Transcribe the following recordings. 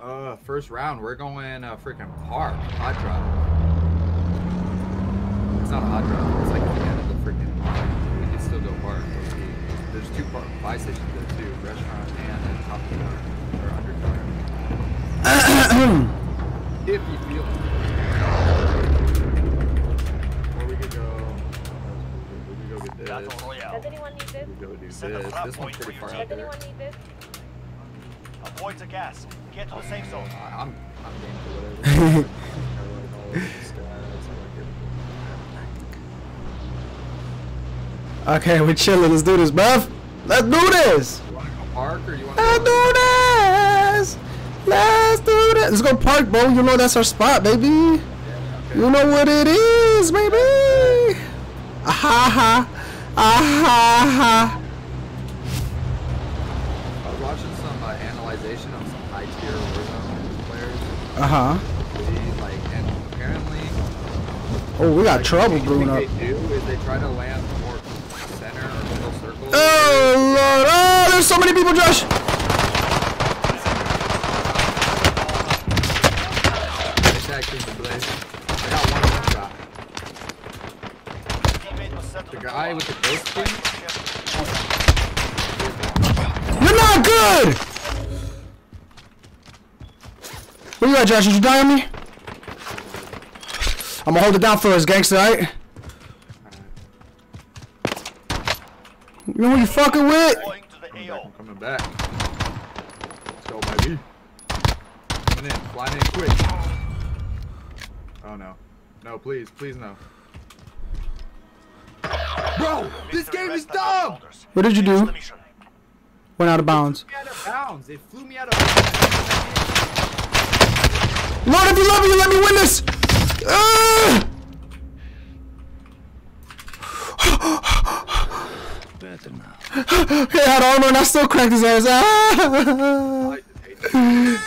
Uh, first round, we're going uh, freaking park, hot drop. It's not a hot drop. It's like at the end of the freaking. We can still go park. There's two park buy stations there too, restaurant and a top floor or undercar. if you feel. it. Or we could go. We could go get this. Battle Royale. Does anyone need this? We go do this. This one's pretty far your out Does anyone need this? Avoid the gas. Get to the safe zone. I- I'm I'm game for whatever. I like all of the stats, I like Okay, we're chilling. Let's do this, bruv. Let's do this. everything. You wanna go park or you wanna Let's go? do this. Let's do this. Let's go park, bro. You know that's our spot, baby. Yeah, okay. You know what it is, baby. Ah ha ha. Ah ha ha. I was watching some uh, analyzation of some high tier Warzone players. Uh huh. They, like, and apparently, Oh, we got like, trouble brewing up. they do is they try to land more center or middle circle. Oh lord! Oh, there's so many people, Josh. They tag the blaze. I got one one shot. Teammate was set to The the guy with the ghost skin. You're not good. Where you at, Josh? Did you die on me? I'm gonna hold it down for us, gangster, alright? You know who you fucking with? The Coming back, I'm coming back. Let's go, baby. Coming in, flying in quick. Oh no. No, please, please no. Bro, this game is rests on your dumb! What did you do? Went out of bounds. Flew me out of bounds. They flew me out of bounds. Lord, if you love me, let me win this! Ah! he had armor and I still cracked his ass. Ah!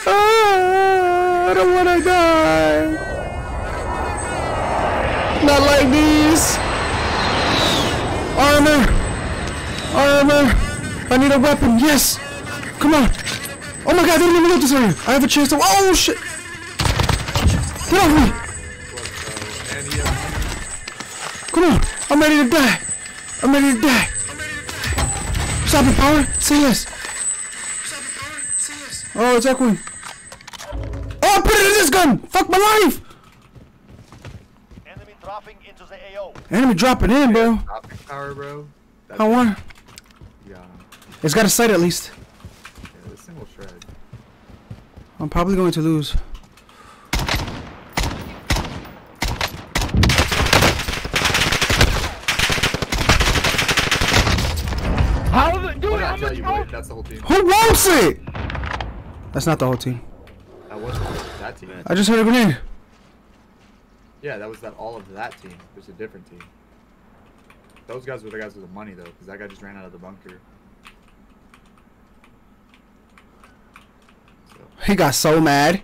Ah, I don't wanna die. Not like these. Armor. Armor. I need a weapon. Yes. Come on. Oh my god, they didn't even look this area. I have a chance to. Oh shit. Get off me. So, and he has Come on. I'm ready to die. I'm ready to die. Stop it, power. Say yes. Oh, it's echoing. Oh, I put it in this gun. Fuck my life. Enemy dropping into the AO. Enemy dropping in, bro. power, bro. That's I want. Yeah, It's got a sight at least. yeah, this thing will shred. I'm probably going to lose. What did I tell you? That's the whole team. Who wants it? That's not the whole team. That was that team. I just heard a grenade. Yeah, that was that all of that team. There's a different team. Those guys were the guys with the money though, because that guy just ran out of the bunker. So, He got so mad.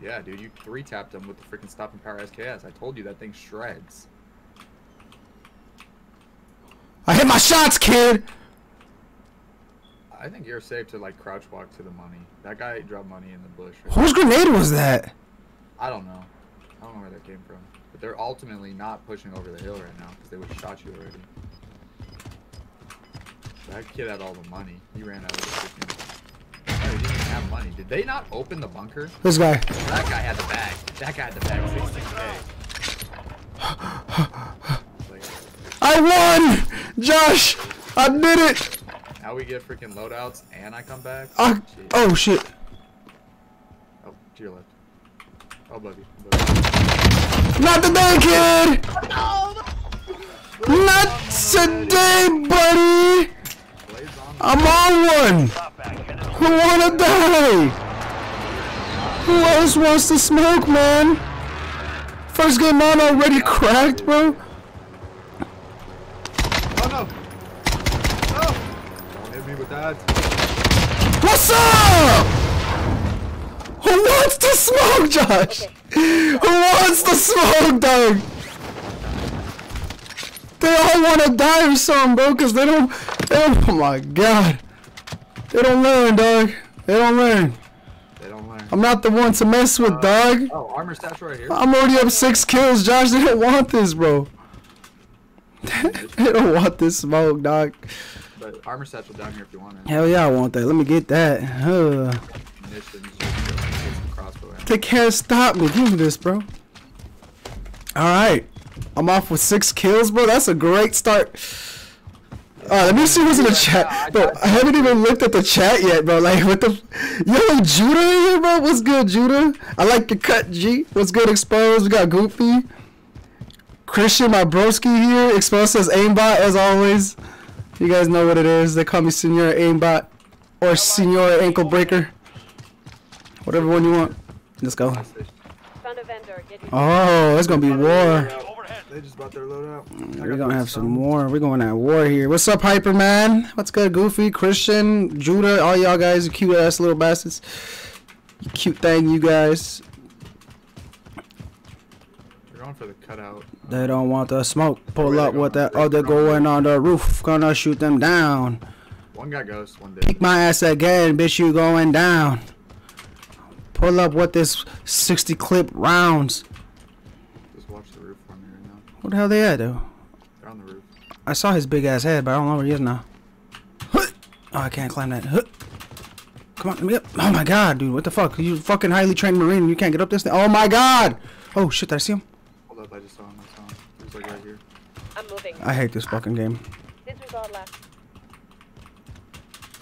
yeah, dude, you three tapped him with the freaking stopping power SKS. I told you that thing shreds. I hit my shots, kid. I think you're safe to like crouch walk to the money. That guy dropped money in the bush. Whose grenade was that? I don't know. I don't know where that came from. But they're ultimately not pushing over the hill right now because they would have shot you already. That kid had all the money. He ran out of the. Oh, he didn't even have money. Did they not open the bunker? This guy. That guy had the bag. That guy had the bag. 16K. I won! Josh! I did it! Now we get freaking loadouts and I come back. Ah, shit. oh shit. Oh, to your left. Oh, you. Not today, kid! Not today, buddy! I'm on one! Drop back. Headed Who wanna die? Who else wants to smoke, man? First game on already cracked, bro. Oh no! No! Don't hit me with that. What's up? Who wants to smoke, Josh? Who wants to smoke, dog? They all want to die or something, bro, because they don't, they don't. Oh my god. They don't learn, dog. They don't learn. They don't I'm not the one to mess with, uh, dog. Oh, armor stash right here. I'm already up six kills, Josh. They don't want this, bro. they don't want this smoke, dog. Armor satchel down here if you want it. Hell yeah, I want that. Let me get that. Uh, Munitions. you can get some crossbow ammo. they can't stop me. Give me this, bro. All right, I'm off with six kills, bro. That's a great start. Uh, let me see who's in the chat, bro. I haven't even looked at the chat yet, bro. Like, what the? Yo, Judah here, bro. What's good, Judah? I like your cut, G. What's good, Exposed? We got Goofy. Christian, my broski here. Exposed says aimbot as always. You guys know what it is. They call me Senor Aimbot or Senor Ankle Breaker. Whatever one you want. Let's go. Found a vendor. Get your Oh, it's gonna be war. They just bought their loadout. We're gonna have some more. We're going at war here. What's up, Hyper Man? What's good, Goofy, Christian, Judah, all y'all guys, you cute ass little bastards. You cute thing, you guys. You're going for the cutout. They don't want the smoke. Pull up with that other going on the roof. Gonna shoot them down. One guy goes. one Kick did. my ass again, bitch. You going down. Pull up with this 60 clip rounds. Just watch the roof for me right now. What the hell they at though? They're on the roof. I saw his big ass head, but I don't know where he is now. Oh, I can't climb that. Come on, let me up. Oh my god, dude, what the fuck? You fucking highly trained marine, you can't get up this thing. Oh my god! Oh shit, did I see him? Hold up, I just saw him. I saw him. He was like right here. I'm moving. I hate this fucking game. Disregard left.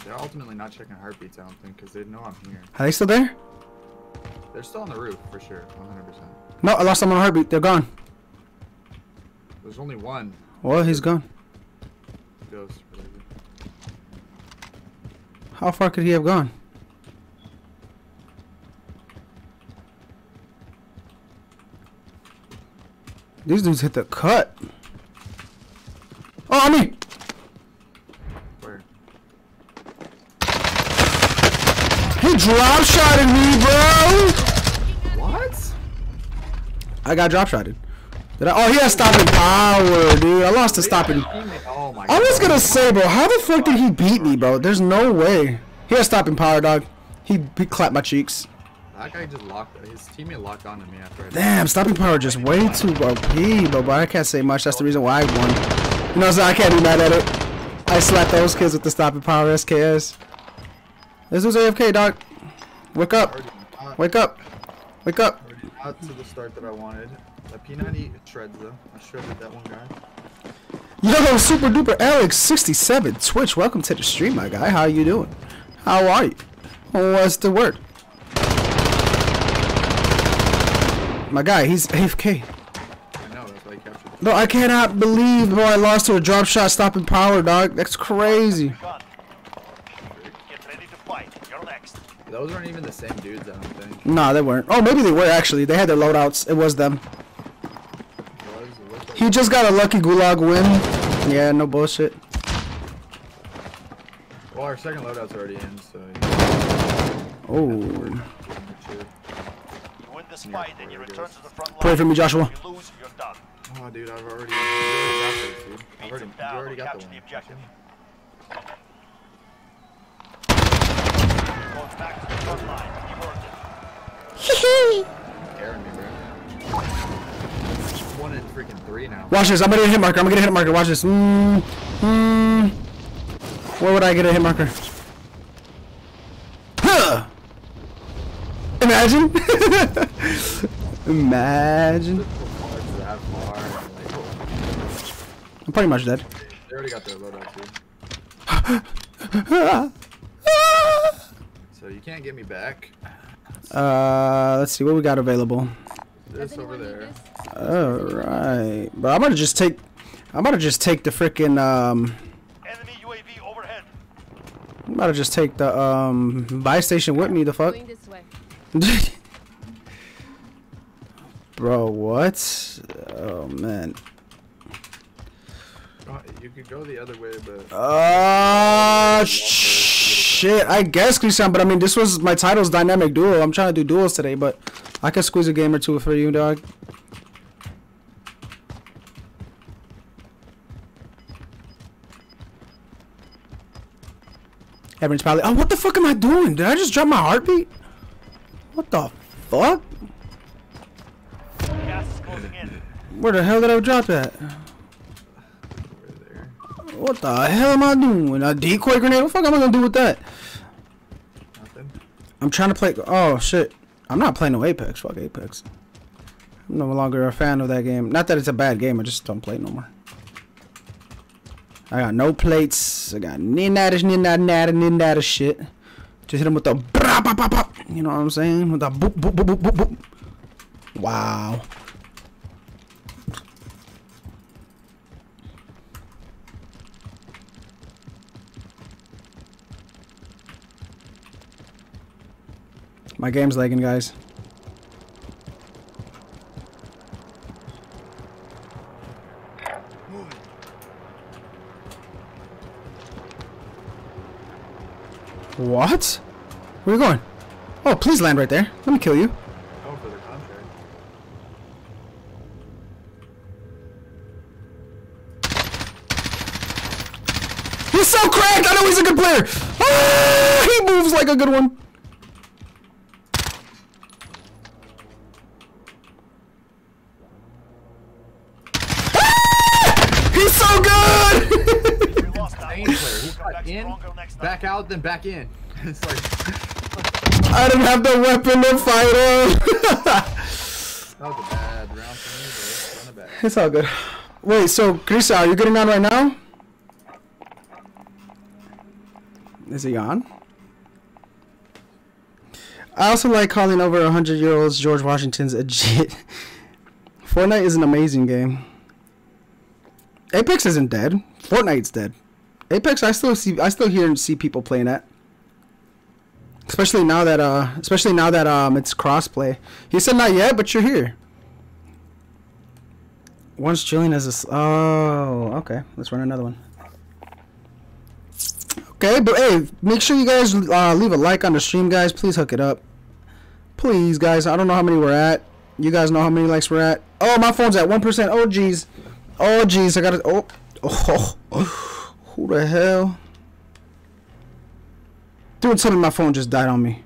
They're ultimately not checking heartbeats, I don't think, because they know I'm here. Are they still there? They're still on the roof, for sure. 100%. No, I lost them on heartbeat. They're gone. There's only one Well, he's gone. ghost. related. How far could he have gone? These dudes hit the cut. Oh, me! Where? He drop shotted me, bro! What? I got drop shotted. Did I? Oh, he has stopping power, dude. I lost to stopping. Oh my I was gonna say, bro, how the fuck did he beat me, bro? There's no way. He has stopping power, dog. He, he clapped my cheeks. That guy just locked. His teammate locked onto me after I. Damn, stopping power just way too OP. But I can't say much. That's the reason why I won. You know what I'm saying? I can't be mad at it. I slapped those kids with the stopping power SKS. This was AFK, dog. Wake up. Wake up. Wake up. not to the start that I wanted. The P90 shreds though. I shredded that one guy. Yo, super duper Alex 67 Twitch. Welcome to the stream, my guy. How you doing? How are you? What's the word? My guy, he's AFK. I know. That's why he captured. No, I cannot believe, bro. I lost to a drop shot stopping power, dog. That's crazy. Get ready to fight. You're next. Those weren't even the same dudes. I don't think. Nah, they weren't. Oh, maybe they were actually. They had their loadouts. It was them. It was, it looked like- He just got a lucky gulag win. Yeah, no bullshit. Well, our second loadout's already in, so. Oh. You win this fight and you return to the front line. Pray for me, Joshua. You lose, you're done. Oh, dude, I've already. You already got this, dude. I've already, them you already got the one. the objective. Going back to the front line. You earned it. Scaring me, bro. One in freaking three now. Watch this. I'm gonna get a hit marker. I'm gonna get a hit marker. Watch this. Mm, mm. Where would I get a hit marker? Huh. Imagine. Imagine. It's that far. Like, I'm pretty much dead. they already got their loadout too. So you can't get me back. Uh, let's see what we got available. This over there. All right, but I'm gonna just take. I'm gonna just take the freaking um. Enemy UAV overhead. I'm about to just take the um buy station with me. The fuck. Going this way. Bro, what? Oh man. Oh, You could go the other way, but Uh, shit. I guess Christian, but I mean, this was my title's dynamic duo. I'm trying to do duels today, but I can squeeze a game or two for you, dog. Everyone's probably, oh, what the fuck am I doing? Did I just drop my heartbeat? What the fuck? Gas is closing in. Where the hell did I drop that? What the hell am I doing? A decoy grenade? What the fuck am I gonna do with that? Nothing. I'm trying to play. Oh shit! I'm not playing no Apex. Fuck Apex. I'm no longer a fan of that game. Not that it's a bad game. I just don't play it no more. I got no plates. I got ninada, ninada, nada, ninada shit. Just hit him with the brah, bop, bop, bop. You know what I'm saying? With the boop, boop, boop, boop, boop, boop. Wow. My game's lagging, guys. What? Where are you going? Oh, please land right there. Let me kill you. Oh, for the contract. He's so cracked! I know he's a good player! Ah, he moves like a good one. Ah! He's so good! We lost that Main one. player. He Come got back in, stronger next time. back out, then back in. It's like I didn't have the weapon to fight him. that was a bad round for me, but run it it's all good. Wait, so Krisa, are you getting on right now? Is he on? I also like calling over 100 year olds George Washington's a jit. Fortnite is an amazing game. Apex isn't dead. Fortnite's dead. Apex, I still see, I still hear and see people playing that. Especially now that, uh, especially now that um, it's crossplay. He said not yet, but you're here. Once chilling as a. Oh, okay. Let's run another one. Okay, but hey, make sure you guys uh, leave a like on the stream, guys. Please hook it up. Please, guys. I don't know how many we're at. You guys know how many likes we're at. Oh, my phone's at 1%. Oh, jeez. Oh, jeez. I gotta. Oh. Oh. Who the hell? Dude, something my phone just died on me.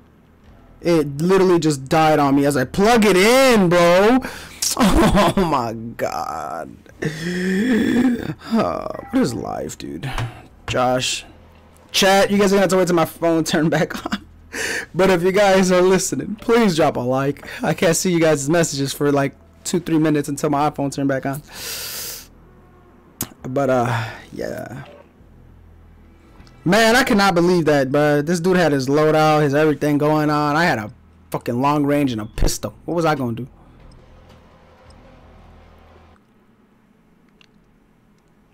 It literally just died on me as I plug it in, bro. Oh my god. Uh, what is life, dude? Josh. Chat, you guys are gonna have to wait till my phone turn back on. But if you guys are listening, please drop a like. I can't see you guys' messages for like two, three minutes until my iPhone turn back on. But uh, yeah. Man, I cannot believe that, but this dude had his loadout, his everything going on. I had a fucking long range and a pistol. What was I gonna do?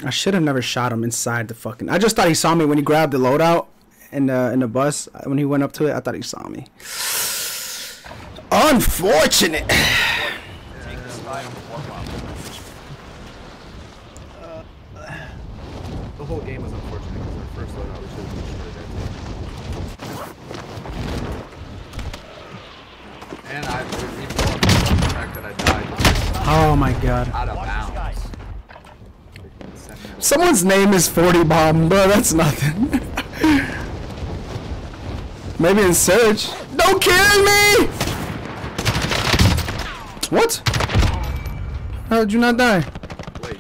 I should have never shot him inside the fucking. I just thought he saw me when he grabbed the loadout in the in the bus. When he went up to it, I thought he saw me. Unfortunate. The whole game was unfortunate because our first loadout we should have destroyed it. And I we blown the fact that I died Oh my god. out of bounds. skies. Sent me a- Someone's name is 40 Bomb, bro. That's nothing. Maybe in search. Don't kill me! What? How did you not die? Wait,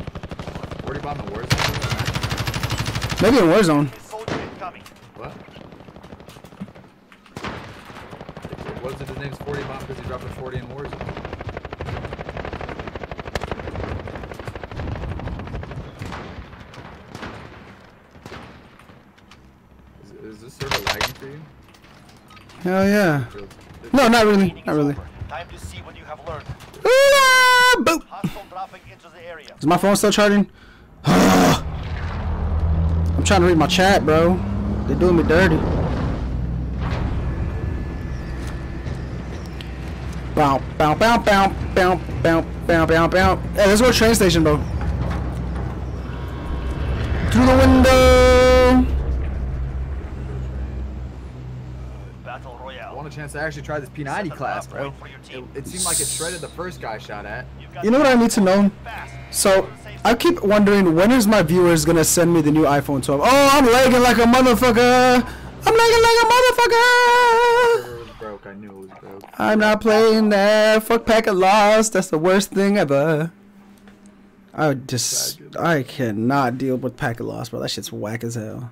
40 bomb the worst thing? Maybe in Warzone. What? Was it his name's 40 bomb because he dropped a 40 in Warzone? Is, is this server lagging for you? Hell yeah. No, not really. Not really. Time to see what you have learned. Ah, boop. Into the area. Is my phone still charging? I'm trying to read my chat, bro. They're doing me dirty. Bow, bow, bow, bow, bow, bow, bow, bow, bow. Hey, let's go to train station, bro. Through the window. Battle I Royale. want a chance to actually try this P90 class, bro. It, it seemed like it shredded the first guy I shot at. You've got You know what I need to know? So, I keep wondering when is my viewers gonna send me the new iPhone 12? Oh, I'm lagging like a motherfucker. I'm lagging like a motherfucker. Broke. broke. I knew it was broke. I'm not playing that. Fuck packet lost. That's the worst thing ever. I would just, I cannot deal with packet loss, bro. That shit's whack as hell.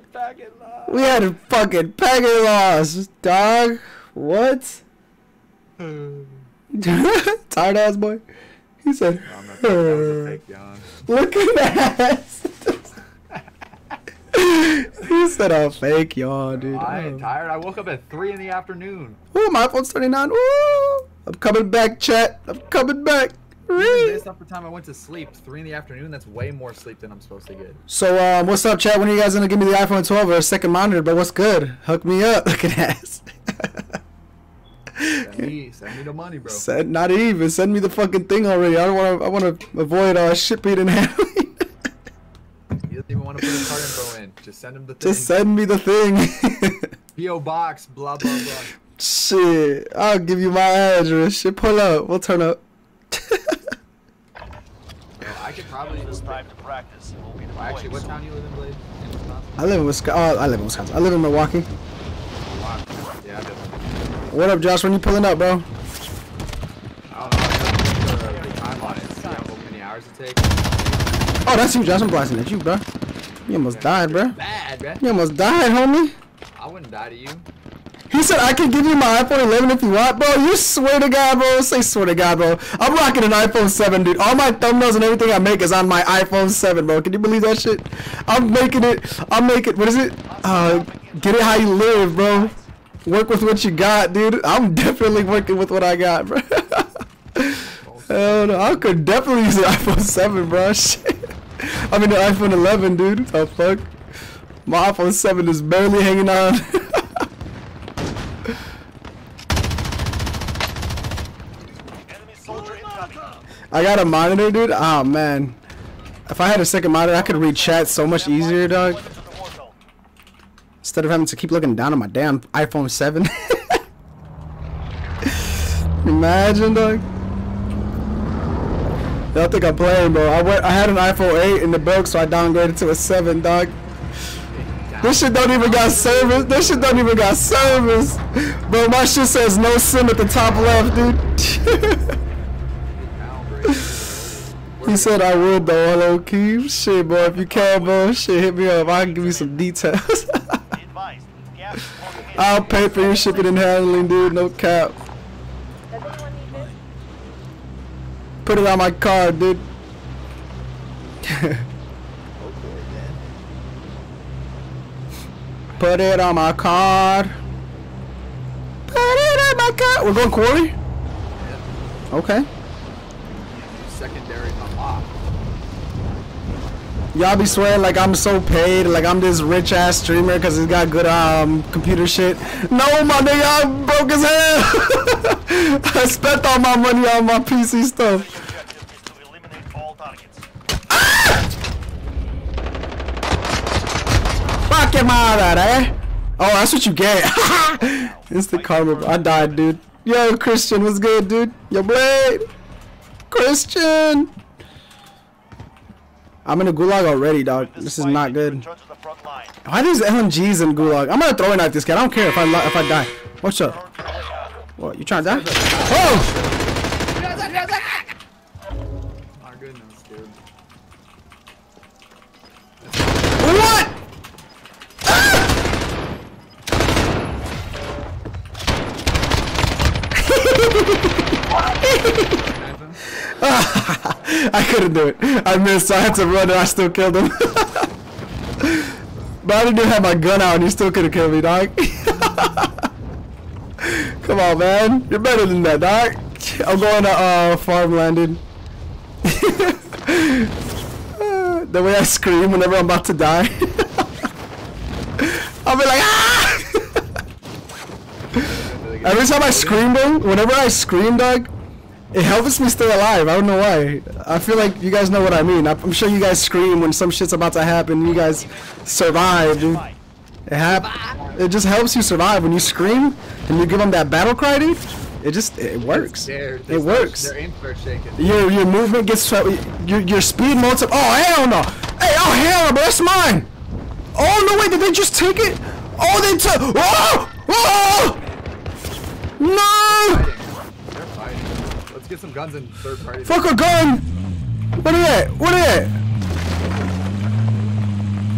We had packet loss. We had a fucking packet loss, dog. What? Hmm. Tired ass boy. He said, I'm not that was a fake yawn. Hmm. "Look at that." he said, "A fake yawn, dude." I ain't Oh. tired. I woke up at three in the afternoon. Ooh, my iPhone's 29. Ooh, I'm coming back, chat. I'm coming back. Based off the time I went to sleep, three in the afternoon. That's way more sleep than I'm supposed to get. So, um, what's up, chat? When are you guys gonna give me the iPhone 12 or a second monitor? But what's good? Hook me up. Look at ass. Send me, send me the money, bro. Send, not even. Send me the fucking thing already. I don't want to. I want to avoid uh, shipping and handling. you don't even want to put a card info in. Just send him the thing. Just send me the thing. PO box. Blah blah blah. Shit, I'll give you my address. Shit, pull up. We'll turn up. Yo, I could probably. This time to practice. We'll be Well, actually, what deploying town you live in, Blade? In Wisconsin? I live in Wisconsin. Oh, I live in Wisconsin. I live in Milwaukee. Wow. Yeah, What up, Josh? When you pulling up, bro? I don't know. I gotta put the time on it. See how many hours it takes. Oh, that's you, Josh. I'm blasting at you, bro. You almost died, bro. Bad, bro. You almost died, homie. I wouldn't die to you. He said I can give you my iPhone 11 if you want, bro. You swear to God, bro. Say swear to God, bro. I'm rocking an iPhone 7, dude. All my thumbnails and everything I make is on my iPhone 7, bro. Can you believe that shit? I'm making it. I'm making. What is it? Uh, get it how you live, bro. Work with what you got, dude. I'm definitely working with what I got, bro. Hell no, I could definitely use an iPhone 7, bro. Shit. I mean the iPhone 11, dude. The fuck? My iPhone 7 is barely hanging on. Enemy soldier incoming. I got a monitor, dude. Oh man, if I had a second monitor, I could read chat so much easier, dog. Instead of having to keep looking down at my damn iPhone 7. Imagine, dog. Y'all think I'm playing, bro. I went. I had an iPhone 8 in the broke, so I downgraded to a 7, dog. This shit don't even got service. This shit don't even got service. Bro, my shit says no SIM at the top left, dude. He said I would though, hello Keem. Shit, boy, if you can, bro, shit, hit me up. I can give you some details. Be advised. Gas is closing in. I'll pay for your shipping and handling, dude. No cap. Does anyone need this? Put it on my card, dude. Put it on my card. Put it on my card. We're going quarry? Okay. Y'all be swearing like I'm so paid, like I'm this rich ass streamer because he's got good um computer shit. No, my nigga, I'm broke as hell. I spent all my money on my PC stuff. Fuck your mother, eh? Oh, that's what you get. Instant karma. I died, dude. Yo, Christian, what's good, dude? Yo, Blade. Christian. I'm in a gulag already, dog. This is not good. Return to the front line. Why these LMGs in gulag? I'm gonna throw a knife this guy. I don't care if I if I die. What's up? What? You trying to die? Oh! My goodness, dude. What? Nathan? I couldn't do it. I missed, I had to run and I still killed him. but I didn't even have my gun out and you still could have killed me, dog. Come on, man. You're better than that, dog. I'm going to uh, farmland, dude. the way I scream whenever I'm about to die. I'll be like, ah! Every time I scream, bro, whenever I scream, dog, it helps me stay alive. I don't know why. I feel like you guys know what I mean. I'm sure you guys scream when some shit's about to happen. You guys survive, dude. It hap- It just helps you survive when you scream and you give them that battle cry, dude. It just it works. It works. Their aim starts shaking. Your your movement gets. Your your speed multi. Oh hell no! Hey oh hell no, bro, that's mine. Oh no wait, did they just take it? Oh they took. Oh oh get some guns and third party. Fuck a gun! What is it? What is it? What are you at?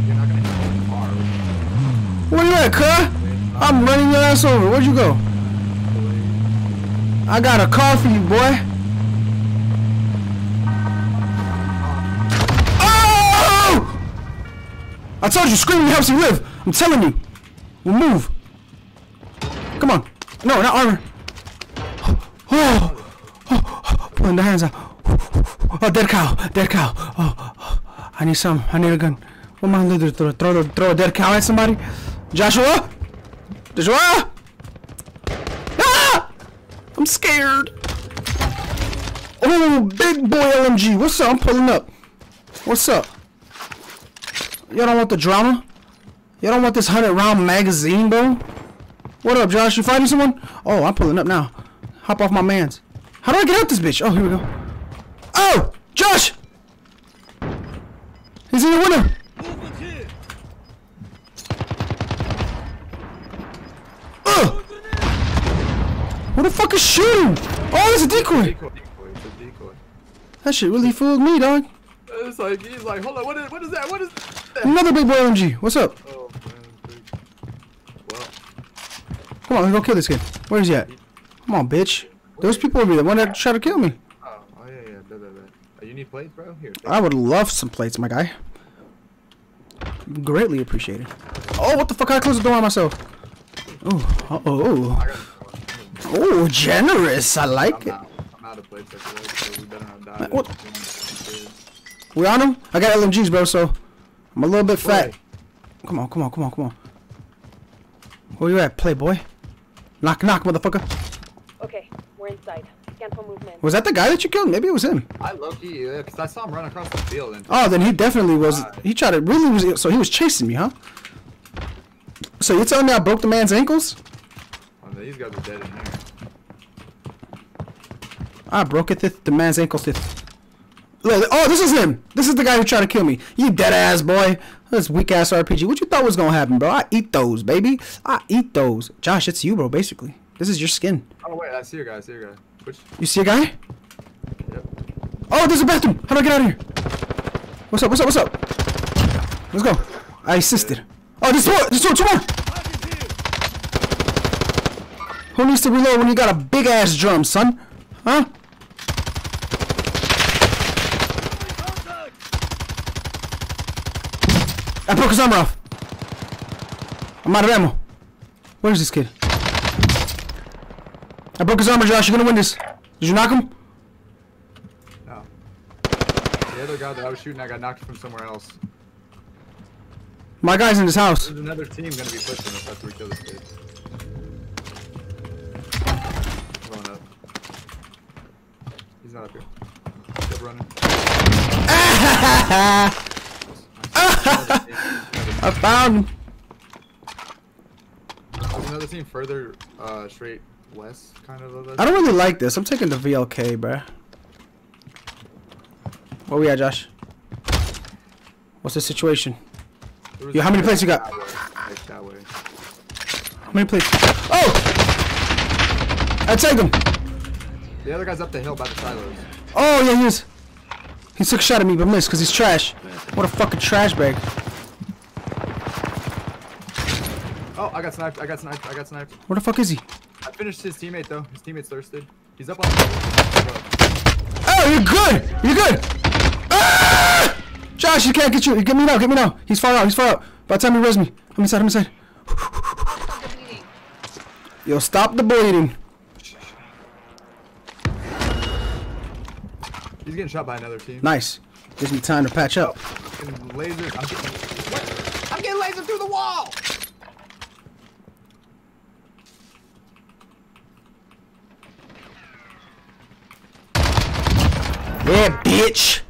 You're not gonna hit the car. You cuh? I'm running your ass over. Where'd you go? I got a car for you, boy. Oh! I told you, screaming helps you live. I'm telling you. We'll move. Come on. No, not armor. Oh, oh, pulling the hands up. Oh, dead cow, dead cow. Oh, oh, I need some. I need a gun. What am I gonna? Throw, throw, throw a dead cow at somebody? Joshua? Joshua? Ah! I'm scared. Oh, big boy LMG. What's up? I'm pulling up. What's up? Y'all don't want the drama? Y'all don't want this 100 round magazine, bro? What up, Josh? You fighting someone? Oh, I'm pulling up now. Hop off my mans. How do I get out this bitch? Oh, here we go. Oh! Josh! He's in the window. Oh! Ugh! Who the fuck is shooting? Oh, it's a decoy. Decoy, decoy, it's a decoy. That shit really fooled me, dog. Uh, it's like he's like, hold on, what is what is that? What is that? Another big boy LMG. What's up? Oh man. Well, Come on, let's go kill this kid. Where is he at? Come on, bitch. Those people over there, the one that tried to kill me. oh, oh yeah, yeah, da, da, da. Oh, you need plates, bro? Here. I would love some plates, my guy. Greatly appreciated. Oh, what the fuck? I closed the door on myself. Oh, uh oh. Oh, generous. I like I'm it. out. I'm out of plates, I feel like, so we better not die. What? We on him? I got LMGs, bro, so I'm a little bit fat. Wait. Come on, come on, come on, come on. Where you at, playboy? Knock, knock, motherfucker. Okay, we're inside. Scan for movement. Was that the guy that you killed? Maybe it was him. I low key, yeah, cause I saw him run across the field and Oh, then he definitely was. He tried to really was. So he was chasing me, huh? So you're telling me I broke the man's ankles? oh, these guys are dead in here. I broke it. The man's ankles. Look, oh, this is him. This is the guy who tried to kill me. You dead ass boy. This weak ass RPG. What you thought was gonna happen, bro? I eat those, baby. I eat those. Josh, it's you, bro. Basically, this is your skin. Oh wait, I see your guy. I see your guy. Which? You see a guy? Yep. Oh, there's a bathroom. How do I get out of here? What's up? What's up? What's up? Let's go. I assisted. Oh, there's more. There's two, two more. Who needs to reload when you got a big ass drum, son? Huh? I broke his armor off. I'm out of ammo. Where's this kid? I broke his armor, Josh. You're gonna win this. Did you knock him? No. The other guy that I was shooting, I got knocked from somewhere else. My guy's in this house. There's another team gonna be pushing us after we kill this kid. Going up. He's not up here. Keep running. I found him. There's another team further, uh, straight west, kind of. of. I don't really like this. I'm taking the VLK, bruh. Where we at, Josh? What's the situation? Yo, how many plates you got? That way. Like that way. How many plates? Oh! I take him. The other guy's up the hill by the silos. Oh, yeah, he is. He took a shot at me, but missed because he's trash. What a fucking trash bag. Oh, I got sniped. I got sniped. I got sniped. Where the fuck is he? I finished his teammate though. His teammate's thirsted. He's up on the Oh, you're good. You're good. Ah! Josh, you can't get you. Get me now. Get me now. He's far out. He's far out. By the time he res me, I'm inside. I'm inside. Yo, stop the bleeding. He's getting shot by another team. Nice. Gives me time to patch up. Lasered. I'm getting? I'm getting lasered through the wall. Yeah, bitch.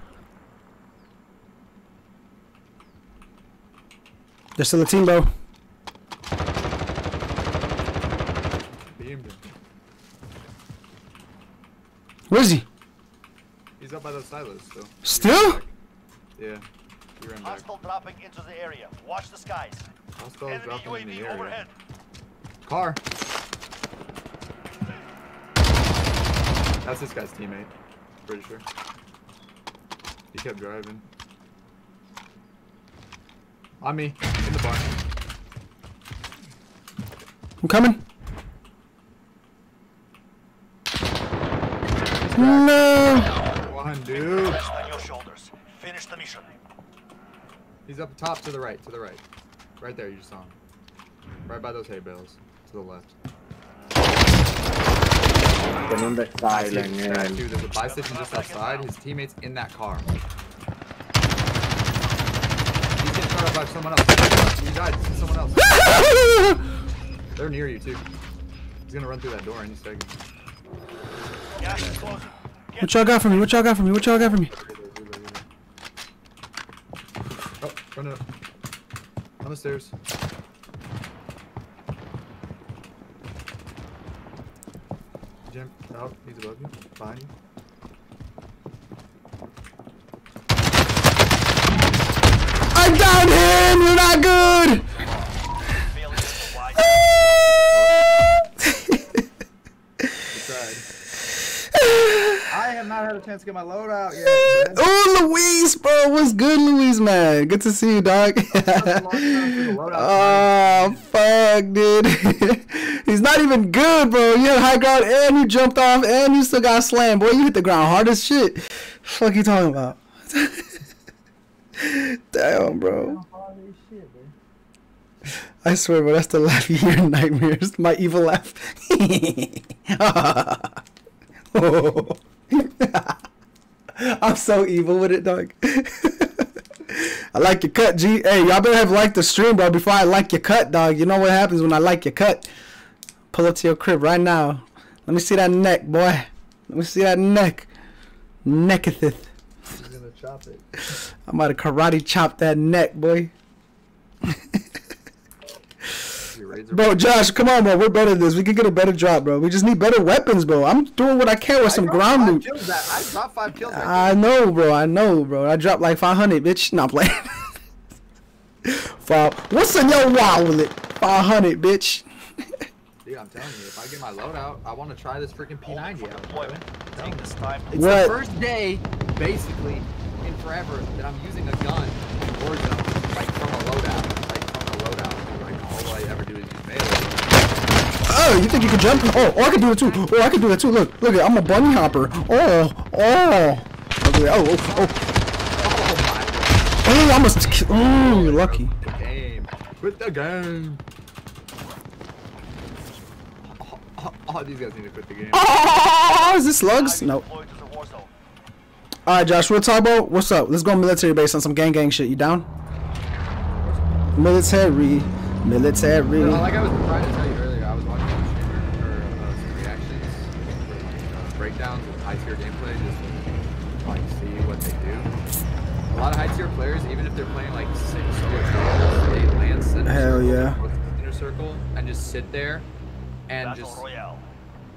They're still a team, bro. Where is he? He's up by those silos still. Still? Yeah. He ran back. Hostile dropping into the area. Watch the skies. Hostile Enemy dropping in the UAV area. overhead. Car. That's this guy's teammate. Pretty sure. He kept driving. On me, in the barn. I'm coming. No. One dude. Rest on your shoulders. Finish the mission. He's up top to the right, to the right. Right there, you just saw him. Right by those hay bales. To the left. Con un restyling, Yeah, eh. dude, there's a buy station just outside. His teammate's in that car. He's getting shot at by someone else. He died. This is someone else. They're near you, too. He's gonna run through that door any second. Gas is What y'all got for me? What y'all got for me? What y'all got for me? Oh, run up. On the stairs. Out. He's above you. Behind you. I got him. You're not good. failure to wide. He tried. I have not had a chance to get my load out yet. man. oh, Louise, bro. What's good, Louise, man? Good to see you, dog. oh, fuck, dude. He's not even good, bro. You had high ground and you jumped off and you still got slammed. Boy, you hit the ground hard as shit. Fuck you talking about? Damn, bro. I swear, bro, that's the laugh of your nightmares. My evil laugh. I'm so evil with it, dog. I like your cut, G. Hey, y'all better have liked the stream, bro, before I like your cut, dog. You know what happens when I like your cut. Pull up to your crib right now. Let me see that neck, boy. Let me see that neck. Necketheth. He's gonna chop it. I'm about to karate chop that neck, boy. Your raids are- Bro, Josh, come on, bro. We're better than this. We can get a better drop, bro. We just need better weapons, bro. I'm doing what I can with some ground loot. that- I dropped five kills. I know, bro. I know, bro. I dropped like 500, bitch. Not playing. Five. What's in your wallet? 500, bitch. Dude, I'm telling you, if I get my load out, I want to try this freaking P90 out. deployment. Take this time. It's What? the first day, basically, in forever that I'm using a gun in Warzone, like from a loadout, like from a loadout. Like all I ever do is use melee. Oh, you think you can jump? Oh, oh, I can do it too. Oh, I can do that too. Look, look, I'm a bunny hopper. Oh, oh. Look at that. Oh, oh, oh. Oh, oh I almost. ki- Oh, you're lucky. The game. Quit the game. Oh, oh, oh, these guys need to quit the game. Oh, is this slugs? Now you Nope. deploy to the war zone. All right, Josh, real talk. What's up? Let's go military base on some gang gang shit. You down? Military, military. Well, like I was trying to tell you earlier, I was watching a streamer or uh, some reactions, like uh, breakdowns of high tier gameplay, just to like see what they do. A lot of high tier players, even if they're playing like six square they land center Hell yeah. close to circle, and just sit there and Battle just Royale.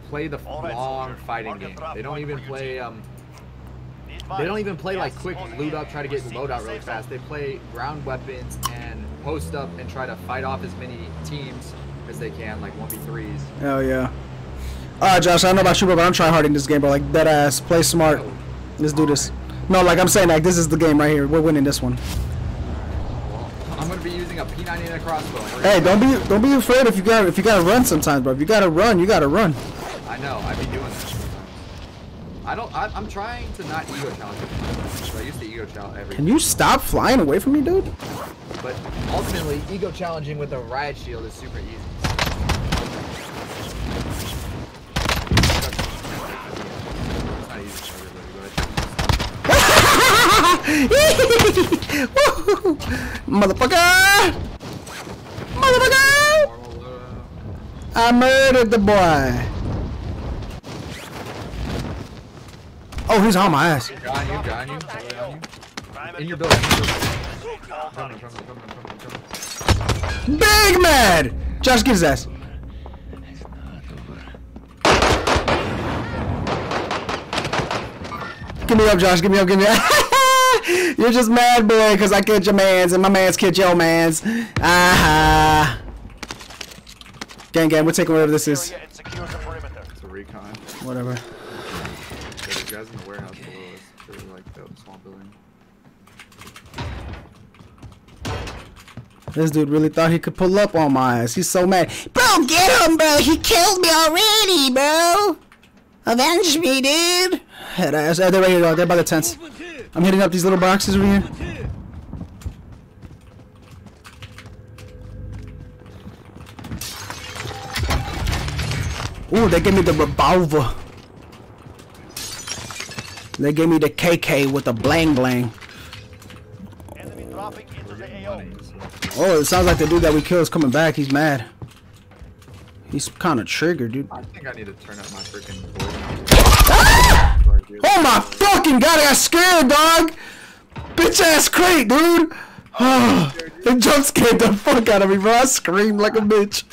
play the All right, long soldier. fighting game. They don't even play um. They don't even play like quick loot up, try to get Proceed load out really fast. They play ground weapons and post up and try to fight off as many teams as they can, like 1v3s. Hell yeah. All right, Josh. I don't know about you, bro, but I'm trying hard in this game, bro. Like dead ass. Play smart. Let's do this. No, like I'm saying, like this is the game right here. We're winning this one. I'm gonna be using a P90 and a crossbow. Hey, don't be don't be afraid if you got if you gotta run sometimes, bro. If you gotta run, you gotta run. I know. I be doing that. sometimes. I don't. I, I'm trying to not ego challenge. So I used to ego challenge every. Can you stop flying away from me, dude? But ultimately, ego challenging with a riot shield is super easy. It's not easy for everybody, Woo! Motherfucker! Motherfucker! but normal loadout. I murdered the boy. Oh, he's on my ass. Got you, got you, totally you. In your building. Big man! Josh, get his ass. Give me up, Josh. Give me up. Give me up. You're just mad, boy, because I killed your mans and my mans killed your mans. Ah. Gang, gang, we're taking whatever this is. Area and secure the. It's a recon. Whatever. There's guys in the warehouse below us. They're like the small building. This dude really thought he could pull up on my ass. He's so mad. Bro, get him, bro. He killed me already, bro. Avenge me, dude. Head ass. Oh, they're right here, dog. They're by the tents. I'm hitting up these little boxes over here. Ooh, they gave me the revolver. They gave me the KK with the blang blang. Enemy dropping into the AO. Money, so. Oh, it sounds like the dude that we killed is coming back. He's mad. He's kind of triggered, dude. I think I need to turn up my freaking Oh my fucking god, I got scared, dog! Bitch ass crate, dude! Oh, it jump scared the fuck out of me, bro. I screamed like a bitch.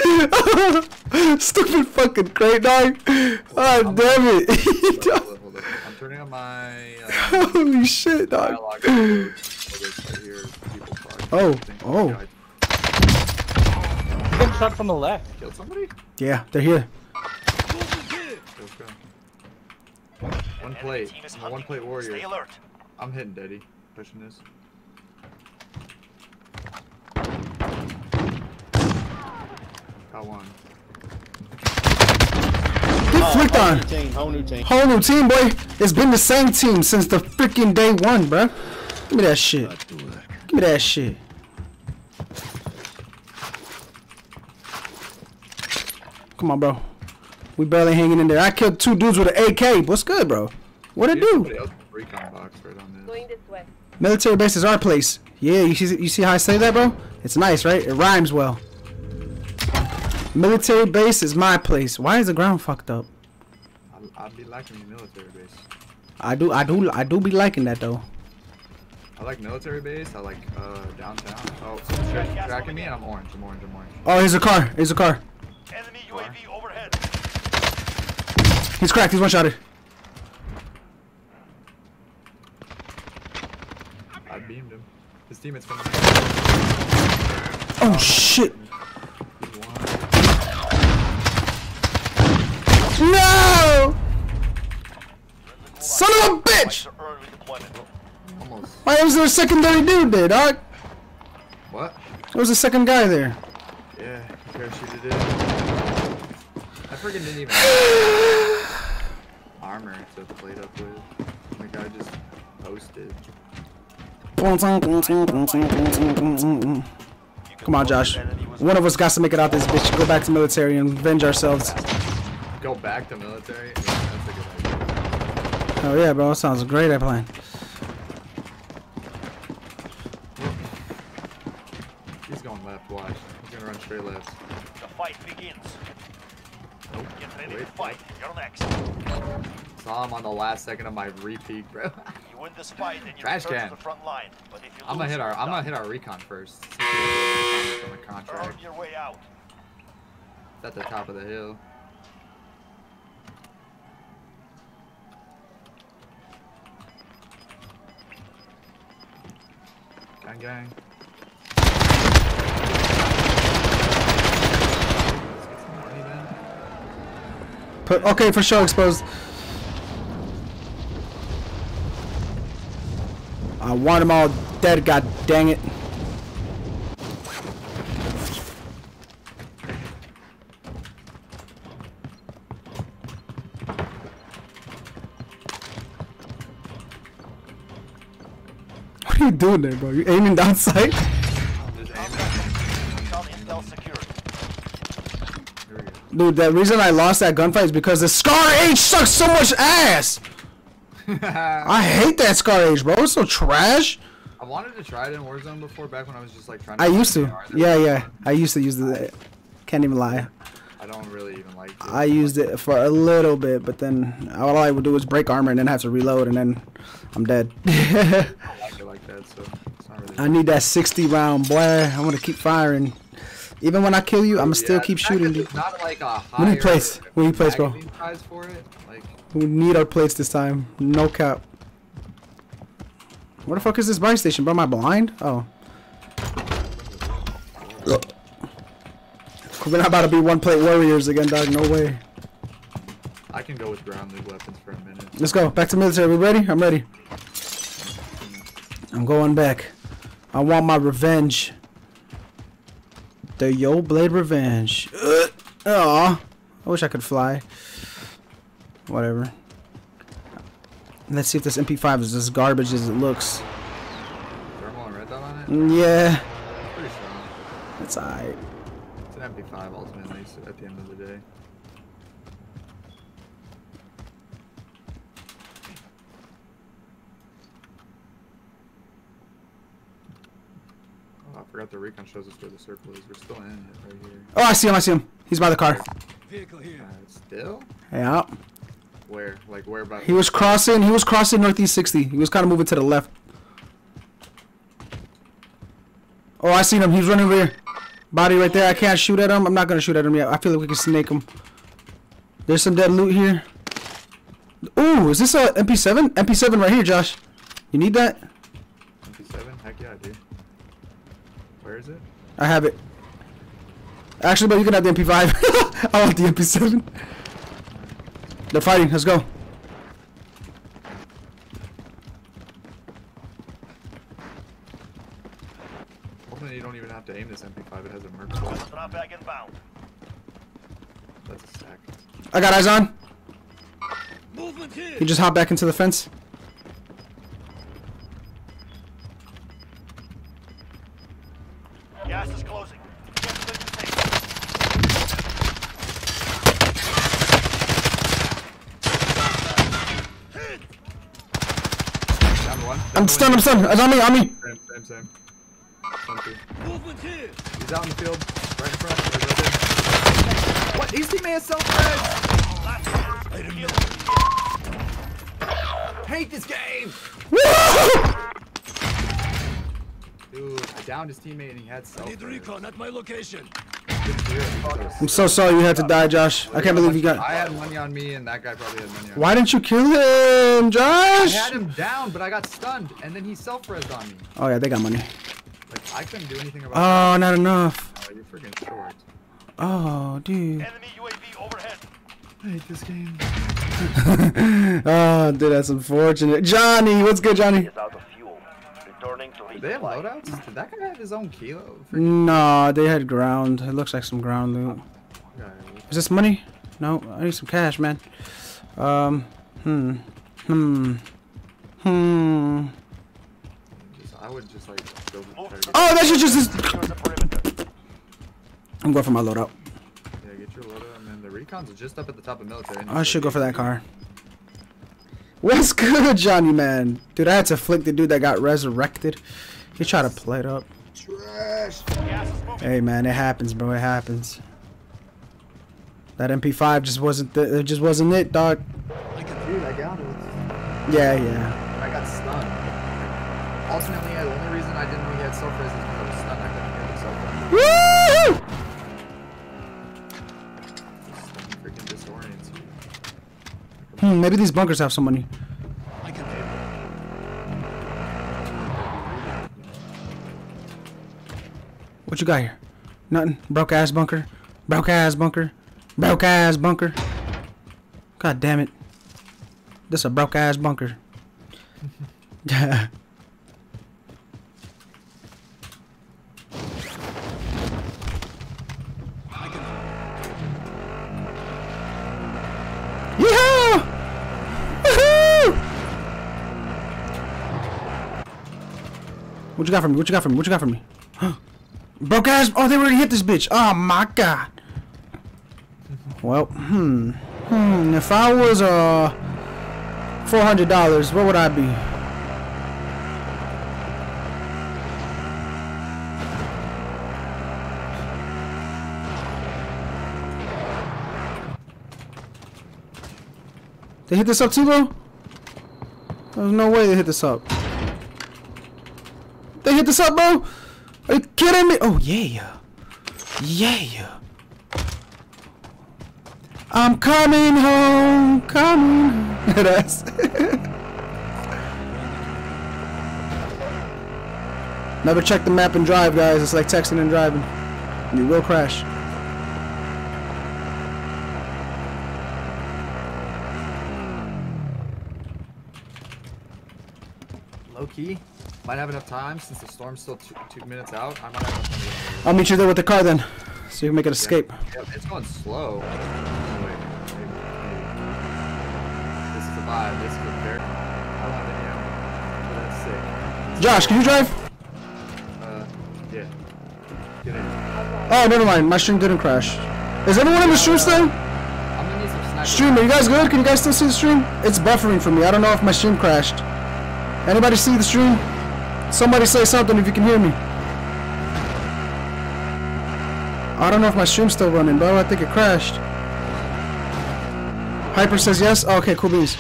Stupid fucking crate, dog. Oh, damn it. I'm turning on my uh, Holy shit, dog. dialogue mode. so this right here, people talk. Oh, oh. I Getting shot from the left. killed somebody? Yeah, they're here. Let's go. One plate. I'm a one plate warrior. Stay alert. I'm hitting Daddy. Pushing this. Got one. Get oh, flicked whole on. new team, whole new team. Whole new team, boy. It's been the same team since the freaking day one, bro. Give me that shit. Give me that shit. Come on, bro. We barely hanging in there. I killed two dudes with an AK. What's good, bro? What it There's do? else with a recon box right on this. Going this way. Military base is our place. Yeah, you see, you see how I say that, bro? It's nice, right? It rhymes well. Military base is my place. Why is the ground fucked up? I, I'd be liking the military base. I do, I do, I do be liking that though. I like military base. I like uh, downtown. Oh, someone's tracking me and I'm orange. I'm orange. I'm orange. Oh, here's a car. Here's a car. Enemy UAV overhead. He's cracked. He's one shotted. I beamed him. His teammates from Oh shit! No! Son of a bitch! Fight the early deployment. Almost. Why was there a secondary dude there, dog? What? There was a second guy there. Yeah, parachuted in. I freaking didn't even armor to plate up with. The guy just posted. Come on, Josh. One of us got to make it out this bitch. Go back to military and avenge ourselves. Go back to military? Yeah, that's a good idea. Oh yeah, bro. That sounds great. I plan. He's going left, watch. He's gonna run straight left. The fight begins. Nope. Get ready to fight. You're next. Saw him on the last second of my repeat, bro. You win this fight and you Trash can. to the front line. But if you I'm gonna hit our I'm gonna hit our recon first. See if we from the Earn your way out. It's at the top of the hill. Gang gang. Let's get some money then. Put okay for sure. Exposed. I want them all dead. God dang it. What are you doing there, bro? You aiming down sight? Dude, the reason I lost that gunfight is because the Scar H sucks so much ass. I hate that Scar H, bro. It's so trash. I wanted to try it in Warzone before, back when I was just like trying. To- I used to. Yeah, yeah. I used to use the. Can't even lie. I don't really even like. It. I used it for a little bit, but then all I would do was break armor and then have to reload, and then I'm dead. I like like that, so really. I need that 60 round, boy. I want to keep firing. Even when I kill you, I'ma still keep shooting, you. Not like a We need plates. We need plates, bro. Like, We need our plates this time. No cap. Where the fuck is this buy station, bro? Am I blind? Oh. We're not about to be one plate warriors again, dog. No way. I can go with ground loot weapons for a minute. Let's go. Back to military. We ready? I'm ready. I'm going back. I want my revenge. The Yo Blade revenge. Aw. I wish I could fly. Whatever. Let's see if this MP5 is as garbage as it looks. Thermal and red dot on it? Mm, Yeah. Pretty strong. It's alright. It's an MP5 ultimately so at the end of the day. Oh, I forgot the recon shows us where the circle is. We're still in it right here. Oh, I see him. I see him. He's by the car. Vehicle Uh, still? Yeah. Where? Like where about? He was crossing. He was crossing northeast 60. He was kind of moving to the left. Oh, I seen him. He's running over here. Body right there. I can't shoot at him. I'm not gonna shoot at him yet. I feel like we can snake him. There's some dead loot here. Ooh, is this a MP7? MP7 right here, Josh. You need that? MP7? Heck yeah, dude. Where is it? I have it. Actually, but you can have the MP5. I want the MP7. They're fighting. Let's go. Ultimately, you don't even have to aim this MP5. It has a merc. Drop back inbound. That's a sack. I got eyes on. He just hopped back into the fence. I'm stunned. I'm stunned. It's on me. On me. Same, same, same. One, two. He's out in the field. Right in front. Right, right there. What? His teammate has self-res! Hate this game! Dude, I downed his teammate and he had self-res. at my location. I'm so sorry you had to die, Josh. I can't believe you got. I had money on me and that guy probably had money on me. Why didn't you kill him, Josh? I Josh? had him down, but I got stunned, and then he self-res on me. Oh yeah, they got money. Like, I couldn't do anything about Oh, not enough. Oh, you're freaking short. Oh, dude. Enemy UAV overhead. I hate this game. Oh, dude, that's unfortunate. Johnny, what's good, Johnny? Is out of fuel. Returning to Do they have resupply. loadouts? Did that guy have his own kilo? Freaking No, they had ground. It looks like some ground loot. Is this money? No, I need some cash, man. Um, hmm, hmm, hmm. Just, I would just like build a target. Oh, that shit just is. Secure the perimeter. I'm going for my loadout. Yeah, get your loadout, and then the recons are just up at the top of military. I should go for that car. What's good, Johnny, man? Dude, I had to flick the dude that got resurrected. He tried to play it up. Trash. Gas is moving. Hey, man, it happens, bro. It happens. That MP5 just wasn't. The, it just wasn't it, dog. Dude, I got it. Yeah, yeah. I got stunned. Ultimately, the only reason I didn't he had self-res is because I was stunned. I couldn't get the self-res. Hmm, maybe these bunkers have some money. What you got here? Nothing. Broke ass bunker. Broke ass bunker. Broke ass bunker. God damn it. This a broke ass bunker. What you got for me? What you got for me? What you got for me? Broke ass. Oh, they already hit this bitch. Oh my god. Well, hmm. Hmm. If I was uh four hundred dollars, what would I be? They hit this up too, bro? There's no way they hit this up. They hit the sub, bro? Are you kidding me? Oh, yeah. Yeah. I'm coming home, coming home. us. Never check the map and drive, guys. It's like texting and driving. You will crash. Low key might have enough time since the storm's still two, two minutes out. I might have enough time I'll meet you there with the car then, so you can make an escape. Yeah, it's going slow. Oh, wait, maybe, maybe. This is a vibe. This is a fair. I don't have any ammo. That's sick. Josh, can you drive? Uh, yeah. Get in. Oh, never mind. My stream didn't crash. Is everyone in the stream still? I'm gonna need some sniper. Stream, are you guys good? Can you guys still see the stream? It's buffering for me. I don't know if my stream crashed. Anybody see the stream? Somebody say something if you can hear me. I don't know if my stream's still running, bro. I think it crashed. Hyper says yes. Oh, okay, cool beans.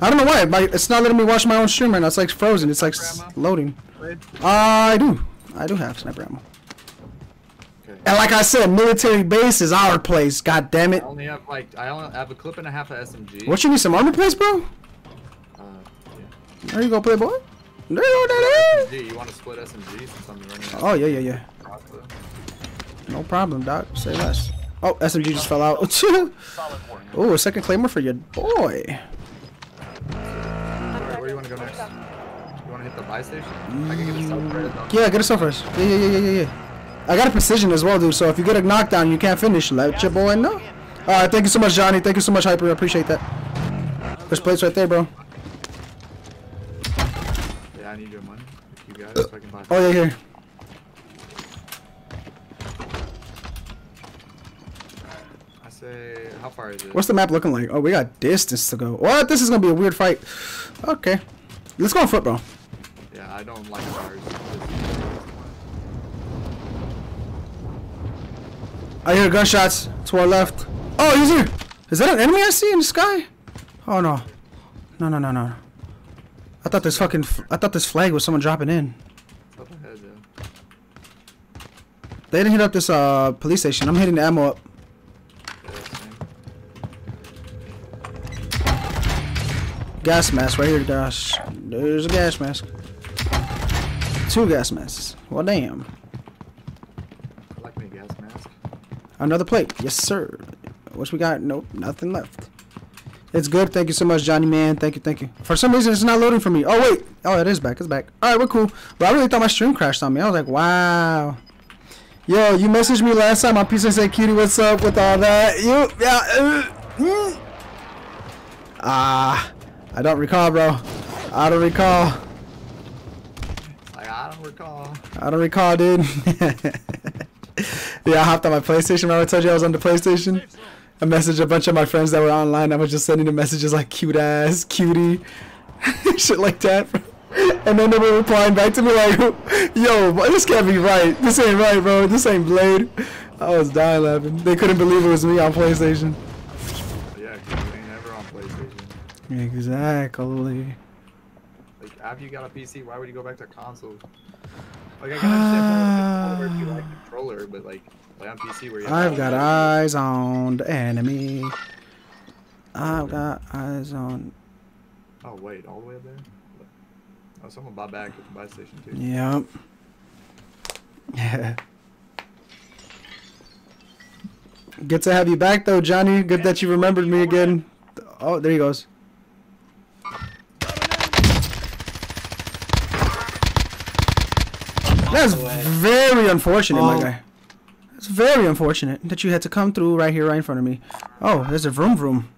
I don't know why. My, it's not letting me watch my own stream right now. It's like frozen. It's like s- loading. I do. I do have sniper ammo. Okay. And like I said, military base is our place. God damn it. I only have like I only have a clip and a half of SMG. What you need some armor plates, bro? Uh, yeah. There you go, playboy. You go, daddy. SMG, you want to split SMG since I'm running out Oh yeah, yeah, yeah. No problem, doc. Say less. Oh, SMG just fell out. Oh, a second claimer for your boy. Where, where do you want to go next? You want to hit the buy station? I can get a sub credit though. Yeah, get up first. Yeah, yeah, yeah, yeah, yeah, yeah. I got a precision as well, dude. So if you get a knockdown, you can't finish. Let your boy know. All right, thank you so much, Johnny. Thank you so much, Hyper. I appreciate that. There's plates right there, bro. Yeah, I need your money. If you got it, so I can buy. Uh, oh yeah, here. I say, how far is it? What's the map looking like? Oh, we got distance to go. What? This is gonna be a weird fight. Okay, let's go on foot, bro. Yeah, I don't like cars. I hear gunshots to our left. Oh, he's here. Is that an enemy I see in the sky? Oh no, no, no, no, no. I thought this fucking. I thought this flag was someone dropping in. It's up ahead, though. They didn't hit up this uh police station. I'm hitting the ammo up. Gas mask right here, gosh. There's a gas mask. Two gas masks. Well, damn. I like me gas mask. Another plate. Yes, sir. What's we got? Nope, nothing left. It's good. Thank you so much, Johnny man. Thank you, thank you. For some reason, it's not loading for me. Oh, wait. Oh, it is back. It's back. All right, we're cool. But I really thought my stream crashed on me. I was like, wow. Yo, you messaged me last time on PC say, cutie, what's up with all that? You, yeah. Uh, mm. Ah, I don't recall, bro. I don't recall. Like, I don't recall. I don't recall, dude. yeah, I hopped on my PlayStation. Remember I told you I was on the PlayStation? I messaged a bunch of my friends that were online. I was just sending them messages like cute ass, cutie, shit like that. And then they were replying back to me like, yo, this can't be right. This ain't right, bro. This ain't Blade. I was dying laughing. They couldn't believe it was me on PlayStation. Yeah, ain't ever on PlayStation. Exactly. Like, after you got a PC, why would you go back to console? Like, I can understand where you like controller, but like, play on PC where you I've got eyes on the enemy. I've got eyes on. Oh, wait, all the way up there? Oh, someone bought back at the buy station, too. Yep. Yeah. Good to have you back, though, Johnny. Good that you remembered me again. Oh, there he goes. That's very unfortunate, my oh. guy. That's very unfortunate that you had to come through right here, right in front of me. Oh, there's a vroom vroom.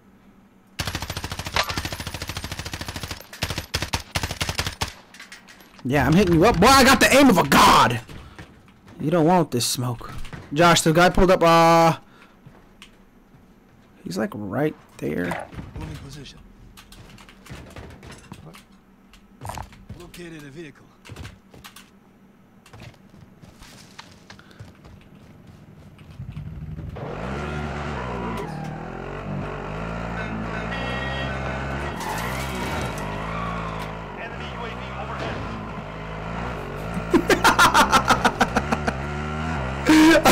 Yeah, I'm hitting you up. Boy, I got the aim of a god! You don't want this smoke. Josh, the guy pulled up, uh... He's like right there. Position. Located a vehicle. Enemy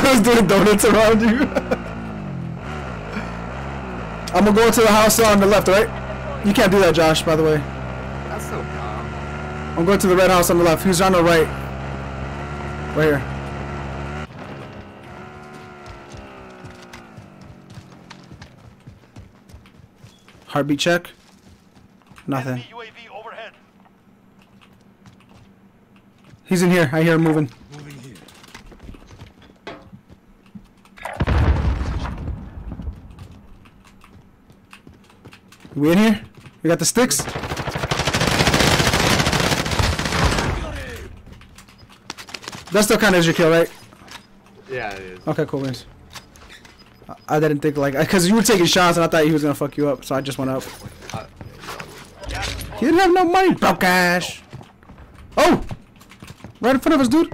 I was doing donuts around you. I'm gonna go into the house on the left, right? You can't do that, Josh, by the way. That's so calm. I'm going to the red house on the left. Who's on the right? Right here. Heartbeat check. Nothing. Enemy UAV overhead. He's in here. I hear him moving. Moving here. We in here? We got the sticks? That still kind of is your kill, right? Yeah, it is. Okay, cool, wins. I- didn't think like, cause you were taking shots and I thought he was gonna fuck you up, so I just went up. He didn't have no money, broke cash. Oh, right in front of us, dude.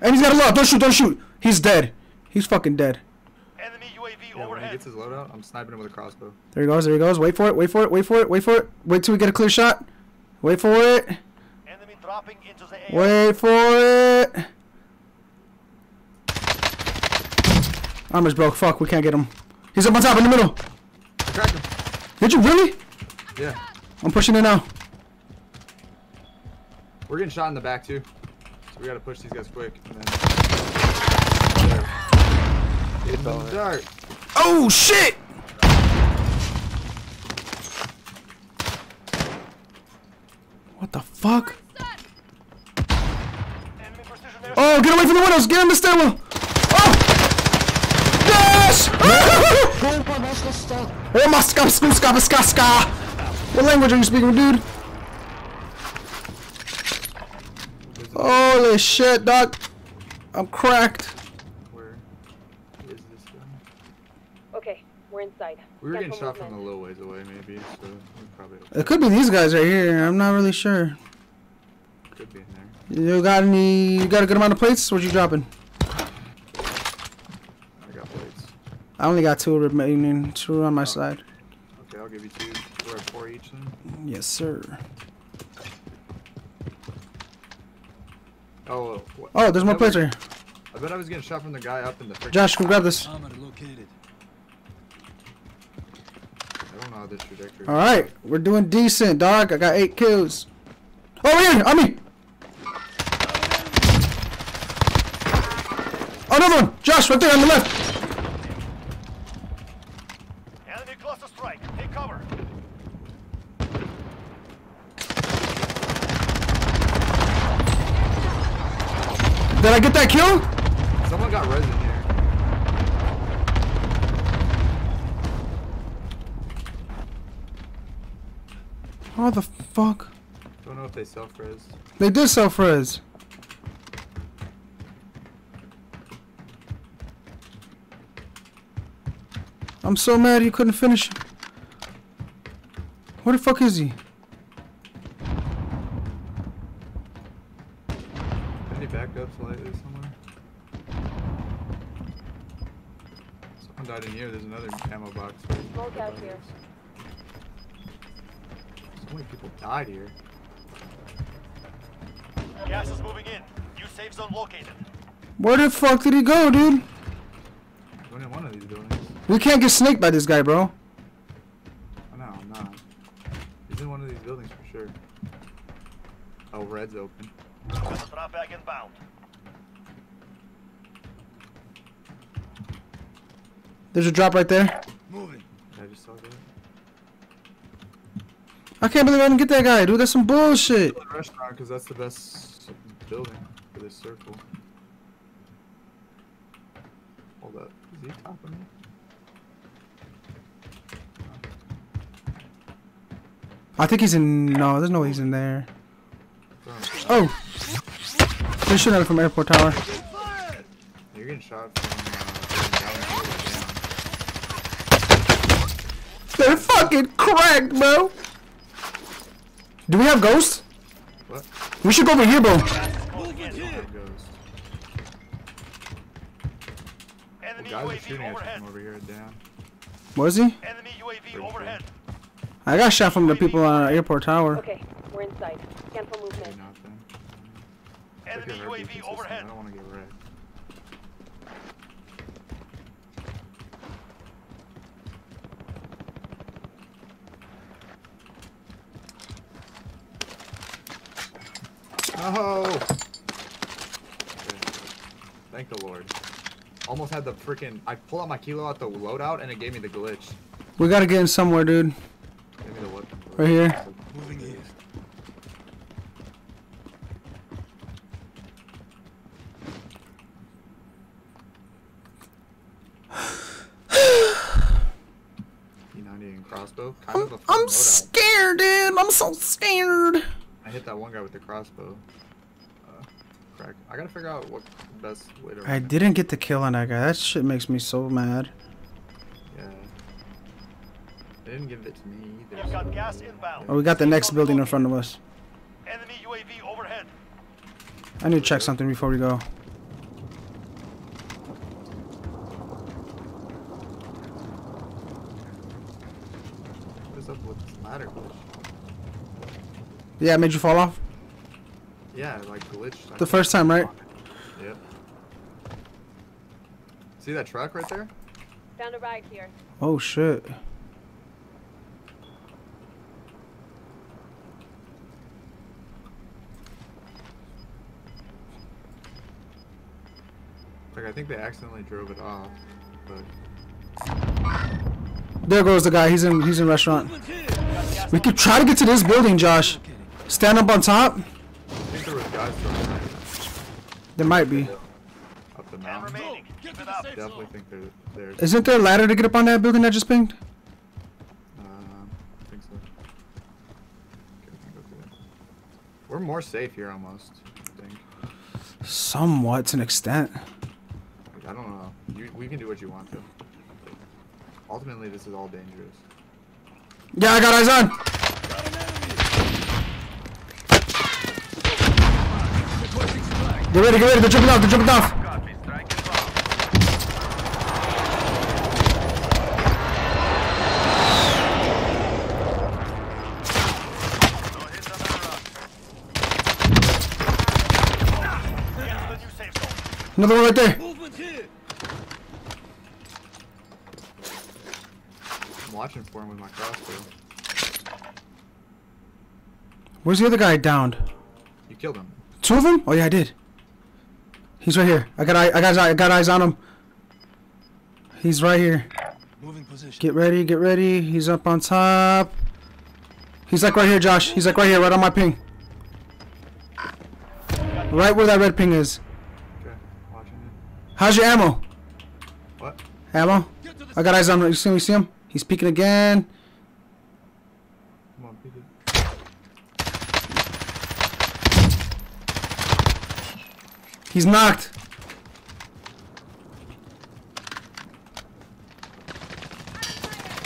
And he's got a lot. Don't shoot, don't shoot. He's dead. He's fucking dead. Enemy UAV yeah, when he gets his loadout, I'm sniping him with a crossbow. There he goes. There he goes. Wait for it. Wait for it. Wait for it. Wait for it. Wait till we get a clear shot. Wait for it. Enemy dropping into the air. Wait for it. Armor's broke. Fuck, we can't get him. He's up on top in the middle. I cracked him. Did you really? Yeah. I'm pushing it now. We're getting shot in the back too. So we gotta push these guys quick. And then... Get in the dark. Oh shit! What the fuck? Oh, get away from the windows! Get in the stairwell! Oh! Yes! Oh my ska ska ska ska! What language are you speaking, dude? Holy shit, dog! I'm cracked. Where is this guy? Okay, we're inside. We were getting shot from a little ways away, maybe. So we probably It could be these guys right here. I'm not really sure. could be in there. You got any? You got a good amount of plates? What you dropping? I got plates. I only got two remaining. Two on my oh. side. Okay, I'll give you two. We're at four each then. Yes, sir. Oh. What? Oh, there's more plates right here. I bet I was getting shot from the guy up in the Josh, come grab this. Armor located. I don't know how this trajectory. All right, we're doing decent, dog. I got eight kills. Oh, right here, on me. Another one, Josh, right there on the left. Enemy cluster strike. Take cover. Did I get that kill? Someone got resin here. How the fuck? Don't know if they self res. They did self-res. I'm so mad you couldn't finish. him. Where the fuck is he? Any backups lately somewhere? Someone died in here. There's another ammo box. Smoke out here. So many people died here. Gas is moving in. New safe zone located. Where the fuck did he go, dude? Going in one of these buildings. We can't get snaked by this guy, bro. Oh, no, I'm not. He's in one of these buildings for sure. Oh, red's open. Got drop bag inbound. There's a drop right there. Moving. I just saw that. I can't believe I didn't get that guy, dude. That's some bullshit. Restaurant, because that's the best building for this circle. Hold up. Is he topping me? I think he's in. No, there's no way he's in there. Oh! They're shooting at it from airport tower. You're getting shot from uh. They're fucking cracked, bro. Do we have ghosts? What? We should go over here, bro. Closing in. There it goes. Well, Enemy guys are UAV shooting at you overhead. from over here down. Was he? Enemy UAV overhead. I got shot from the people on airport tower. Okay, we're inside. Scan for Maybe movement. not then. Check Enemy UAV overhead. I don't want to get wrecked. Oh! Thank the Lord. Almost had the freaking. I pulled out my kilo out the loadout and it gave me the glitch. We gotta get in somewhere, dude. Right here. Moving east. crossbow? Kind I'm, I'm scared, dude. I'm so scared. I hit that one guy with the crossbow. Uh, crack. I gotta figure out what best way to. I run didn't get the kill on that guy. That shit makes me so mad. Yeah. They didn't give it to me either. You've got gas inbound. Oh, we got the next building in front of us. Enemy UAV overhead. I need to check something before we go. What is up with this ladder glitch? Yeah, it made you fall off Yeah, it, like glitched. I the first time, right? Yep. See that truck right there? Found a ride here. Oh shit. Like I think they accidentally drove it off, but There goes the guy. He's in. He's in restaurant. We could try to get to this building, Josh. Stand up on top. I think there was guys throwing There might be. up the Ten mountain. remaining. Keep it up. Definitely think they're there. Isn't there a ladder to get up on that building that just pinged? Um, I think so. Okay, go through. We're more safe here almost. I think. Somewhat, to an extent. Like, I don't know. You, we can do what you want to. Ultimately, this is all dangerous. Yeah, I got eyes on. Get ready, get ready. They're jumping off. They're jumping off. Copy. Striking bomb. No hits on that run. Get to the new safe. Another one right there. I'm watching for him with my crossbow. Where's the other guy downed? You killed him. Two of them? Oh yeah, I did. He's right here. I got eye, I got I got eyes on him. He's right here. Moving position. Get ready, get ready. He's up on top. He's like right here, Josh. He's like right here, right on my ping. Right where that red ping is. Okay, watching it. How's your ammo? What? Ammo? Get to the I got eyes on him. You see, you see him? He's peeking again. Come on, beat it. He's knocked.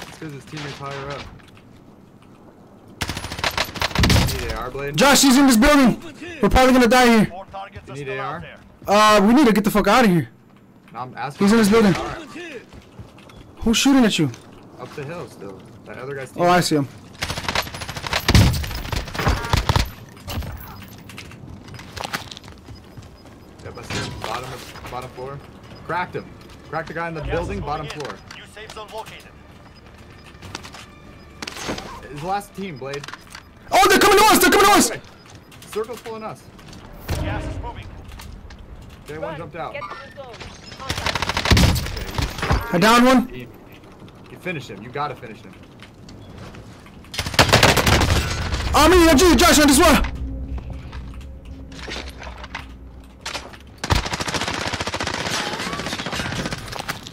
Because his teammates higher up. Need AR blade? Josh, he's in this building. We're probably gonna die here. You need AR? Uh, we need to get the fuck out of here. No, I'm asking. He's in his building. Alright, Movement here. Who's shooting at you? Up the hill still. That other guy's Oh, I see him. Yep, I see him. Bottom, of, bottom floor. Cracked him. Cracked the guy in the Gas building, bottom in. floor. New safe zone located. His last team, Blade. Oh, they're coming to us. They're coming to us. Okay. Circle's pulling us. Gas is moving. Okay, one Run. jumped out. Get to the zone. Contact. Okay, I downed one. you, you finish him. You gotta finish him. Oh, me, I'm Josh, Josh, on this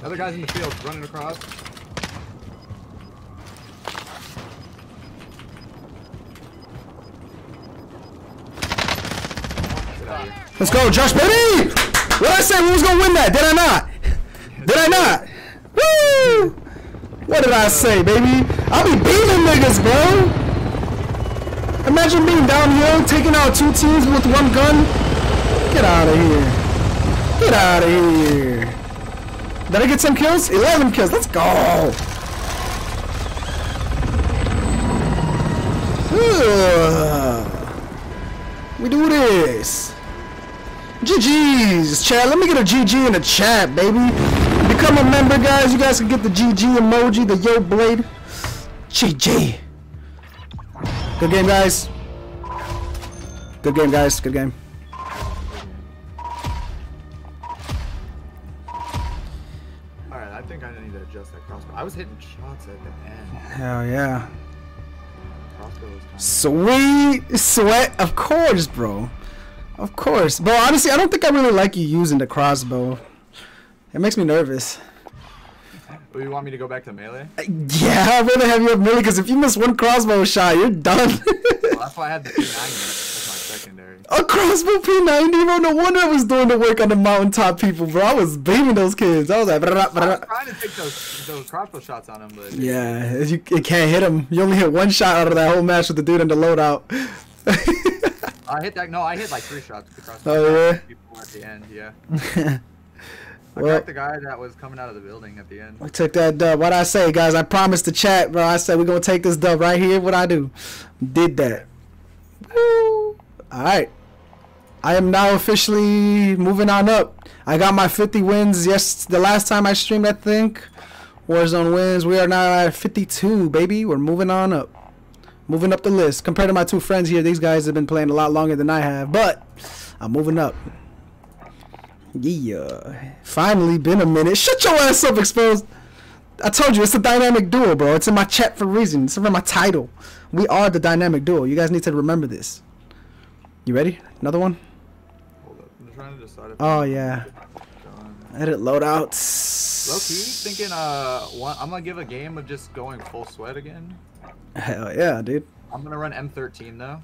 other guy's in the field, running across. Let's go, Josh, baby. What I say? We was gonna win that? Did I not? Did I not? Woo! What did I say, baby? I be beating niggas, bro. Imagine being downhill, taking out two teams with one gun. Get out of here. Get out of here. Did I get some kills? 11 kills. Let's go. We do this. GG's, chat. Let me get a GG in the chat, baby. Become a member, guys. You guys can get the GG emoji, the yo blade. GG. Good game, guys. Good game, guys. Good game. I was hitting shots at the end. Hell yeah. Crossbow was kind of. Sweet sweat. Of course, bro. Of course. Bro, honestly, I don't think I really like you using the crossbow. It makes me nervous. Oh, you want me to go back to melee? Uh, yeah, I'd rather have you have melee because if you miss one crossbow shot, you're done. Well, that's why I had the P90 A crossbow P90, bro. No wonder I was doing the work on the mountaintop people, bro. I was beaming those kids. I was like, brah, I was brah. trying to take those those crossbow shots on him, but yeah, you, you can't hit him. You only hit one shot out of that whole match with the dude in the loadout. I hit that. No, I hit like three shots with the crossbow. Oh, yeah? People at the end, yeah. I Well- cracked the guy that was coming out of the building at the end. I took that dub. What I say, guys? I promised the chat, bro. I said we're gonna take this dub right here. What I do? Did that. Woo. All right. I am now officially moving on up. I got my 50 wins. Yes, the last time I streamed, I think. Warzone wins. We are now at 52, baby. We're moving on up. Moving up the list. Compared to my two friends here, these guys have been playing a lot longer than I have. But I'm moving up. Yeah. Finally been a minute. Shut your ass up, exposed. I told you it's a dynamic duo, bro. It's in my chat for a reason. It's in my title. We are the dynamic duo. You guys need to remember this. You ready? Another one? Hold up. I'm trying to decide if Oh yeah. Edit loadouts. Low key, thinking uh, one, I'm gonna give a game of just going full sweat again. Hell yeah, dude. I'm gonna run M13 though.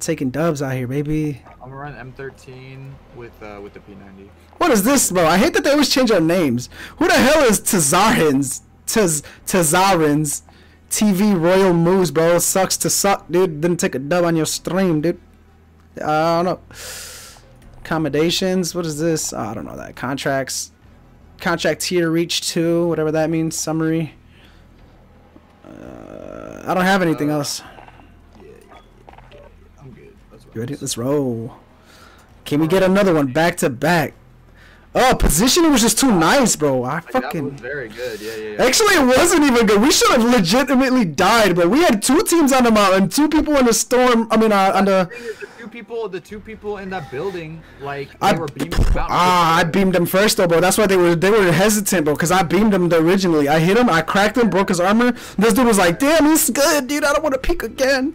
Taking dubs out here, baby. I'm gonna run M13 with uh, with the P90. What is this, bro? I hate that they always change our names. Who the hell is Tazarins? Taz Tazarins. TV Royal Moves, bro. Sucks to suck, dude. Didn't take a dub on your stream, dude. I don't know. Accommodations. What is this? Oh, I don't know that. Contracts. Contract tier reach two, whatever that means. Summary. Uh, I don't have anything else. Yeah, yeah, I'm good. You ready? this. Let's roll. Can we get another one back to back? Oh, positioning was just too nice, bro. I fucking. was very good. Yeah, yeah, yeah. Actually, it wasn't even good. We should have legitimately died, bro. We had two teams on the mountain, two people in the storm. I mean, uh, on the. Thing is, the two people, the two people in that building, like they I, were beaming the mountain. ah, I beamed them first though, bro. That's why they were they were hesitant, bro. Cause I beamed him originally. I hit him, I cracked him, broke his armor. This dude was like, "Damn, he's good, dude. I don't want to peek again."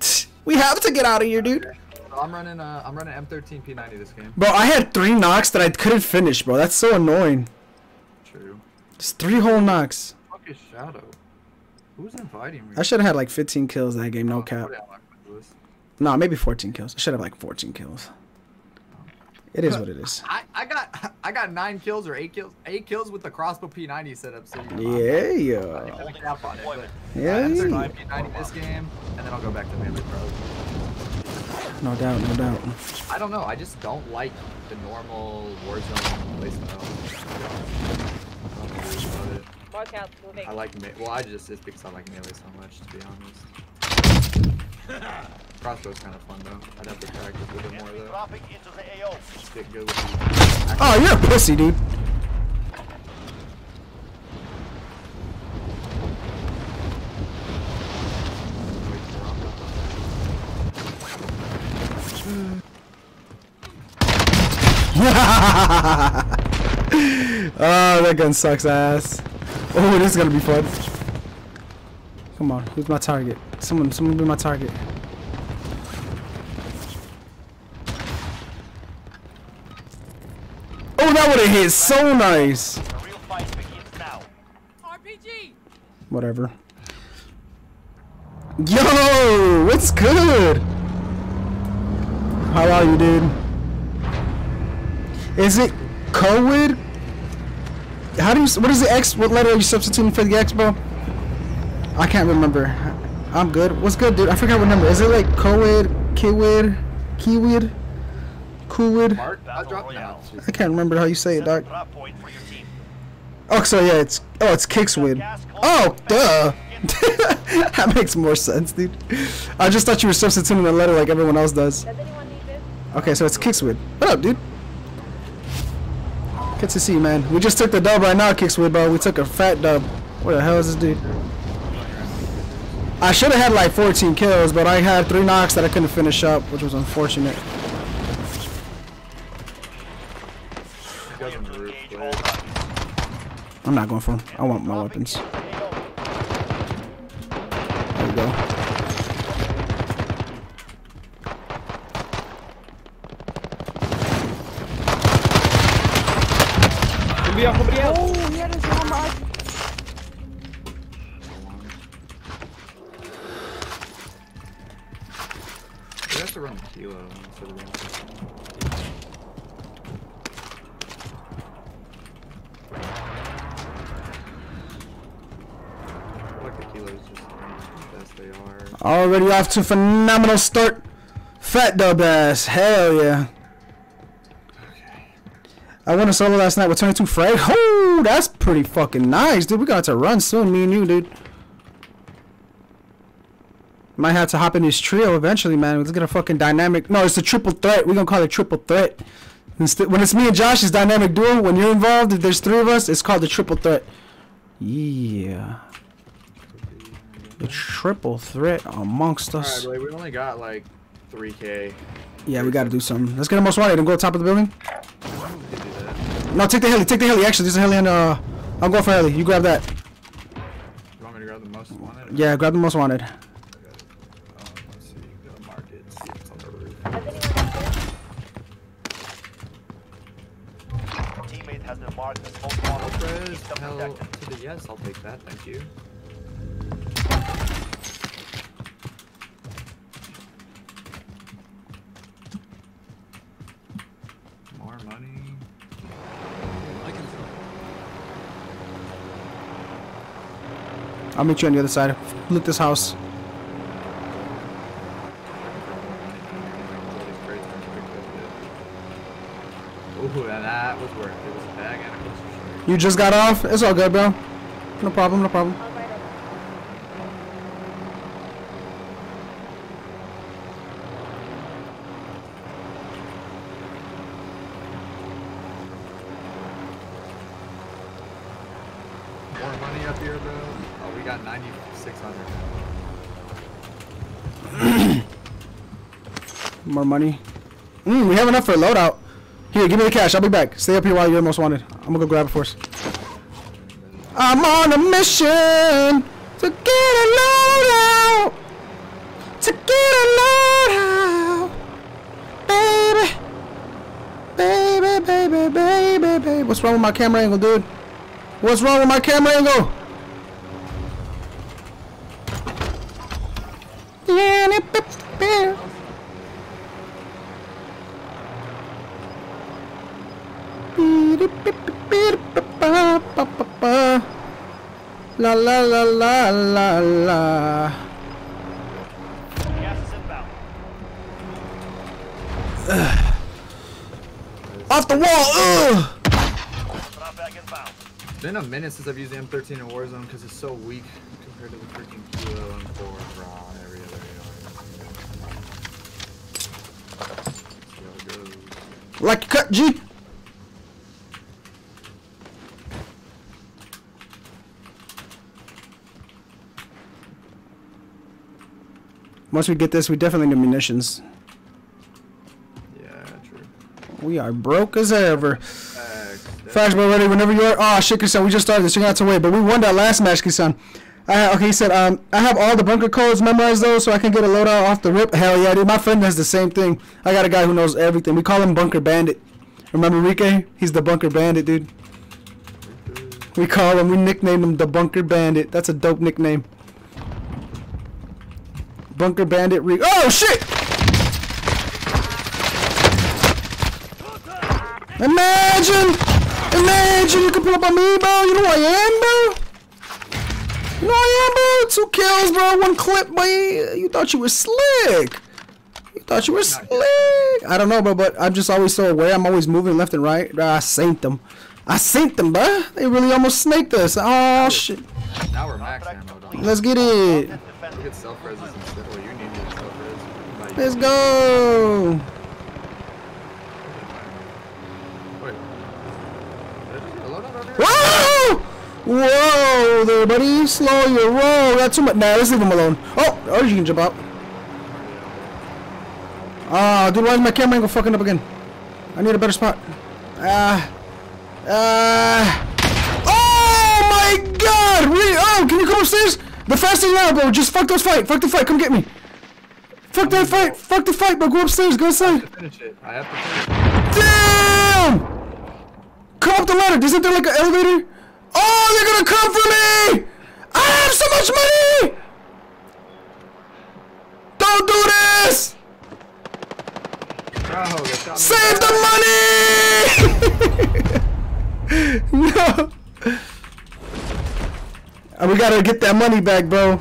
We have to get out of here, dude. I'm running, uh, I'm running M13 P90 this game. Bro, I had three knocks that I couldn't finish, bro. That's so annoying. True. Just three whole knocks. Fuck is Shadow? Who's inviting me? I should have had like 15 kills that game, no cap. Put it on my list. No, maybe 14 kills. I should have like 14 kills. It is what it is. I, I got I got nine kills or eight kills eight kills with the crossbow P90 setup sitting. in my- Yeah, yeah. Let me cap on it, but Yeah, I'm yeah. P90 this game, and then I'll go back to melee probably. No doubt, no doubt. I don't know. I just don't like the normal Warzone playstyle. I don't know what it is about it. Mark out. Moving. I like me. Well, I just it's because I like melee so much, to be honest. Crossbow's kind of fun though. I'd have to practice with it more though. dropping into the AO. Get good with the Oh, you're a pussy, dude. oh, that gun sucks ass. Oh, this is gonna be fun. Come on, who's my target? Someone, someone be my target. Oh, that would have hit so nice. The real fight begins now. RPG. Whatever. Yo, what's good? How are you, dude? Is it COVID? How do you? What is the X? What letter are you substituting for the X, bro? I can't remember. I'm good. What's good, dude? I forgot what number. Is it like COVID, Kiwid, Kiwid, Coolwid? Mark, I dropped now. I can't remember how you say it, Set a dog. drop point for your team. Oh, so yeah, it's oh, it's Kickswid. Oh, duh. that makes more sense, dude. I just thought you were substituting the letter like everyone else does. Does anyone need this? Okay, so it's Kickswid. What up, dude? Good to see you, man. We just took the dub right now, Kickswid, bro. We took a fat dub. Where the hell is this dude? I should have had like 14 kills, but I had three knocks that I couldn't finish up, which was unfortunate. I'm not going for him. I want my weapons. There we go. Could be up, could be up. Oh, he had his helmet. should run the kilo instead of the I feel like the kilos just aren't the best they are. Already off to phenomenal start. Fat dub ass. Hell yeah. I won a solo last night with 22 frag. Oh, that's pretty fucking nice, dude. We got to run soon, me and you, dude. Might have to hop in this trio eventually, man. Let's get a fucking dynamic. No, it's a triple threat. We're gonna call it triple threat. When it's me and Josh, it's dynamic duo. When you're involved, if there's three of us, it's called the triple threat. Yeah. The triple threat amongst us. Alright, Blake, we only got like 3k. Yeah, we gotta do something. Let's get a most wanted and go to top of the building. We could do that. No, take the heli. Take the heli. Actually, there's a heli on uh I'll go for heli. You grab that. You want me to grab the most wanted? Yeah, grab the most wanted. Um, let's see. Go mark it. See if it's on the roof. Has anyone got this? Teammate has been marked as most wanted. Press Keep them hell to the yes. I'll take that. Thank you. I'll meet you on the other side. Loot this house. Ooh, that was worth it. It was a bag and a close for sure. You just got off? It's all good, bro. No problem, no problem. I'll write over. More money up here, bro. Oh, we got 9,600. More money. Mm, we have enough for a loadout. Here, give me the cash. I'll be back. Stay up here while you're most wanted. I'm gonna go grab it first. I'm on a mission to get a loadout. To get a loadout. Baby. Baby, baby, baby, baby. What's wrong with my camera angle, dude? What's wrong with my camera angle? Yeah, La la la la la la. Off the wall! Ugh! It's been a minute since I've used the M13 in Warzone because it's so weak compared to the freaking Kilo M4 Grau and every other AR. Like cut, G. Once we get this, we definitely need munitions. Yeah, true. We are broke as ever. Facts. Bro, ready whenever you are. Oh, shit, Kisan, we just started this. You're gonna have to wait. But we won that last match, Kisan. I, okay, he said, um, I have all the bunker codes memorized, though, so I can get a loadout off the rip. Hell yeah, dude. My friend does the same thing. I got a guy who knows everything. We call him Bunker Bandit. Remember Rike? He's the Bunker Bandit, dude. We call him, we nickname him the Bunker Bandit. That's a dope nickname. Bunker Bandit Re- Oh, shit! Imagine! Imagine you can pull up on me, bro. You know who I am, bro? You know who I am, bro? Two kills, bro. One clip, boy. You thought you were slick. You thought you were slick. I don't know, bro, but I'm just always so aware. I'm always moving left and right. I saint them. I saint them, bro. They really almost snaked us. Oh, shit. Now we're max ammo, don't Let's get it. Defend Look at self res instead. Well, you need to self res. Let's go. Wait. Whoa! Whoa there, buddy. Slow your roll. Got too much. Nah, let's leave him alone. Oh, or you can jump out. Ah, dude, why is my camera angle fucking up again? I need a better spot. Ah. Ah. oh my god! Really? Oh, can you come upstairs? The fastest now, bro. Just fuck those fight. Fuck the fight. Come get me. Fuck that fight! Fuck the fight, bro! Go upstairs, go inside! I have to finish it. I have to finish it. Damn! Come up the ladder! Isn't there like an elevator? Oh, they're gonna come for me! I have so much money! Don't do this! Oh, Save the money! no! Uh, we gotta get that money back, bro.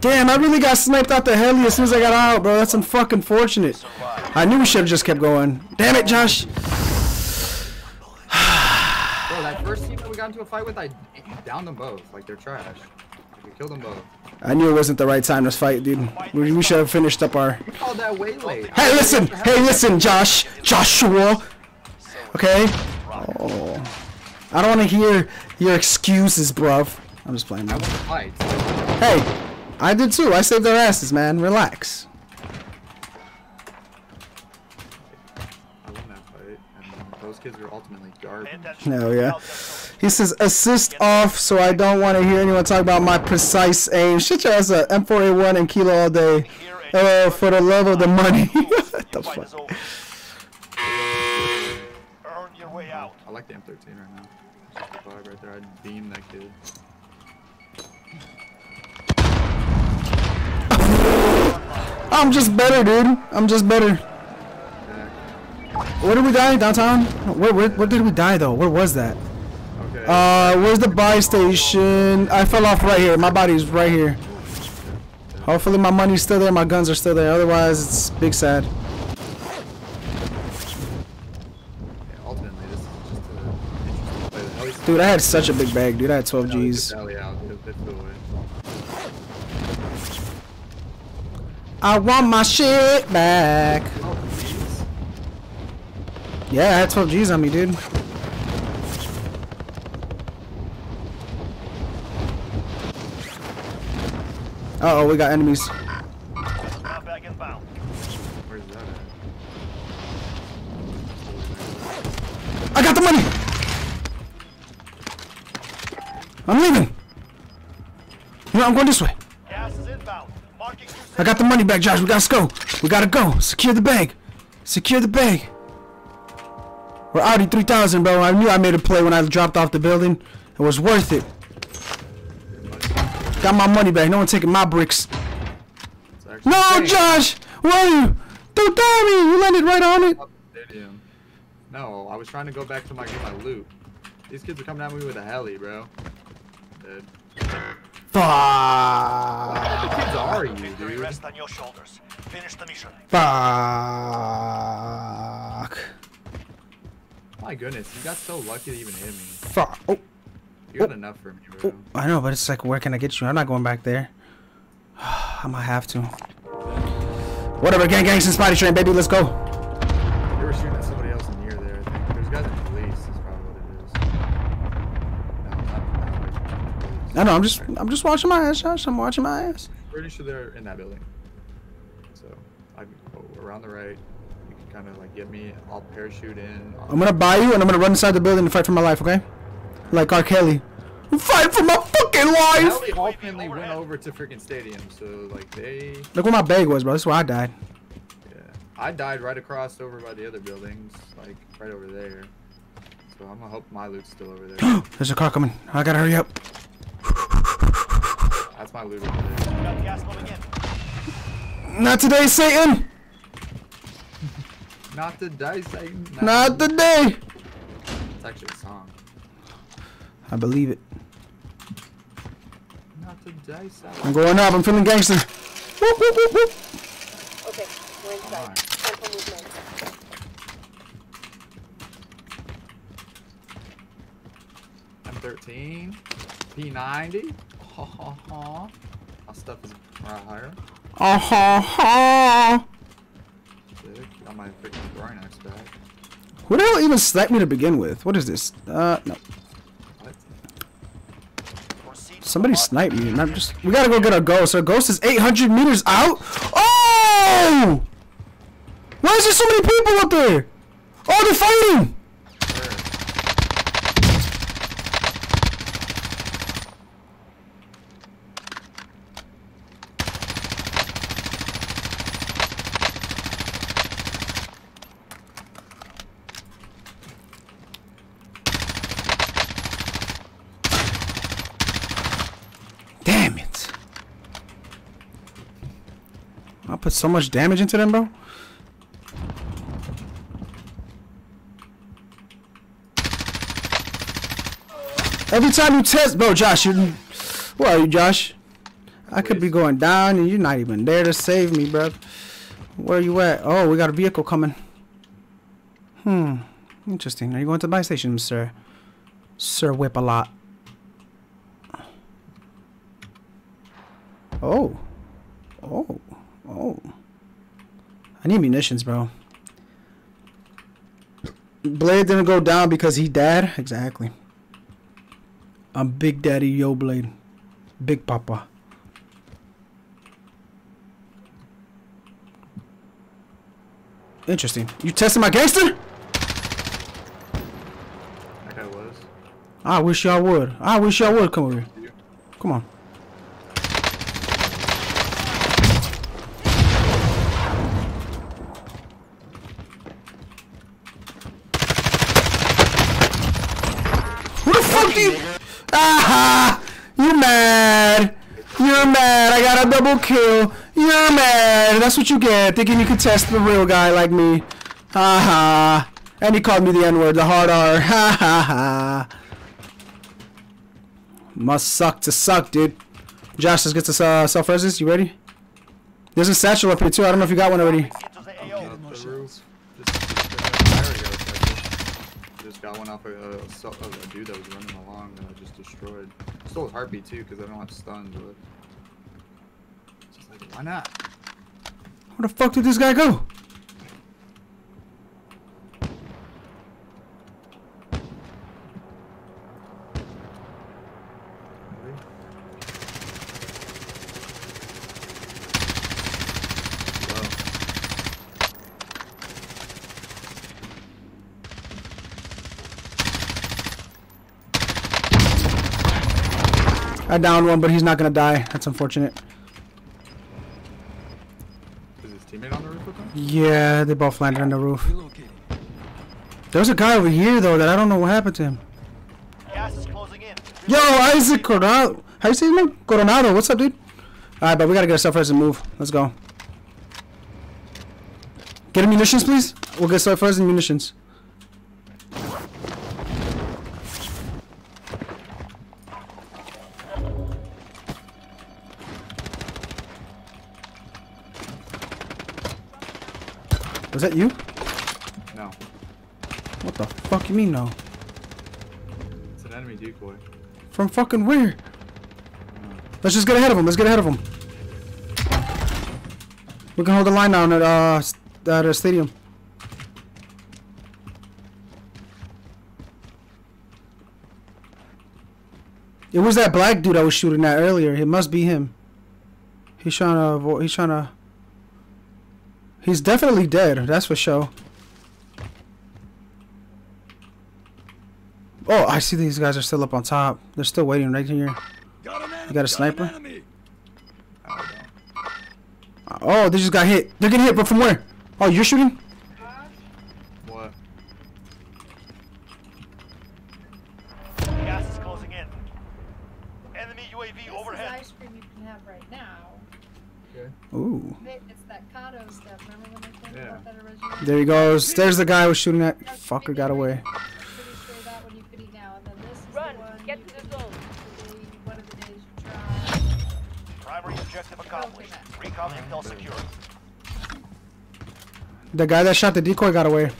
Damn, I really got sniped out the heli as soon as I got out, bro. That's unfucking fortunate. I knew we should have just kept going. Damn it, Josh. Bro, that first team that we got into a fight with, I downed them both. Like they're trash. We killed them both. I knew it wasn't the right time to fight, dude. We, we should have finished up our. We called that way late. Hey, listen! Hey, listen, Josh! Joshua! Okay? Oh. I don't want to hear your excuses, bruv. I'm just playing. I want to fight. Hey, I did too. I saved their asses, man. Relax. I won that fight, and then those kids were ultimately Pay garbage. attention. Hell yeah. He says assist off, so I don't want to hear anyone talk about my precise aim. Shit your ass up. M4A1 and kilo all day. Oh, for the love of the money. what the fuck? Earn your way out. I like the M13 right now. Just the vibe right there. I'd beam that kid. I'm just better, dude. I'm just better. Where did we die? Downtown? Where, where, where did we die, though? Where was that? Okay. Uh, where's the buy station? I fell off right here. My body's right here. Hopefully my money's still there, my guns are still there. Otherwise, it's big sad. yeah, ultimately, this is just a interesting play. At least Dude, I had such a big bag, dude. I had 12 G's. Sally out. They- they flew away. I want my shit back. Oh. Yeah, I had 12 G's on me, dude. Uh oh, we got enemies. I got the money! I'm leaving! Know, I'm going this way. I got the money back, Josh. We gotta go. We gotta go. Secure the bag. Secure the bag. We're Audi 3000, bro. I knew I made a play when I dropped off the building. It was worth it. Got my money back. No one taking my bricks. No, Hey, Josh! Where are you? Don't die me! You landed right on it. Stadium. No, I was trying to go back to my get my loot. These kids are coming at me with a heli, bro. Dead. Fuck. Of kids are you, dude? rests on your shoulders. Finish the mission. Fuck. My goodness, you got so lucky to even hit me. Fuck. Oh, You got oh. enough for me, bro. oh, I know, but it's like, where can I get you? I'm not going back there. I might have to. Whatever, gang, gangs, and spotty train, baby. Let's go. I know. I'm just, I'm just watching my ass, Josh. I'm watching my ass. Pretty sure they're in that building. So, I can go around the right. You can kind of like get me. I'll parachute in. I'll- I'm gonna buy you, and I'm gonna run inside the building and fight for my life. Okay? Like R. Kelly. Fight for my fucking life. Heli ultimately went over to freaking stadium, so like they, Look where my bag was, bro. That's where I died. yeah. I died right across over by the other buildings, like right over there. So I'm gonna hope my loot's still over there. There's a car coming. I gotta hurry up. That's my loot over there. Got gas moving in. Not today, Satan. Not the dice, Satan. Not today. It's actually a song. I believe it. Not the dice, I'm going up. I'm feeling gangster. Whoop, whoop, whoop, whoop. Okay, we're inside. Alright. Time for movement. M13, P90. Ha ha ha. My stuff is right higher. Uh ha ha. Got my freaking throwing axe back. Who the hell even sniped me to begin with? What is this? Uh, no. What? Somebody sniped me, and I'm just. We gotta go get our ghost. Our ghost is 800 meters out. Oh! Why is there so many people up there? Oh, they're fighting! Damn it. I put so much damage into them, bro. Every time you test, bro, Josh, you. Where are you, Josh? I could be going down and you're not even there to save me, bro. Where are you at? Oh, we got a vehicle coming. Hmm. Interesting. Are you going to the buy station, sir? Sir Whip a lot. Oh. Oh. Oh. I need munitions, bro. Blade didn't go down because he died? Exactly. I'm Big Daddy Yo Blade. Big Papa. Interesting. You testing my gangster? Guy was. I wish y'all would. I wish y'all would come over here. Come on. Who the fuck do you? Ah! You mad? You're mad. I got a double kill. You're mad. That's what you get. Thinking you could test the real guy like me. Ha ha. And he called me the N word, the hard R. Ha ha ha. Must suck to suck, dude. Josh, let's get to uh, self resist. You ready? There's a satchel up here too. I don't know if you got one already. Just, got. One off a, a, a, a dude that was running along that I just destroyed. Stole his heartbeat too because I don't have stuns. But like, why not? Where the fuck did this guy go? I downed one, but he's not gonna die. That's unfortunate. is his teammate on the roof with him? Yeah, they both landed on the roof. There's a guy over here though that I don't know what happened to him. Gas is closing in. Yo, Isaac Coronado. How you say his name? Coronado. What's up, dude? All right, but we gotta get ourselves first and move. Let's go. Get munitions, please. We'll get self first and munitions. Was that you? No, What the fuck you mean no? it's an enemy decoy. From fucking where? Let's just get ahead of him. Let's get ahead of him. We can hold the line down at uh at a stadium. It was that black dude I was shooting at earlier. It must be him. He's trying to. avo- He's trying to. He's definitely dead. That's for sure. Oh, I see these guys are still up on top. They're still waiting right here. Got enemy. You got a sniper? An enemy. I don't. Oh, they just got hit. They're getting hit, but from where? Oh, you're shooting? What? Gas is closing in. Enemy UAV This is overhead. ice cream you can have right now. Okay. Ooh. It- It's that Kato stuff. Remember when I told you Yeah. about that originally? There he goes. There's the guy I was shooting at. That's Fucker got away. great. I'm pretty sure that one you could eat now. And then this is Run, the one get you to the could zone. eat the day, one of the days you try. Primary objective accomplished. Recon intel secure. The guy that shot the decoy got away.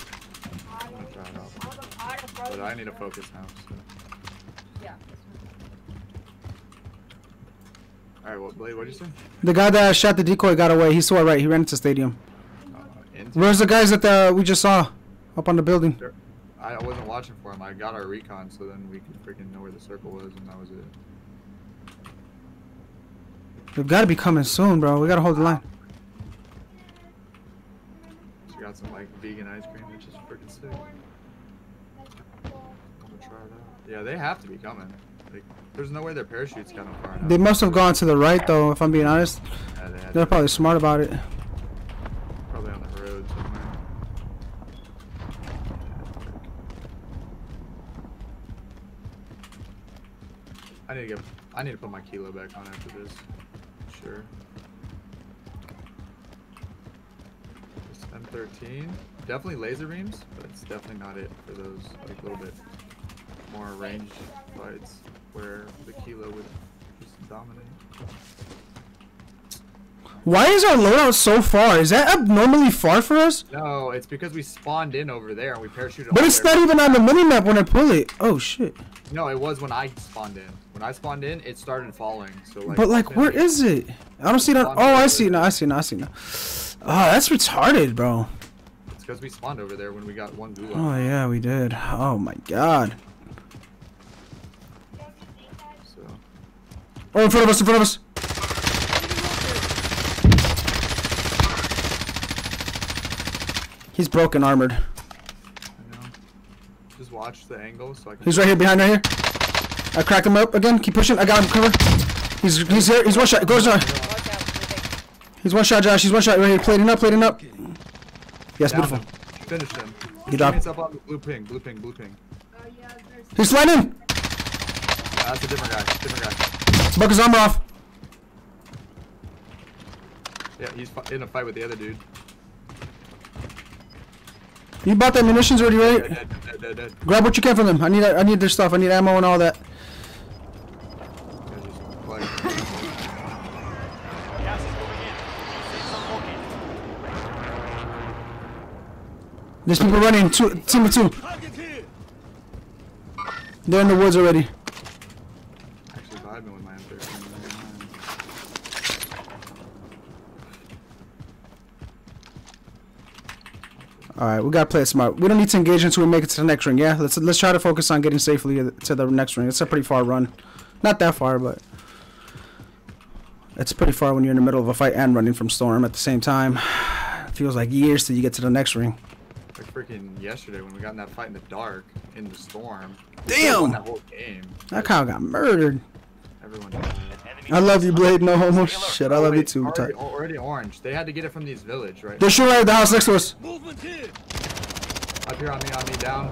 I'm gonna try it out. But I need to focus now. So. Yeah. Alright, what Blade? What'd you say? The guy that shot the decoy got away. He saw it right. He ran into the stadium. Into Where's the guys that uh, we just saw up on the building? I I wasn't watching for them. I got our recon, so then we could freaking know where the circle was, and that was it. They've got to be coming soon, bro. We got to hold the line. She got some like vegan ice cream, which is freaking sick. I'm gonna try it out. Yeah, they have to be coming. Like, there's no way their parachutes got them far enough. They must have gone to the right, though, if I'm being honest. Yeah, they They're probably smart about it. probably on the road somewhere. I need to get. I need to put my kilo back on after this. Sure. This M13, definitely laser beams, but it's definitely not it for those like little bit more range fights where the kilo would just dominate. Why is our loadout so far? Is that abnormally far for us? No, it's because we spawned in over there and we parachuted. But it's there. not even on the minimap when I pull it. Oh shit. No, it was when I spawned in. When I spawned in, it started falling. So like. But like, where is it? I don't see it on. Oh, I see it now. I see it now. I see it now. Oh, that's retarded, bro. It's because we spawned over there when we got one gulag. Oh yeah, we did. Oh my god. So Oh, in front of us! In front of us! He's broken armored. I know. Just watch the angle so I can. He's right here, behind, right here. I cracked him up again. Keep pushing. I got him cover. He's he's here. He's one shot. Goes on. Watch out. moving. He's one shot, Josh. He's one shot right here. Plating up, plating up. Yes, Down beautiful. him. Finish him. Good job. Up on the blue ping, blue ping, blue ping. Yeah, He's flying in. Yeah, that's a different guy. Different guy. Buck his armor off. Yeah, he's in a fight with the other dude. You bought the munitions already, right? dead, dead, dead, dead. Grab what you can from them. I need I need their stuff. I need ammo and all that. Yeah, just play. Gas is moving in. New safe zone located. There's people running. Two, team of two. They're in the woods already. Actually vibing with my M13. All right, we gotta play it smart. We don't need to engage until we make it to the next ring. Yeah, let's let's try to focus on getting safely to the next ring. It's a pretty far run, not that far, but it's pretty far when you're in the middle of a fight and running from storm at the same time. It feels like years till you get to the next ring. Like freaking yesterday when we got in that fight in the dark in the storm. Damn! That whole game. That cow got murdered. Everyone I love you, Blade. No homo. Stay alert. Shit, I love you too. Already, Ty. already orange. They had to get it from these village, right? They're shooting at the house next to us. Movement here. Up here on me, on me, down.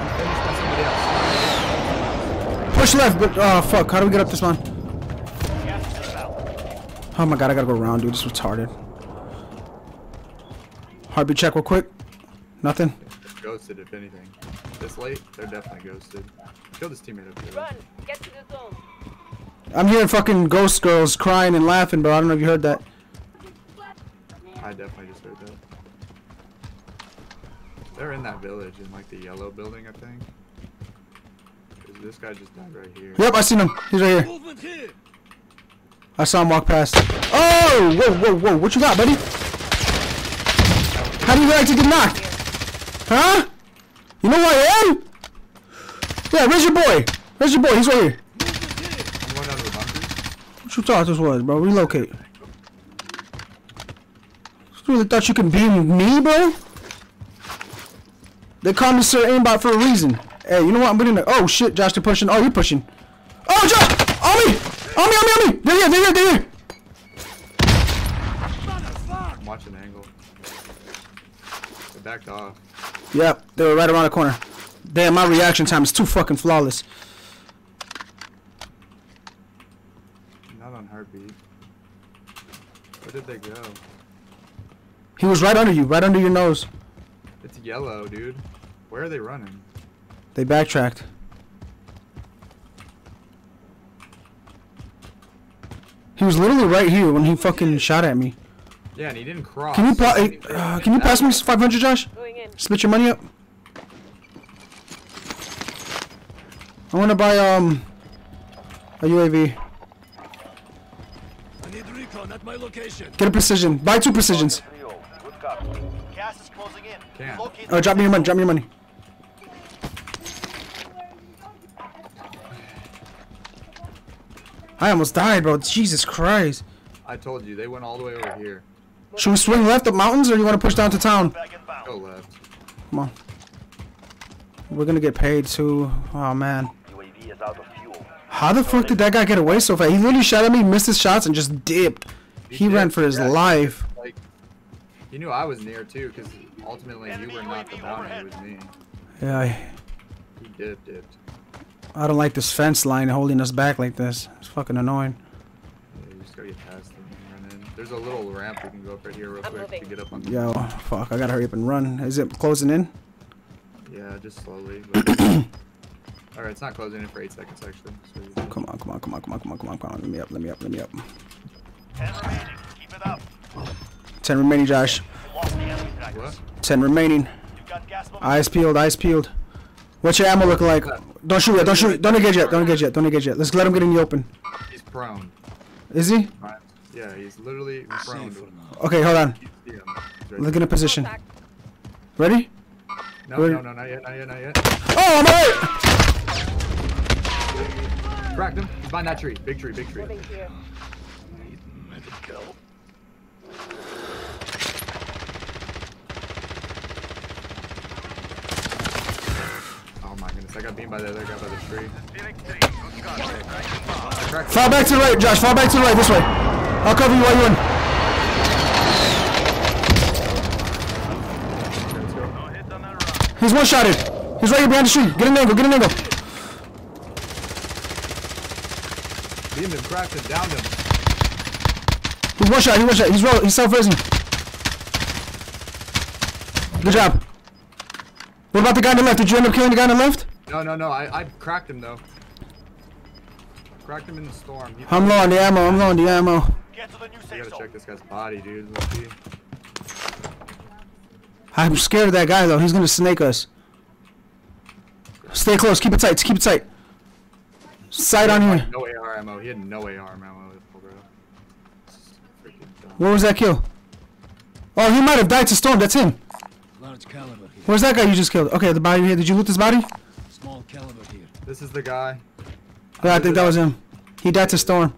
I'm finished by somebody else. Push left, but oh fuck, how do we get up this one? Gas is inbound. Oh my god, I gotta go around, dude. This is retarded. Heartbeat check real quick. Nothing. Ghosted, if anything. This late, they're definitely ghosted. Kill this teammate up here. Run. Get to the zone. I'm hearing fucking ghost girls crying and laughing, bro. I don't know if you heard that. I definitely just heard that. They're in that village in like the yellow building, I think. 'Cause this guy just died right here. Yep, I seen him. He's right here. Here. I saw him walk past. Oh! Whoa, whoa, whoa. What you got, buddy? How do you like to get knocked? Huh? You know who I am? Yeah, where's your boy? Where's your boy? He's right here. What you thought this was, bro? Relocate. You really thought you could beam me, bro? They call me Sir Aimbot for a reason. Hey, you know what? I'm putting the. Oh shit, Josh, they're pushing. Oh, you're pushing. Oh, Josh! On me! On me, on me, on me! They're here, they're here, they're here! I'm watching the angle. They backed off. Yep, they were right around the corner. Damn, my reaction time is too fucking flawless. Not on heartbeat. Where did they go? He was right under you, right under your nose. It's yellow, dude. Where are they running? They backtracked. He was literally right here when he fucking shot at me. Yeah, and he didn't cross. Can you pa- He uh, uh, can you pass me 500, Josh? Going in. Split your money up. I want to buy um a UAV. I need recon at my location. Get a precision. Buy two precisions. Gas is closing in. Can't. Oh, drop me your money. Drop me your money. I almost died, bro. Jesus Christ. I told you, they went all the way over here. Should we swing left up mountains or you want to push down to town? Go left. Come on. We're gonna get paid too. Oh man. UAV is out of fuel. How the fuck did that guy get away so fast? He literally shot at me, missed his shots, and just dipped. He did, ran for his yeah. life. Like, he knew I was near too, because ultimately you were not the UAV bounty, it was me. Yeah, I, He dipped, dipped. I don't like this fence line holding us back like this. It's fucking annoying. There's a little ramp we can go up right here real I'm quick moving. to get up on the Yo, fuck, I gotta hurry up and run. Is it closing in? Yeah, just slowly. Alright, it's not closing in for 8 seconds actually. So. Come on, come on, come on, come on, come on, come on, come on. Let me up, let me up, let me up. Ten remaining. Keep it up. 10 remaining, Josh. Lost the enemy trackers. What? 10 remaining. You've got gas moving. Eyes peeled, eyes peeled. What's your ammo looking like? Don't shoot yet, don't shoot, don't engage yet, don't engage yet, don't engage yet. Let's let him get in the open. He's prone. Is he? Alright. Yeah, he's literally prone. Safe for now. Okay, hold on. You see him. He's right Look in a position. Ready? No, no, no, not yet, not yet, not yet. Oh, I'm alright! Cracked him. He's behind that tree. Big tree, big tree. Moving here. Medical. I got beamed by the other guy by the tree. Fall back to the right, Josh, fall back to the right, this way. I'll cover you while you're in. He's one shotted. He's right here behind the tree. Get an angle, get an angle. Beamed him, cracked him, downed him. He's one shot, he's one shot. He's roll, he's self-raising. Good job. What about the guy on the left? Did you end up killing the guy on the left? No, no, no, I, I cracked him though. Cracked him in the storm. He- I'm low on the ammo, I'm low on the ammo. Get to the new I safe gotta zone. check this guy's body, dude. Let's see. I'm scared of that guy though. He's gonna snake us. Stay close. Keep it tight. Keep it tight. Sight on here. No AR ammo. He had no AR ammo, bro. Freaking dumb. Where was that kill? Oh, he might have died to storm. That's him. Large caliber here. Where's that guy you just killed? Okay, the body here. Did you loot his body? Small caliber here. This is the guy. Yeah, I think that was him. He died to storm.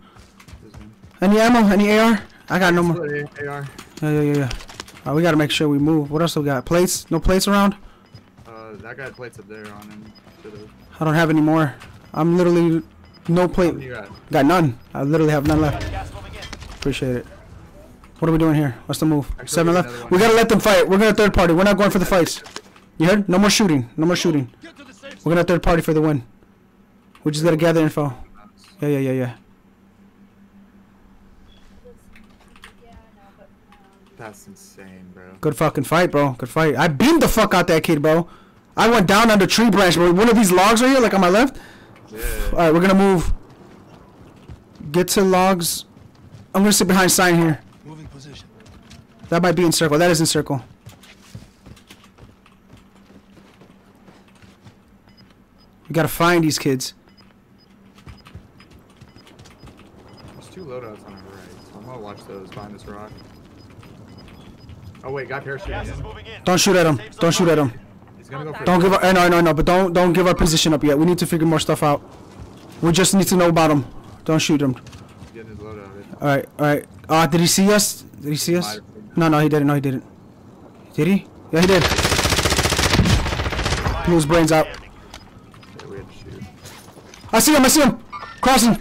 This is him. Any ammo? Any AR? I got no more. AR. Yeah, yeah, yeah, yeah. We gotta make sure we move. What else we got? Plates? No plates around? Uh, that guy had plates up there on him. Should've. I don't have any more. I'm literally no plate. got? Got none. I literally have none left. Gas moving in. Appreciate it. What are we doing here? What's the move? Actually, Seven left. We gotta let them fight. We're gonna third party. We're not going for the fights. You heard? No more shooting. No more shooting. Get to the safe We're gonna third party for the win. We just gotta gather info. Yeah, yeah, yeah, yeah. Yeah, I know, but um, That's insane, bro. Good fucking fight, bro. Good fight. I beamed the fuck out that kid, bro. I went down on the tree branch, bro. One of these logs right here, like on my left. Yeah. Alright, we're gonna move. Get to logs. I'm gonna sit behind sign here. Moving position. That might be in circle. That is in circle. We gotta find these kids. There's two loadouts on our right, so I'm gonna watch those behind this rock. Oh wait, guy parachuting Gas is in. moving in. Don't shoot at him. Don't shoot at him. Go Don't give our. eh, No, no, no. But don't don't give our position up yet. We need to figure more stuff out. We just need to know about him. Don't shoot him. All right, all right. Uh, did he see us? Did he see us? No, no, he didn't. No, he didn't. Did he? Yeah, he did. Blew his brains out. Yeah, we had to shoot. I see him. I see him. Crossing.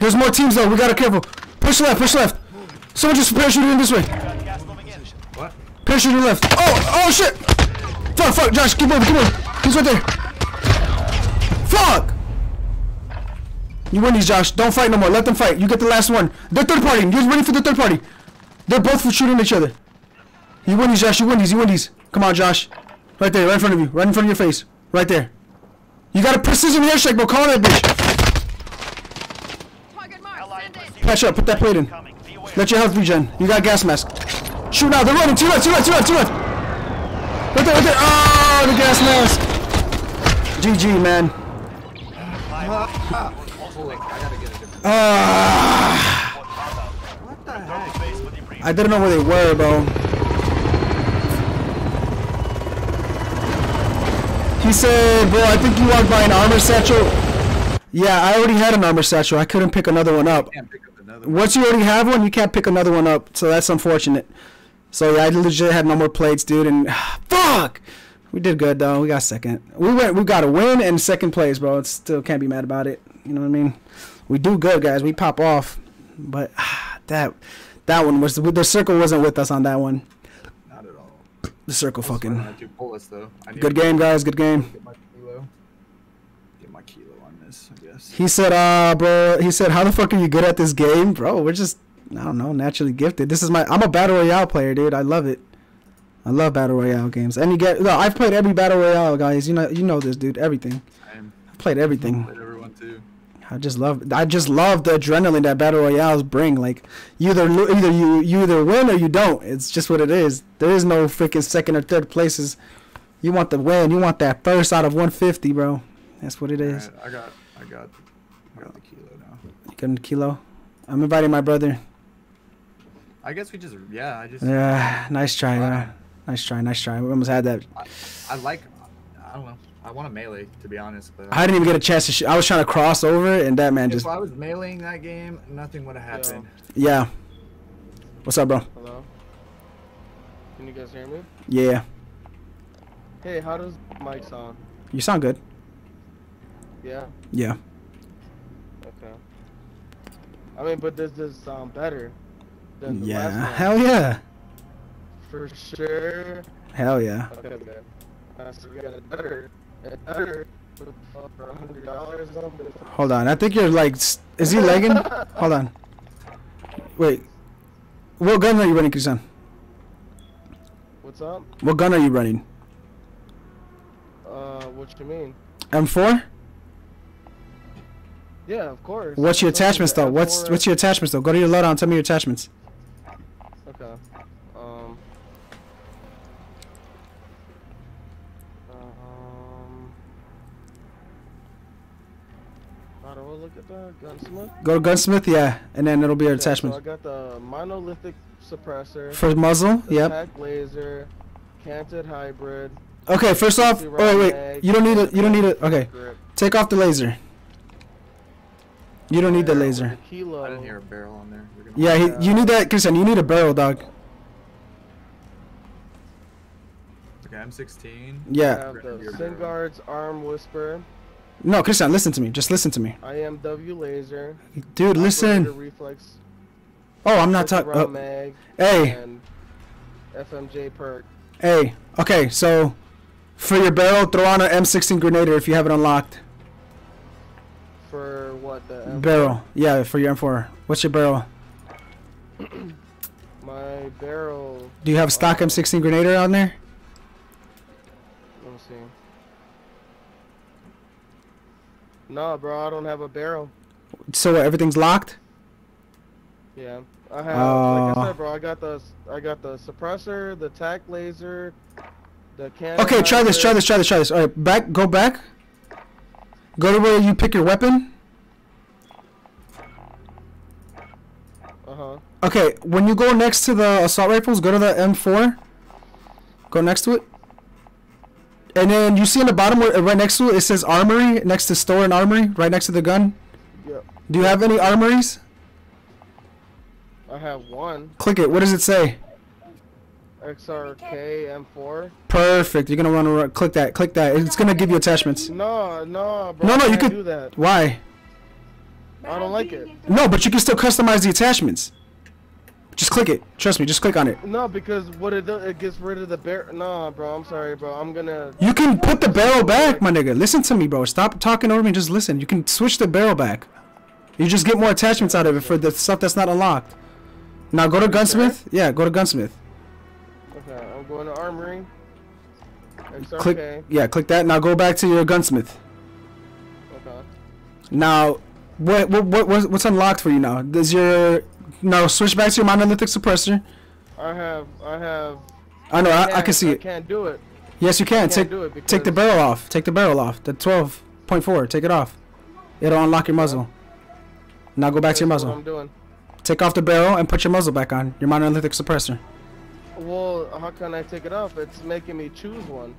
There's more teams though. We gotta careful. Push left. Push left. Someone just parachuted in this way. What? Left. Oh, oh shit. Fuck, fuck. Josh, keep moving. Keep moving. He's right there. Fuck. You win these, Josh. Don't fight no more. Let them fight. You get the last one. They're third party. Get ready for the third party. They're both for shooting each other. You win these, Josh. You win these. You win these. Come on, Josh. Right there. Right in front of you. Right in front of your face. Right there. You got a precision airstrike, bro. Call that bitch. Target mark. Allied Send it. receiver Patch up. Put that plate in. coming. Be aware. Let your health regen. You got gas mask. Shoot now. They're running. Two left. Two left. Two left. Two left. Right there. Right there. Oh, the gas mask. GG, man. Holy, I gotta get a different. Ah. What the heck? Base with debrief. I didn't know where they were, bro. He said, bro, I think you walked by an armor satchel. Yeah, I already had an armor satchel. I couldn't pick another one up. Can't pick up another one. Once you already have one, you can't pick another one up. So that's unfortunate. So yeah, I legit had no more plates, dude. And fuck, we did good though. We got second. We went. We got a win and second place, bro. It's still can't be mad about it. You know what I mean? We do good, guys. We pop off, but that that one was the circle wasn't with us on that one. Not at all. The circle fucking bullets though. I need good game, guys. Good game. Get my kilo. Get my kilo on this, I guess. He said, uh, bro. He said, how the fuck are you good at this game, bro? We're just, I don't know, naturally gifted. This is my. I'm a battle royale player, dude. I love it. I love battle royale games, and you get. No, I've played every battle royale, guys. You know, you know this, dude. Everything. I've played everything. Played everyone too. I just love. I just love the adrenaline that battle royales bring. Like, you either either you you either win or you don't. It's just what it is. There is no freaking second or third places. You want the win. You want that first out of 150, bro. That's what it is. Alright, I got, I got, I got the kilo now. You got a kilo. I'm inviting my brother. I guess we just, yeah, I just, Yeah, nice try. Uh, nice try. Nice try. We almost had that. I like, I don't know. I want a melee to be honest, but I didn't even get a chance to. Sh- I was trying to cross over, and that man if just. If I was meleeing that game, nothing would have happened. Yeah. What's up, bro? Hello? Can you guys hear me? Yeah. Hey, how does mic sound? You sound good. Yeah? Yeah. Okay. I mean, but does this sound better than the Yeah. last one? Hell yeah. For sure. Hell yeah. Okay, man. Uh, so we got it better. And Better. For for a hundred dollars or something. Hold on. I think you're like, is he lagging? Hold on. Wait. What gun are you running, Kisan? What's up? What gun are you running? Uh, what you mean? M4? Yeah, of course. What's your attachments though? What's what's your attachments though? Go to your loadout and tell me your attachments. Okay. Um. Um. How do I look at that? Gunsmith? Go to gunsmith, yeah, and then it'll be your Okay, So I got the monolithic suppressor. For muzzle, the yep. tac laser, canted hybrid. Okay, first off, 60 oh, wait, wait. You don't need it. You don't need it. Okay, grip. take off the laser. You don't need the laser. The kilo. I didn't hear a barrel on there. Yeah, he, you need that, Christian. You need a barrel, dog. Okay, I'm16. I Yeah. have Grip the your barrel. Singuard's arm whisper. No, Christian, listen to me. Just listen to me, I am W laser. dude. Listen. Reflex. Oh, I'm not talking. Oh, mag. hey, FMJ perk. hey. Okay, so for your barrel, throw on an M16 Grenadier if you have it unlocked. For what? The M- Barrel, yeah, for your M4. What's your barrel? My barrel. Do you have stock Uh, M16 Grenadier on there? Let me see. No, bro, I don't have a barrel. So what, everything's locked. Yeah, I have. like Oh. I said, bro, I got the I got the suppressor, the tac laser, the cannon. Okay, try this, try this, try this, try this. All right, back, go back. Go to where you pick your weapon. Uh huh. Okay, when you go next to the assault rifles, go to the M4. Go next to it. And then you see in the bottom, where, right next to it, it says armory, next to store and armory, right next to the gun. Yep. Do you have any armories? I have one Click it. What does it say? XRK M4. Perfect. You're gonna want to Click that. Click that. It's gonna give you attachments. No, no, bro. No, no, you can't could- do that. Why? I don't like it. No, but you can still customize the attachments. Just click it. Trust me. Just click on it. No, because what it does, it gets rid of the barrel. Nah, bro. I'm sorry, bro. I'm gonna. You can put the barrel back, my nigga. Listen to me, bro. Stop talking over me. Just listen. You can switch the barrel back. You just get more attachments out of it for the stuff that's not unlocked. Now go to gunsmith. Yeah, go to gunsmith. Okay, I'm going to armory. XRK. Click. Yeah, click that. Now go back to your gunsmith. Okay. Now, what what what what's what's unlocked for you now? Does your now switch back to your monolithic suppressor? I have. I have. I know. I, I can see I it. can't do it. Yes, you can. can't Take take the barrel off. Take the barrel off. The twelve point four. Take it off. It'll unlock your muzzle. Now go back to your muzzle. I'm doing. Take off the barrel and put your muzzle back on. Your monolithic suppressor. Well, how can I take it off? It's making me choose one.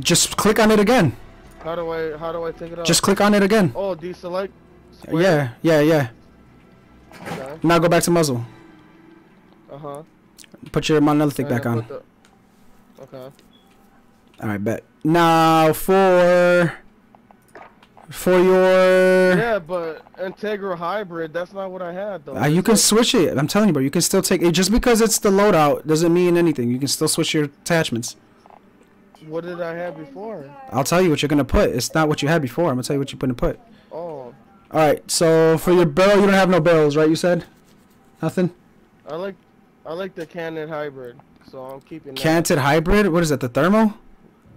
Just click on it again. How do I? How do I take it off? Just click on it again. Oh, deselect. Square? Yeah, yeah, yeah. Okay. Now go back to muzzle. Uh huh. Put your monolithic back on. Okay. All right, bet. Now for for your Yeah, but integral hybrid. That's not what I had though. uh, you can switch it. I'm telling you, bro. You can still take it. Just because it's the loadout doesn't mean anything. You can still switch your attachments. What did I have before? I'll tell you what you're gonna put. It's not what you had before. I'm gonna tell you what you're gonna put. Oh, All right. So for your barrel, you don't have no barrels, right? You said nothing. I like, I like the cannon hybrid. so I'm keeping that. Canted hybrid. What is that? The thermal?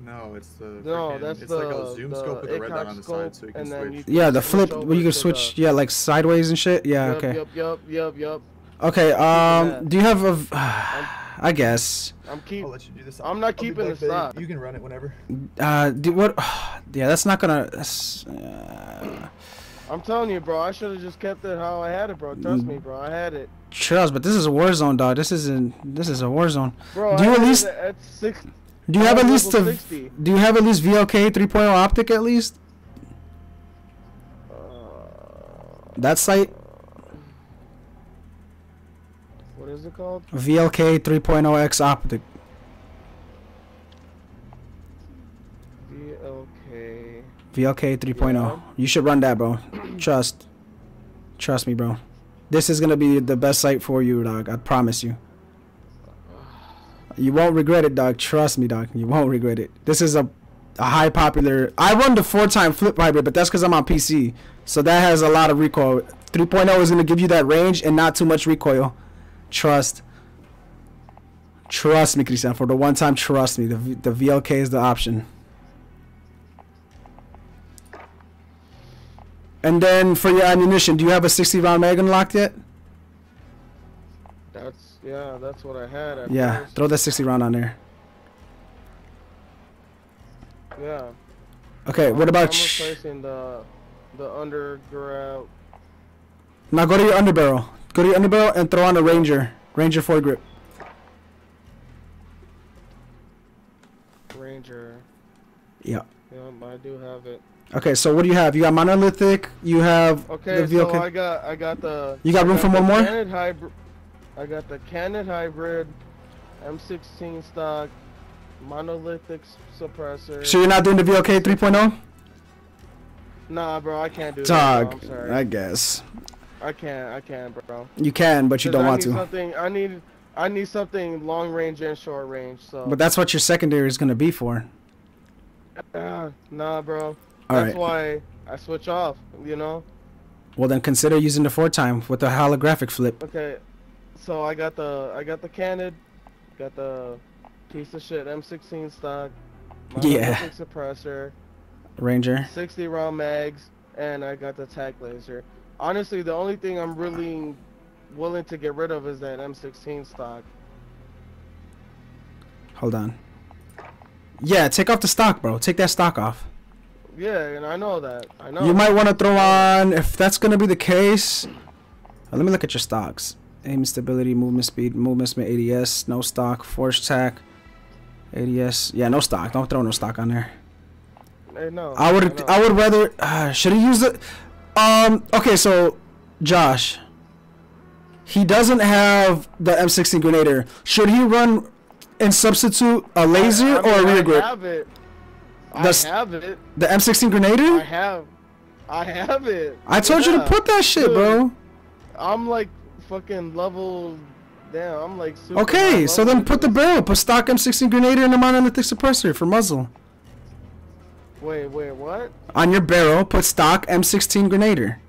No, it's the. No, freaking- that's it's the like a zoom the scope with a red dot on the side, so you can switch. you Yeah, the flip. over Where you can switch. the- Yeah, like sideways and shit. Yeah. Yup, Okay. Yup, yup, yup, yup. Okay. Um. Do you have a? I guess. I'm keep. I'll let you do this. I'm not I'll keeping back, the babe. stock. You can run it whenever. Uh. Do what? Yeah. That's not gonna. That's, uh, I'm telling you, bro. I should have just kept it how I had it, bro. Trust me, bro. I had it, Trust, but this is a war zone, dog. This isn't. This is a war zone. bro. Do I you at least- at six? Do you have I at least a? 60. Do you have at least VLK 3.0 optic at least? Uh, That site what is it called? VLK 3.0x optic. VLK. VLK 3.0. Yeah. You should run that, bro. Trust. Trust me, bro. This is gonna be the best site for you, dog. I promise you. You won't regret it, dog. Trust me, dog. You won't regret it. This is a, a high popular. I run the four time flip hybrid, but that's because I'm on PC. So that has a lot of recoil. 3.0 is gonna give you that range and not too much recoil. Trust. Trust me, Christian. For the one time, trust me. The the VLK is the option. And then for your ammunition, do you have a 60 round mag unlocked yet? That's yeah. That's what I had. Yeah, throw that 60 round on there. Yeah. Okay, what I'm- about I'm replacing the the underground. now? Go to your underbarrel. Go to your underbarrel and throw on a Ranger, Ranger foregrip. Ranger. Yeah. Yeah, I do have it. Okay, so what do you have? You got monolithic. You have Okay, the so I got I got the. You got room for one more? Hybrid. I got the Canon hybrid, M16 stock, monolithic suppressor. so you're not doing the VLK 3.0? Nah, bro, I can't do that. Dog, I'm sorry. I guess I can't. I can't, bro. you can, but you don't I want to. Something I need. I need something long range and short range. So. But that's what your secondary is gonna be for. Ah, nah, bro. All That's right. why I switch off. You know. Well, then consider using the four time with the holographic flip. Okay, so I got the I got the Canon, got the piece of shit M16 stock, Yeah. suppressor, Ranger. 60 round mags, and I got the tac laser. Honestly, the only thing I'm really willing to get rid of is that M16 stock. Hold on. Yeah, take off the stock, bro. Take that stock off. Yeah, and I know that. I know. You might want to throw on, if that's going to be the case. uh, let me look at your stocks. Aim stability, movement speed, movement speed, ADS, no stock, FORGE TAC, ADS. Yeah, no stock. Don't throw no stock on there. Hey, no. I would, know. I would rather. Uh, should he use it? Um. Okay, so Josh, he doesn't have the M16 Grenadier. Should he run and substitute a laser I, I or a mean, rear I grip? Does- I have it. The M16 I have. I have it. I told you to put that shit, Dude. bro. I'm like fucking level. Damn, I'm like super. Okay, so then put the barrel, put stock M16 Grenadier and a monolithic suppressor for muzzle. Wait, wait, what? On your barrel, put stock M16 Grenadier.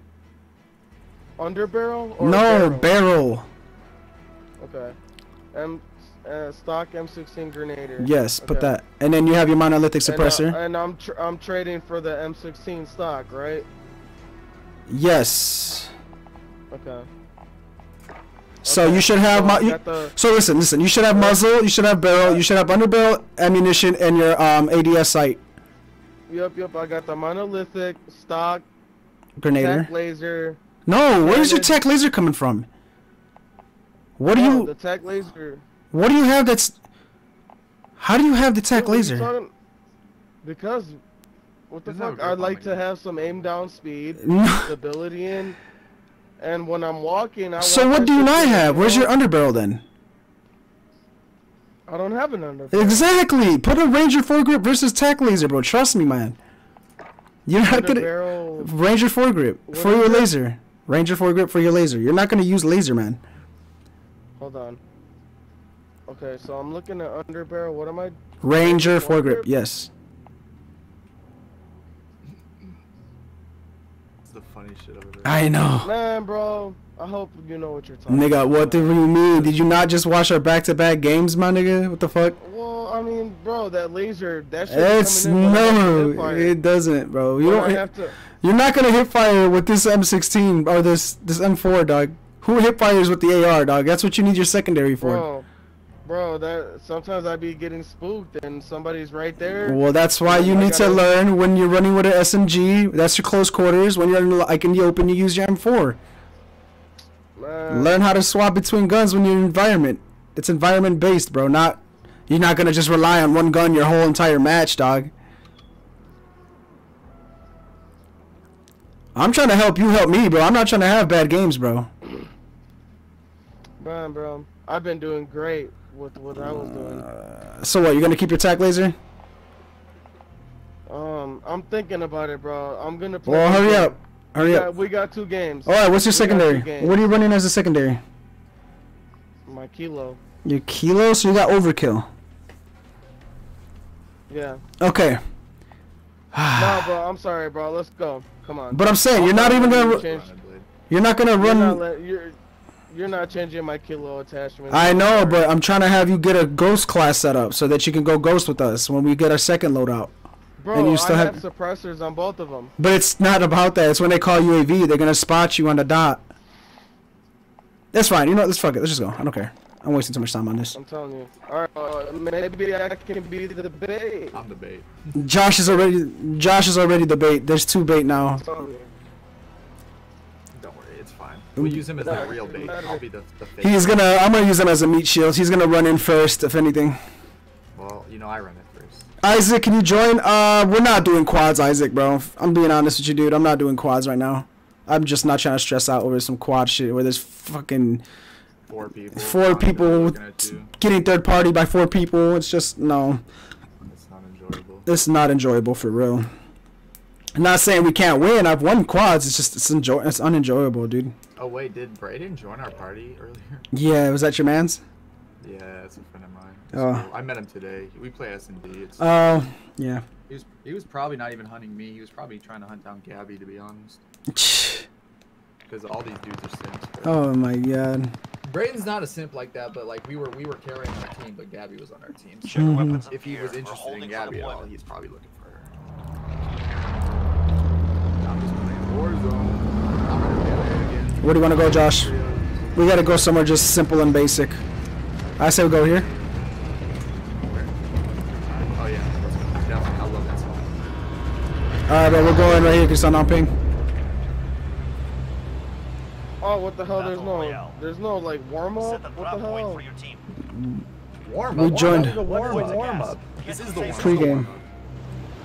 Under barrel or No, barrel? barrel. Okay. M uh, stock M16 Grenadier. Yes, put that. And then you have your monolithic And, uh, suppressor. and I'm tr- I'm trading for the M16 stock, right? yes. Okay. So Okay, you should have so you, the- So listen, listen. You should have muzzle. You should have barrel. You should have underbarrel ammunition and your um ADS sight Yep, yep. I got the monolithic stock Grenadier. tac laser. No, where's your tac laser coming from? What do Oh, you the tac laser. What do you have that's How do you have the tech Dude, what are you laser? Because what the Doesn't have a fuck? I'd like to have some aim down speed, stability in, and when I'm walking, I So what do you not have? Where's your underbarrel then? I don't have an under. Exactly. Put a Ranger foregrip versus tac laser, bro. Trust me, man. You're not gonna barrel. Ranger foregrip What for your it? laser. Ranger foregrip for your laser. You're not gonna use laser, man. Hold on. Okay, so I'm looking at under barrel. What am I? Ranger Foregrip? foregrip. Yes. That's the funniest shit I've ever. I know. Man, bro, I hope you know what you're talking. Nigga, what do you mean? Did you not just watch our back-to-back games, my nigga? What the fuck? Well, I mean, bro, that laser, that shit. It's coming in when I no, it doesn't, bro. You When don't. I hit- have to. You're not gonna hip fire with this M16 or this this M4, dog. Who hip fires with the AR, dog? That's what you need your secondary for. Bro, bro, that sometimes I'd be getting spooked and somebody's right there. Well, that's why you I need to gotta- learn when you're running with an SMG. That's your close quarters. When you're in, like in the open, you use your M4. Man, Learn how to swap between guns when you're in environment. It's environment based, bro. Not you're not gonna just rely on one gun your whole entire match, dog. I'm trying to help you help me, bro. I'm not trying to have bad games, bro. man, bro, I've been doing great with what I was doing. So what? You're gonna keep your tac laser? Um, I'm thinking about it, bro. I'm gonna play. Well, hurry game. up. Hurry We up. got, we got two games. All right. What's your We secondary? What are you running as a secondary? My kilo. Your kilo. So you got overkill. Yeah. Okay. nah, bro. I'm sorry, bro. Let's go. Come on. But I'm saying you're not even gonna. You're not gonna You're run. not, let, you're, you're not changing my kilo attachment. I know, but I'm trying to have you get a ghost class set up so that you can go ghost with us when we get our second loadout. bro, and you still I have- have suppressors on both of them. But it's not about that. It's when they call UAV, they're gonna spot you on the dot. That's fine. You know, what? let's fuck it. Let's just go. I don't care. I'm wasting too much time on this. I'm telling you. All right, uh, maybe I can be the bait. I'm the bait. Josh is already. Josh is already the bait. There's two bait now. We'll use him as the real bait. I'll be the, the fake. He's gonna. I'm gonna use him as a meat shield. He's gonna run in first, if anything. Well, you know I run in first. Isaac, can you join? Uh, we're not doing quads, Isaac, bro. I'm being honest with you, dude. I'm not doing quads right now. I'm just not trying to stress out over some quad shit where there's fucking Four people. four people looking at two. getting third party by four people. It's just no. It's not enjoyable. It's not enjoyable for real. I'm not saying we can't win. I've won quads. It's just it's enjoy. It's unenjoyable, dude. Oh wait, did Brayden join our party earlier? Yeah, was that your man's? Yeah, that's a friend of mine. It's Oh. cool. I met him today. We play S and D. It's Oh, yeah. he was he was probably not even hunting me. He was probably trying to hunt down Gabby to be honest. Because all these dudes are simps. bro. Oh my god. Brayden's not a simp like that, but like we were we were carrying our team, but Gabby was on our team. So Check your weapons up if he was interested in Gabby at all, he's probably looking for her. I'm just playing Warzone. I'm gonna get it again. Where do you want to go, Josh? We gotta go somewhere just simple and basic. I say we go here. Oh yeah, let's I love that song. All right, but we're going right here because I'm on ping. Oh, what the hell? There's no, there's no like warm up. the What the drop point hell? for your team. Warm We joined- Warm up. Warm What's up. the Warm up. This is the the warm zone. Pre-game.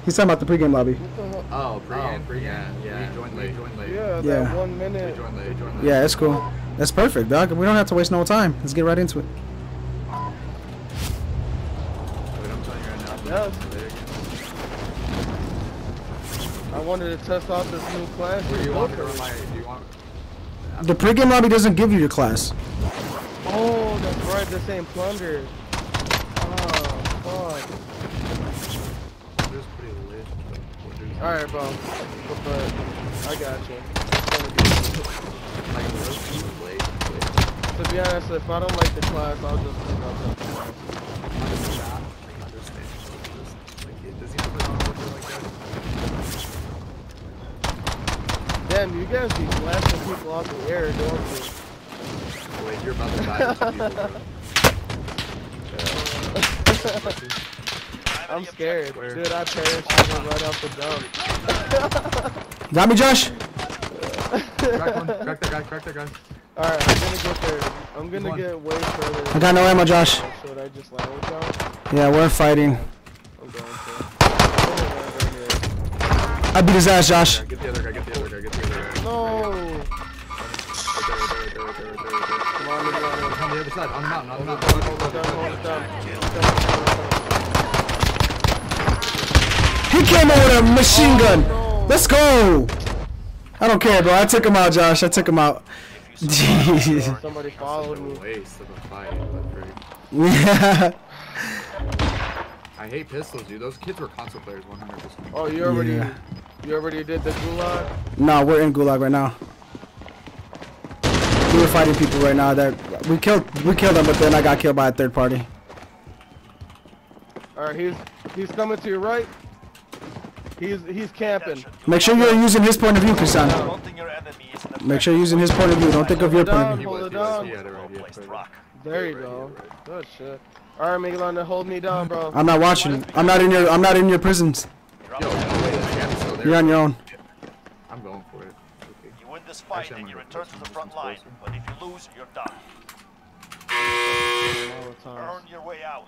He's talking about the pregame lobby. What the hell? Oh, pre-game, Oh, pre-game. yeah, yeah. We joined late. Joined late. Yeah, Yeah. that one We minute. joined late. Joined late. Yeah, that's cool. That's perfect, dog. We don't have to waste no time. Let's get right into it. Wait, I'm telling you right now. Yes. I wanted to test out this new class. Where do you you want me to built run my? Do you want? The pregame lobby doesn't give you your class. Oh, that's right. The same plunder. Oh, fuck. This is pretty lit. but what do you- All right, bro. But, but I got you. It's gonna be- Like, this is late. late. To be honest, if I don't like the class, I'll just pick up that class. Understand. Understand. Like, it- does he have a non-worker like that? Damn, you guys be blasting people off the air, don't you? Wait, you're about to die with people, bro. I'm scared. Dude, I parachuted right off the jump. Got me, Josh? Crack one. Crack that guy. Crack that guy. Alright, I'm gonna get there. I'm gonna one. get way further. I got no ammo, Josh. Oh, Should I just land with y'all? Yeah, we're fighting. I'm going to. I'm gonna land right here. I beat his ass, Josh. Get the other guy. Get the other guy. Get the other guy. No! Right. On the other side. On the mountain. On the mountain. down, hold it down, hold it down. He came over with a machine gun. Oh, no. Let's go. I don't care, bro. I took him out, Josh. I took him out. Jeez. Somebody followed Such me. waste of a fight. Yeah. I hate pistols, dude. Those kids were console players 100%. Oh, you already. Yeah. You already did the gulag? No, we're in Gulag right now. We were fighting people right now that we killed. We killed them, but then I got killed by a third party. Alright, he's he's coming to your right. He's he's camping. Make sure you're using his point of view, Kusan. Confronting your enemy is an Make sure you're using his point of view. Don't think of your point of view. hold it down. he had it right, he had it well-placed right. rock. There you go. Good shit. Alright, Miguelon, hold me down, bro. I'm not watching. I'm not in your. I'm not in your prisons. You're, Yo, up. no way, the champ's still there. You're on your own. I'm going for it. Okay. you win this fight Actually, I'm and you return to the front line. But if you lose, you're done. Earn your way out.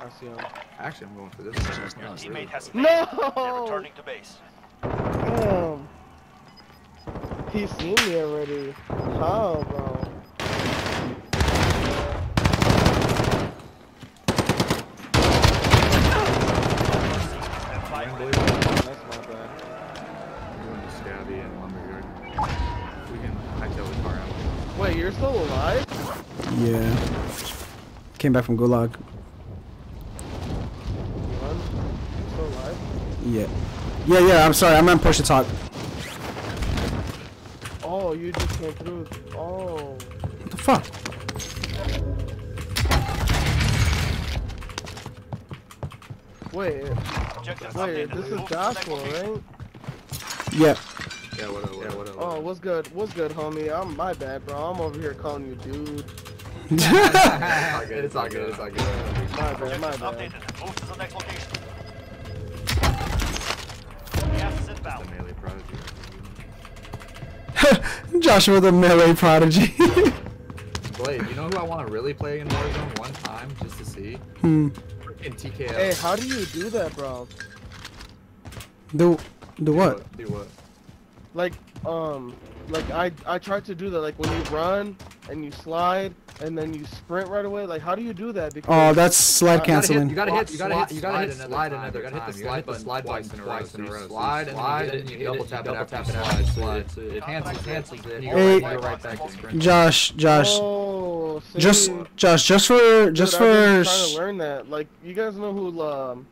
I see him. Actually, I'm going for this. one. Your No. teammate has No! They're returning to base. Damn. He's seen me already. How, bro? And five I'm minutes. That's my bad. going to Scabby and Lumberyard. We can hightail the car out. Wait, you're still alive? Yeah. Came back from Gulag. What? You're still alive? Yeah. Yeah, yeah. I'm sorry. I meant push to talk. Oh, you just came through. Oh. What the fuck? Wait, Objectives wait, this is Move to the Joshua, next location. right? Yeah. Yeah, what up, what up, what up? Oh, what's good? What's good, homie? I'm my bad, bro. I'm over here calling you dude. it's all good, it's all good, it's all good. My bad, my bad. Prodigy. Joshua the melee prodigy. Blade, you know who I want to really play in Warzone one time just to see? hmm. Freaking TKO. Hey, how do you do that, bro? Do do what? Do what? Like, um, like I I tried to do that. Like when you run and you slide and then you sprint right away. Like, how do you do that? Oh, that's slide canceling. You gotta hit, you gotta hit, Slide you gotta hit another slide time, another you gotta time. hit the You gotta hit the slide slide button button twice twice in a row. in a. Slide, Slide, and you double tap it double after tap it slide, after slide. slide. It cancels, cancels it. Hey. right back to. Josh, Josh, Oh, just Josh, just for just Dude, for. I've been trying to learn that. Like, you guys know who um,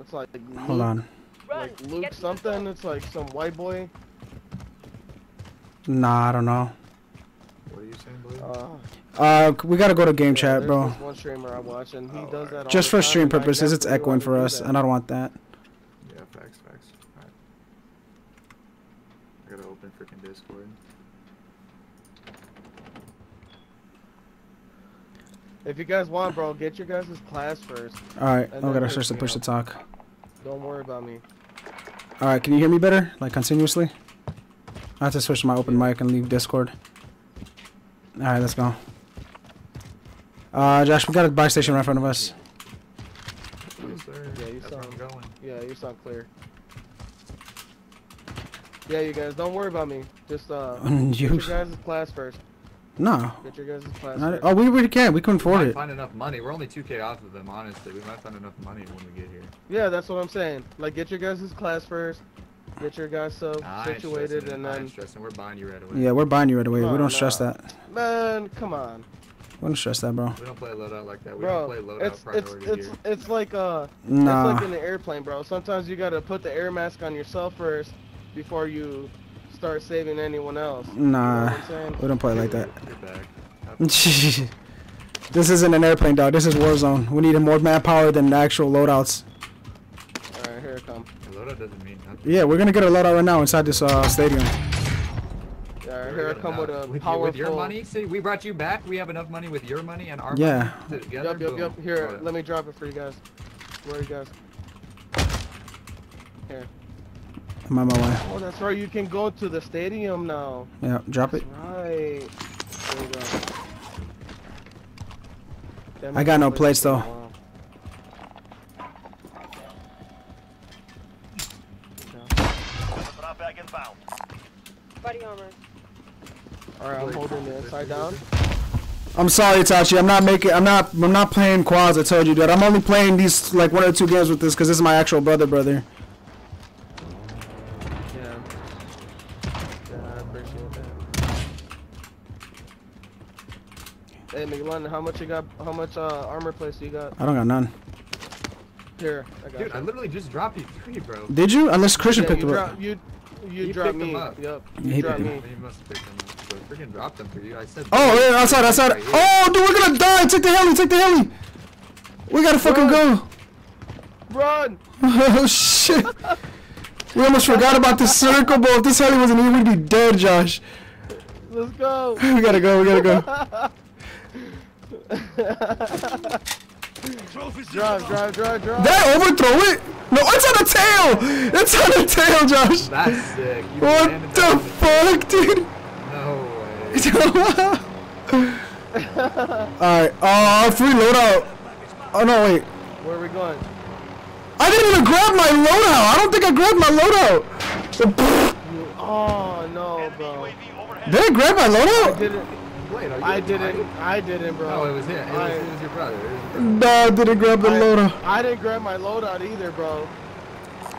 it's like Hold on. Like Luke something. It's like some white boy. Nah, I don't know. What are you saying, Blade? Uh, Uh, we gotta go to game yeah, chat, bro. One streamer I watch, and he Oh, does that. Just for time, stream purposes, it's definitely echoing for us, and I don't want that. Yeah, facts, facts. Alright. I gotta open freaking Discord. If you guys want, bro, get your guys' class first. All right, I gotta push switch to me push to talk. Don't worry about me. All right, can you hear me better, like continuously? I have to switch my open mic and leave Discord. All right, let's go. Uh, Josh, we got a buy station right in front of us. Yes. Yeah, you That's where I'm going. Yeah, you sound clear. Yeah, you guys, don't worry about me. Just uh, get you? your guys' class first. No. Get your guys' class Not- first. oh, we really can. We can We afford might it. find enough money. We're only 2k off of them, honestly. We might find enough money when we get here. Yeah, that's what I'm saying. Like, get your guys' class first. Get your guys so Nah, I ain't situated, stressing it. and I then ain't stressing. We're buying you right away. Yeah, we're buying you right away. No, we don't stress no. that. man, come on, We don't stress that, bro. We don't play loadout like that. We bro. don't play loadout It's it's priority it's here. it's like uh, Nah. it's like in an airplane, bro. Sometimes you gotta put the air mask on yourself first before you start saving anyone else. You know Nah. what I'm saying? We don't play like that. You're back. Have this isn't an airplane, dog. This is Warzone. We need more manpower than the actual loadouts. All right, here it comes. A loadout doesn't mean nothing. Yeah, we're gonna get a loadout right now inside this uh, stadium. All right, here come with a with, powerful. your, with your money. See, we brought you back. We have enough money with your money and our Yeah. money together. Yep, yep, boom. yep. Here, Got it. let me drop it for you guys. Where are you guys? Here. I'm on my way. Oh, that's right. You can go to the stadium now. Yeah, drop That's it. right. There you go. Damn, I got no played plates, this in a though. while. Drop. Body armor. All right, I'm holding the inside down. I'm sorry, Itachi. I'm not making. I'm not. I'm not playing quads. I told you that. I'm only playing these like one or two games with this because this is my actual brother, brother. Yeah. Yeah, I appreciate that. Hey, McLondon, how much you got? How much uh, armor plates you got? I don't got none. Here, I got Dude, I literally just dropped you three, bro. Did you? Unless Christian Yeah, picked you him up. drop, you, you dropped picked 'em me. up. Yep. He You dropped picked me. You must have picked them up. So freaking dropped them for you. I said. Oh, yeah, outside, outside. Right. Oh, dude, we're gonna die. Take the heli, take the heli. We gotta fucking go. Run! Oh, shit. We almost forgot about the circle, bro. If this heli wasn't here, we'd be dead, Josh. Let's go. We gotta go, we gotta go. Trophies drive, drive, drive, drive. That overthrow it? No, it's on the tail. It's on the tail, Josh. That's sick. You What the fuck, dude? No way. Alright, uh, free loadout. Oh, no, wait. Where are we going? I didn't even grab my loadout. I don't think I grabbed my loadout. You, oh no, bro. Did I grab my I loadout? Didn't. Wait, are you I a didn't. tie? I didn't, bro. No, it was him. It was, I- it was your brother. It was your brother. No, I didn't grab the I, loadout. I didn't grab my loadout either, bro.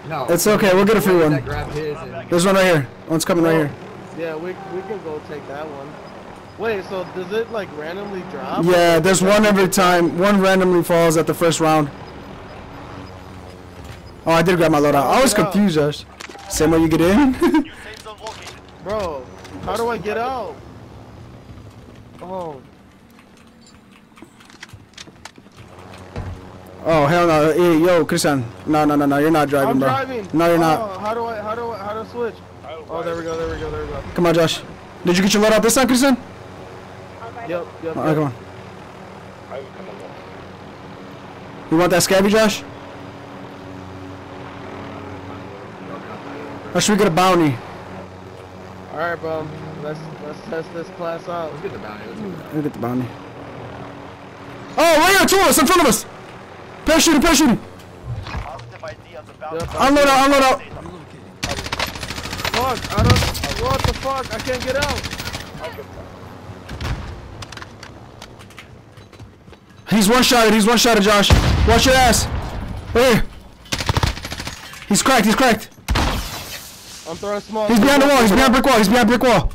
No. It's okay, we'll get a free one. grabbed his and There's one right here. One's coming right here. Yeah, we we can go take that one. Wait, so does it like randomly drop? Yeah, there's one every time. One randomly falls at the first round. Oh, I did grab my loadout. I was Get out. confused, Josh. Same way you get in? New safe zone located. Bro, how do I get out? Oh, oh, hell no. Hey, yo, Christian. No, no, no, no. You're not driving, I'm bro. driving. No, you're Oh, not. How do I? How do I? How do I switch? Oh, there we go. There we go. There we go. Come on, Josh. Did you get your loadout this time, Christian? Yep. Yep. Alright, yep. come on. You want that scabby, Josh? Or should we get a bounty? All right, bro. Let's let's test this class out. let's get the bounty. Let's get the bounty. Get the bounty. Oh, right here, two of us in front of us. Parachuting, parachuting. Positive ID on the bounty. Yep. Unload out, unload out. Fuck! I don't. What the fuck? I can't get out. He's one shotted, he's one shotted, Josh. Watch your ass. Right here. He's cracked, he's cracked. I'm throwing small. He's behind the wall, he's behind brick wall, he's behind brick wall.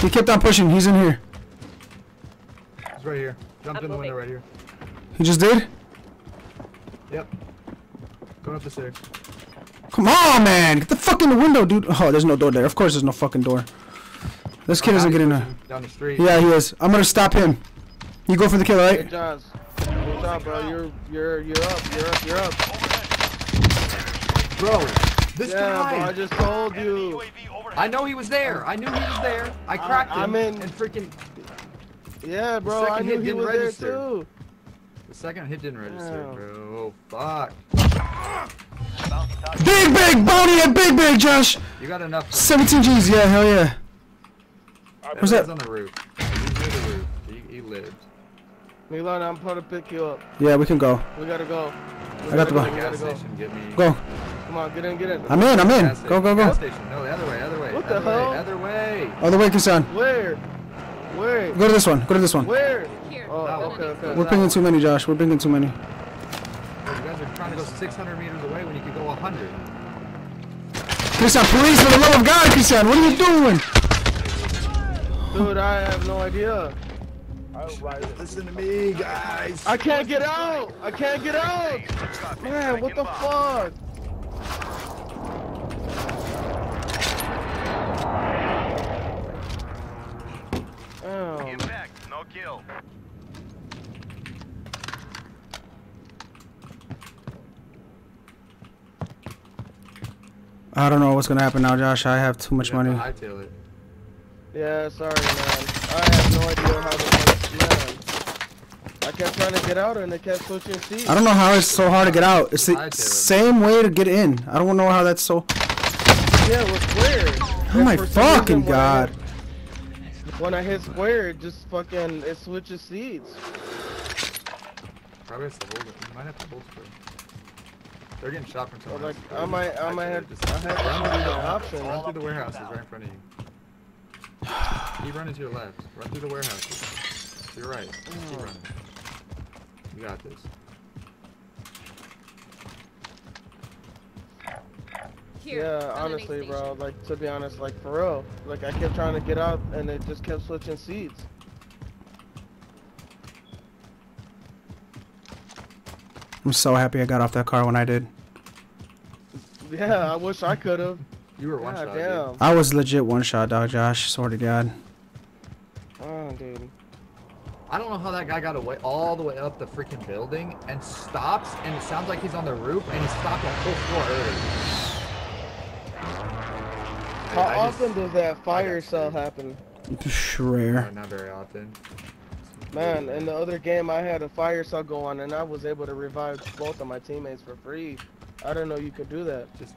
He kept on pushing, he's in here. He's right here. Jumped in the window right here. He just did? Yep. Going up the stairs. Come on, man! Get the fuck in the window, dude. Oh, there's no door there. Of course there's no fucking door. This kid isn't getting there. Down the street. Yeah, he is. I'm gonna stop him. You go for the kill, Hey, right? Johns. Good job, bro. You're you're you're up. You're up. You're up. Bro, this Yeah, bro. I just told you. I know he was there. I knew he was there. I cracked him I'm in- and freaking Yeah, bro. second I knew hit he didn't was register. there too. the second hit didn't register, Damn. bro. Oh fuck. Big, big! Bounty and big, big, Josh! You got enough. 17 G's, yeah, hell yeah. Where's That that? on the roof. He's near the roof. He, he lived. Milan, I'm gonna pick you up. Yeah, we can go. We gotta go. We I got the gotta ball. go, We gotta Gas go. Station. Get me. Go. Come on, get in, get in. I'm in, I'm in. Gas Go, go. Gas go. station. No, the other way. Other way. What the other hell? Way, other way. Other way, Kisan. Where? Where? Go to this one. Go to this one. Where? Here. Oh, okay, okay. We're pinging too many, Josh. We're pinging too many. You guys are trying to go 600 meters away when you could go 100. Kisan, please, for the love of God, Kisan, what are you doing? Dude, I have no idea. Listen to me, guys. I can't get out. I can't get out. Man, what the fuck? Damn. Impact. No kill. I don't know what's gonna happen now, Josh. I have too much money. I tail it. Yeah, sorry, man. I have no idea how to man. I kept trying to get out and they kept switching seats. I don't know how it's so hard to get out. It's the I do it. same way to get in. I don't know how that's so. Yeah, it was square. Oh my And for fucking when I god. hit- When I hit square, it just fucking it switches seats. Probably has to hold it. You might have to hold it. They're getting shot from So somewhere like. I might I might have it. Just I have to run choose through the the- option. Run through the warehouses right in front of you. Keep running to your left. Run through the warehouses. To your right. Keep running. You got this. here. Yeah, honestly, bro. Like to be honest, like for real. Like I kept trying to get out, and it just kept switching seats. I'm so happy I got off that car when I did. Yeah, I wish I could have. You were one God shot. dude. damn. I was legit one shot, dog. Josh, swear to God. Oh, dude. I don't know how that guy got away all the way up the freaking building and stops, and it sounds like he's on the roof, and he stopped a whole floor early. How I just- often does that fire sale screwed. happen? Uh, Rare. not very often. Man, in the other game, I had a fire sale go on, and I was able to revive both of my teammates for free. I didn't know you could do that. Just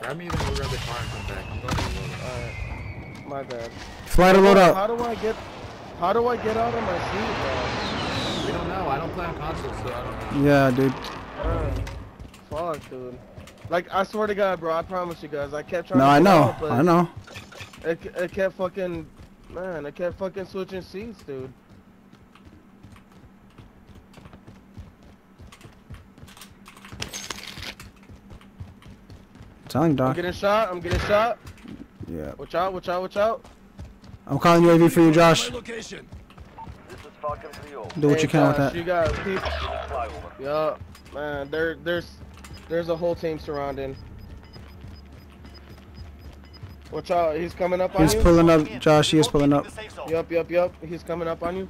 grab me, then we'll grab the car and come back. To the. Alright, my bad. Fly to load up. How do I get? How do I get out of my seat, bro? We don't know. I don't play on console, so I don't know. Yeah, dude. Uh, fuck, dude. Like I swear to God, bro. I promise you guys. I kept trying. No, to I know. out, I know. It, it kept fucking, man. It kept fucking switching seats, dude. Telling I'm getting shot. I'm getting shot. Yeah. Watch out. Watch out. Watch out. I'm calling UAV for you, Josh. Location. This is Falcon 3-0. Do what Hey, you can with that. You got people. Yeah, man. There, there's, there's a whole team surrounding. Watch out. He's coming up on He's you. pulling up. Josh, he is pulling up. Yup, yup, yup. He's coming up on you.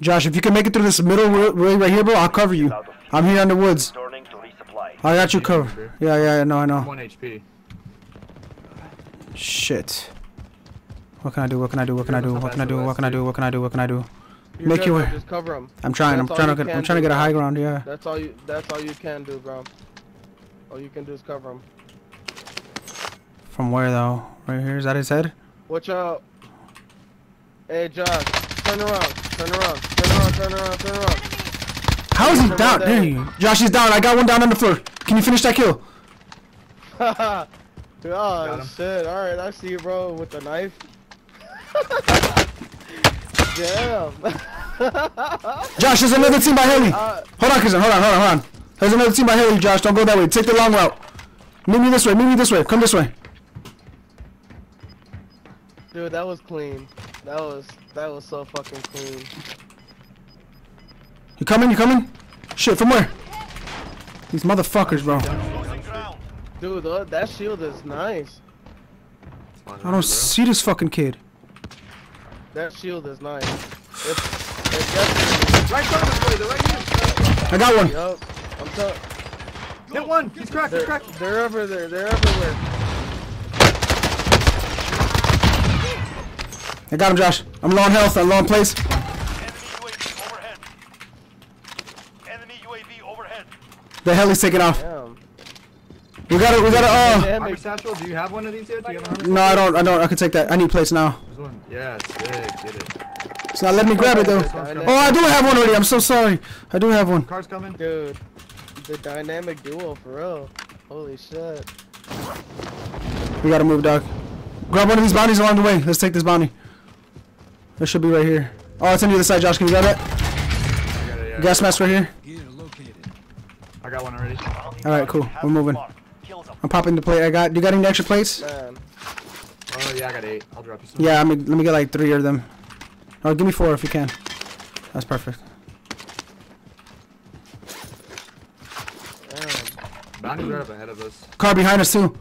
Josh, if you can make it through this middle way right here, bro, I'll cover you. I'm here in the woods. Returning to resupply. I got you covered. Yeah, yeah, I know, I know. 1 HP. Shit. What can I do? What can I do? What can I do? What can I do? What can I do? What can I do? What can I do? You're Make good, your way. Just cover him. I'm trying. I'm trying to get. I'm trying to get a high ground. Yeah. That's all you. That's all you can do, bro. All you can do is cover him. From where though? Right here. Is that his head? Watch out. Hey, Josh. Turn around. Turn around. Turn around. Turn around. Turn around. How is he down? around There there. you. Josh is down. I got one down on the floor. Can you finish that kill? oh shit! All right, I see you, bro, with the knife. Damn. Josh, there's another team by heli. Uh, Hold on, Kristen. Hold on, hold on, hold on. There's another team by heli, Josh. Don't go that way. Take the long route. Meet me this way. Meet me this way. Come this way. dude, that was clean. That was that was so fucking clean. You coming? You coming? Shit, from where? These motherfuckers, bro. Dude, tha- that shield is nice. I don't see this fucking kid. That shield is nice. It's, it's. Right front of us. They're right here. I got one. Yup. I'm telling. Hit one. He's cracked. He's They're, cracked. they're over there. They're everywhere. I got him, Josh. I'm low on health. I'm low on place. Enemy UAV overhead. Enemy UAV overhead. The heli's taking off. Damn. We gotta, we gotta, uh. Damn Armor it. satchel. Do you have one of these yet? Do you have? No, I don't, I don't. I can take that. I need plates now. There's one. Yeah, sick. Get it. It's not letting me grab it though. Oh, I do have one already. I'm so sorry. I do have one. Car's coming. Dude, the dynamic duo for real. Holy shit. We gotta move, dog. Grab one of these bounties along the way. Let's take this bounty. It should be right here. Oh, it's on the other side, Josh. Can you grab that? I got it, yeah. Gas mask right here. Gear located. I got one already. All right, cool. We're moving. I'm popping the plate. I got. Do you got any extra plates? Man. Oh yeah, I got eight. I'll drop you some. Yeah, I mean, let me get like three of them. Oh, give me four if you can. That's perfect. Bounty's right up ahead of us. Car behind us too.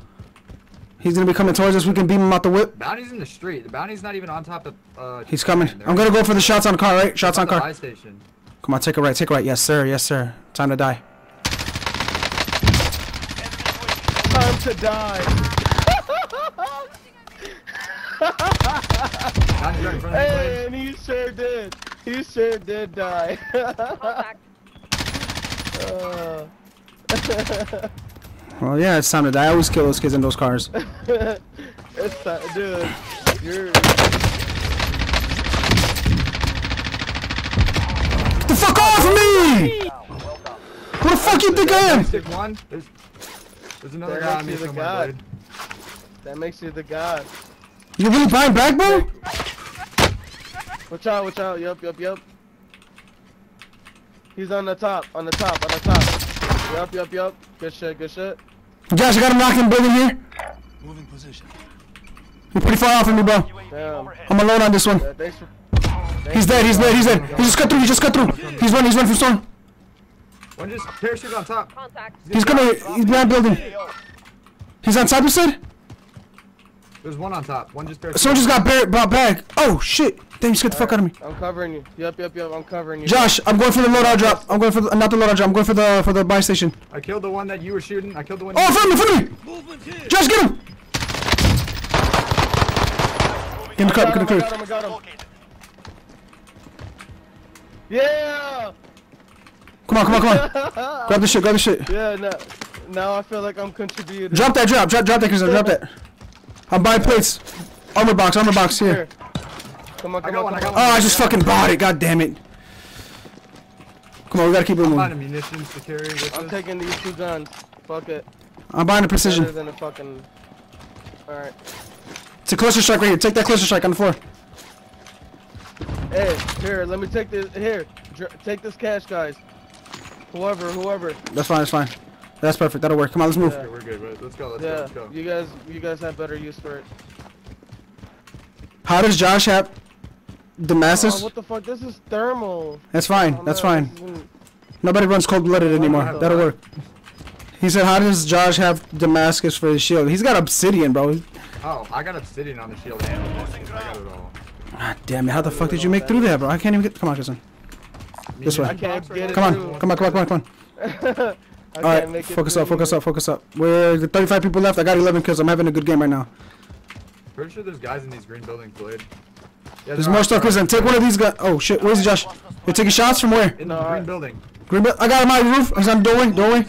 He's gonna be coming towards us. We can beam him out the whip. Bounty's in the street. The bounty's not even on top of. Uh, He's coming. I'm gonna go for the shots on car, right? Shots on the car. station. Come on, take a right, take a right. Yes, sir. Yes, sir. Time to die. Time to die. Bounty's right in front of me. Hey, and he sure did. He sure did die. Contact. Uh, Well, yeah, it's time to die. I always kill those kids in those cars. it's that, dude. You're. the fuck off of me! Who the fuck you think I am? Stick one. There's, there's another That guy on makes me you the somewhere, god. Blade. That makes you the god. You really buying back, bro? Watch out, watch out. Yup, yup, yup. He's on the top, on the top, on the top. Yup, yup, yup. Good shit, good shit. Josh, I got him knocking building here. Moving position. You're pretty far off of me, bro. Damn. I'm alone on this one. Yeah, thanks for. He's dead, he's dead, he's dead. He just cut through, he just cut through. He's running, he's running from storm. One just parachute on top. Contact. He's gonna, he's behind building. He's on top, you said? There's one on top. One just parachute. Someone just got buried, brought back. Oh, shit. Damn, you scared the fuck out of me. I'm covering you. Yup, yup, yup. I'm covering you. Josh, I'm going for the loadout drop. I'm going for the, not the loadout drop. I'm going for the for the buy station. I killed the one that you were shooting. I killed the one. Oh, in front of me, in me. Josh, get him. Get him, I cut, got get him, him, I Come on, come on, come on. Grab the shit, grab the shit. Yeah, now, now I feel like I'm contributing. Drop that drop, drop, drop that, Chris. Drop that. I'm buying plates. Armor box, armor box here. Here. Come on, I come got on, one. I come got on. one. Oh, I just fucking bought it. God damn it. Come on, we gotta keep it Buying moving. a munitions to carry with I'm us. taking these two guns. Fuck it. I'm buying a precision. Better than a fucking. Alright. It's a cluster strike right here. Take that cluster strike on the floor. Hey, here, let me take this. Here, take this cash, guys. Whoever, whoever. That's fine, that's fine. That's perfect. That'll work. Come on, let's move. Yeah. Okay, we're good. Wait, Let's go. Let's go. Yeah, Let's go. you guys, you guys have better use for it. How does Josh have Oh, Damascus? what the fuck? This is thermal. That's fine. Oh, That's man, fine. isn't- Nobody runs cold blooded anymore. That'll work. He said, "How does Josh have Damascus for his shield? He's got obsidian, bro. Oh, I got obsidian on the shield. I got it all. God damn it! How the fuck did you make through that, bro? I can't even get. Come on, Cousin. This way. I can't get it. Come on, come on, come on, come on, come on. I All can't make right, it focus up, focus up, focus up. We're the 35 people left. I got 11 kills. I'm having a good game right now. Pretty sure there's guys in these green buildings, Blade. Yeah, There's there more are. stuff, Cousin. Take one of these guys. Oh shit, where's Josh? You're taking shots from where? In the green building. Green belt. I got him on the roof. He's on the doorway. Doorway.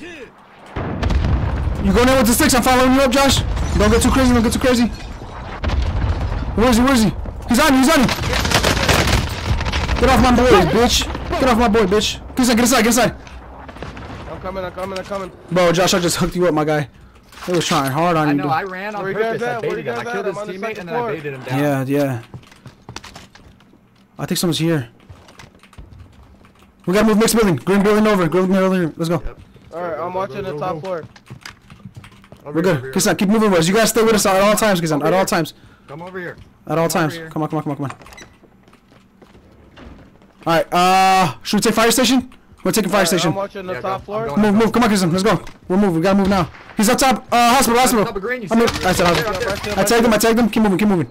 You going in with the sticks? I'm following you up, Josh. Don't get too crazy. Don't get too crazy. Where is he? Where is he? He's on you. He's on you. Get off my boy, bitch. Get off my boy, bitch. Get inside. Get inside. Get inside. I'm coming. I'm coming. I'm coming. Bro, Josh, I just hooked you up, my guy. He was trying hard on I you, know. dude. I ran on Where you guys purpose. I at? Where baited you him. I guys killed at? his I'm on the teammate second and then I floor. baited him down. Yeah, yeah. I think someone's here. We gotta move mixed building. Green building over. Green building. Let's go. Yep. All right, I'm go, watching go, the top go. floor. Over We're good. here. Kiss keep moving, boys. You guys stay with us at all times, Kizan. At all times. Come over here. At all Come times. Come on, come on, come on, come on. Alright, uh, should we take fire station? We're taking fire All right, station. I'm watching the Yeah, top go. I'm floor. going. Move, move, come on, Kizan. Let's go. We're moving. We gotta move now. He's up top. Uh, hospital, hospital. top of green, I'm see in- him? I said Right hospital. I tagged him. I tagged him. Keep moving. Keep moving.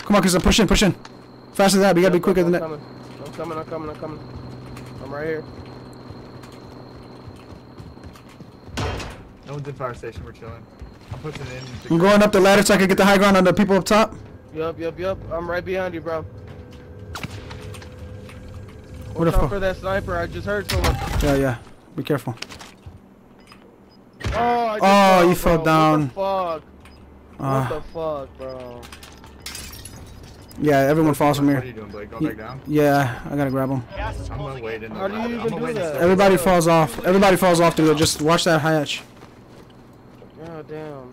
Come on, Kizan. Push in. Push in. Faster than that. We gotta be quicker than I'm that. coming. I'm coming. I'm coming. I'm coming. I'm right here. No one's in fire station. We're chilling. I'm pushing in. I'm going up the ladder so I can get the high ground on the people up top. Yup, yup, yup. I'm right behind you, bro. Where the Watch out fuck? for that sniper. I just heard someone. Yeah, yeah. Be careful. Oh, I just Oh, fell, you fell down. What the fuck? Uh, what the fuck, bro? yeah, everyone falls from here. What are you doing, Blake? Going back down? Yeah, I gotta grab him. I'm gonna wait in. in the How do you even I'm do that? Everybody falls off. Everybody falls off through it. Just watch that hatch. God damn.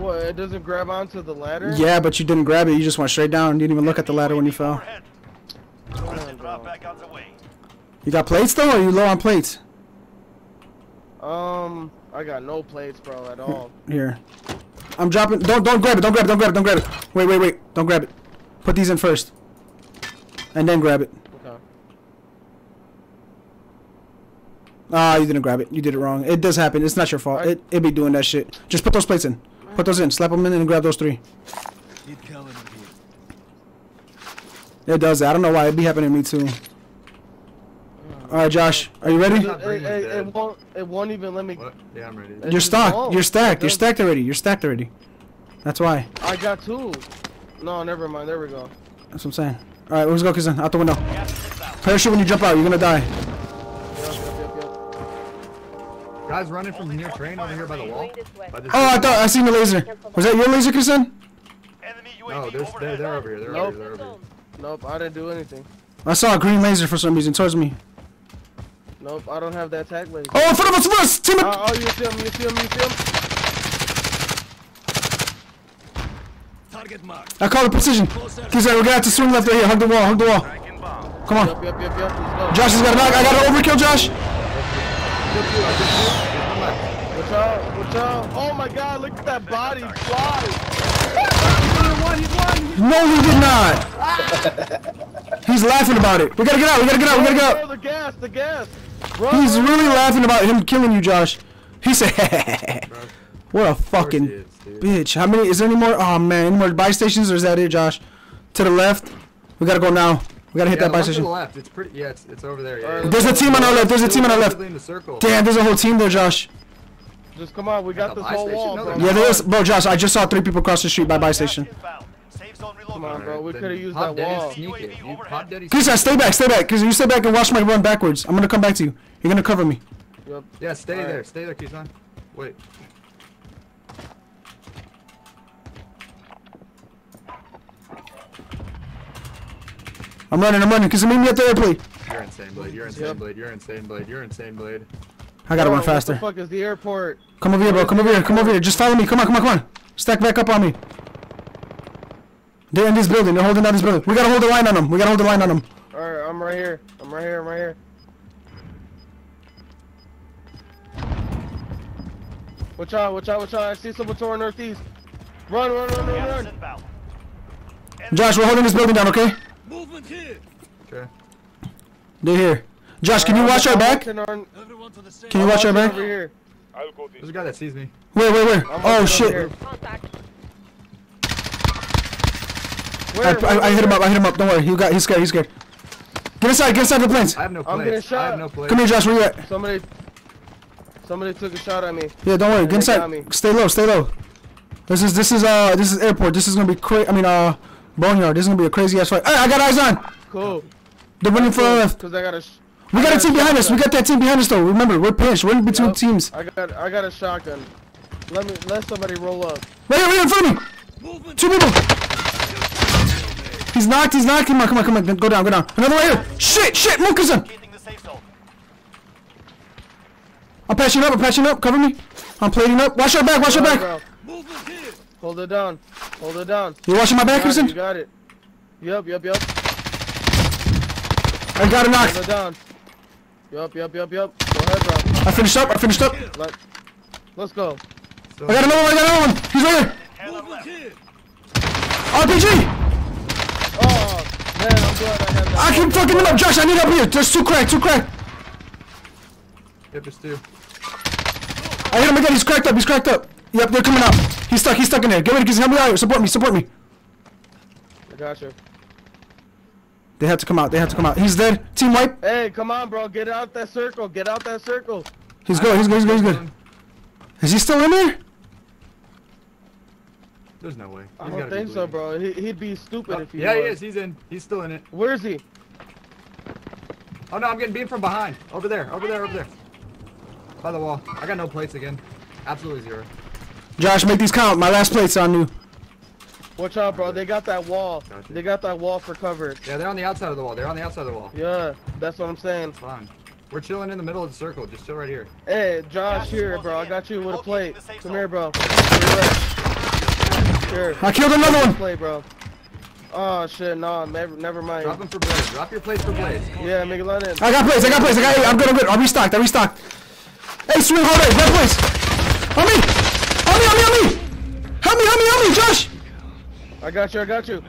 What? It doesn't grab onto the ladder? Yeah, but you didn't grab it. You just went straight down. You didn't even look at the ladder when you fell. You got plates though, or are you low on plates? Um, I got no plates, bro, at all. Here. I'm dropping. Don't don't grab it. Don't grab it. Don't grab it. Don't grab it. Wait, wait, wait. Don't grab it. Put these in first, and then grab it. Okay. Ah, you didn't grab it. You did it wrong. It does happen. It's not your fault. It it be doing that shit. Just put those plates in. Put those in. Slap them in and grab those three. Need calendar here. It does that. I don't know why. It'd be happening to me too. All right, Josh. Are you ready? It, it, it, it won't. It won't even let me. What? Yeah, I'm ready. You're just stocked. won't. You're stacked. You're does- stacked already. You're stacked already. That's why. I got two. No, never mind. There we go. That's what I'm saying. All right, let's go, Kizan. Out the window. Gas is inbound. Parachute when you jump out. You're gonna die. Yep, yep, yep, yep. Guys running from the near train over here by the wall. Going this way. By Oh, I thought I seen the laser. Was that your laser, Kizan? Enemy UAV No, there's, they're, they're over here. They're Nope. over here. They're over here. Nope, I didn't do anything. I saw a green laser for some reason towards me. Nope, I don't have that tac laser. Oh, in front of us, in front of us! Team Oh, oh, you see him, you see him, you see him? Target marked. I call the precision. Kizan, we're gonna have to swing left right here. Hug the wall, hug the wall. Come on. Yep, yep, yep, yep. Go. Josh has got a knock. I got an overkill, Josh. Watch out, watch out. Oh my god, look at that body fly. No, he did not. Ah. He's laughing about it. We gotta get out. We gotta get out. We gotta get out. The gas, the gas. Run, He's run, really run. laughing about him killing you, Josh. He said, "What a fucking is, bitch." How many? Is there any more? Oh man, any more buy stations, or is that it, Josh? To the left. We gotta go now. We gotta hit Yeah, that buy look to station. the left. It's pretty. Yeah, it's, it's over there. Yeah, Alright. There's a team on our left. There's a team on our left. In the circle. Damn, there's a whole team there, Josh. Just come on, we got this whole station? wall, No, bro. Yeah, there is. Bro, Josh, I just saw three people cross the street by buy station. inbound. Safe zone Come on, bro. We could have used Pop that Daddy's wall. Sneak it. You Pop Daddy's Chris, stay back, stay back, cause you stay back and watch my run backwards. I'm gonna come back to you. You're gonna cover me. Yep. Yeah, stay Alright. there. Stay there, Keyshawn. Wait. I'm running, I'm running, cause meet me at the airplane. You're insane, Blade. You're insane, Yep. Blade. You're insane, Blade. You're insane, Blade. I gotta Bro, run faster. What the fuck is the airport? Come over here, bro. Come over here. Come over here. Just follow me. Come on, come on, come on. Stack back up on me. They're in this building. They're holding down this building. We gotta hold the line on them. We gotta hold the line on them. Alright, I'm right here. I'm right here. I'm right here. Watch out, watch out, watch out. I see someone toward northeast. Run, run, run, run, run. Josh, we're holding this building down, okay? Movement here. Okay. They're here. Josh, can you watch our back? watching on- Everyone to the same. Can you watch our back? Over here. There's a guy that sees me. Where, where, where? I'm Oh shit. over here. Contact. Where, I, where, I, I hit him up. I hit him up. Don't worry. He got. He's scared. He's scared. Get inside. Get inside the planes. I have no planes. I'm getting plates. I have no plates. Come here, Josh. Where you at? Somebody, somebody took a shot at me. Yeah, don't worry. Get They got me. inside. Stay low. Stay low. This is this is uh this is airport. This is gonna be crazy. I mean uh boneyard. This is gonna be a crazy ass fight. Hey, I got eyes on. Cool. They're running for our left. Cause I got a. Sh- We I got a team behind us. We got that team behind us though. Remember, we're pinched. We're in between Yup. teams. I got, I got a shotgun. Let me, let somebody roll up. Right here, right here in front of me. Movement. Two people. He's knocked. He's knocked. Come on, come on, come on. Go down, go down. Another right here. Shit, shit. Mukasan. Locating the safe zone. I'm patching up. I'm patching up. Cover me. I'm plating up. Watch your back. Watch your back. bro. Movement here. Hold it down. Hold it down. You watching my back, Got you got it. Yup, yup, yup. I got a knock. Hold it down. Yup, yup, yup, yup. Go ahead, bro. I finished up. I finished up. Let, let's go. So, I got another one. I got another one. He's right here. Taylor Movement left. here. RPG. Oh, man, I'm glad I had that. I can fucking him up. Josh, I need help here. There's two cracked. Two cracked. Yep, there's two. I hit him again. He's cracked up. He's cracked up. Yep, they're coming out. He's stuck. He's stuck in there. Get ready, kids. Help me out here. Support me. Support me. I got you. They have to come out. They have to come out. He's dead. Team wipe. Hey, come on, bro. Get out that circle. Get out that circle. He's good. He's good. He's good. He's good. Is he still in there? There's no way. I don't think so, bro. He, he'd be stupid Oh, if he yeah, he is. He's in. He's still in it. Where's he? Oh no, I'm getting beamed from behind. Over there. Over there. Over there. By the wall. I got no plates again. Absolutely zero. Josh, make these count. My last plate's on you. Watch out, bro. They got that wall. Gotcha. They got that wall for cover. Yeah, they're on the outside of the wall. They're on the outside of the wall. Yeah, that's what I'm saying. It's fine. We're chilling in the middle of the circle. Just chill right here. Hey, Josh, Gas here, bro. I got you with a plate. Come here, bro. Here, Here. I killed another one. Play, bro. Oh shit, no, never, never mind. Drop them for blades. Drop your plates for blades. Yeah, make it let in. I got plates. I got plates. I got. I'm good. I'm good. I restocked. I restocked. Hey, swing hard. Grab plates. Help me. Help me. Help me. Help me. Help me. Help me. Help me. Josh. I got you, I got you.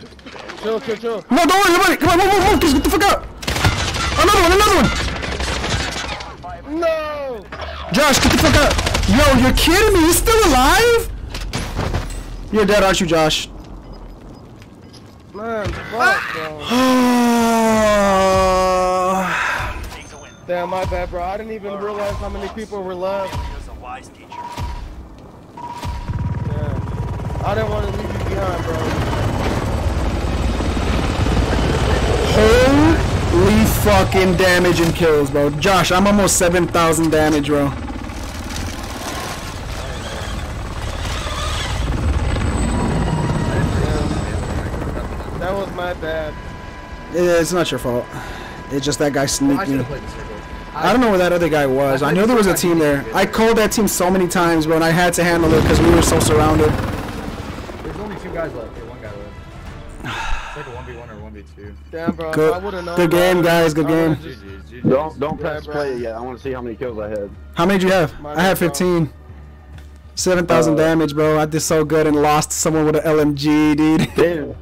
Chill, chill, chill. No, don't worry. Nobody. Come on. Move, move, move. Just get the fuck out. Another one. Another one. No! Josh, get the fuck out. Yo, you're kidding me? He's still alive? You're dead, aren't you, Josh? Man, fuck, bro. Take the. Damn, my bad, bro. I didn't even realize how many people were left. He was a wise teacher. Yeah. I didn't want to leave you behind, bro. Holy fucking damage and kills, bro. Josh, I'm almost 7,000 damage, bro. That was my bad. Yeah, It's not your fault. It's just that guy I sneaked should me. have played the circle. I don't know where that other guy was. I I played knew there was a team there. I called that team so many times, bro, and I had to handle it because we were so surrounded. There's only two guys left. Yeah, one guy left. It's like a 1v1 or 1v2. Damn, bro. Good- I would've known, good game, I guys, good game. just- GG's, GG's. Don't don't Yeah, press bro. play yet. I want to see how many kills I had. How many did you have? My I had 15. 7,000 Uh, damage, bro. I did so good and lost to someone with an LMG, dude. Dude,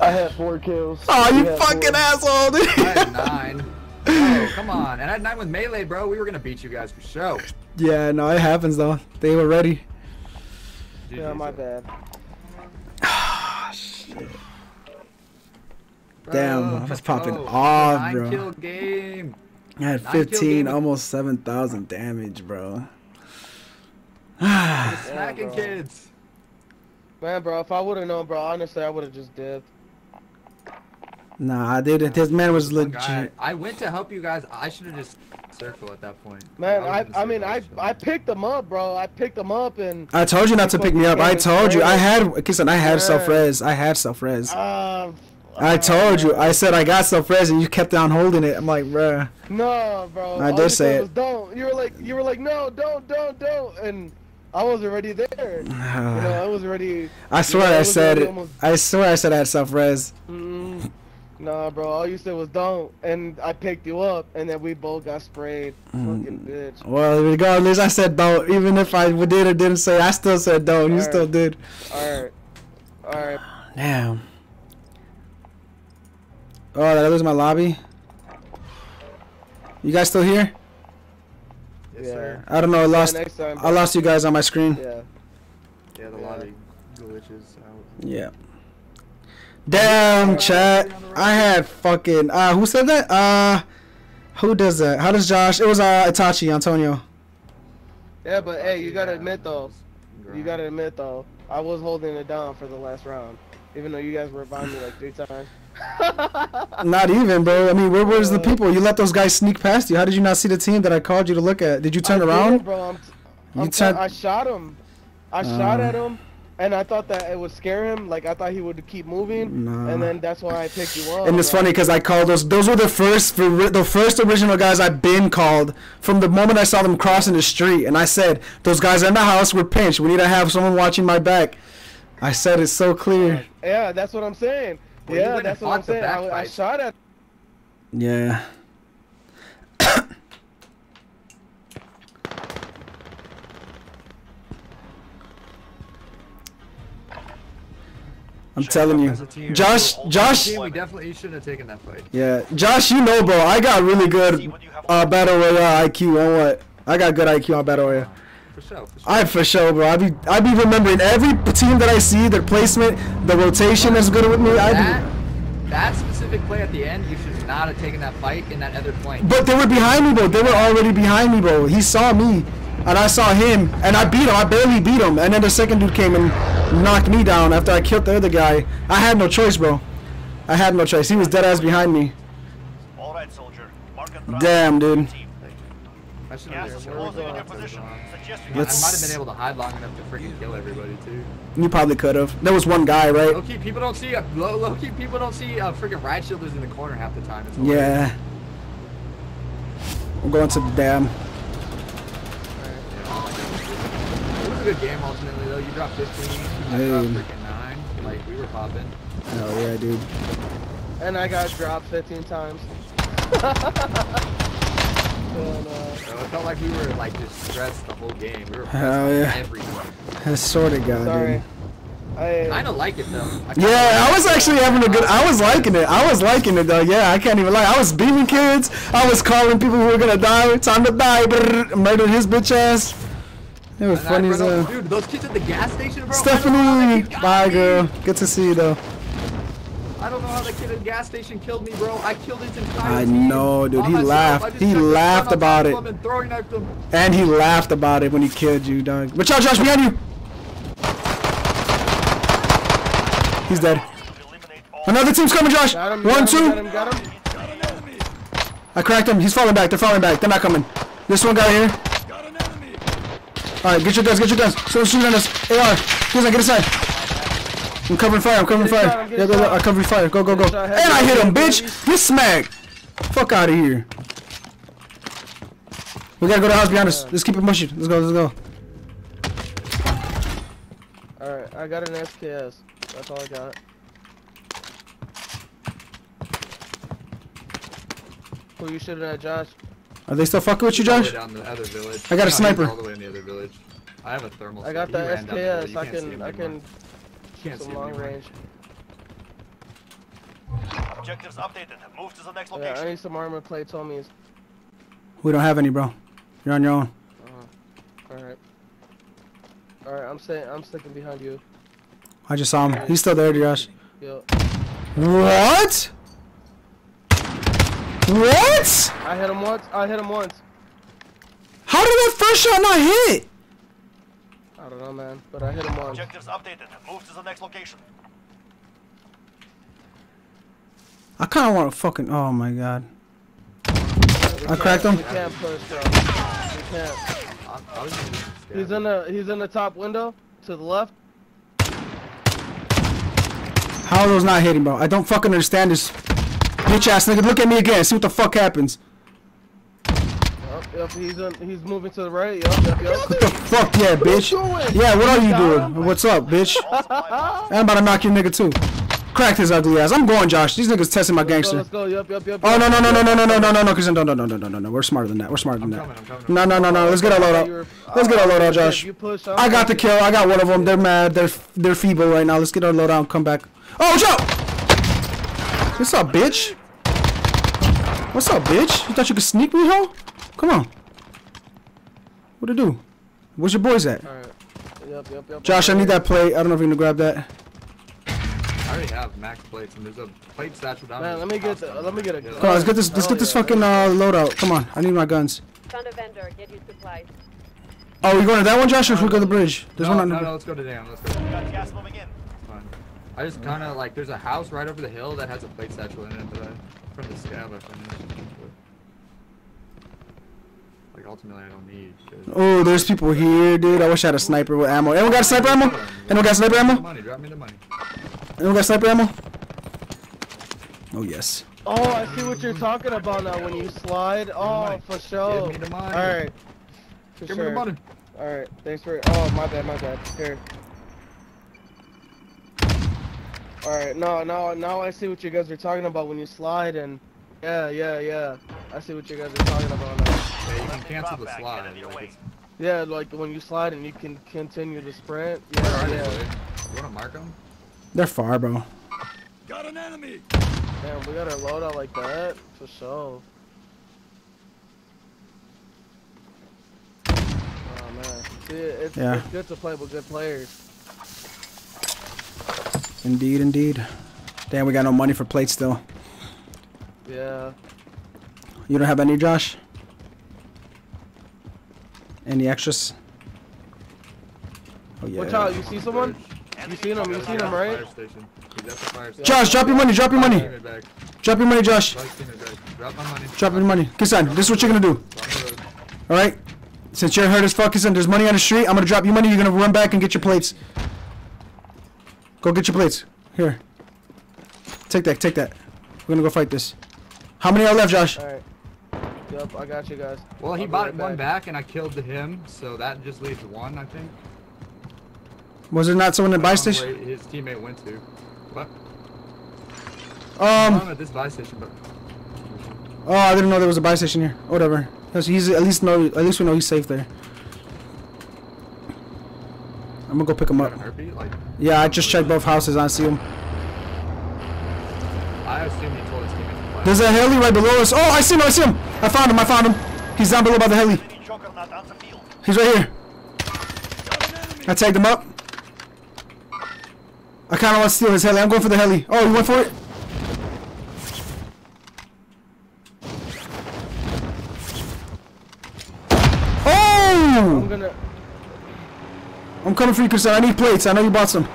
I had four kills. oh, you had fucking four. asshole, dude. I had nine. Oh, come on. And I had nine with melee, bro. We were gonna beat you guys for sure. yeah, no, it happens though. They were ready. Yeah, my bad. Damn, I was popping bro, off, nine bro. kill game. I had 15, game. almost 7,000 damage, bro. Smacking bro. kids. Man, bro, if I would have known, bro, honestly, I would have just dipped. nah, I did it. This man was One guy- legit. I went to help you guys. I should have just circle at that point. Man, was I, I mean, I, I picked them up, bro. I picked them up and, I told you not to pick me up. I told you. I had, listen, I had Yeah. self res. I had self res. uh, I told you. I said I got self res, and you kept on holding it. I'm like, bruh. No, bro. I did say it. Don't. You were like, you were like, no, don't, don't, don't, and I was already there. You know, I was already. I swear I was said it. almost- I swear I said I had self res. Mm, nah, bro. All you said was don't, and I picked you up, and then we both got sprayed. Mm. Fucking bitch. Well, regardless, I said don't. Even if I did or didn't say, I still said don't. You Alright. still did. All right, all right. Damn. Oh, did I lose my lobby? You guys still here? Yes, yeah. sir. I don't know. I lost. time, I lost you guys on my screen. Yeah. Yeah, the Yeah. lobby glitches out. Yeah. Damn, chat. I had fucking. Uh, who said that? Uh, who does that? How does Josh? It was uh Itachi Antonio. Yeah, but hey, you gotta admit though. You gotta admit though. I was holding it down for the last round, even though you guys were behind me like three times. Not even, bro. I mean, where was the people? You let those guys sneak past you. How did you not see the team that I called you to look at? Did you turn I around? did, bro. I'm, You I'm turned- I shot him. I shot Uh. at him, and I thought that it would scare him. Like I thought he would keep moving, Nah. and then that's why I picked you up. And it's bro. funny because I called those. Those were the first, the first original guys I've been called from the moment I saw them crossing the street. And I said, "Those guys in the house were pinched. We need to have someone watching my back." I said it so clear. Yeah, that's what I'm saying. Well, yeah, that's what I'm saying. I, I backfight. shot at. Yeah. I'm telling you, As a team, Josh. Josh. team, we definitely shouldn't have taken that fight. Yeah, Josh. You know, bro. I got really good uh, battle royale IQ on what? I got good IQ on battle royale. For sure. For sure. I for sure, bro. I be I be remembering every team that I see, their placement, the rotation is good with me. I that, be, that specific play at the end, you should not have taken that fight in that other point. but they were behind me, bro. They were already behind me, bro. He saw me, and I saw him, and I beat him. I barely beat him, and then the second dude came and knocked me down after I killed the other guy. I had no choice, bro. I had no choice. He was dead ass behind me. All right, soldier. Mark and. Damn, dude. Team. I should Gas is closing in your position. Suggest you I Let's- might have been able to hide long enough to freaking kill everybody too. You probably could have. There was one guy, right? Low key, people don't see. Uh, low, low key, people don't see uh, freaking riot shielders in the corner half the time. It's. Yeah. I'm going to the dam. It was a good game ultimately though. You dropped 15, you Hey. dropped freaking nine. Like we were popping. Oh yeah, dude. And I got dropped 15 times. and, uh, So it felt like we were like just stressed the whole game. We were Hell yeah. everyone. I swear to God, sorry. dude. I, Kind of like it though. I Yeah, I was actually having a good. I was liking it. I was liking it though. Yeah, I can't even lie. I was beating kids. I was calling people who were gonna die. Time to die. Brrr, murdered his bitch ass. It was And funny as hell. Dude, those kids at the gas station, bro. I don't know how that Stephanie, bye me. girl. Good to see you though. I don't know how the kid at the gas station killed me, bro. I killed his entire I team know, dude. by He laughed. He took the gun laughed about it. And throwing knifed him. And he laughed about it when he killed you, dog. Watch out, Josh, behind you. He's dead. Another team's coming, Josh. got him, One, got him, two. got him, got him. I cracked him. He's falling back. They're falling back. They're not coming. This one guy here. Alright, get your guns, get your guns. So shoot on us. AR. Get inside, get inside. I'm covering fire, I'm covering fire. Shot, yeah, go, go, I cover fire. Go, go, go. And I hit him, bitch! Get smacked! Fuck out of here. We gotta go to the house, be honest. Let's keep it mushy. Let's go, let's go. Alright, I got an SKS. That's all I got. Who you shooting at, Josh? Are they still fucking with you, Josh? Down the other village. I got a sniper. All the way in the other village. I have a thermal. I got the SKS. I can I can can't see long anymore. range. Objectives updated. Move to the next Yeah, I need some armor plates, homies. We don't have any, bro. You're on your own. Uh-huh. All right. All right, I'm staying. I'm sticking behind you. I just saw him. He's still there, Josh. Yo, What? What? I hit him once. I hit him once. How did that first shot not hit? I don't know, man, but I hit him once. Objectives updated. Move to the next location. I kind of want to fucking. Oh my god. We I cracked him. We can't push, bro. We can't. I, I was just scared. He's in the. He's in the top window to the left. How are those not hitting, bro? I don't fucking understand this. Bitch ass nigga, look at me again. See what the fuck happens. Yup, yep. He's in. He's moving to the right. Yup, yep, yep. What the fuck, yeah, bitch. doing? Yeah, what are you doing? him? What's up, bitch? All supply boxes I'm about to knock your nigga too. Cracked his ugly ass. I'm going, Josh. These niggas testing my Let's go, gangster. let's go. Yup, yup, yup. Oh no no no no no no no no no no Cause no no no no no no no. We're smarter than that. We're smarter than I'm that. coming. I'm coming. No no no no. Let's get our load You out. Let's get our load Oh, out, Josh. Push. I'm got the kill. I got one of them. They're mad. They're they're feeble right now. Let's get our load out and come back. Oh, watch out! What's up, bitch? What's up, bitch? You thought you could sneak me, ho? Come on. What to do? Where's your boys at? All right. Yep, yep, yep. Josh, I I'm need right that plate. I don't know if you're gonna grab that. I already have max plates, and there's a plate satchel down. Man, let me get house the- down let me get a Yeah. gun. Come on, let's get this. Let's Hell get this yeah. fucking uh, load out. Come on, I need my guns. Found a vendor. Get you supplies. Oh, we going to that one, Josh, or should we go to the bridge? There's no, one on no, the. no, let's go to dam. Let's go. To Got gas moving in. Fine. I just kind of like there's a house right over the hill that has a plate satchel in it, but I, from the scab I finished. But, like ultimately I don't need. 'cause- Oh, there's people here, dude. I wish I had a sniper with ammo. Anyone got a sniper ammo? Anyone got sniper Drop me the ammo? Money, drop me the money. Anyone got sniper ammo? Oh yes. Oh, I see what you're talking about now. When you slide. Oh, for sure. Give me oh, the money. All right. For Give sure. me the money. All right. Thanks for. Oh, my bad, my bad. Here. All right. No, no, now I see what you guys are talking about when you slide and. Yeah, yeah, yeah. I see what you guys are talking about now. Yeah, you can cancel the slide. get in your like, Yeah, like when you slide and you can continue to sprint. Where are Yeah, they, yeah. You wanna mark them? They're far, bro. Got an enemy! Damn, we got our loadout like that for sure. Oh man, see, it's, Yeah. it's good to play with good players. Indeed, indeed. Damn, we got no money for plates still. Yeah. You don't have any, Josh? Any extras? Oh yeah. Watch out, you see someone? You seen him? You seen him, right? Fire station. He's at the fire station. Josh, drop your money. Drop your money. Give it back. Drop your money, Josh. Drop it back. Drop my money. Drop your money. Kisan, this is what you're gonna do. Drop the road. All right. Since you're hurt as fuck, Kisan, there's money on the street. I'm gonna drop you money. You're gonna run back and get your plates. Go get your plates. Here. Take that. Take that. We're gonna go fight this. How many are left, Josh? Alright. Yep, I got you guys. Well, he I'll be bought right one back and I killed him, so that just leaves one, I think. Was there not someone in the buy I don't know station? where his teammate went to. What? I'm Um. at this buy station, but Oh, I didn't know there was a buy station here. Whatever. 'Cause he's at least know. At least we know he's safe there. I'm gonna go pick him up. Like, Yeah, I just checked both houses. I see him. I assume he told his to. There's a heli right below us. Oh, I see him. I see him. I found him. I found him. He's down below by the heli. Enemy juggernaut on the field. He's right here. I tagged him up. I kind of want to steal his heli. I'm going for the heli. Oh, you went for it? Oh! I'm Oh! I'm coming for you, Chris. I need plates. I know you bought some.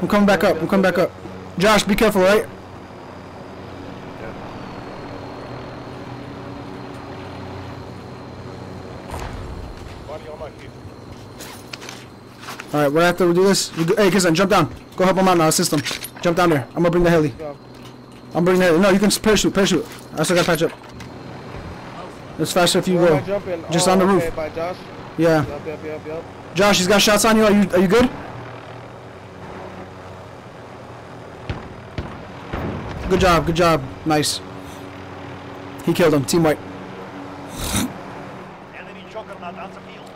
I'm coming back up. I'm coming back up. Josh, be careful, right? All right, we're after we do this. You go, hey, Kisan, jump down. Go help him out now. Assist him. Jump down there. I'm gonna bring the heli. I'm bringing the heli. No, you can parachute. Parachute. I still gotta patch up. It's faster if you Where am I go. Just oh, on the oh, okay, roof. Yeah. Josh, he's got shots on you. Are you are you good? Good job. Good job. Nice. He killed him. Team wipe. Enemy juggernaut on the field.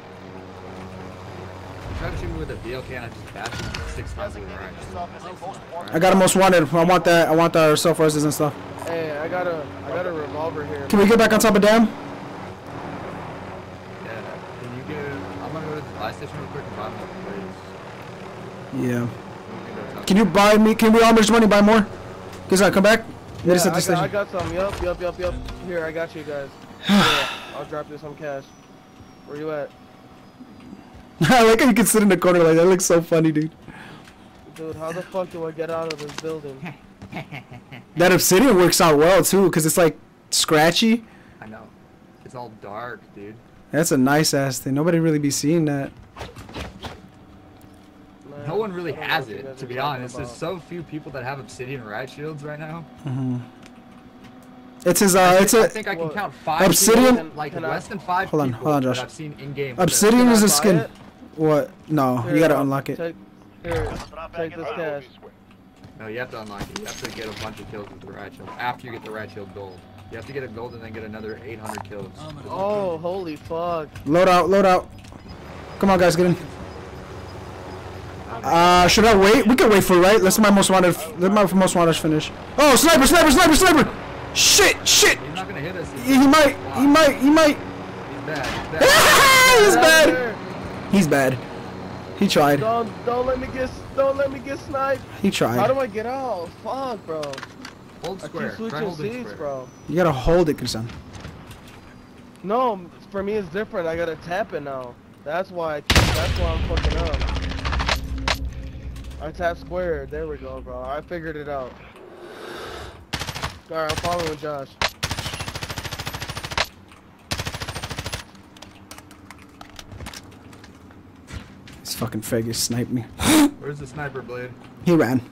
You tried to shoot me with a BLK and I just bashed him six times with a Designating right. yourself as a most wanted I got a most wanted. I want that. I want the self reses and stuff. Hey, I got a I got a revolver here. Can we get back on top of dam? Yeah. Can you get? I'm gonna go to the buy station real quick and buy more plates. Yeah. Can go talk- Can you buy me? Can we all merge money buy more? Cause I come back. Yeah, Meet us I, the got, I got some. Yup, yup, yup, yup. Here, I got you guys. yeah, I'll drop you some cash. Where you at? I like how you can sit in the corner like that. Looks so funny, dude. Dude, how the fuck do I get out of this building? That obsidian works out well too, cause it's like scratchy. I know. It's all dark, dude. That's a nice ass thing. Nobody really be seeing that. No one really I don't know has it, to be honest. There's so few people that have obsidian riot shields right now. Mhm. It's his. Uh, it's I a. think I can What? count five Obsidian- people, like Can I- less than five Hold on, people hold on, Josh. I've seen in game. Obsidian is a skin. it? What? No, Here, you gotta unlock it. Take, here, take this the cash. No, you have to unlock it. You have to get a bunch of kills with the riot shield after you get the riot shield gold. You have to get a gold and then get another 800 kills. Oh, holy fuck. Load out. Load out. Come on, guys, get in. Uh, should I wait? We can wait for it, right? Let's let my most wanted. Let my most wanted finish. Oh, sniper! Sniper! Sniper! Sniper! Shit! Shit! He's not gonna hit us. He he might. He might. He might. He's bad. He's bad. He's bad. He's bad. He tried. Don't, don't let me get, don't let me get sniped. He tried. How do I get out? Fuck, bro. Hold I square. keep Try switching holding seats, square. bro. You gotta hold it, Christian. No, for me it's different. I gotta tap it now. That's why. I, that's why I'm fucking up. I tap square. There we go, bro. I figured it out. All right, I'm following Josh. This fucking faggot sniped me. Where's the sniper blade? He ran.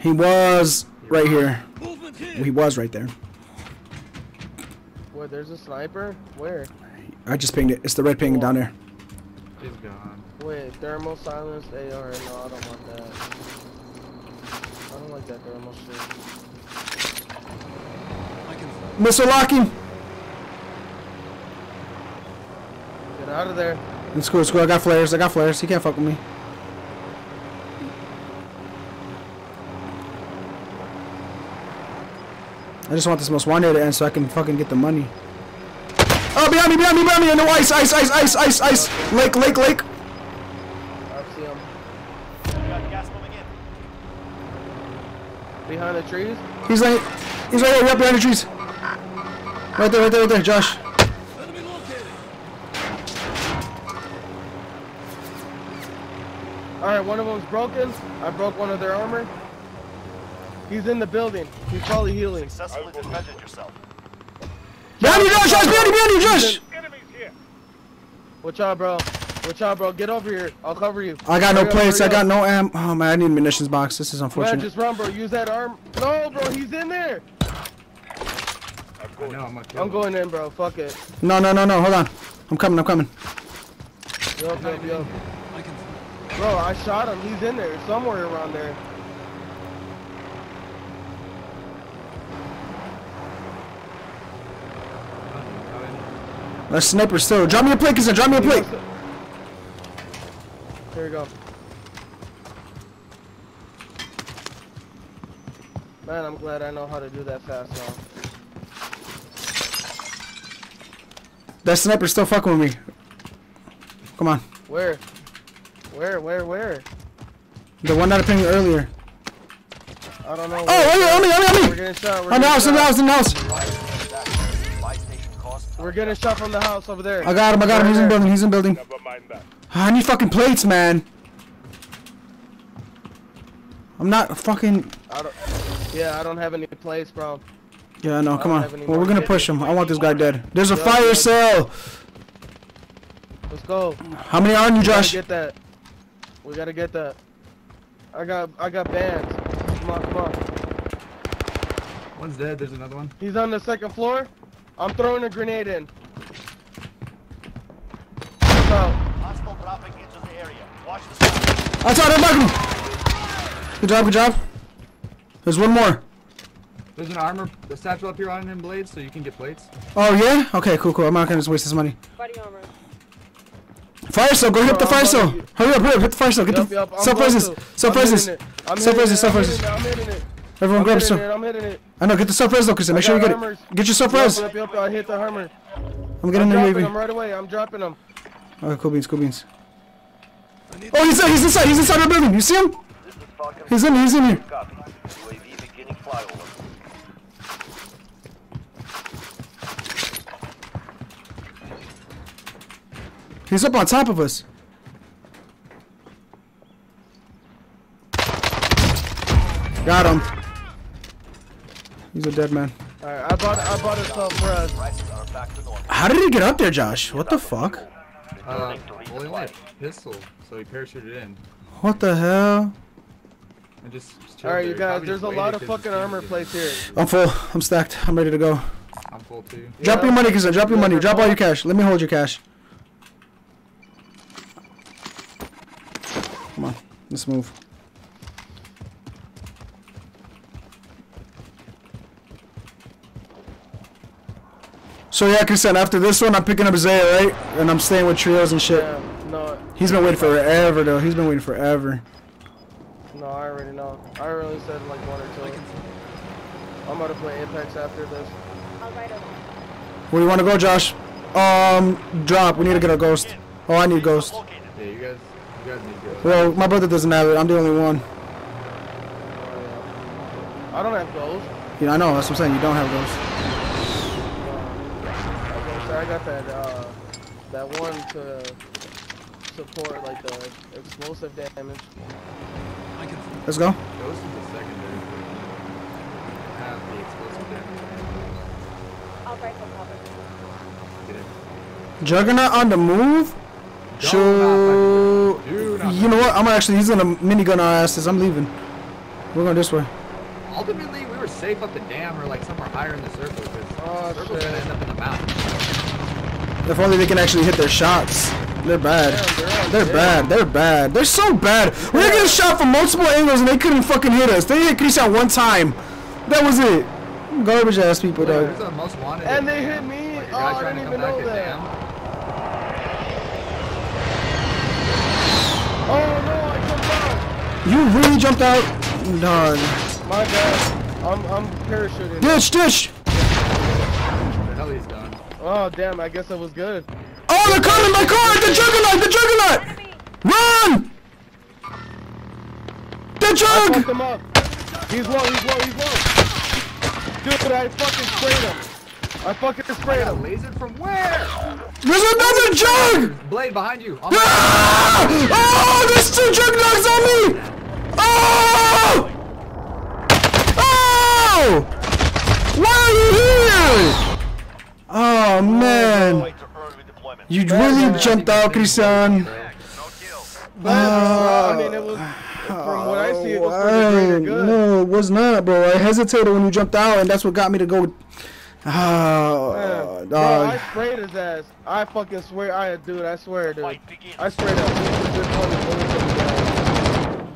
He was right here. Movement. He was right there. Wait, there's a sniper? Where? I just pinged it. It's the red ping down there. He's gone. Wait, thermal silence AR. No, I don't want that. I don't like that thermal shit. I Missile locking. Get out of there. It's cool. It's cool. I got flares. I got flares. He can't fuck with me. I just want this most wanted to end so I can fucking get the money. Oh, behind me, behind me, behind me! No ice, ice, ice, ice, ice, ice! Lake, lake, lake! I see him. We got gas moving in. Behind the trees? He's like, he's right here, right behind the trees. Right there, right there, right there, Josh. Alright, one of them's broken. I broke one of their armor. He's in the building. He's probably healing. Successfully defended yourself. Behind you, Josh! Josh, behind you, behind you, Josh! Watch out, bro. Watch out, bro. Get over here. I'll cover you. I got no Hurry up, plates. I got up. no am. Oh man, I need a munitions box. This is Man, unfortunate. just run, bro. Use that arm. No, bro. He's in there. I know, I'm gonna I'm going in, bro. Fuck it. No, no, no, no. Hold on. I'm coming. I'm coming. Yup, yup, yup. I can. Bro, I shot him. He's in there. Somewhere around there. That sniper still. Drop me a plate, Kazan. Drop me a plate. Here we go. Man, I'm glad I know how to do that fast now. That sniper still fucking with me. Come on. Where? Where, where, where? The one that I pinged earlier. I don't know. Oh, on me, on me, on We're me. getting shot. We're On the house, in the house, in the house. Buy station cost. We're getting shot from the house over there. I got him. I got him. He's in building. He's in building. Ah, I need fucking plates, man. I'm not fucking. I don't, yeah, I don't have any plates, bro. Yeah, no. Come on. Well, we're gonna push him. I want this guy dead. There's a fire yeah. sale. Let's go. How many are on you, We gotta Josh? get that. We gotta get that. I got, I got bands. Come on, come on. One's dead. There's another one. He's on the second floor. I'm throwing a grenade in. Watch out. Hostile dropping into the area. Watch the sky. I saw him. Good job. Good job. There's one more. There's an armor, a satchel up here on him blades, so you can get plates. Oh yeah? Okay, cool, cool. I'm not gonna just waste this money. Body armor. Fire sale, go hit the fire I'm sale. Hurry up, hurry up, hit the fire sale. Get Yup, the yup, I'm self going prices. to. Self I'm prices. hitting it. I'm Self hitting it, self I'm Everyone I'm grab some. it, I'm hitting it. I know, get the self res though, Christian. Make sure you get it. Get your self Yup, res. yup, yup, I hit the hammer. I'm getting I'm the UAV. right away. I'm dropping him. Okay, cool beans, cool beans. Oh, he's he's inside. He's inside our building. You see him? This is Falcon. He's in. Here, he's in here. Copy. UAV beginning flyover. He's up on top of us. Got him. He's a dead man. Alright, I bought I bought a self res. Prices are back to normal. How did he get up there, Josh? What the fuck? Uh, Returning well, he only had resupply. pistol, so he parachuted in. What the hell? And just, just Alright, you guys, there's a lot of fucking armor team plates here. I'm full. I'm stacked. I'm ready to go. I'm full too. Drop Yeah. your money, Christian. Drop your money. Drop all your cash. Let me hold your cash. Come on. Let's move. So yeah, Christian, after this one, I'm picking up Zaya, right? And I'm staying with trios and shit. Yeah, no, He's been waiting forever, though. He's been waiting forever. no, I already know. I already said like one or two. I'm gonna play Apex after this. I'll ride over. Where do you want to go, Josh? Um, drop. We need to get a ghost. Oh, I need ghost. Located. Yeah, you guys, you guys need to go. Well, my brother doesn't have it. I'm the only one. Oh, yeah. I don't have those. Yeah, I know. That's what I'm saying. You don't have ghost. I was gonna say I got that uh that one to support like the explosive damage. Let's go. Ghost is the secondary. Have the explosive damage. I'll ride for cover. Get it. Juggernaut on the move. Don't Do you know what? I'm actually. He's gonna minigun our asses. I'm leaving. We're going this way. Ultimately, we were safe up the dam or like somewhere higher in the circle because Oh, the circle's shit. gonna end up in the mountain. If only they can actually hit their shots. They're bad. Damn, they're They're bad. They're bad. They're so bad. We're getting shot from multiple angles and they couldn't fucking hit us. They hit Christian one time. That was it. Garbage ass people, Like, dog. there's a most wanted. And they hit me? Like, Oh, I trying didn't even know at that. Dam. Oh no, I jumped out. You really jumped out, dog. My bad. I'm I'm parachuting. Ditch, ditch. Oh damn, I guess it was good. Oh, they're coming! My car! The juggernaut! The juggernaut! Run! The I fucked jug! him up. He's low, he's low, he's low. Dude, I fucking sprayed him. I fucking sprayed him. Laser from where? There's another jug! Blade behind you. On Ah! Oh, there's two juggernauts on me! Oh! Oh! Why are you here? Oh man, Way to early deployment. you really jumped out, Christian. No kills. Oh. I mean, it was, from what I see, it was for the good. No, it was not, bro. I hesitated when you jumped out, and that's what got me to go. Oh, Man, bro, I dog. sprayed his ass. I fucking swear, I dude, I swear, dude. I sprayed up. He was just on the bullets of the guy.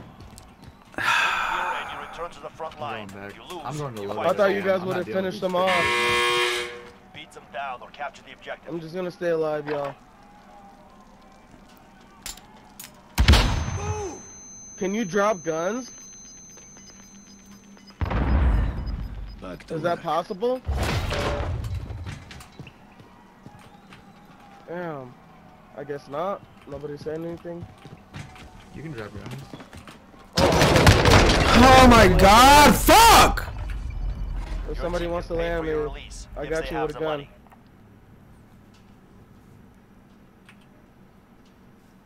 Here and you return to the front line. going back. You lose. I'm going to you I thought you guys would have finished them off. Beat them down or capture the objective. I'm just gonna stay alive, y'all. Can you drop guns? back to Is that work. possible? Damn. I guess not. Nobody said anything. You can drop guns. Oh my God! Fuck! If somebody wants to land for me, release I if got they you have with a gun. money.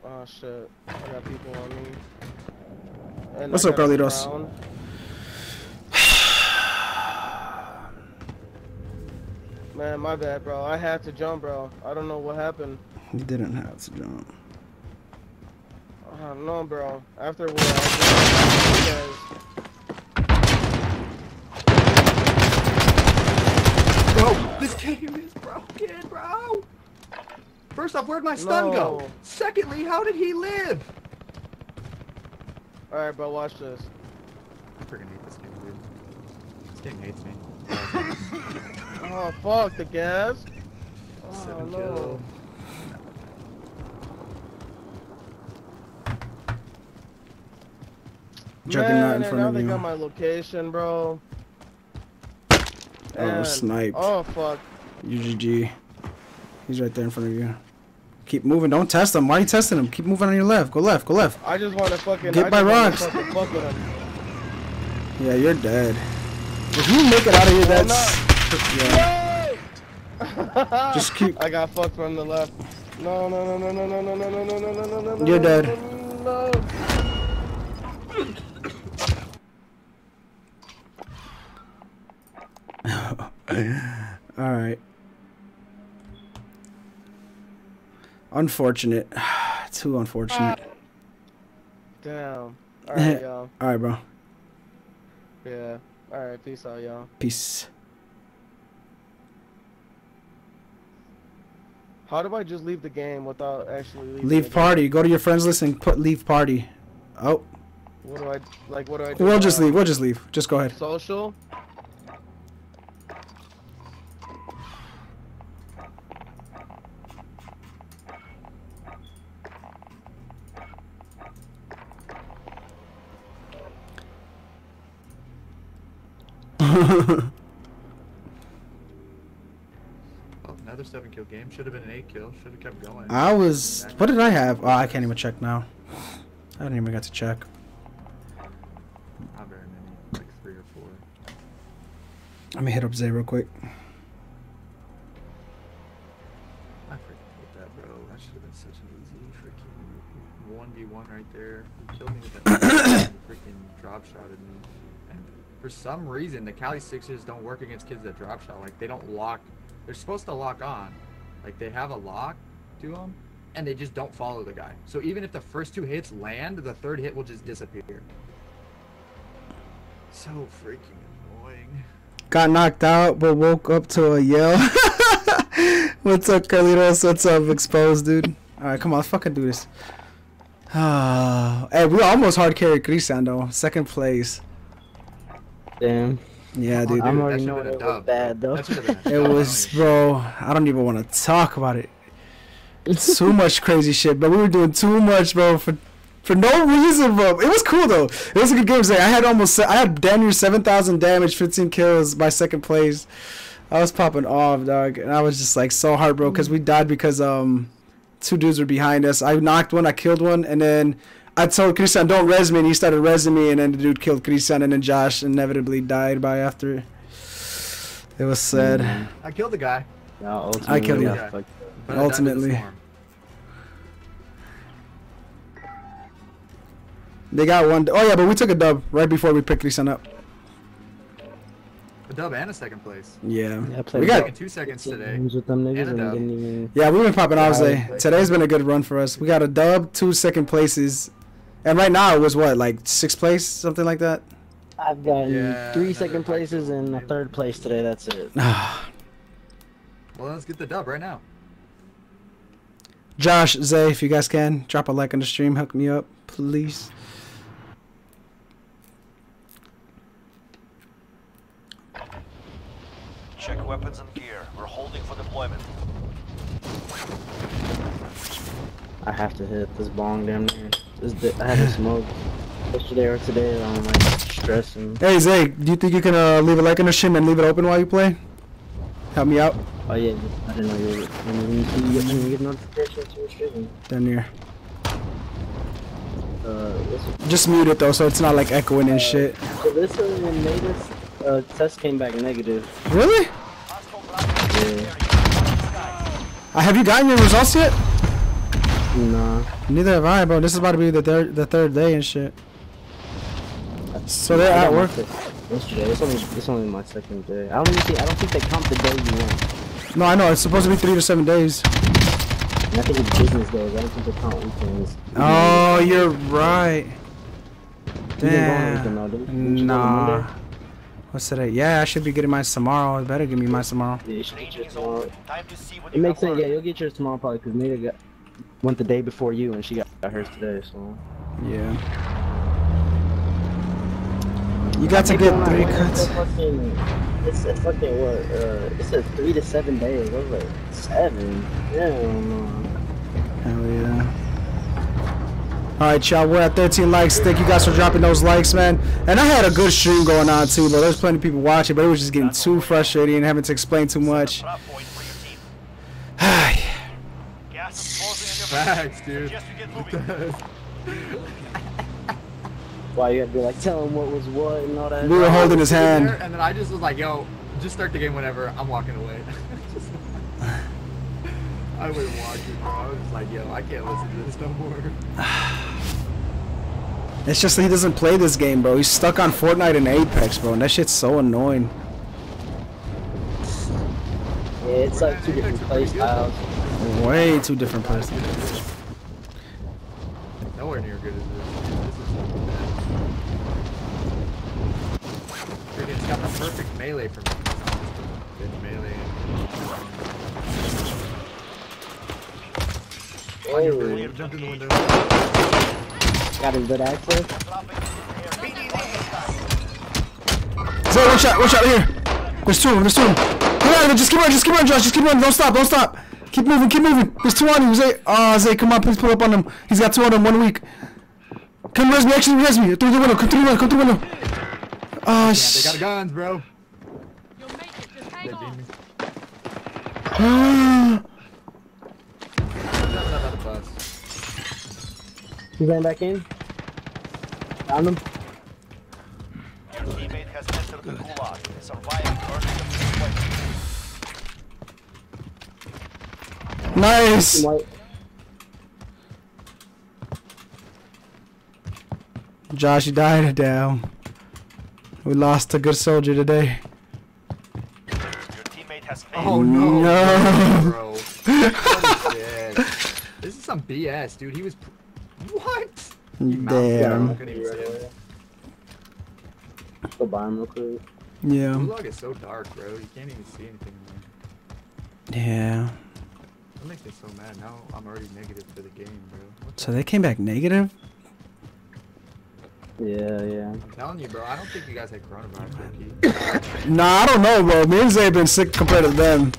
Oh shit. I got people on me. And What's I up, got a Carlitos? Man, my bad, bro. I had to jump, bro. I don't know what happened. You didn't have to jump. I don't know, bro. After what I did, Bro, this game is broken, bro. First off, where'd my stun go? Secondly, how did he live? Alright, bro, watch this. I freaking hate this game, dude. This game hates me. Oh fuck the gas. Oh Seven no. kill. Juggernaut Man, in and front now of they you. got my location, bro. Oh, sniped. Oh fuck. UGG. He's right there in front of you. Keep moving. Don't test him. Why are you testing him? Keep moving on your left. Go left. Go left. I just want to fucking Get I by rocks. Yeah, you're dead. If you make it out of here, that's yeah. Just keep- I got fucked from the left. No, no, no, no, no, no, no, no, no, no, no, no, no, no. You're dead. No. All right. Unfortunate. Too unfortunate. Damn. All right, y'all. All right, bro. Yeah. All right. Peace out, y'all. Peace. How do I just leave the game without actually Leave party. Go to your friends list and put leave party. Oh, What do I like? What do I do? we'll just leave. We'll just leave. Just go ahead. Social. Another seven kill game. Should have been an eight kill. Should have kept going. I was. What did I have? Oh, I can't even check now. I didn't even get to check. Not very many. Like three or four. Let me hit up Zay real quick. I freaking hate that, bro. That should have been such an easy freaking one v one right there. He killed me with that freaking drop shot at me. For some reason, the Cali Sixers don't work against kids that drop shot. Like they don't lock. They're supposed to lock on. Like they have a lock to them, and they just don't follow the guy. So even if the first two hits land, the third hit will just disappear. So freaking annoying. Got knocked out, but woke up to a yell. What's up, Carlitos? What's up, exposed, dude? All right, come on, let's fucking do this. hey, we almost hard carried Cristian. Second place. Damn. Yeah, dude. I'm that already should've knowing it was bad, though. That should've been a It was, bro. I don't even want to talk about it. It's so much crazy shit, but we were doing too much, bro, for for no reason, bro. It was cool though. It was a good game. Zay. I had almost, I had damn near seven thousand damage, fifteen kills by second place. I was popping off, dog, and I was just like so heartbroken because we died because um two dudes were behind us. I knocked one, I killed one, and then I told Christian uh, don't res me, and he started resing me, and then the dude killed Christian, and then Josh inevitably died by after. It was sad. I killed the guy. Yeah, ultimately, killed you. got fucked. but I died the Ultimately. They got one. Oh yeah, but we took a dub right before we picked Christian up. A dub and a second place. Yeah, Yeah, we got. Taking two seconds today. games with them niggas And a and dub. didn't even. Yeah, we've been popping off. Zay. Yeah. Today's been a good run for us. We got a dub, two second places, and right now it was what like sixth place, something like that. I've gotten Yeah, three another second places and a third place today. That's it. Well, let's get the dub right now. Josh, Zay, if you guys can drop a like on the stream, hook me up, please. Check weapons and gear. We're holding for deployment. I have to hit this bong damn near. This I had to smoke yesterday or today. I'm like stressing. Hey Zay, do you think you can uh, leave a like on the stream and leave it open while you play? Help me out. Oh yeah, I didn't know you were. When you, when you, get notifications, you were streaming. Down here. Uh, Just mute it though, so it's not like echoing and shit. so this one made us. Uh, test came back negative. Really? Yeah. Uh, have you gotten your results yet? Nah. Neither have I, bro. This is about to be the third, the third day and shit. So they're at work. Yesterday, it's only it's only my second day. I don't even think I don't think they count the day you won. No, I know it's supposed to be three to seven days. And I think it's business days. I don't think they count weekends. Oh, you're right. You didn't go on a weekend, though, did you? Didn't you go on Nah. What's today? Yeah, I should be getting mine tomorrow. Better give me mine tomorrow. Yeah, you should get yours tomorrow. Time to see what It makes sense. Yeah, you'll get yours tomorrow probably because Nita got went the day before you and she got, got hers today. So Yeah. You got to get three It's cuts. a fucking, it's a fucking what? Uh, it said three to seven days. I was like seven. Hell no. Hell yeah. Alright, y'all, we're at 13 likes. Thank you guys for dropping those likes, man. And I had a good stream going on too, but there's plenty of people watching, but it was just getting too frustrating and having to explain too much. Facts, dude. Suggest you get moving. Why you gotta be like, tell him what was what and all that. We were holding his hand. there, And then I just was like, yo, just start the game whenever. I'm walking away. Just- I wouldn't watch it, bro. I was just like, yo, I can't listen to this no more. It's just that he doesn't play this game, bro. He's stuck on Fortnite and Apex, bro, and that shit's so annoying. Yeah, it's like two different play styles. Way too different places. Nowhere near good as this. This is bad. Dude, it's got the perfect melee for me. Good melee. Oh, Jump in the window. got his good access. Zay, watch out, watch out here. There's two of them, there's two of them. Come on, just keep running, just keep running, Josh, just keep running. Don't stop, don't stop. Keep moving, keep moving. There's two on you, Zay. Oh, Zay, come on, please pull up on him. He's got two on him, one week. Come res me, actually res me. Through the window, come through the window, come through the window. Oh, Yeah, they got guns, bro. You'll make it. Just hang on. Ah. Jumping up on the bus. He's going back in. Found him. Your teammate has entered the gulag. Survive earning the point. Nice. White. Josh, you died down. We lost a good soldier today. Your teammate has failed. Oh no, No. bro. This is some BS, dude. He was. What? Damn. him. Couldn't even see him. Go buy him real quick. Yeah. Gulag is so dark, bro. You can't even see anything in there. Yeah. That makes me so mad. Now I'm already negative for the game, bro. What the- So they came back negative? Yeah, yeah. I'm telling you, bro. I don't think you guys had coronavirus, Ricky. Nah, I don't know, bro. Me and Zay have been sick compared to them.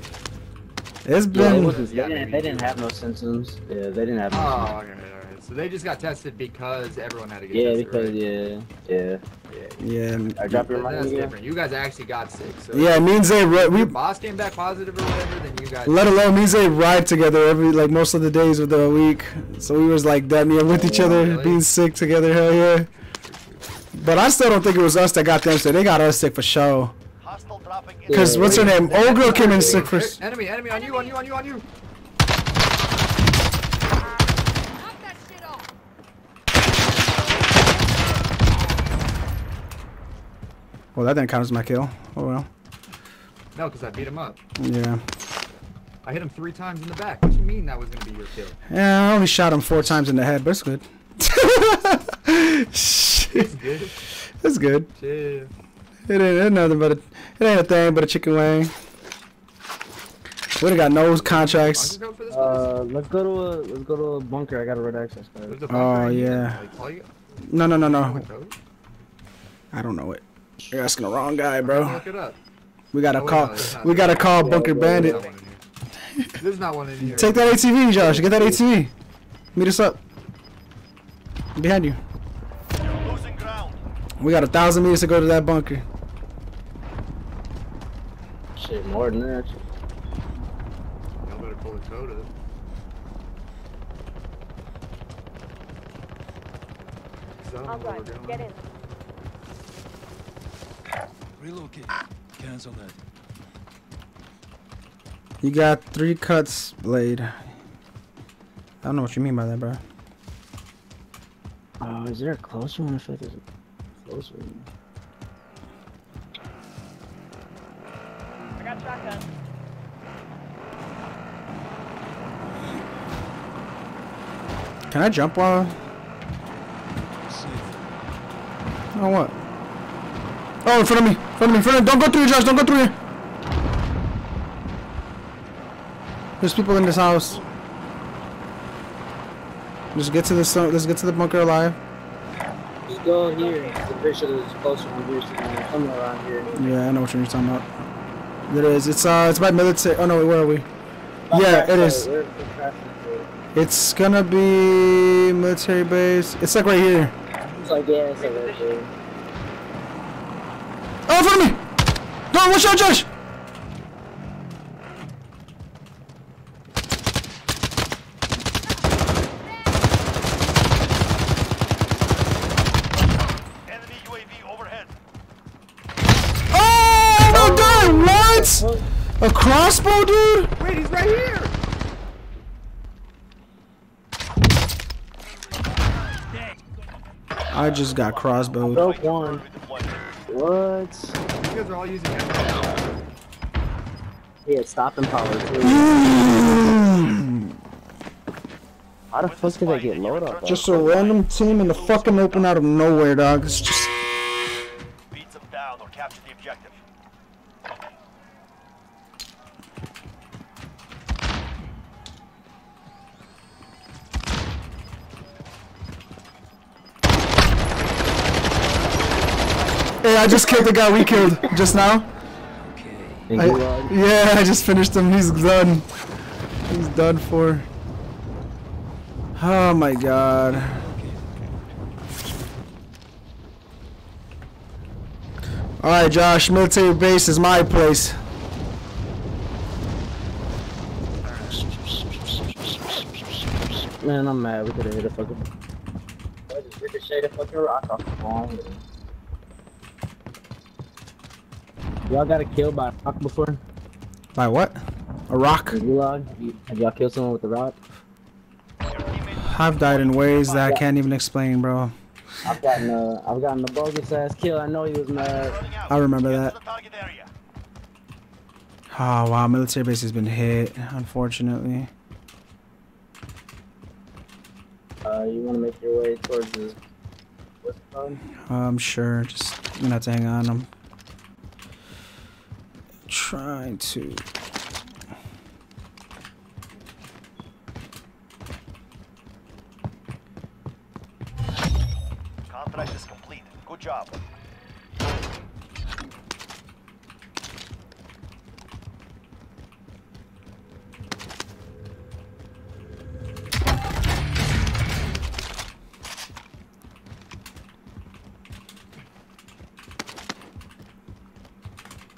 It's been. wasn't, they, Yeah, didn't, they didn't have no symptoms. Yeah, they didn't have Oh, no alright, symptoms. alright. So they just got tested because everyone had to get Yeah, tested. because right? yeah, yeah. yeah. Yeah. I dropped your That- money That's again. different. You guys actually got sick. So Yeah, me and Zay, if we your boss came back positive or whatever, then you guys. let alone me and Zay ride together every like most of the days of the week. So we was like that near with each Oh, other, really? being sick together. Hell yeah. But I still don't think it was us that got them sick. They got us sick for sure. Hostile dropping in. Cause Yeah, what's her name? Old girl came in sick for. There- Enemy, enemy on you, on you, on you, on you. Knock that shit off. Well, that didn't count as my kill. Oh well. No, because I beat him up. Yeah. I hit him three times in the back. What do you mean that was gonna be your kill? Yeah, I only shot him four times in the head, but it's good. Shit. Good. It's good. Shit. It ain't, it ain't nothing but a, it ain't a thing but a chicken wing. We done got no contracts. Bunker code for this Uh, let's go to a let's go to a bunker. I got a red access card. Oh, bunker in here. yeah. Like, all you, No, no, no, no. I don't know it. You're asking the wrong guy, bro. Look it up. We gotta Oh, call. no, We gotta call Bunker yeah, Bandit. There's not one in here. There's not one in here. Take that ATV, Josh. Get that ATV. Meet us up. Behind you. You're losing ground. We got a thousand meters to go to that bunker. Shit, more than that. Y'all better pull the code up. So, All right, going. get in. Relocate. Cancel that. You got three cuts, Blade. I don't know what you mean by that, bro. Oh, uh, is there a closer one? I feel like there's a closer one. I got shotgun. Can I jump while? Safe. Oh what? Oh, in front of me! In front of me! In front of me! Don't go through here, Josh! Don't go through here! There's people in this house. Just get to this. Let's get to the bunker alive. just go here. The pretty sure there's closer one here, somewhere around here. Yeah, I know what you're talking about. It is. It's uh, it's by military. Oh no, where are we? Yeah, it is. Where- where crash is it? It's gonna be military base. It's like right here. It's like, yeah, it's like right there. Oh, in front of me! No, watch out, Josh! Enemy UAV overhead. Oh my god, what? A crossbow, dude? Wait, he's right here! I just got crossbowed. Broke one. Deployment. What? You guys are all using it. He had stopping power too. How the fuck did I get load up? Just a random team in the fucking open out of nowhere, dog. It's just. Hey, I just killed the guy we killed just now. And I, Gulag. yeah, I just finished him. He's done. He's done for. Oh my god. Alright, Josh, military base is my place. Man, I'm mad. We could have hit a fucking. I just ricocheted a fucking rock off the wall. Y'all got a kill by a rock before? By what? A rock? Have y'all killed someone with a rock? I've died in ways that I can't even explain, bro. I've gotten a, I've gotten a bogus ass kill. I know he was mad. I remember that. Oh wow, military base has been hit, unfortunately. Uh, you want to make your way towards the. What's it called? I'm sure. Just I'm gonna have to hang on. I'm trying to. Contract is complete. Good job.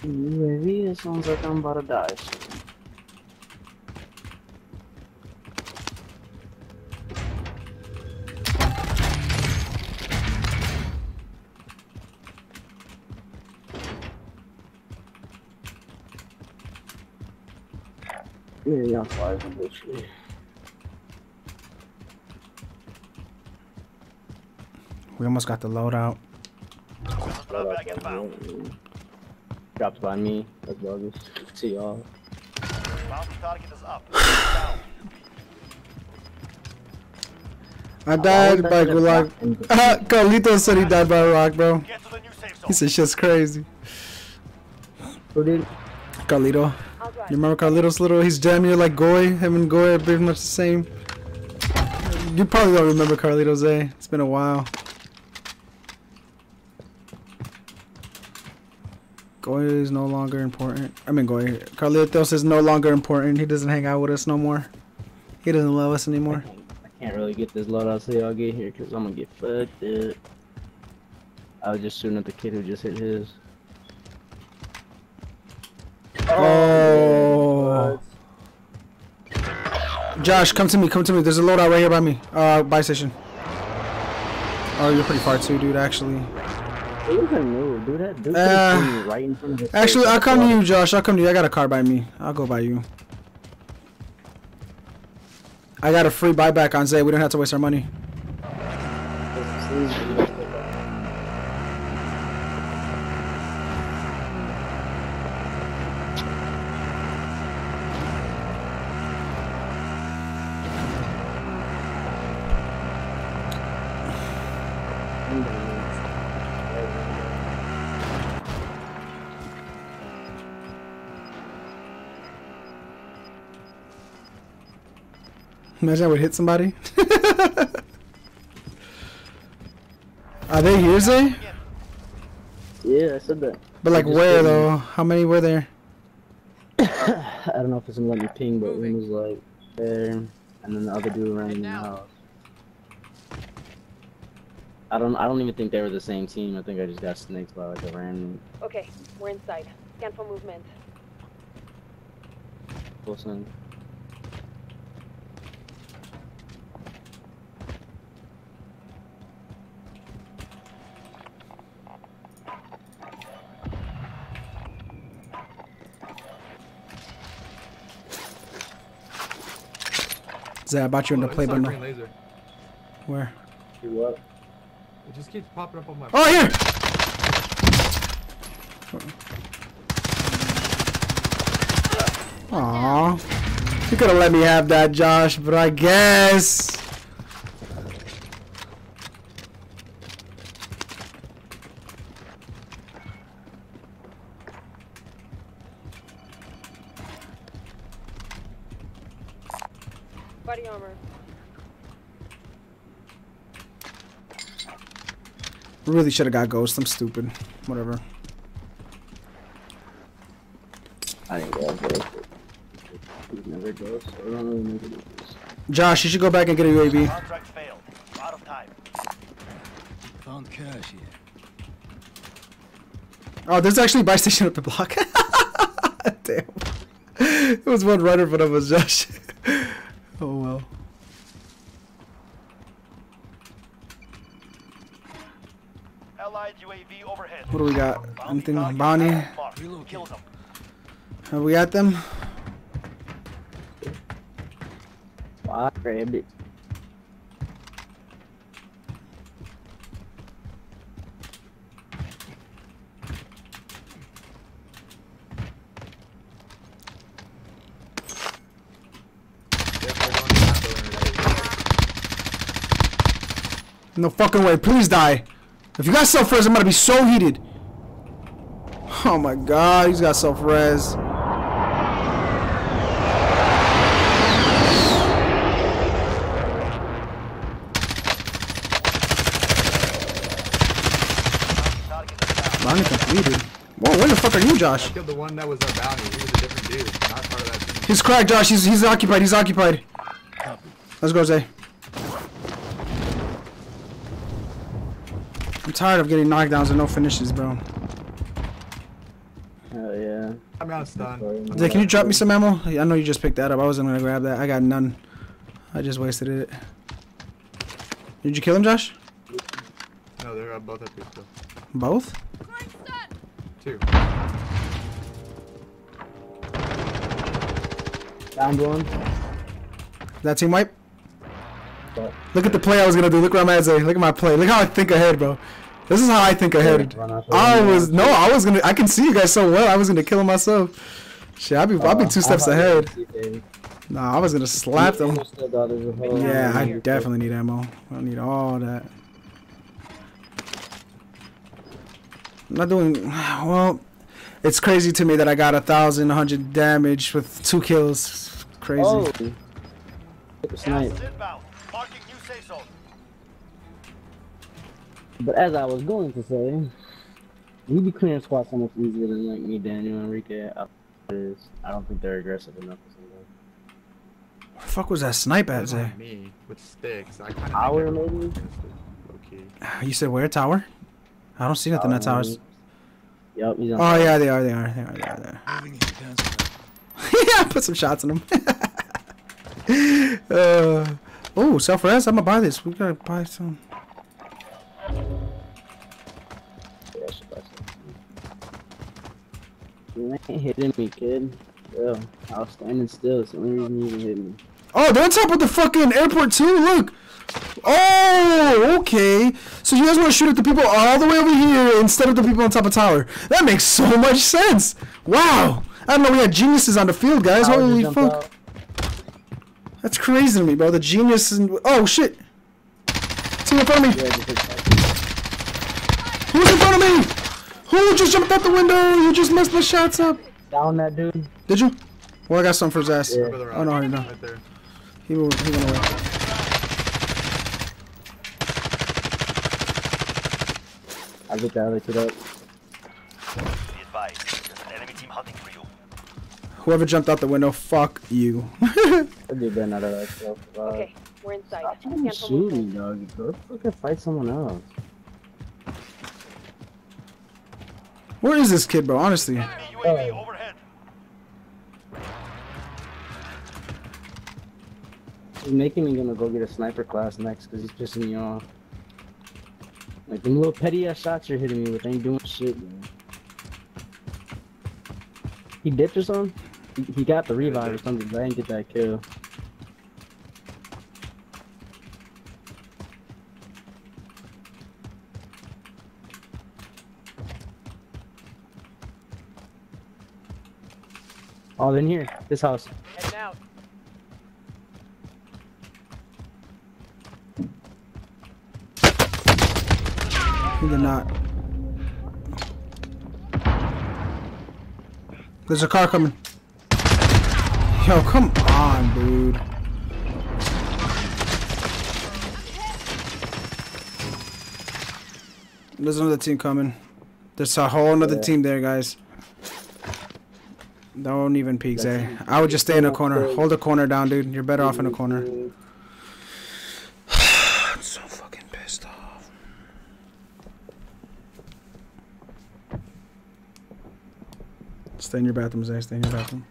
UAV, it sounds like I'm about to die. Yeah, from this shit. We almost got the loadout. Inbound. Dropped by me, as well as to y'all. Bounty target is up. Down. I died by Gulag. Carlito said he died by a rock, bro. Get to the new safe zone. He said shit's crazy. Who did? Carlito. You remember Carlito's little? He's damn near like Goy. Him and Goy are pretty much the same. You probably don't remember Carlitos, eh? It's been a while. Goy is no longer important. I mean, Goy. Carlitos is no longer important. He doesn't hang out with us no more. He doesn't love us anymore. I can't really get this loadout so y'all get here, cause I'm gonna get fucked up. I was just shooting at the kid who just hit his. Oh. Josh, come to me. Come to me. There's a loadout right here by me. Uh, buy station. Oh, you're pretty far too, dude. Actually. It doesn't move, do that. Dude, Uh, right in front of Actually. I'll come to you, Josh. I'll come to you. I got a car by me. I'll go by you. I got a free buyback on Zay. We don't have to waste our money. Imagine I would hit somebody. Are they here, Zay? Yeah, I said that. But like where didn't- though? How many were there? I don't know if it's gonna let me ping, but one was like there, and then the other dude ran in the house. I don't. I don't even think they were the same team. I think I just got snaked by like a random Okay, we're inside. Scan for movement. person. Zay, I bought you in the Oh, play it's not bundle. green laser. Where? Do what? It just keeps popping up on my. Oh here! Aw. You could have let me have that, Josh, but I guess. Body armor. Really should have got Ghost. I'm stupid. Whatever. I didn't go for it. It never goes. So I don't really know what it is. Josh, you should go back and get a UAV. Contract failed. Out of time. Found cash here. Oh, there's actually a buy station up the block. Damn. It was one runner, but it was Josh. oh well. Allied UAV overhead. What do we got? Anything? them. Have we got them? I grabbed it. No fucking way. Please die. If you got self res, I'm gonna be so heated. Oh my god, he's got self res. Target is down. Bounty completed. Whoa, where the fuck are you, Josh? Killed the one that was our bounty. He was a different dude, not part of that team. He's cracked, Josh. He's he's occupied. He's occupied. Copy. Let's go, Zay. I'm tired of getting knockdowns and no finishes, bro. Hell yeah. I'm out stunned. Zay, can you drop me some ammo? I know you just picked that up. I wasn't gonna grab that. I got none. I just wasted it. Did you kill him, Josh? No, they're uh, both up here still. Both? Two. Down one. That team wipe? But Look at the play I was gonna do. Look where I'm at, Zay. Look at my play. Look how I think ahead, bro. This is how I think ahead. run I was no, I was gonna. I can see you guys so well. I was gonna kill him myself. Shit, I'll be, I'll be Uh, two steps ahead. Nah, I was gonna slap them. You still got his whole- Yeah, I definitely need ammo. I need all that. I'm not doing well. It's crazy to me that I got a thousand, hundred damage with two kills. Crazy. Oh. Gas Snipe. is inbound. Marking new safe zone. But as I was going to say, you be clearing spots so much easier than like me, Daniel, Enrique. I, it is. I don't think they're aggressive enough. or something. Where the fuck was that snipe at, That's Zay? me with sticks. I kind of Tower, maybe? Low key. You said where tower? I don't see nothing at towers. Yup, he's on. Oh yeah, they are. They are. They are. They are. They are. Moving here. Cancel that. yeah, put some shots in them. uh, oh, self res. I'm gonna buy this. We gotta buy some. You ain't hitting me, kid. Yeah, I was standing still. It's the only reason you even hit me. Oh, they're on top of the fucking airport too. Look. Oh, okay. So you guys want to shoot at the people all the way over here instead of the people on top of tower? That makes so much sense. Wow. I don't know. We had geniuses on the field, guys. Would Holy fuck. out. That's crazy to me, bro. The genius and oh shit. Team in front of me. Yeah, just hit that. Who's in front of me? Who just jumped out the window? You just messed my shots up. Down that dude. Did you? Well, I got something for his ass. Yeah. Oh no, out. no. Right there. He moved. He went away. I get the other kid up. Be advised, there's an enemy team hunting for you. Whoever jumped out the window, fuck you. I did better out of that stuff. Okay, we're inside. Stop Scan fucking for shooting, dog. Go fucking fight someone else. Where is this kid, bro? Honestly. He's making me gonna go get a sniper class next because he's pissing me off. Like them little petty ass shots you're hitting me with ain't doing shit, man. He dipped or something? He, he got the revive or something, but I didn't get that kill. Oh, in here, this house. Heading out. He did not. There's a car coming. Yo, come on, dude. There's another team coming. There's a whole another Yeah. team there, guys. Don't even peek, Zay. I would just stay in a corner. Hold the corner down, dude. You're better off in a corner. I'm so fucking pissed off. Stay in your bathroom, Zay. Stay in your bathroom.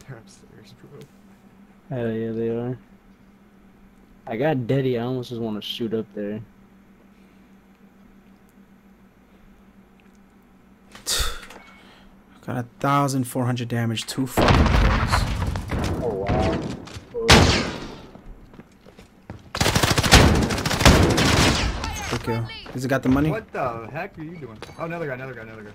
They're upstairs, bro. Hell yeah, they are. I got Daddy. I almost just want to shoot up there. Got a thousand four hundred damage, two fucking kills. Oh wow. Kill. Has he got the money? What the heck are you doing? Oh, another guy, another guy, another guy.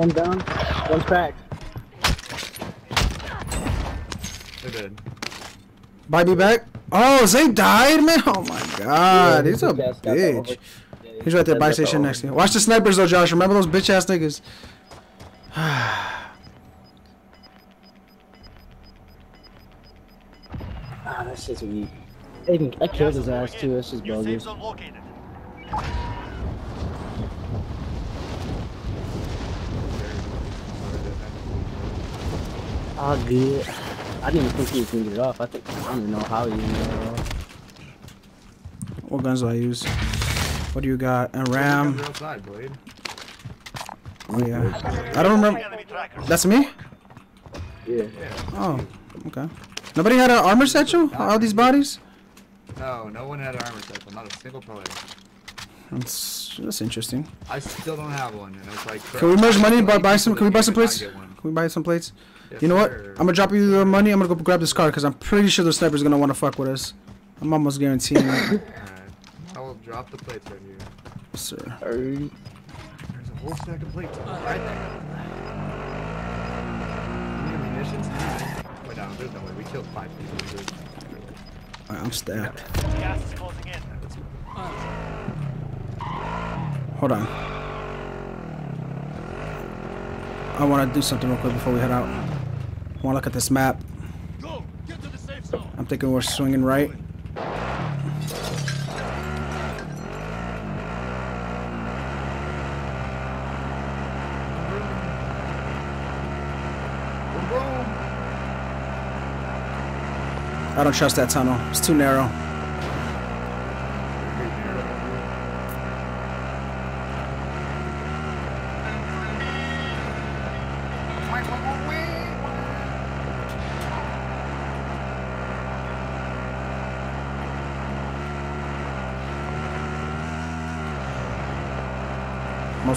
One down. One's cracked. They're dead. Buy me back. Oh, Zay died, man. Oh my god, he's a Bitch ass got the over- bitch. Yeah, He's right there, got buy station next to you. Watch the snipers though, Josh. Remember those bitch ass niggas. Ah, that shit's weak. I killed his ass too. That's just New safe bogus. Zone located. Oh, good. I didn't even think he was gonna get it off. I think I don't even know how he even got it off. What guns do I use? What do you got? A ram. outside, Blade. Oh yeah. I don't remember. That's me. Yeah. Oh, okay. Nobody had an armor satchel? All these bodies? No, no one had an armor set. Not a single player. That's, that's interesting. I still don't have one, and it's like. Can we merge money? Buy, Eight buy some. Can we buy some came plates? not get one. Can we buy some plates? Yes, You know what? sir. I'm gonna drop you the money. I'm gonna go grab this car because I'm pretty sure the sniper's gonna want to fuck with us. I'm almost guaranteeing it. Alright. I will drop the plates right here. sir. Alright. There's a whole stack of plates right there. Any munitions? Wait down. There's no way. We killed five people. dude. Alright, I'm stacked. Gas is closing in. Hold on. I want to do something real quick before we head out. Want to look at this map. I'm thinking we're swinging right. I don't trust that tunnel. It's too narrow.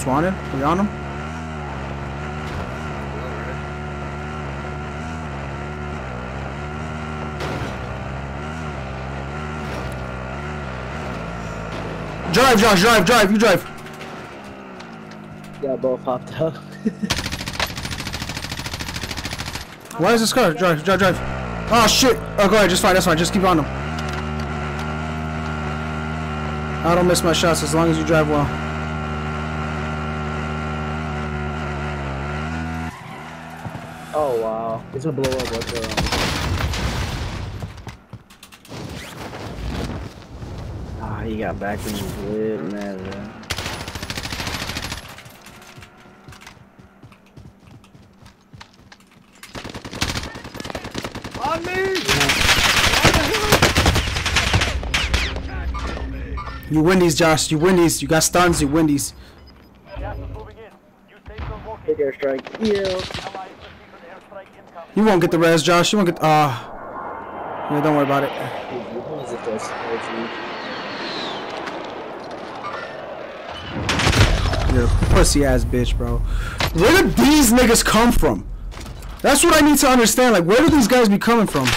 Most wanted? We on them? Drive, Josh, drive, drive, you drive. Yeah, both hopped up. Why is this car? Drive, drive, drive. Oh shit. Oh, go ahead, just fine, that's fine. Just keep on them. I don't miss my shots as long as you drive well. Oh wow. It's gonna blow up right there. Ah, he got back in his lit, man. On me! You win these, Josh. You win these. You got stuns. You win these. Gas is moving in. New safe zone Big located. airstrike. Yeah. Allies receive an airstrike incoming. You won't get the res, Josh. You won't get. Ah. yeah, don't worry about it. Who is it this? You're a pussy ass bitch, bro. Where did these niggas come from? That's what I need to understand. Like, where do these guys be coming from?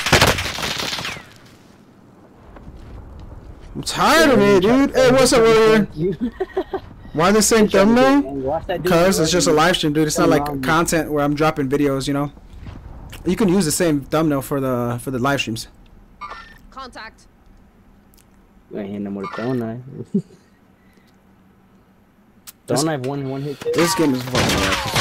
I'm tired of it, dude. Hey, what's up, Warrior? Why the same thumbnail? Because it's just a live stream, dude. It's not like content where I'm dropping videos, you know. You can use the same thumbnail for the for the live streams. Contact. I hit him with a throw knife. This- throw knife one one hit kill. This game is fucking whack.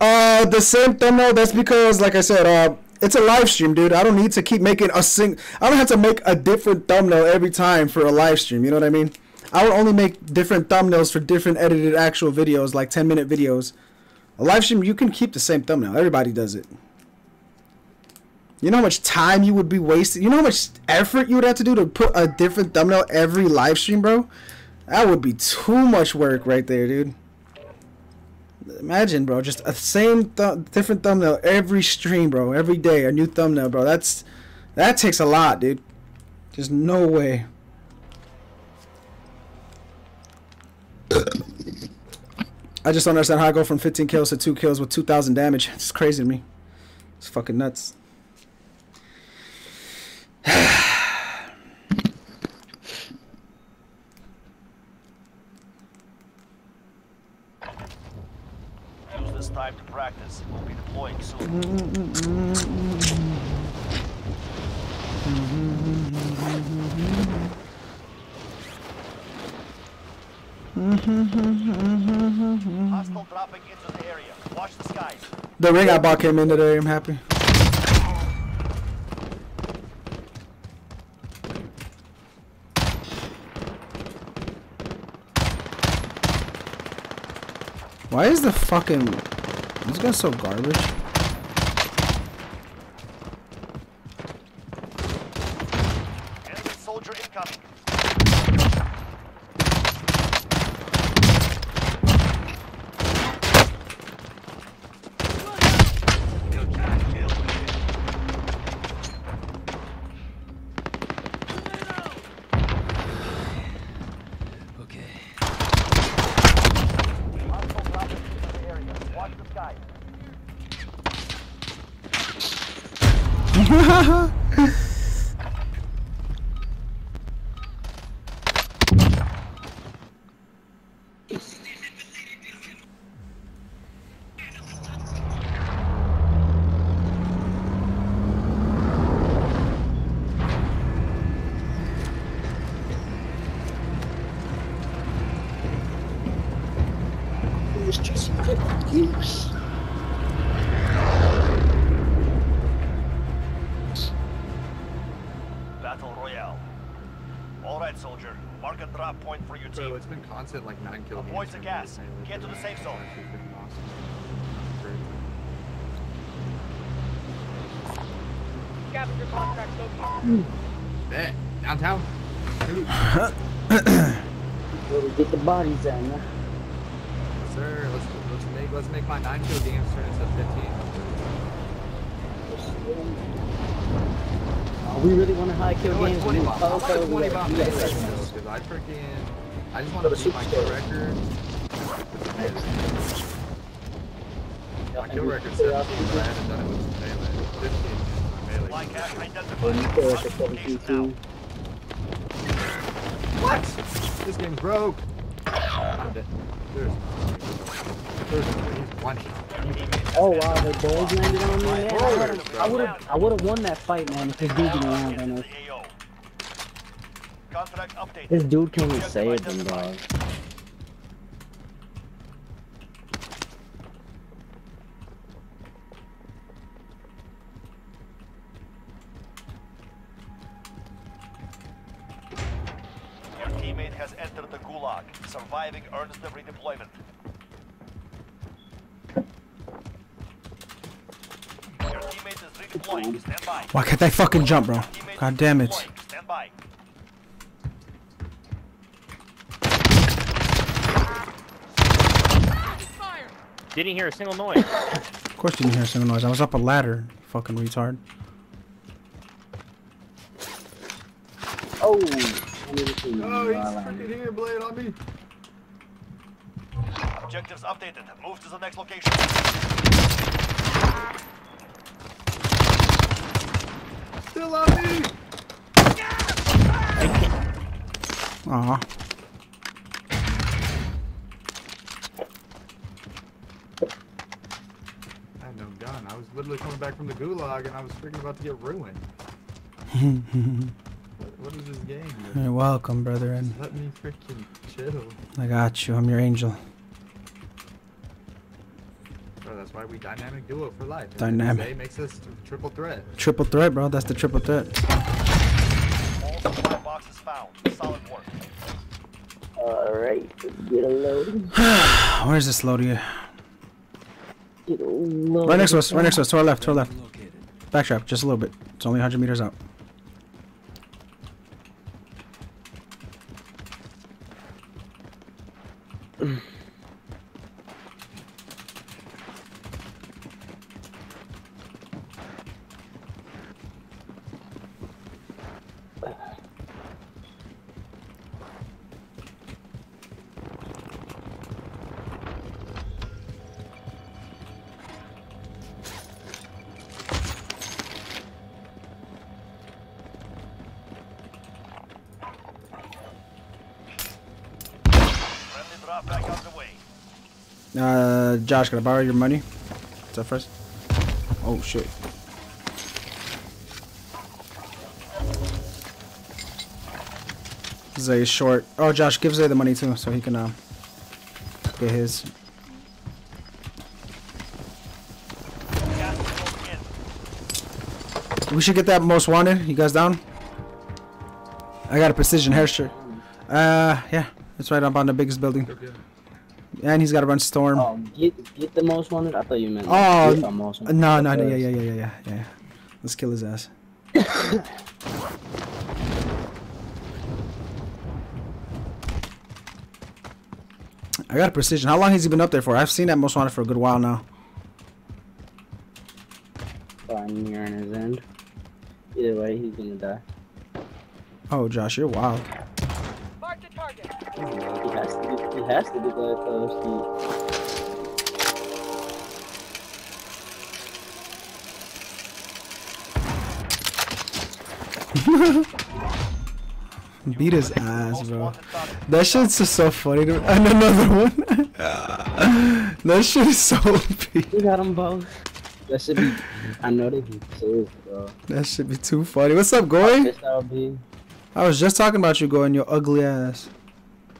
Uh, the same thumbnail. That's because, like I said, uh, it's a live stream, dude. I don't need to keep making a sing. I don't have to make a different thumbnail every time for a live stream. You know what I mean? I would only make different thumbnails for different edited actual videos, like 10 minute videos. A live stream, you can keep the same thumbnail. Everybody does it. You know how much time you would be wasting? You know how much effort you would have to do to put a different thumbnail every live stream, bro? That would be too much work right there, dude. Imagine, bro, just a same th- different thumbnail every stream, bro. Every day, a new thumbnail, bro. That's that takes a lot, dude. There's no way. I just don't understand how I go from 15 kills to 2 kills with 2,000 damage. It's crazy to me. It's fucking nuts. Use this time to practice. We'll be deploying soon. Hostile dropping into the area. Watch the skies. The ring I bought came in today. I'm happy. Why is the fucking this guy so garbage? We really want to high kill I want games. 20 We bomb. I want also- 20 we bomb gotta- kills because I freaking I just want to beat my kill record. My kill record's 17, but I haven't done it with melee. 15 with melee. Fly cash Well, identified. you like a Mark the 17 location too. now. What? This game's broke. I I'm dead. There's no way. There's. One. Oh wow, the balls landed on me, man. I would have, I would have won that fight, man. If this dude didn't land on us. This dude came and saved him, dog. Your teammate has entered the gulag. Surviving earns the redeployment. Why can't they fucking jump, bro? God damn it. redeploying. Stand by. Didn't hear a single noise. Of course you didn't hear a single noise. I was up a ladder, fucking retard. Oh, I never seen him. Oh, he's while freaking here, Blade on me. Objectives updated. Move to the next location. Still on me. Aw. I had no gun. I was literally coming back from the gulag and I was freaking about to get ruined. what, what is this game? dude? You're welcome, brother. And Let me freaking chill. I got you. I'm your angel. Bro, that's why we dynamic duo for life. Dynamic. A makes us triple threat. Triple threat, bro. That's the triple threat. All supply boxes found. Solid work. Alright, let's get a load. Where's this load here? Get a load. Right next to us. Right next to us. To our left. To our left. Backtrap. Just a little bit. It's only 100 meters out. Uh, Josh, can I borrow your money? What's up first? Oh shit. Zay short. Oh, Josh, give Zay the money too, so he can uh, get his. We should get that most wanted. You guys down? I got a precision airstrike. Uh, yeah, it's right up on the biggest building. And he's got a bunch of storm. Oh, get get the most wanted. I thought you meant. Oh, most wanted. No, no, no, yeah, yeah, yeah, yeah, yeah. Let's kill his ass. I got a precision. How long has he been up there for? I've seen that most wanted for a good while now. Fine, near on his end. Either way, he's gonna die. Oh, Josh, you're wild. Has to be glad though. Beat his ass, bro. That shit's just so funny to me. And another one. that shit is so OP. He got them both. That should be. I know they be serious, bro. That should be too funny. What's up, Goy? This. I was just talking about you, Goy, and your ugly ass.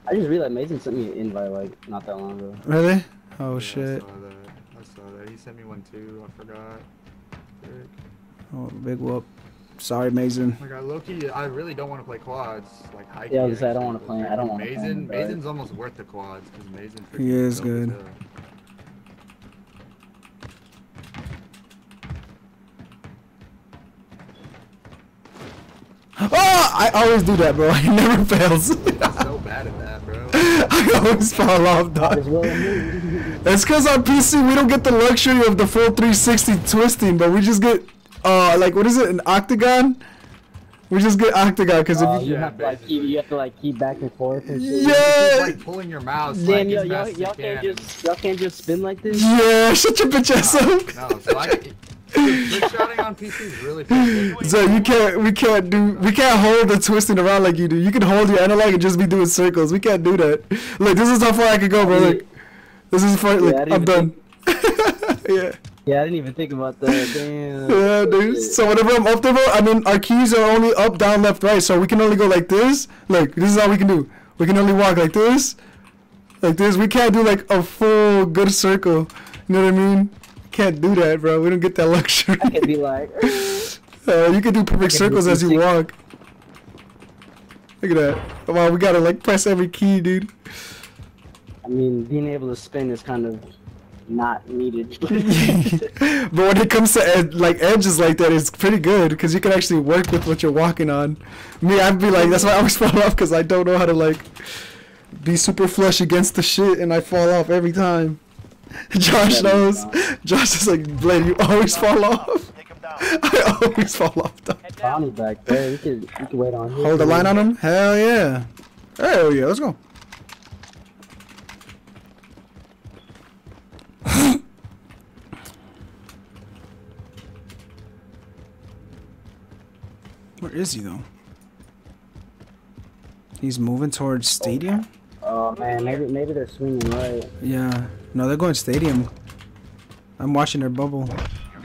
I just realized Mason sent me an invite like not that long ago. Really? Oh Yeah, shit. I saw that. I saw that. He sent me one too. I forgot. Frick. Oh, big whoop. Sorry, Mason. Like I Loki, I really don't want to play quads. Like high Yeah, I was gonna I don't wanna play- I don't wanna play Mason, him, but- Mason's almost worth the quads because Mason. He is good. Oh, I always do that, bro. He never fails. I'm so bad at that, bro. I always fall off, dog. as well move. That's because on PC we don't get the luxury of the full 360 twisting, but we just get, uh, like what is it, an octagon? We just get octagon because Oh, if you Yeah, have to like basically. keep. You have to like keep back and forth and shit. It's yeah, like pulling your mouse. Damn, like, y'all, fast as y'all you can't can. just y'all can't just spin like this. yeah, shut your bitch ass up. No, so I, Trick shotting on PC is really fun. So you can't, we can't do, we can't hold the twisting around like you do. You can hold your analog and just be doing circles. We can't do that. Look, this is how far I can go, bro. Look, this is far. Look, Yeah, I I'm done. yeah, Yeah, I didn't even think about that. Damn. yeah, dude. So whenever I'm up there, bro, I mean, our keys are only up, down, left, right. So we can only go like this. Look, this is all we can do. We can only walk like this, like this. We can't do like a full good circle. You know what I mean? Can't do that, bro. We don't get that luxury. I can be like, Uh, you can do perfect circles as you walk. Look at that. Wow, we gotta like press every key, dude. I mean, being able to spin is kind of not needed. but when it comes to ed- like edges like that, it's pretty good because you can actually work with what you're walking on. Me, I'd be like, that's why I always fall off because I don't know how to like be super flush against the shit and I fall off every time. Josh knows. Josh is like, Blade, you always fall off. Take him down. I always fall off. Dog. Head back there. We could, we could wait on him. Hold the line on him? Hell yeah. Hell yeah, let's go. Where is he though? He's moving towards stadium? Oh man, maybe maybe they're swinging right. Yeah. No, they're going stadium. I'm watching their bubble.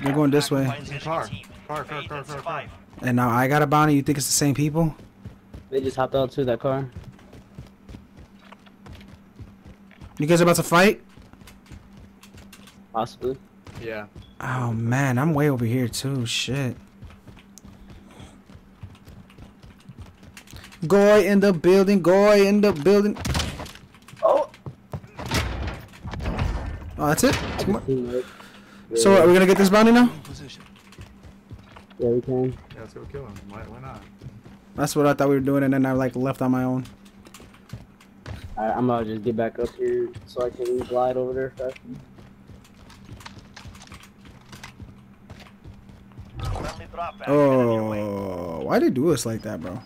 They're going this way. Finds Car. Car, car, car, and car. And now I got a bounty. You think it's the same people? They just hopped out to that car. You guys about to fight? Possibly. Yeah. Oh man, I'm way over here too. Shit. Goy in the building. Goy in the building. Oh, that's it. So are we gonna get this bounty now? Yeah, we can. Yeah, let's go kill him. Why, why not? That's what I thought we were doing, and then I like left on my own. Alright, I'm gonna just get back up here so I can glide over there fast. Friendly drop back. headed your way. Oh, why they do us like that, bro?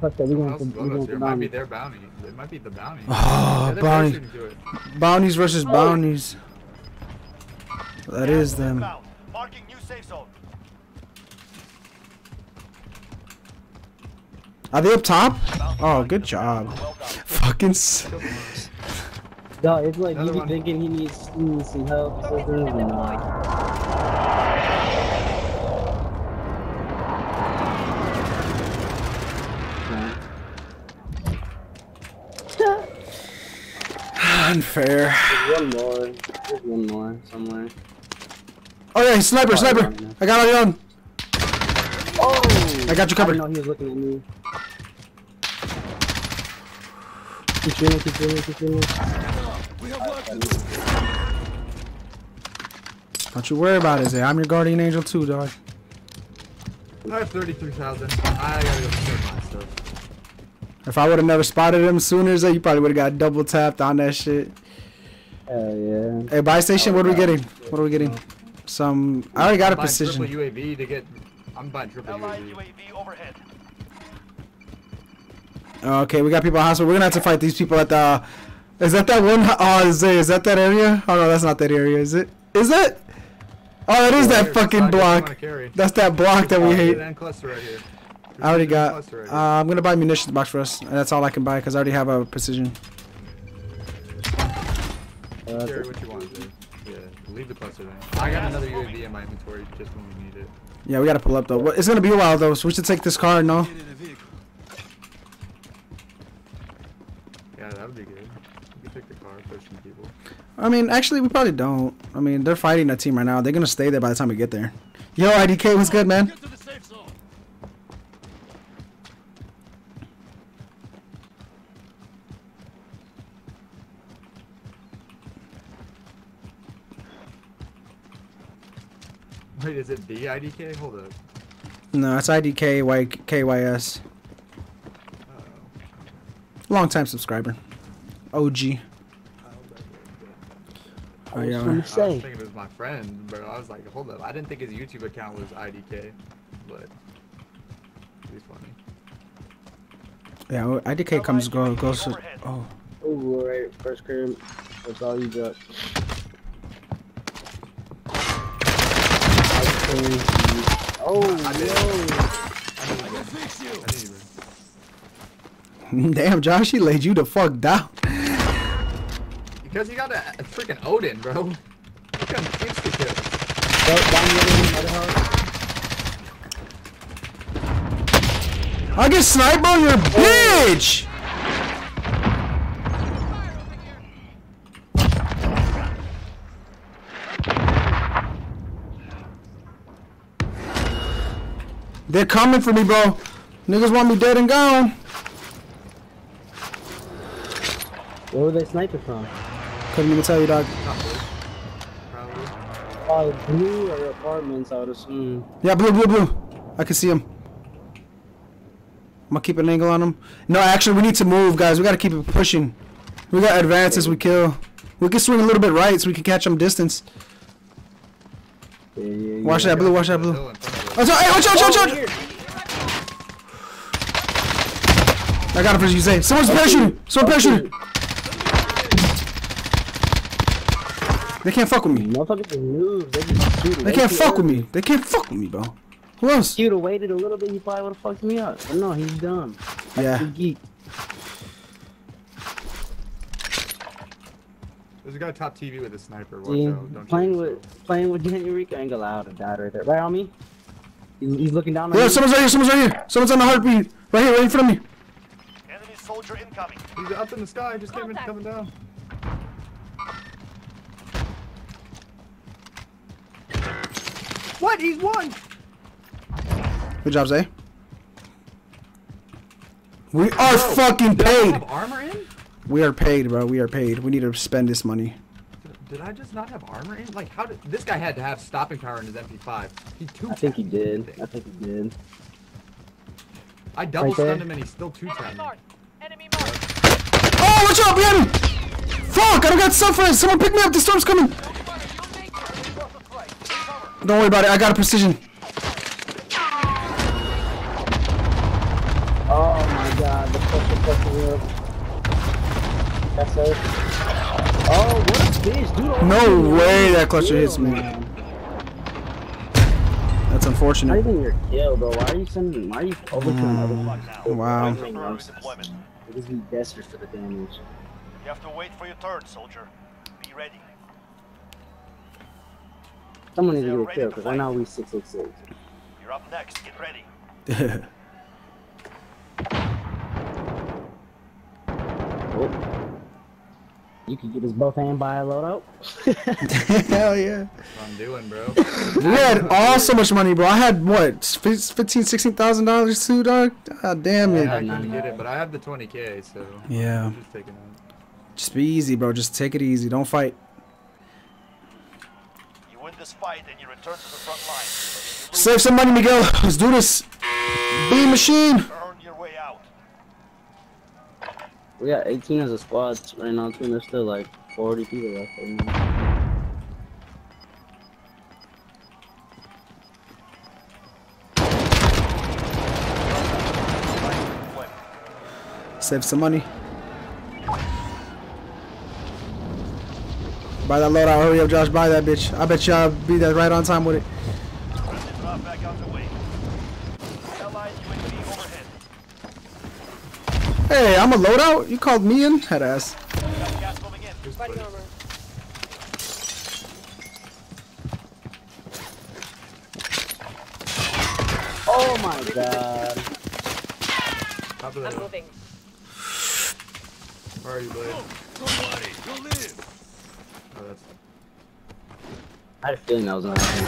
Fuck that, we Someone going else for, is we going going up for here. It might be their bounty. It might be the ah, bounty. Oh, Yeah, they're bounty. racing to. Bounties versus bounties. That is them. Marking new safe zone. Are they up top? Oh, good job. Well. Fucking. S- No, it's like Another you be thinking he needs, he needs some help or something. and, uh, Unfair. There's one more. There's one more somewhere. Oh yeah, sniper, oh, sniper. I got it on. Oh! I got you covered. didn't know he was looking at me. Keep shooting, keep shooting, keep shooting. We have work do. Don't you worry about it, Zay. I'm your guardian angel too, dog. I have 33,000. I gotta go support my stuff. If I would have never spotted him sooner, Zay, you probably would have got double tapped on that shit. Hell yeah. Hey, buy station, what are we getting? What are we getting? Some. I already got a I'm buying precision. Triple UAV to get. I'm buying triple Allied UAV. UAV overhead. Okay, we got people at hospital. We're gonna have to fight these people at the. Is that that one? Oh, Zay, is that that area? Oh no, that's not that area, is it? Is it? Oh, that is that fucking Side, just wanna block. That's that block that we hate. End cluster right here. I already got. Uh. I'm gonna buy munitions box for us. And that's all I can buy because I already have a precision. Uh, Carry what you want, dude. Yeah, leave the cluster there. I got another UAV in my inventory just when we need it. Yeah, we gotta pull up though. It's gonna be a while though, so we should take this car. No. Get in the vehicle. Yeah, that would be good. We could take the car, push some people. I mean, actually, we probably don't. I mean, they're fighting a team right now. They're gonna stay there by the time we get there. Yo, IDK, what's good, man? Wait, is it the IDK? Hold up. No, it's IDK Y KYS. Uh, Long time subscriber. OG. Oh I was yeah. I was thinking it was my friend, but I was like, hold up. I didn't think his YouTube account was IDK, but he's funny. Yeah, well, IDK comes go goes. To, oh, Ooh, alright, first crib. That's all you got. You. Oh, I did. I can fix you. I didn't even. Damn, Josh, he laid you the fuck down. Because he got a, a freaking Oden, bro. He couldn't kill. Down the other. I get sniped. You're a bitch. They're coming for me, bro. Niggas want me dead and gone. Where were they sniping from? Couldn't even tell you, dog. Probably. Oh, blue or apartments, I would assume. Yeah, blue, blue, blue. I can see him. I'm gonna keep an angle on him. No, actually, we need to move, guys. We gotta keep it pushing. We gotta advance as We kill. We can swing a little bit right so we can catch them distance. Yeah, yeah, yeah. Watch that blue. Watch that blue. Hill in front of us. Watch out! Hey, watch out! Watch out! I got him for you, say. Someone's parachuting. Someone parachuting. They can't fuck with me. Motherfuckers just. They just shoot. They can't fuck with me. They can't fuck with me, bro. Who else? If you'd have waited a little bit, he probably would have fucked me up. But no, he's dumb. Yeah. Geek. There's a guy top TV with a sniper. Watch See, out. Don't playing with yourself. playing with January ain't gonna allow to die right there. Right on me. He's, he's looking down Yeah, someone's right here. Someone's right here. Someone's on the heartbeat. Right here, right in front of me. Enemy soldier incoming. He's up in the sky. Just came in, coming down. What? He's won. Good job, Zay. We are fucking Did I paid. have armor in? We are paid, bro. We are paid. We need to spend this money. Did I just not have armor in? Like, how did this guy had to have stopping power in his MP5? He two. I think he did. I think he did. I double Right there. stunned him and he's still two Enemy tapped me. mark. Enemy mark. Oh, watch out, behind me! Fuck, I don't got suffering. Someone pick me up. The storm's coming. Don't worry about it. I got a precision. Oh my god, the pressure pressure wheel. That's it. Oh, what a bitch, dude. No way that clutcher kill, hits me. man. That's Not unfortunate. even your kill, bro. Why are you sending? Why are you overkilling other Now. Hmm. fucking Wow. That makes no Early sense. deployment. Desperate for the damage. You have to wait for your turn, soldier. Be ready. Someone needs to get a ready kill, to because right fight. now we 666. You're up next. Get ready. Oh. You could get us both hand by a loadout. Hell yeah. That's what I'm doing, bro. We had all so much money, bro. I had what, fif- fifteen, sixteen thousand dollars too, dog. God damn it. I it. couldn't get it, but I have the 20k, so. Yeah. I'm just taking it. Just be easy, bro. Just take it easy. Don't fight. You win this fight and you return to the front line. If you lose, Save some money, Miguel. Let's do this. Be machine. earn your way out. We got 18 as a squad right now, too, and there's still like 40 people left. right now. Save some money. Buy that loadout. Hurry up, Josh. Buy that bitch. I bet y'all be that right on time with it. Friendly drop back out the way. Allied UAV overhead. Hey, I'm a loadout. You called me in? Head ass. Got gas moving in. Fighting armor. Oh my god. Top of the I'm hill. moving. Where are you, Blade? Somebody, you live. Oh, that's. I had a feeling that was gonna happen.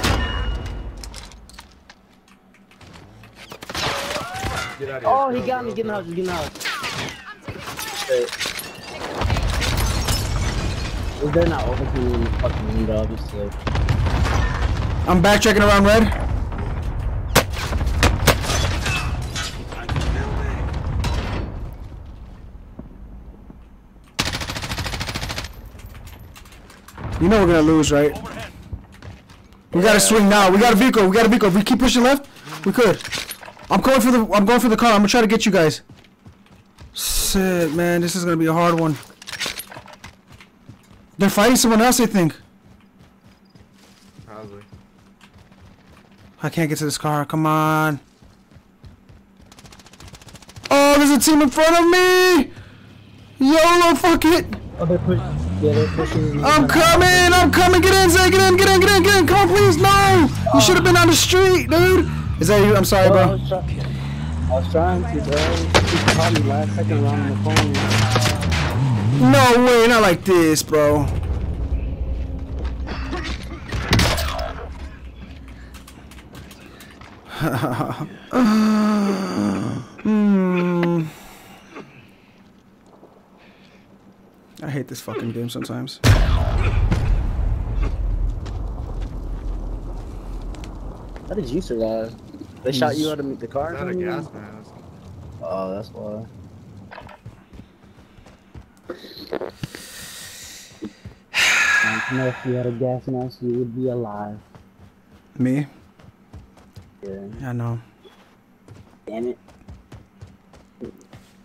Get out of here. Oh, he Go, got go, me. Getting go. out. Just getting out. Shit. If they're not overcoming the fucking window, obviously. I'm backtracking around red. You know we're gonna lose, right? Overhead. We gotta swing now. We got a vehicle. We got a vehicle. If we keep pushing left, we could. I'm going for the. I'm going for the car. I'm gonna try to get you guys. Shit, man, this is gonna be a hard one. They're fighting someone else, I think. Probably. I can't get to this car. Come on. Oh, there's a team in front of me. YOLO, fuck it. Oh, they're pushing. Yeah, they're pushing. I'm coming. I'm coming. Get in, Zay. Get in. Get in. Get in. Get in. Come on, please. No. You should have been on the street, dude. Is that you? I'm sorry, Oh, bro. I was trying to, bro. She called me last second around on the phone. No way. Not like this, bro. Hmm. I hate this fucking game sometimes. How did you survive? They shot you out of the car? Is that a gas mask? Oh, that's why. I know if you had a gas mask, you would be alive. Me? Yeah. I know. Damn it.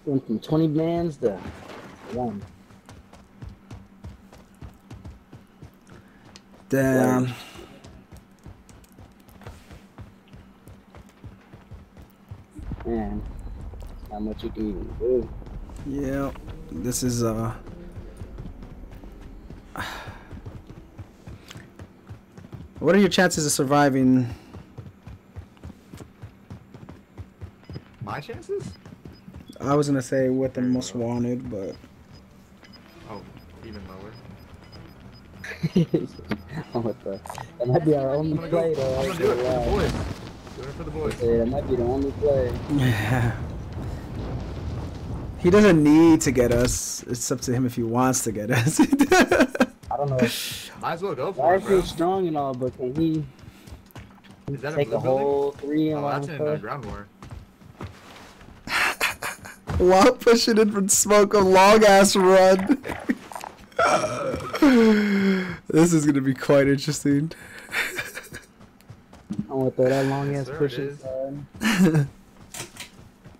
Went from 20 bands to one. Damn. Man, how much you can even do. Yeah. This is uh. What are your chances of surviving? My chances? I was gonna say with the most wanted, but Oh, even lower. what the? That might be our only play, though. I'm gonna do it for the boys. Doing it for the boys. Yeah, that might be the only play. yeah. He doesn't need to get us. It's up to him if he wants to get us. I don't know. Might as well go for Why it, is bro. he strong and all, but can he Is that a take blue a whole three and Oh, one that's in uh, first? ground war. While pushing in from smoke, a long ass run. this is gonna be quite interesting. I want to throw that long ass sir, it push is. inside.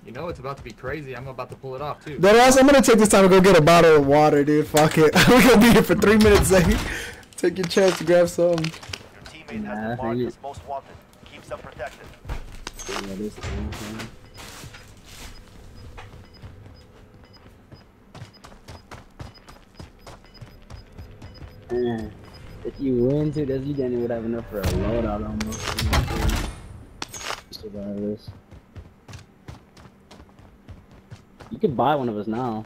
You know it's about to be crazy. I'm about to pull it off too. But also, I'm gonna take this time to go get a bottle of water, dude. Fuck it. We're gonna be here for three minutes, Zay. Take your chance to grab some. Your teammate Nah, has I been marked think as most wanted. Keep them protected. Yeah, this thing, man. Man, if you win too, does you then would have enough for a loadout almost. you You could buy one of us now.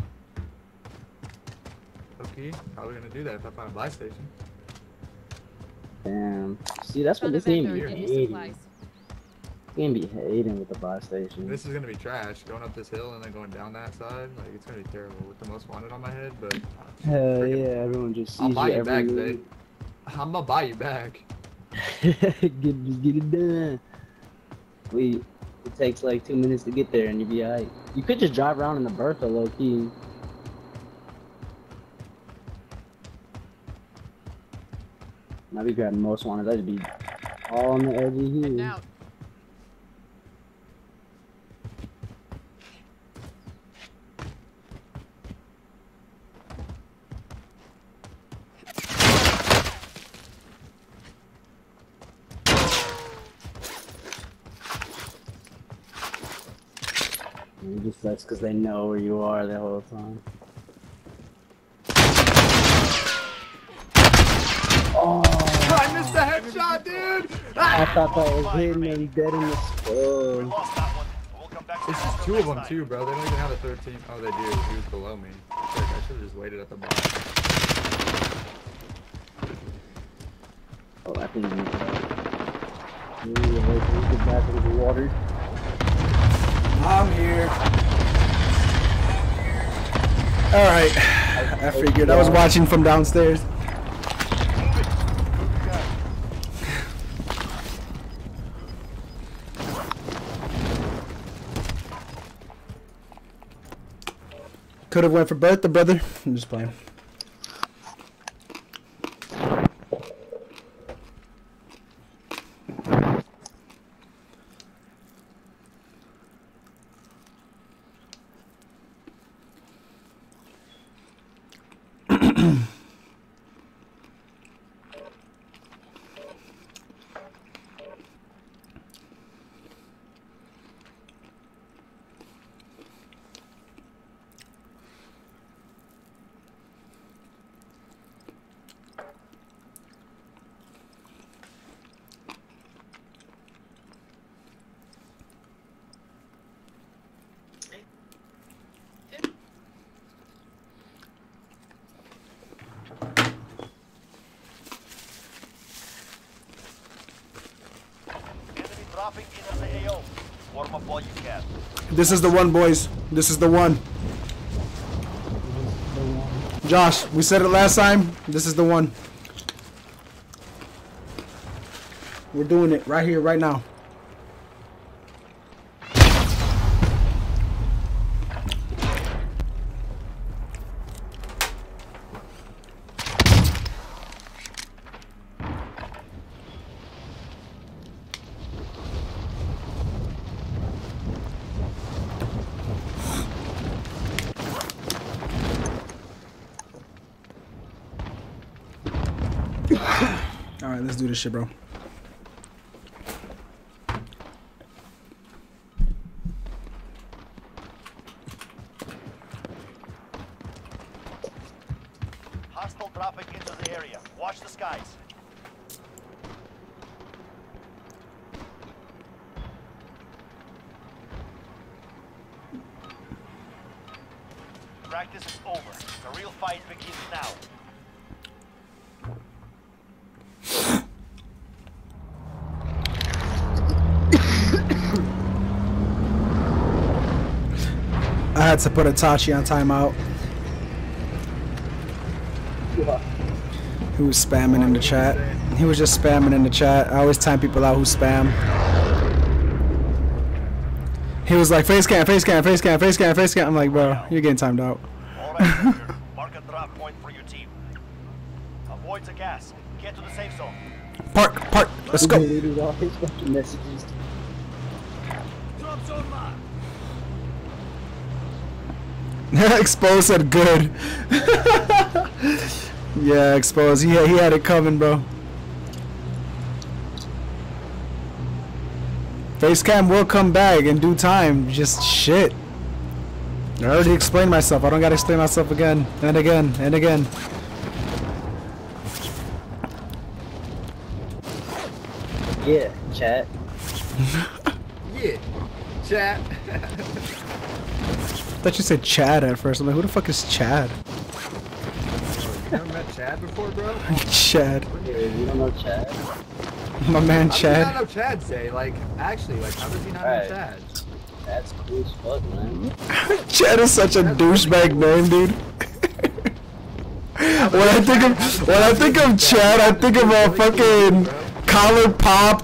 Okay, how are we gonna do that if I find a buy station. Damn. See, that's what this game vendor, be get you hating. This game be hating with the buy station. This is gonna be trash. Going up this hill and then going down that side, like it's gonna be terrible with the most wanted on my head. But uh, Hell freaking- yeah, everyone just sees I'll buy you you every back, week. I'm gonna buy you back. get get it done. We it takes like two minutes to get there and you be alright. You could just drive around in the Bertha low key. I'd be grabbing most wanted. That'd be all on the edge of Heading here. out. And It just sucks because they know where you are the whole time. Oh, I missed the headshot, dude. I thought that was hitting him dead in the skull. We lost that one. We'll come back to It's just two of them too, bro. They don't even have a third team. Oh, they do. He was below me. Frick, I should have just waited at the bottom. Oh, I think we need to. Ooh, wait till we get back into the water. I'm here. All right. I figured. I was watching from downstairs. Could have went for Bertha, brother. I'm just playing. This is the one, boys. This is the one. Josh, we said it last time. This is the one. We're doing it right here, right now. All right, let's do this shit, bro. To put Itachi on timeout. He was spamming in the chat. He was just spamming in the chat. I always time people out who spam. He was like, face cam, face cam, face cam, face cam, face cam. I'm like, bro, you're getting timed out. All right, mark a drop point for your team. Avoid the gas. Get to the safe zone. Park, park, let's go. Expose said good. yeah, Expose. He, he had it coming, bro. Facecam will come back in due time. Just shit. I already explained myself. I don't gotta explain myself again and again and again. Yeah, chat. Yeah. Chat. Thought you said Chad at first. I'm like, who the fuck is Chad? you never met Chad before, bro? Chad. Yeah, you don't know chat? My man How does he not Chad. know Chad say? Like, actually, like, how does he not Right. know Chad? That's cool as fuck, man. Chad is such a douchebag name, dude. when I think of when I think of Chad, I think of a fucking collar pop,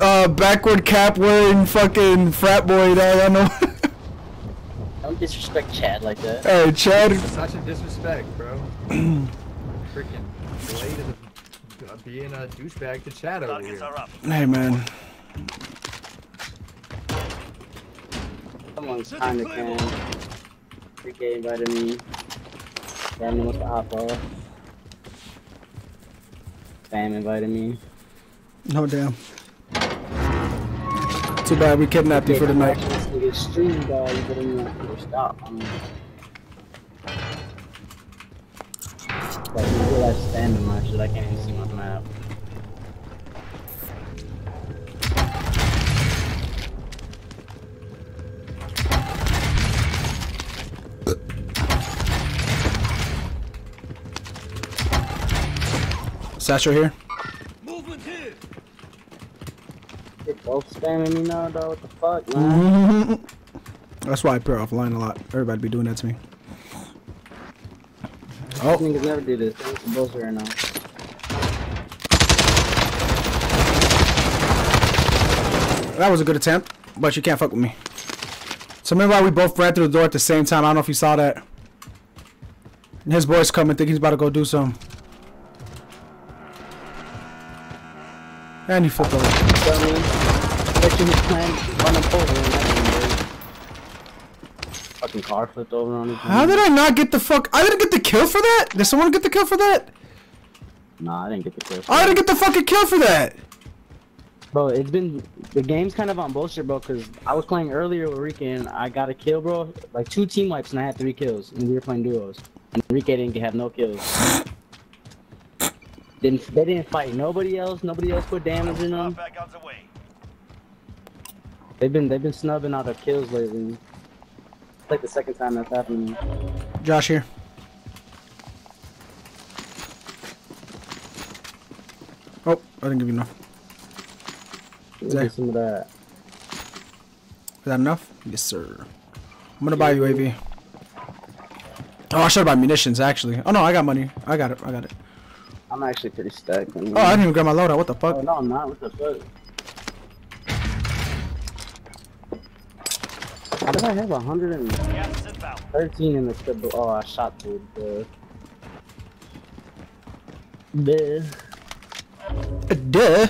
uh, backward cap wearing fucking frat boy. that I don't know. Don't disrespect Chad like that. hey, Chad. Such a disrespect, bro. Freaking blade of the, uh, being a douchebag to Chad over Targets here. are up. Hey, man. Someone's kinda can. Freak invited me. Brandon wants to hop off. Sam invited me. No damn. Too bad we kidnapped you for the night. Stream dog, you not put a stop on me. Like, you realize spamming my shit, I can't even see my map. Satchel here. Movement here. They both spamming me now, dog. What the fuck, man? That's why I pair offline a lot. Everybody be doing that to me. These Oh, niggas never do this. They're some right now. that was a good attempt, but you can't fuck with me. So remember why we both ran through the door at the same time? I don't know if you saw that. His boy's coming, think he's about to go do something. And he flipped over. Bet you his plan run up over and that dude. Fucking car flipped over on his How did I not get the fuck? I didn't get the kill for that. Did someone get the kill for that? Nah, I didn't get the kill. I didn't get the fucking kill for that. Bro, it's been the game's kind of on bullshit, bro. Cause I was playing earlier with Rika and I got a kill, bro. Like two team wipes and I had three kills, and we were playing duos. And Rika didn't have no kills. didn't they didn't fight nobody else? Nobody else put damage in them. They've been they've been snubbing out their kills lately. It's like the second time that's happened. Josh here. Oh, I didn't give you enough. Me some of that. Is that enough? Yes, sir. I'm gonna buy UAV. Oh, I should buy munitions actually. Oh no, I got money. I got it. I got it. I'm actually pretty stacked. Oh, I didn't even grab my loadout. What the Oh, fuck? no, I'm not. What the fuck? How did I have 113 Gas is inbound. in the clip? Oh, I shot the. the... The. Duh.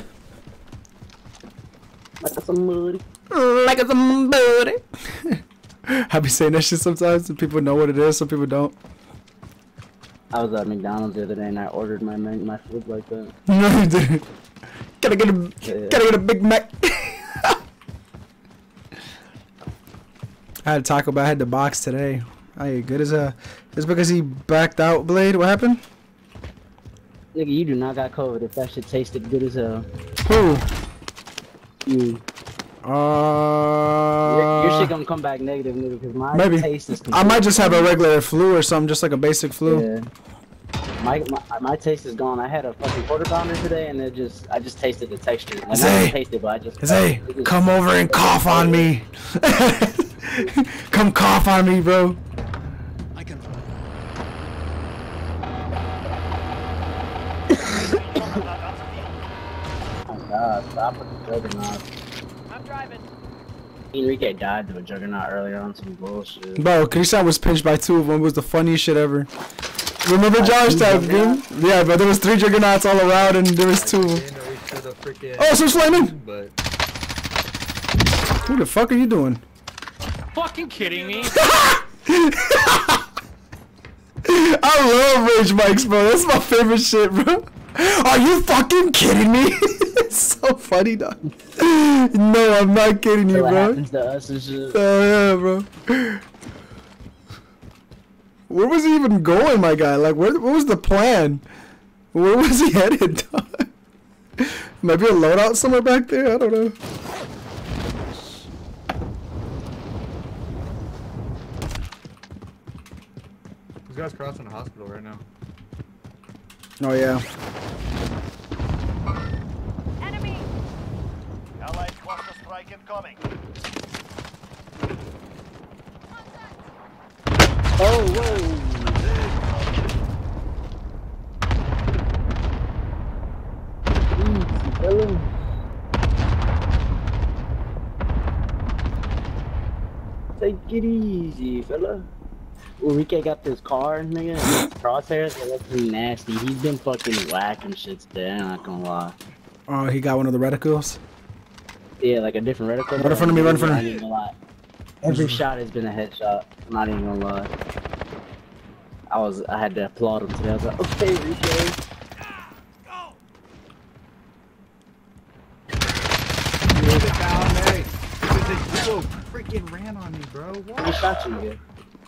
Like some mud. Like a somebody. I be saying that shit sometimes, and people know what it is. Some people don't. I was at McDonald's the other day and I ordered my my food like that. No, you didn't. Gotta get a, Yeah. gotta get a Big Mac. I had a Taco Bell. I had the box today. I ate good as a. It's because he backed out. Blade, what happened? Nigga, you do not got COVID if that shit tasted good as hell. Who? You, Uh. your, your shit gonna come back negative, nigga, because my maybe. taste is I might just have a regular flu or something, just like a basic flu. Yeah. My, my my taste is gone. I had a fucking quarter pounder today, and it just I just tasted the texture. Like, I Zay. didn't taste it, but I just Zay, it just- come over and cough on me. come cough on me, bro. I can. Oh my god, stop with the juggernaut. I'm driving. Enrique died to a juggernaut earlier on some bullshit. Bro, Krishan was pinched by two of them. It was the funniest shit ever. Remember Josh that game? Yeah, but there was three juggernauts all around, and there was two. of 'em. Didn't know each other freaking. Oh, so flaming! But Who the fuck are you doing? Fucking kidding me? I love rage mics, bro. That's my favorite shit, bro. Are you fucking kidding me? it's so funny, dog. No, I'm not kidding you, what bro. happens to us and shit. Oh yeah, bro. Where was he even going, my guy? Like, where? What was the plan? Where was he headed? dog? Maybe a loadout somewhere back there. I don't know. This guy's crossing the hospital right now. Oh yeah. Enemy. Allied cluster strike incoming. Oh, whoa. Easy, fella. Take it easy, fella. Enrique got this car, nigga, and his crosshairs are looking nasty. He's been fucking whacking shit today, I'm not gonna lie. Oh, he got one of the reticles. Yeah, like a different reticle. Right in front of me, right in front of me. not even gonna lie. Every shot has been a headshot. I'm not even gonna lie. I was, I had to applaud him today. I was like, okay, Enrique. freaking ran on me, bro. What? How many shots you get?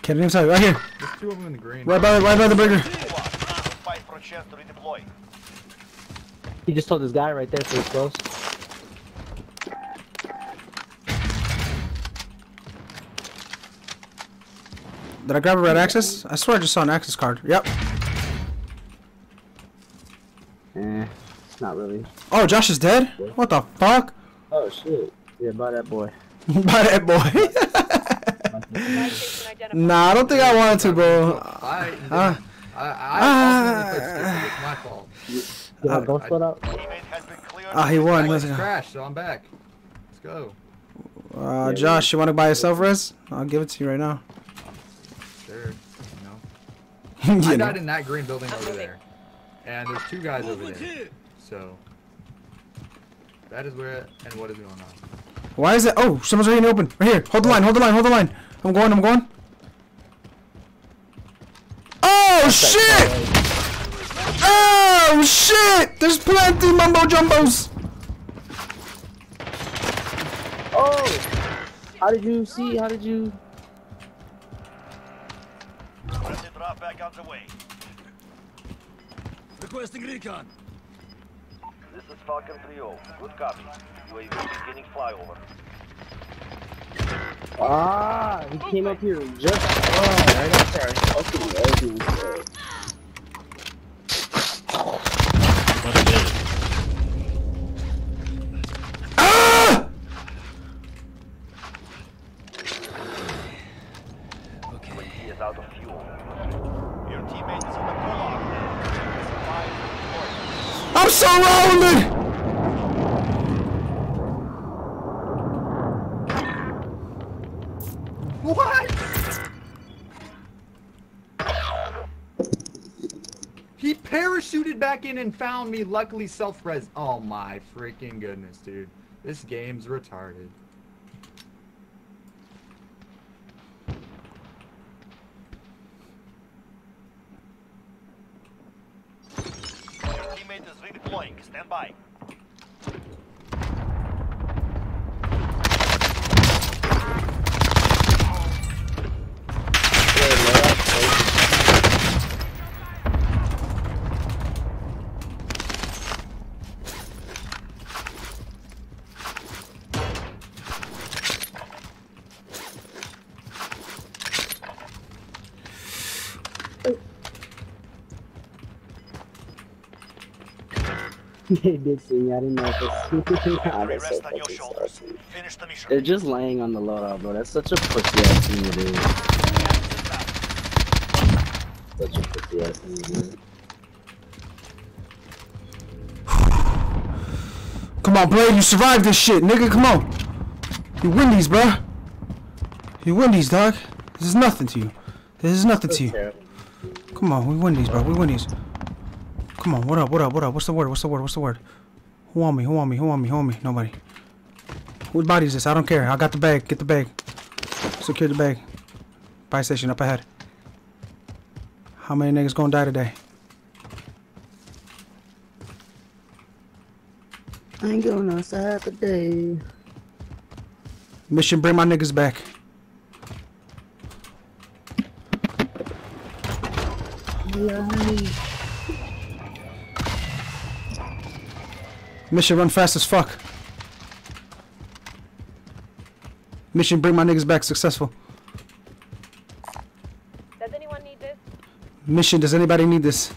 Can't even tell. Right here. There's two of them in the green. Right by, right by the burger. Fight for a chance to redeploy. He just told this guy right there so he's close. Did I grab a red access? I swear I just saw an access card. Yep. Eh, it's not really. Oh, Josh is dead? What the fuck? Oh shit. Yeah, by that boy. By that boy. My station identified. nah, I don't think I wanted to, bro. I, Ah. I, I ultimately played stupid. It's my fault. Did Uh, I ghost spot out? Teammate has been cleared. Ah, he won. Let's go. crashed, so I'm back. Let's go. Uh, Josh, you want to buy yourself res? I'll give it to you right now. Sure. You know. You I know. died in that green building over there. And there's two guys over there. So. That is where and what is going on. Why is it? Oh, someone's right in the open. Right here. Hold the line. Hold the line. Hold the line. I'm going. I'm going. Oh shit! Oh shit! There's plenty mumbo jumbos. Oh! How did you see? How did you? Friendly drop back on the way. Requesting recon. This is Falcon 3-0. Good copy. UAV beginning flyover. Ah, he came up here just oh, right after I fucking opened Ah! Okay. Out of fuel. Your in the. I'm surrounded! Back in and found me. Luckily, self-res. Oh my freaking goodness, dude. This game's retarded. Your teammate is redeploying. Stand by. They did see me. I didn't know if it's. Nah, Every that's so on your fucking shoulders. Finish the mission. They're just laying on the loadout, bro. That's such a pussy ass thing to do. Such a pussy ass thing to do. Come on, Blade, you survived this shit, nigga. Come on. You win these, bruh. You win these, dog. This is nothing to you. This is nothing to you. Come on, we win these, bro. We win these. Come on, what up, what up, what up? What's the word? What's the word? What's the word? Who on me? Who on me? Who on me? Who on me? Nobody. Whose body is this? I don't care. I got the bag. Get the bag. Secure the bag. Buy station up ahead. How many niggas gonna die today? I ain't gonna outside today. Mission, bring my niggas back. Mission, run fast as fuck. Mission, bring my niggas back successful. Does anyone need this? Mission, does anybody need this?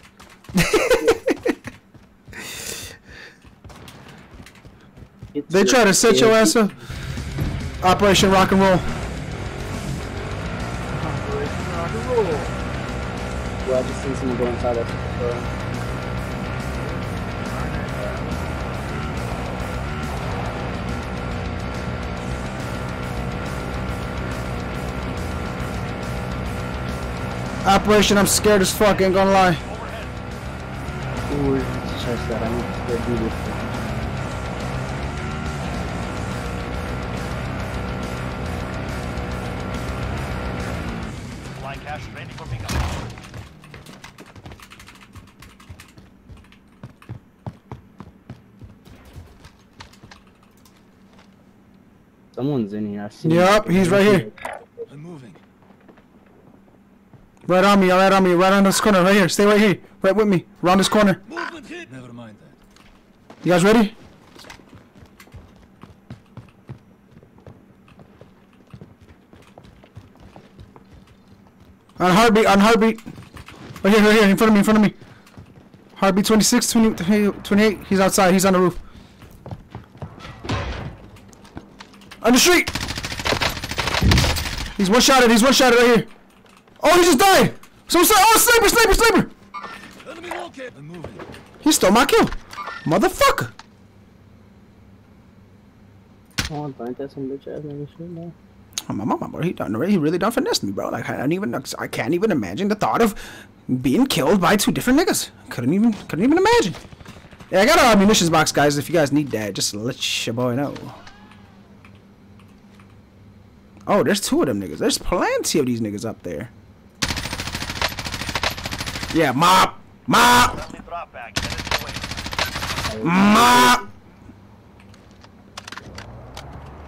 They try to set your ass up. Operation Rock and Roll. Well, I just seen someone go inside us. Uh, Operation, I'm scared as fuck, ain't gonna lie. Ooh, let's that. I need to go do this. Fly cash ready for pickup. Someone's in here. I see. Yup, he's right here. I'm moving. Right on me, right on me, right on this corner, right here. Stay right here, right with me, around this corner. Never mind that. You guys ready? On heartbeat, on heartbeat. Right here, right here, in front of me, in front of me. Heartbeat 26, 20, 28. He's outside, he's on the roof. On the street! He's one shotted, he's one shotted right here. Oh, he just died! So, oh, sniper, sniper, sniper! Enemy located. I'm. He stole my kill. Motherfucker. Oh, burnt that some bitch ass nigga shit, man. Oh, my mama, bro. He done. He really done finessed me, bro. Like I don't even. I can't even imagine the thought of being killed by two different niggas. Couldn't even. Couldn't even imagine. Yeah, I got a munitions box, guys. If you guys need that, just let your boy know. Oh, there's two of them niggas. There's plenty of these niggas up there. Yeah, mop, mop, Friendly drop bag headed your way. mop.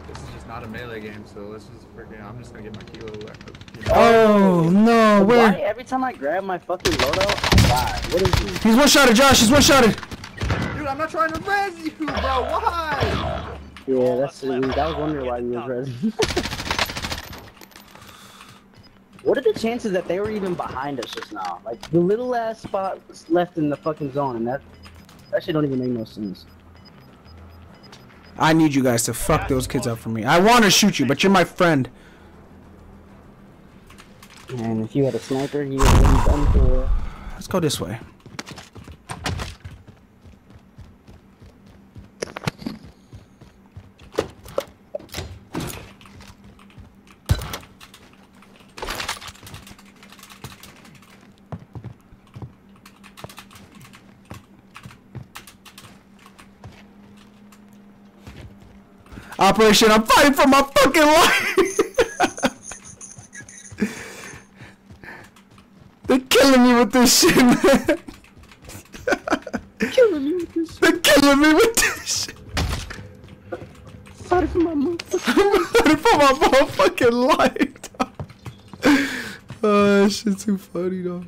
This is just not a melee game, so let's just freaking. I'm just gonna get my kilo. you know. Oh no, Why where? every time I grab my fucking loadout, I die? What is this? He's one shotted, Josh. He's one shotted. Dude, I'm not trying to res you, bro. Why? Yeah, that's I was wondering why you were present. what are the chances that they were even behind us just now? Like the little ass spot was left in the fucking zone, and that that shit don't even make no sense. I need you guys to fuck those kids up for me. I want to shoot you, but you're my friend. And if you had a sniper, he would have been done for. Let's go this way. Operation, I'm fighting for my fucking life. They're killing me with this shit, man. Killing me with this. They're killing me with this shit. Sorry for my fighting for my motherfucking life. dog. Oh, that shit's too funny, though.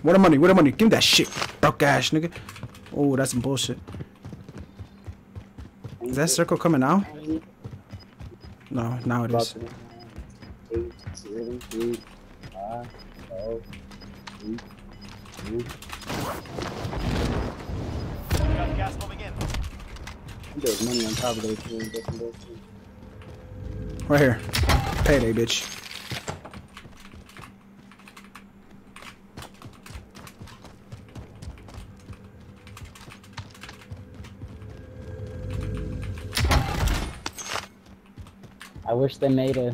What the money? What the money? Give me that shit, broke ass nigga. Oh, that's some bullshit. Is that circle coming out? No, now it is. There's money on top of those. Right here. Payday, bitch. I wish they made a,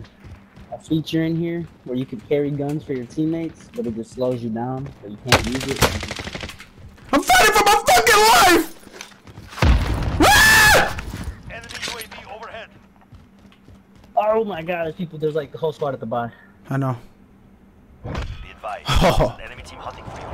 a feature in here where you could carry guns for your teammates, but it just slows you down, so you can't use it. I'm fighting for my fucking life! Ah! Enemy UAV overhead. Oh my god, there's people, there's like the whole squad at the bar. I know. Be advised. Oh. Enemy team hunting for you.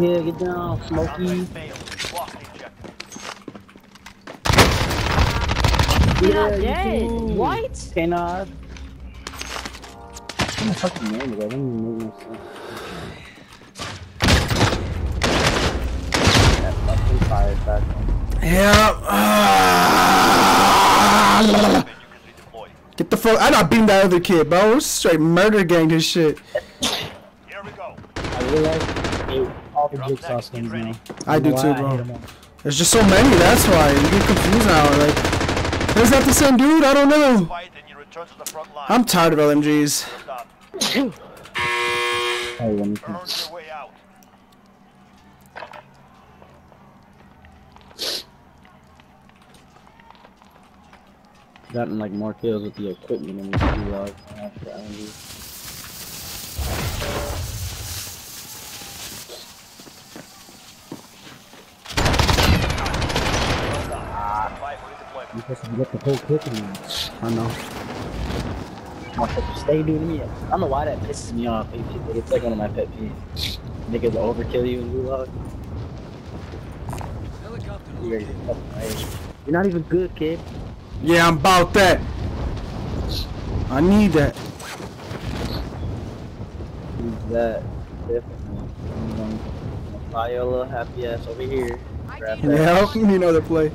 Yeah, get down, Smokey. Contract failed. Lost the objective. Yeah, not dead. too. What? Canard. What the fucking name is that? That doesn't even make no sense. That fucking fire back. Yeah. And you can redeploy. Get the fuck. I not beating that other kid, bro. It's Straight murder gang this shit. Here we go. I realize hate all the Drop jigsaw next, skins get ready. now. I do too, bro. hate 'em all. There's just so many. That's why you get confused now. Like, is that the same dude? I don't know. Fight and you return to the front line. I'm tired of LMGs. You're done. Hey, let me see. Earn your way out. Gotten like more kills with the equipment in this vlog. After LMG. Fight for redeployment. You supposed to get the whole cooking. in. I know. Stay doing me. I don't know why that pisses me off. It- it- It's like one of my pet peeves. Niggas overkill you in vlog. Helicopter You're, you're fucking right. You're not even good, kid. Yeah, I'm about that. I need that. Use that gonna fly your little happy ass over here. Grab that. Yeah, you know the play.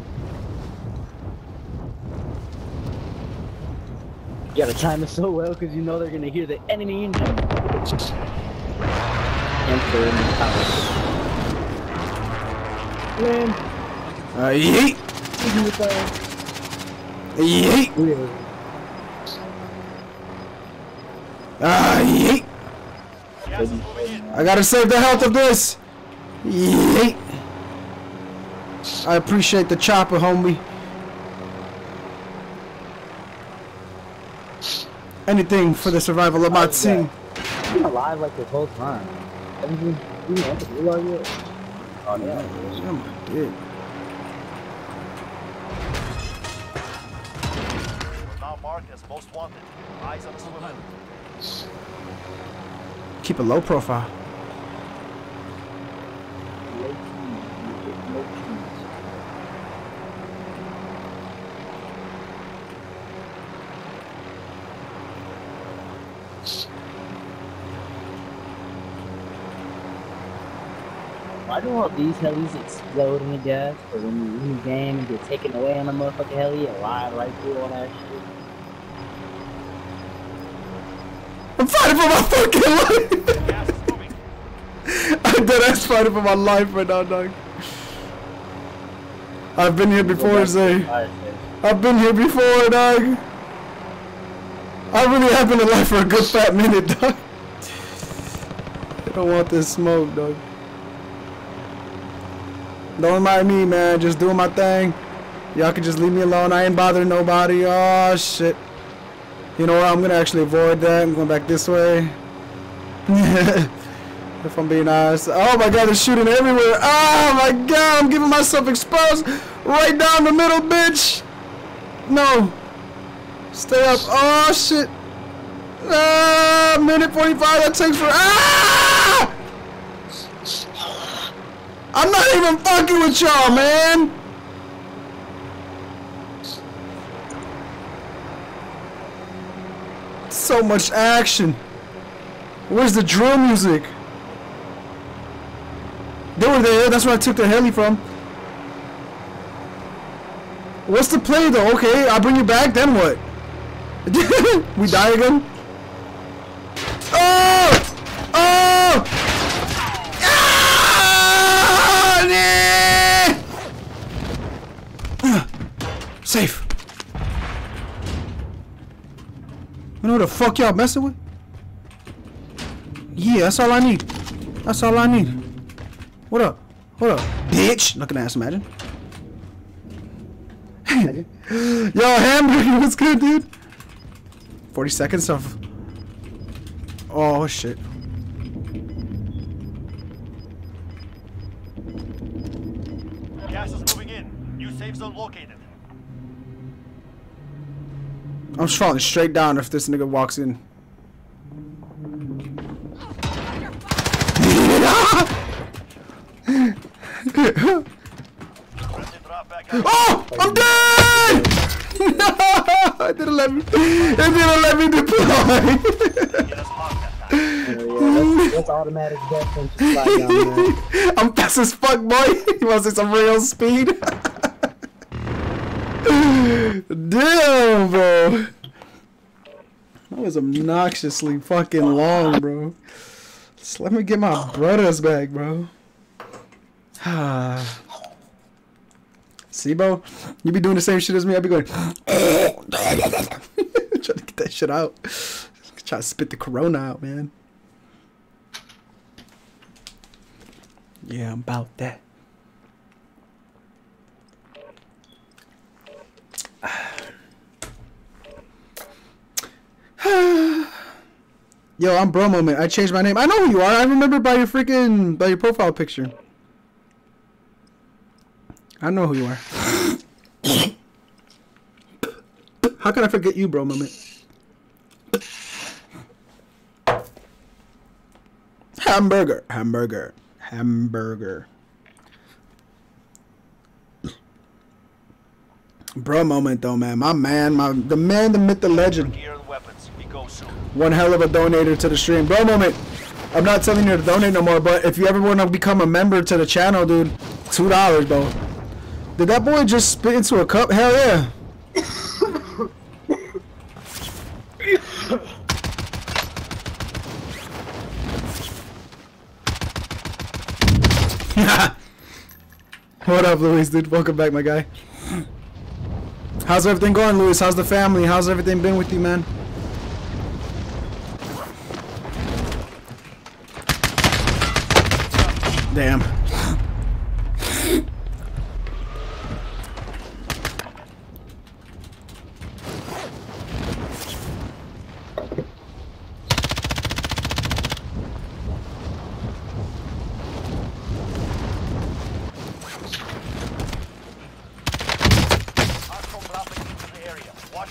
You gotta time it so well because you know they're gonna hear the enemy engine. Enter in the tower. Man, Uh, yeet. easy with that. Yeet. Really. Ah, yeet. Gas is moving in. I gotta save the health of this. Yeet. I appreciate the chopper, homie. Anything for the survival of my How's that? team. You've been alive like this whole time. Haven't you, you know, you love it? Oh, yeah. Yeah, my dick. Now marked as most wanted. Eyes on the swivel. Keep a low profile. Why do all these helis explode in the gas? Because when you win the game and get taken away on a motherfucking heli, you ride right through all that shit. I'm fighting for my fucking life. Gas is moving. I'm dead ass fighting for my life right now, dog. I've been here before, Zay. I've been here before, dog. I really have been alive for a good fat minute, dog. I don't want this smoke, dog. Don't mind me, man. Just doing my thing. Y'all can just leave me alone. I ain't bothering nobody. Oh shit. You know what? I'm gonna actually avoid that. I'm going back this way. if I'm being honest. Oh my god, they're shooting everywhere. Oh my god, I'm giving myself exposed. Right down the middle, bitch. No. Stay up. Oh shit. Ah, minute 45 that takes for. Ah! I'm not even fucking with y'all, man. So much action. Where's the drill music? They were there. That's where I took the heli from. What's the play though? Okay, I'll bring you back. Then what? we die again? Oh! Oh! Ah! Nah! Safe. You know what the fuck y'all messing with? Yeah, that's all I need. That's all I need. What up? What up? Bitch! Looking ass, imagine. Yo, hamburger, what's good, dude? 40 seconds of. Oh, shit. Gas is moving in. New safe zone located. I'm just falling straight down if this nigga walks in. Friendly drop back out. Oh! I'm dead! No! It didn't let me. It didn't let me deploy. Get us marked that time. Yeah, that's, that's automatic death once you slide down. I'm fast as fuck, boy. You want to see some real speed? Damn, bro. That was obnoxiously fucking long, bro. Just let me get my brothers back, bro. See, bro? You be doing the same shit as me. I be going. Trying to get that shit out. Try to spit the corona out, man. Yeah, I'm about that. Yo, I'm Bro Moment. I changed my name. I know who you are. I remember by your freaking by your profile picture. I know who you are. How can I forget you, Bro Moment? Hamburger, hamburger, hamburger. Bro Moment though, man. My man, my the man, the myth, the legend. One hell of a donator to the stream. Bro Moment, I'm not telling you to donate no more, but if you ever want to become a member to the channel, dude, two dollars, bro. Did that boy just spit into a cup? Hell yeah. what up, Luis, dude? Welcome back, my guy. How's everything going, Luis? How's the family? How's everything been with you, man? Damn.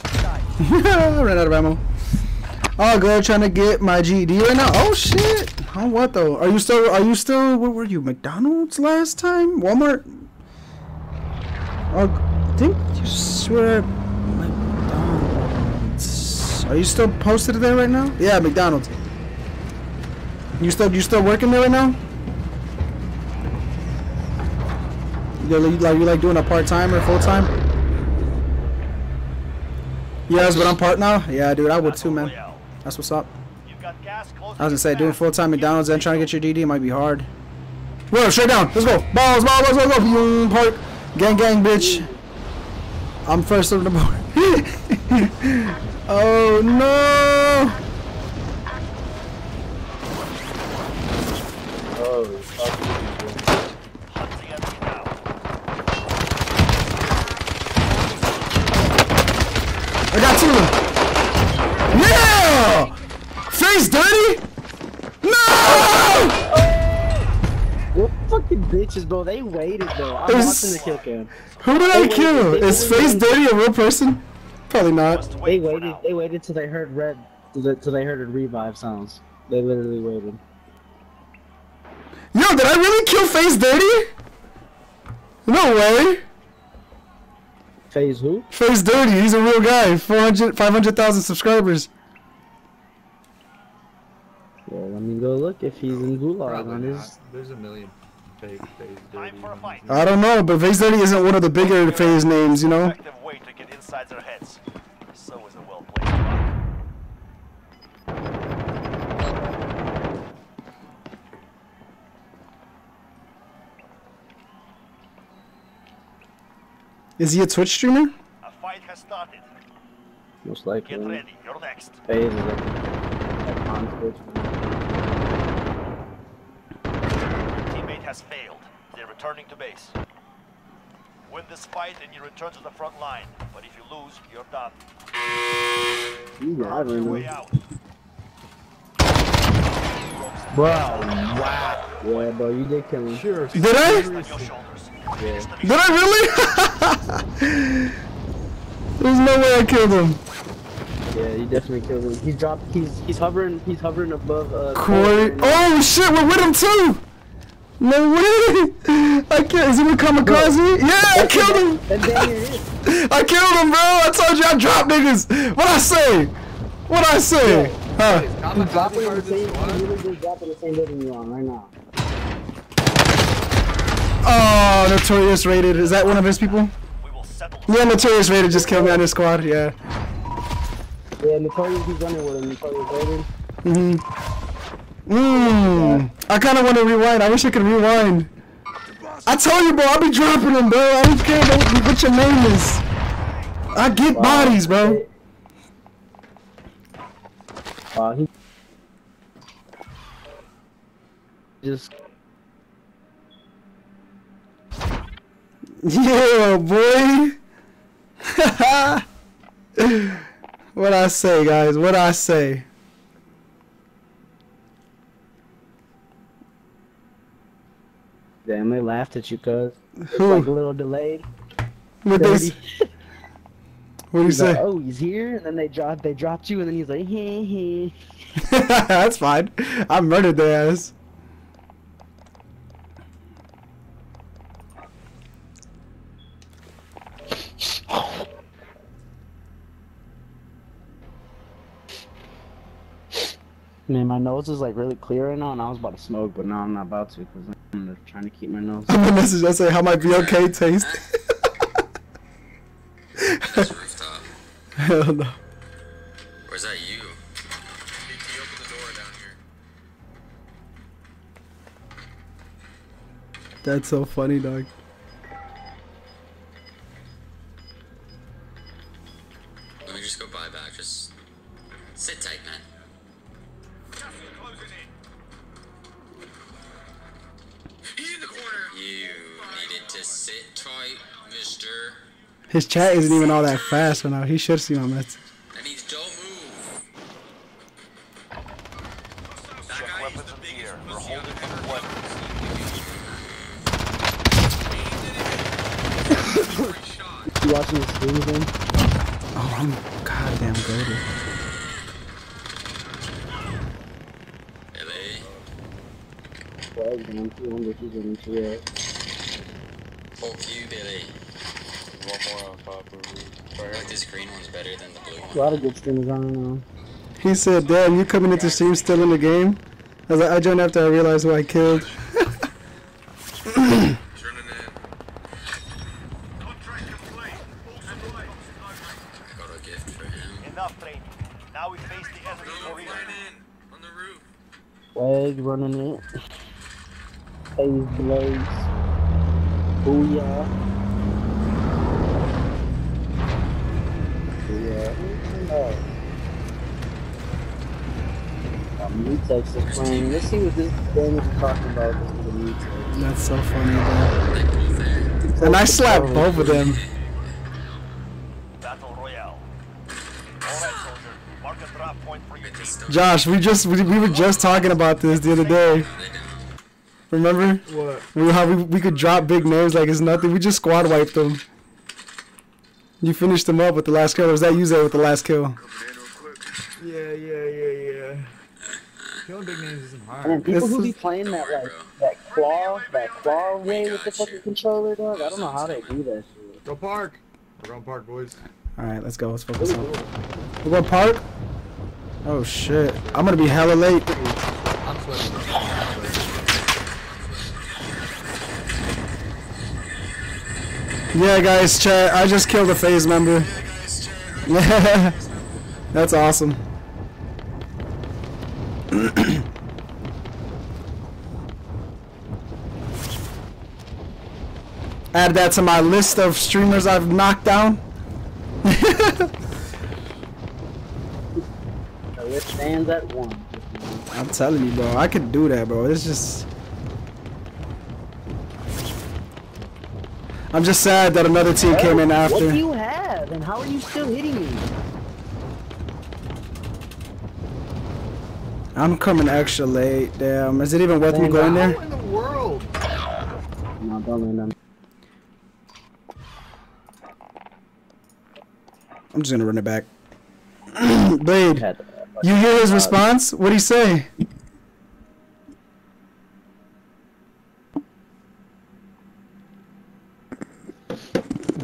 Side. Ran out of ammo. Oh, good. Trying to get my GED right now. Oh shit. On what though? Are you still? Are you still? Where were you? McDonald's last time? Walmart? Oh, I think you swear McDonald's. Are you still posted there right now? Yeah, McDonald's. You still? You still working there right now? You like you like doing a part time or full time? Yes, but I'm part now. Yeah, dude, I would too, man. That's what's up. I was gonna say doing full time McDonald's and trying to get your DD might be hard. Whoa, straight down. Let's go. Balls, balls, balls, balls, balls. Mm, park. Gang, gang, bitch. I'm first on the board. oh no. Oh, FaZe dirty? No! What fucking bitches, bro? They waited though. I'm There's- watching the kill cam. Who did I kill? Is FaZe Dirty a real person? Probably not. Just They wait waited. They waited till they heard red. Till they, heard the revive sounds. They literally waited. Yo, did I really kill FaZe Dirty? No way. FaZe who? FaZe Dirty, he's a real guy. 400, 500,000 subscribers. Well, let me go look if he's in Gulag Probably on his. There's a million fake FaZe Time for a fight. I don't know, but FaZe Dirty isn't one of the bigger FaZe names, you know? Effective way to get inside their heads. So is a well-placed. Is he a Twitch streamer? A fight has started. Most likely. Get ready. You're next. FaZe is like, like on Twitch. Teammate has failed. They're returning to base. Win this fight and you return to the front line. But if you lose, you're done. You Earn your way driving, out. bro? Wow. Yeah, bro, you did kill him. Sure. Did I? On your shoulders. Finish the Did I really? There's no way I killed him. Yeah, he definitely killed him. He's dropped. He's he's hovering. He's hovering above. Uh, Corey. Oh shit, we're with him too! No way! I can't. Is he with Kamikaze? Yeah, I killed him! And then it is. I killed him, bro! I told you I dropped niggas! What I say? What I say? Huh? He's dropping in the same. He's literally dropping the same building you on right now. Oh, Notorious Rated. Is that one of his people? We will settle Yeah, Notorious Rated just killed me on his squad, yeah. Yeah, Notorious. He's running with him. Notorious waiting. Mm-hmm. Mmm. I kind of want to rewind. I wish I could rewind. I told you, bro. I'll be dropping them, bro. I don't care what, your name is. I get bodies, bro. Uh, he just Yeah, boy. what I say, guys? What I say? damn. They laughed at you, cuz. Who? like a little delayed. What they? What do you He's like, say? oh, he's here, and then they dropped. They dropped you, and then he's like, hee hee. That's fine. I murdered their ass. Man, my nose is like really clear right now, and I was about to smoke, but now I'm not about to because I'm trying to keep my nose. I'm gonna message. I say, how might be okay taste? That's rooftop. Hell no. Or is that you? Can you open the door down here? That's so funny, dog. Let me just go buy back. Just sit tight, His chat isn't even all that fast right now. He should see my message. That means don't move. Check guy is the and. We're holding I've for ever weapons. You watching the stream again? Oh, I'm goddamn goaded. Billy. Well, I was going to wonder if he's going to yeah. Fuck you, Billy. One more on top of it. I feel like this green one's better than the blue A lot of good streamers on right now. He said, "Damn, you coming into stream still in the game?" I was like, "I joined after I realized who I killed." Turning in. I got a gift Oh. Uh, Mutex is playing. Let's see what this game is talking about. This is the Mutex. That's so funny, bro. They. And I slapped both of them. Battle Royale. soldier. Mark a drop point for your team. Josh, we just we, we were just talking about this the other day. Remember? What? We, how we, we could drop big names like it's nothing. We just squad wiped them. You finished them up with the last kill. Or was that you Zay, with the last kill? Yeah, yeah, yeah, yeah. Killing big names isn't hard. And people This who be playing that like that claw, that claw way with the fucking controller, dog. I don't know how they do that shit. Go park. We're going park, boys. All right, let's go. Let's focus on. We're going park. Oh shit! I'm gonna be hella late. I'm sweating. Yeah, guys, chat. I just killed a FaZe member. Yeah, That's awesome. Add that to my list of streamers I've knocked down. The list at one. I'm telling you, bro. I could do that, bro. It's just. I'm just sad that another team came in after. What do after. you have, and how are you still hitting me? I'm coming extra late. Damn. Is it even worth me going there? How in the world? No, don't land on. I'm just gonna run it back. Blade, you hear his response? What'd he say?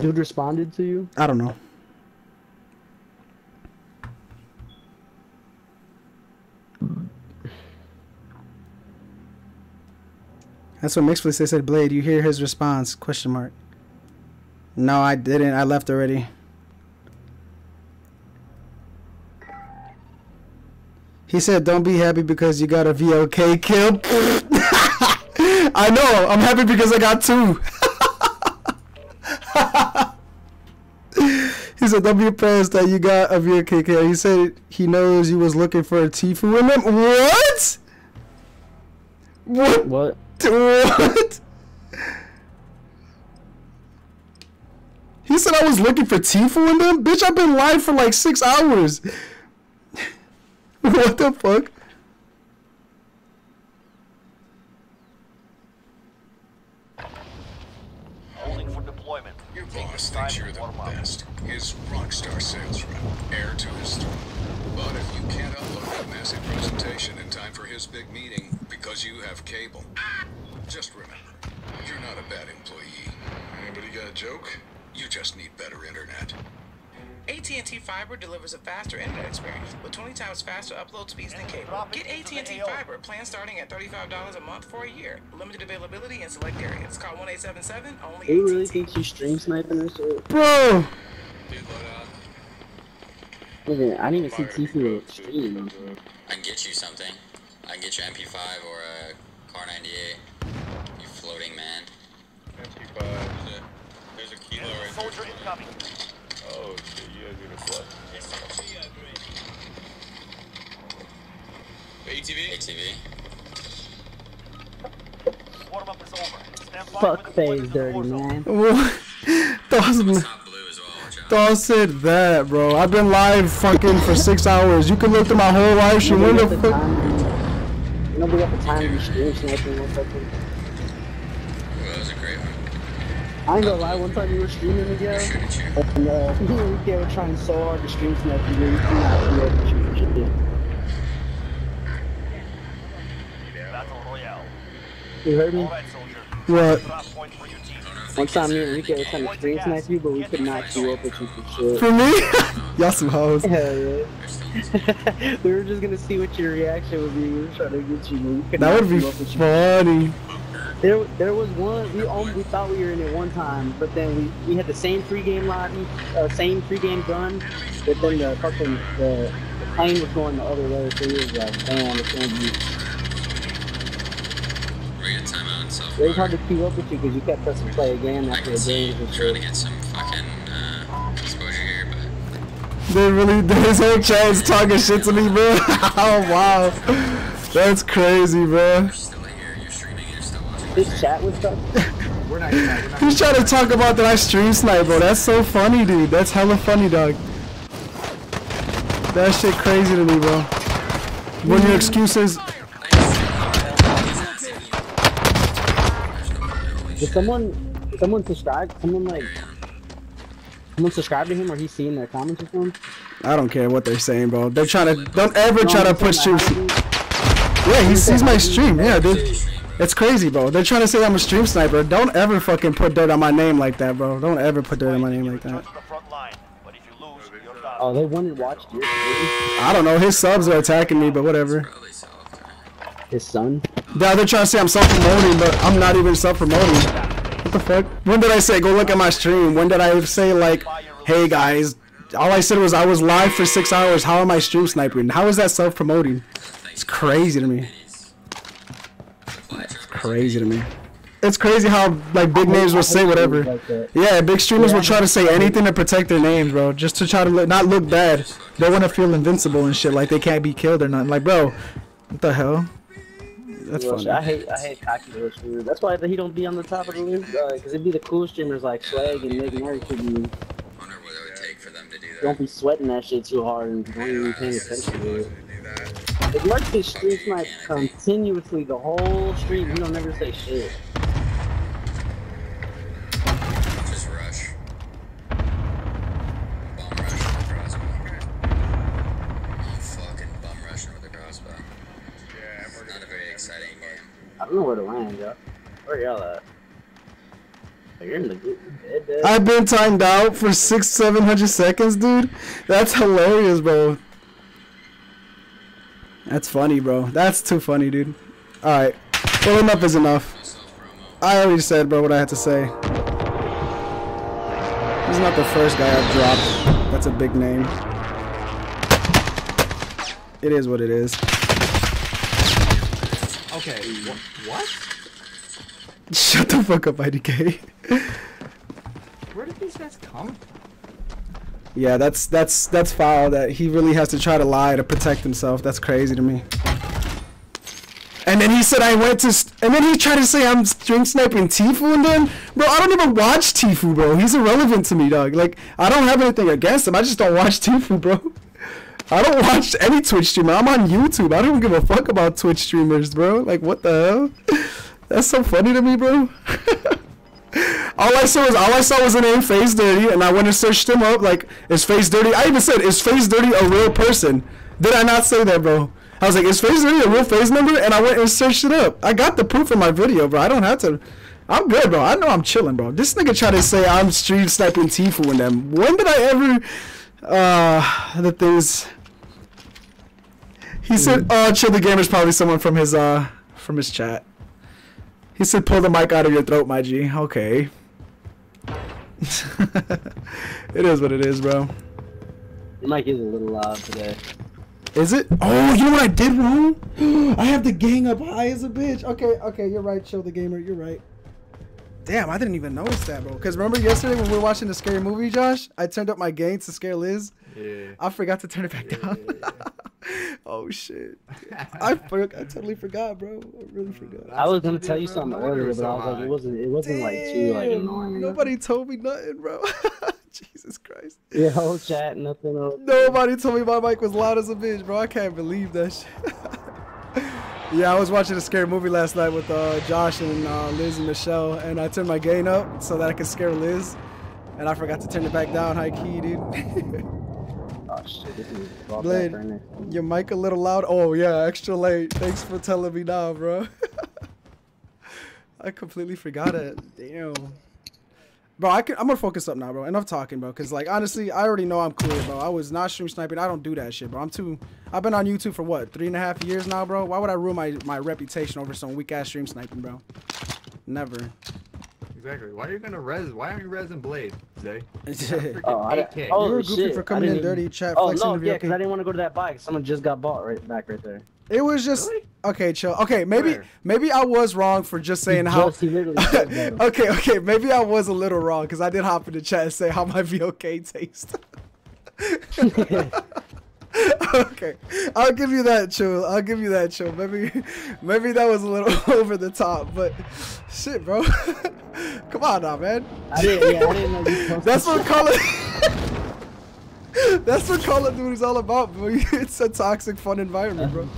Dude responded to you. I don't know. That's what Mixplay they said, Blade, you hear his response? Question mark. No, I didn't. I left already. He said, don't be happy because you got a VOK kill. I know. I'm happy because I got two. He said, "Don't be impressed that you got a VOK kill." He said he knows you was looking for a Tfue in them. What? What? What? What? He said I was looking for Tfue in them. Bitch, I've been live for like six hours. what the fuck? Holding for deployment. Your Take boss this thinks you're the warm up. best. His rockstar sales rep, heir to his throne. But if you can't upload that massive presentation in time for his big meeting because you have cable, just remember, you're not a bad employee. Anybody got a joke? You just need better internet. AT&T Fiber delivers a faster internet experience with 20 times faster upload speeds than cable. Get AT&T Fiber, plan starting at $35 a month for a year. Limited availability in select areas. Call 1-877 only He really AT&T. thinks you stream sniping or shit. Bro, Nigga, I didn't even see Tfue stream. I can get you something. I can get you MP5 or a Kar 98. You floating man. MP5. There's a, there's a kilo Enemy right soldier there. incoming. Oh shit, you guys need a flush. ATV? ATV. Warm up is over. Stand by Fuck for FaZe dirty, to the war zone. man. Dawson, Top blue as well, John. Dawson said that, bro. I've been live fucking for six hours. You can look through my whole live stream. When Nobody the got the fuck? time. Nobody got the time to stream sniping or something. That was a great one. I ain't gonna lie, one time you were streaming again, Shoot at you. and uh, me and Ricky were trying so hard to stream snipe you, we could not be able to shoot shit. Battle You heard me? Alright, soldier. What? One time me and were trying to you, but we could not you up with you for shit. For me? Y'all some hoes. Hell yeah. we were just gonna see what your reaction would be. We were trying to get you, but That would be you up with you. funny. There, there was one. We almost, we thought we were in it one time, but then we, we had the same pregame lobby, uh, same pregame gun, but then the fucking the, the plane was going the other way, so we was like, damn, it's gonna be. We're gonna time out and self It was hard to keep up with you because you kept pressing play again I after can the see you games trying to get some fucking uh, exposure here, but They really, his whole chat is talking shit to me, bro. oh wow, that's crazy, bro. you're still here. You're streaming. You're still watching. This chat was stuff. We're not gonna we're not He's trying to talk about that I stream snipe, bro. That's so funny, dude. That's hella funny, dog. That shit crazy to me, bro. When your excuses, Did someone, someone subscribe? Someone like, someone subscribe to him or he's seeing their comments or something? I don't care what they're saying, bro. They're trying to. Don't ever try to I'm put saying, streams. like, Yeah, he sees my stream. Yeah, dude. It's crazy, bro. They're trying to say I'm a stream sniper. Don't ever fucking put dirt on my name like that, bro. Don't ever put dirt on my name like that. Oh, they to watch stream. I don't know. His subs are attacking me, but whatever. His son. Yeah, they're trying to say I'm self-promoting, but I'm not even self-promoting. What the fuck? When did I say go look at my stream? When did I say like, hey guys? All I said was I was live for six hours. How am I stream sniping? How is that self-promoting? It's crazy to me. It's crazy to me. It's crazy how like big names will say whatever. Yeah, big streamers will try to say anything to protect their names, bro, just to try to look, not look bad. They want to feel invincible and shit, like they can't be killed or nothing. Like, bro, what the hell? That's funny. I hate I hate cocky little streamers. That's why he don't be on the top of the list, because uh, it'd be the cool streamers like Swag and Nick and everything. Don't be sweating that shit too hard and don't even paying attention to it. If Mark can stream snipe continuously the whole stream, he don't ever say shit. I don't know where to land, yo. Where y'all at? You're in the. I've been timed out for six, seven hundred seconds, dude. That's hilarious, bro. That's funny, bro. That's too funny, dude. All right. Well, enough is enough. I already said, bro, what I had to say. He's not the first guy I've dropped. That's a big name. It is what it is. Okay, what? what? Shut the fuck up, IDK. Where did these guys come? from? Yeah, that's that's that's foul. That he really has to try to lie to protect himself. That's crazy to me. And then he said I went to, st- and then he tried to say I'm string sniping Tfue, and then, bro, I don't even watch Tfue, bro. He's irrelevant to me, dog. Like, I don't have anything against him. I just don't watch Tfue, bro. I don't watch any Twitch streamer. I'm on YouTube. I don't give a fuck about Twitch streamers, bro. Like, what the hell? That's so funny to me, bro. All I saw was all I saw was the name FaZe Dirty, and I went and searched him up. Like, is FaZe Dirty? I even said, is FaZe Dirty a real person? Did I not say that, bro? I was like, is FaZe Dirty a real FaZe number? And I went and searched it up. I got the proof in my video, bro. I don't have to. I'm good, bro. I know I'm chilling, bro. This nigga tried to say I'm stream sniping Tfue and them. When did I ever? Uh, the things. He said, "Oh, chill the gamer's probably someone from his uh from his chat." He said, "Pull the mic out of your throat, my G." Okay. it is what it is, bro. Your mic is a little loud today. Is it? Oh, you know what I did wrong? I have the gang up high as a bitch. Okay, okay, you're right, Chill the Gamer. You're right. Damn, I didn't even notice that, bro. Because remember yesterday when we were watching the scary movie, Josh? I turned up my gain to scare Liz. Yeah. I forgot to turn it back down. oh, shit. I, for- I totally forgot, bro. I really forgot. I was gonna tell you something earlier, but I was like, it wasn't. It wasn't like too like annoying. or Nobody told me nothing, bro. Jesus Christ. nothing. Yeah, whole chat, nothing. Else. Nobody told me my mic was loud as a bitch, bro. I can't believe that shit. yeah, I was watching a scary movie last night with uh, Josh and uh, Liz and Michelle, and I turned my gain up so that I could scare Liz, and I forgot to turn it back down high key, dude. Oh shit, this is Blade, your mic a little loud. Oh yeah, extra late. Thanks for telling me now, bro. I completely forgot it. Damn. Bro, I can, I'm gonna focus up now, bro. Enough talking, bro. Cause like honestly, I already know I'm clear, bro. I was not stream sniping. I don't do that shit, bro. I'm too. I've been on YouTube for what three and a half years now, bro. Why would I ruin my my reputation over some weak ass stream sniping, bro? Never. Exactly. Why are you gonna res? Why aren't you resing Blade, Zay? Oh, I, AK. oh You were goofy shit! for coming in dirty, chat, Oh flexing no, yeah, because I didn't want to go to that bike. Someone just got bought right back right there. It was just okay, chill. Okay, maybe Where? maybe I was wrong for just saying how. Just, he literally just okay, okay, maybe I was a little wrong because I did hop in the chat and say how my VOK taste. okay, I'll give you that, chill. I'll give you that, chill. Maybe, maybe that was a little over the top, but shit, bro. Come on now, man. I didn't. Yeah, I didn't know you That's what shit. color. That's what Call of Duty's all about, bro. It's a toxic, fun environment, bro.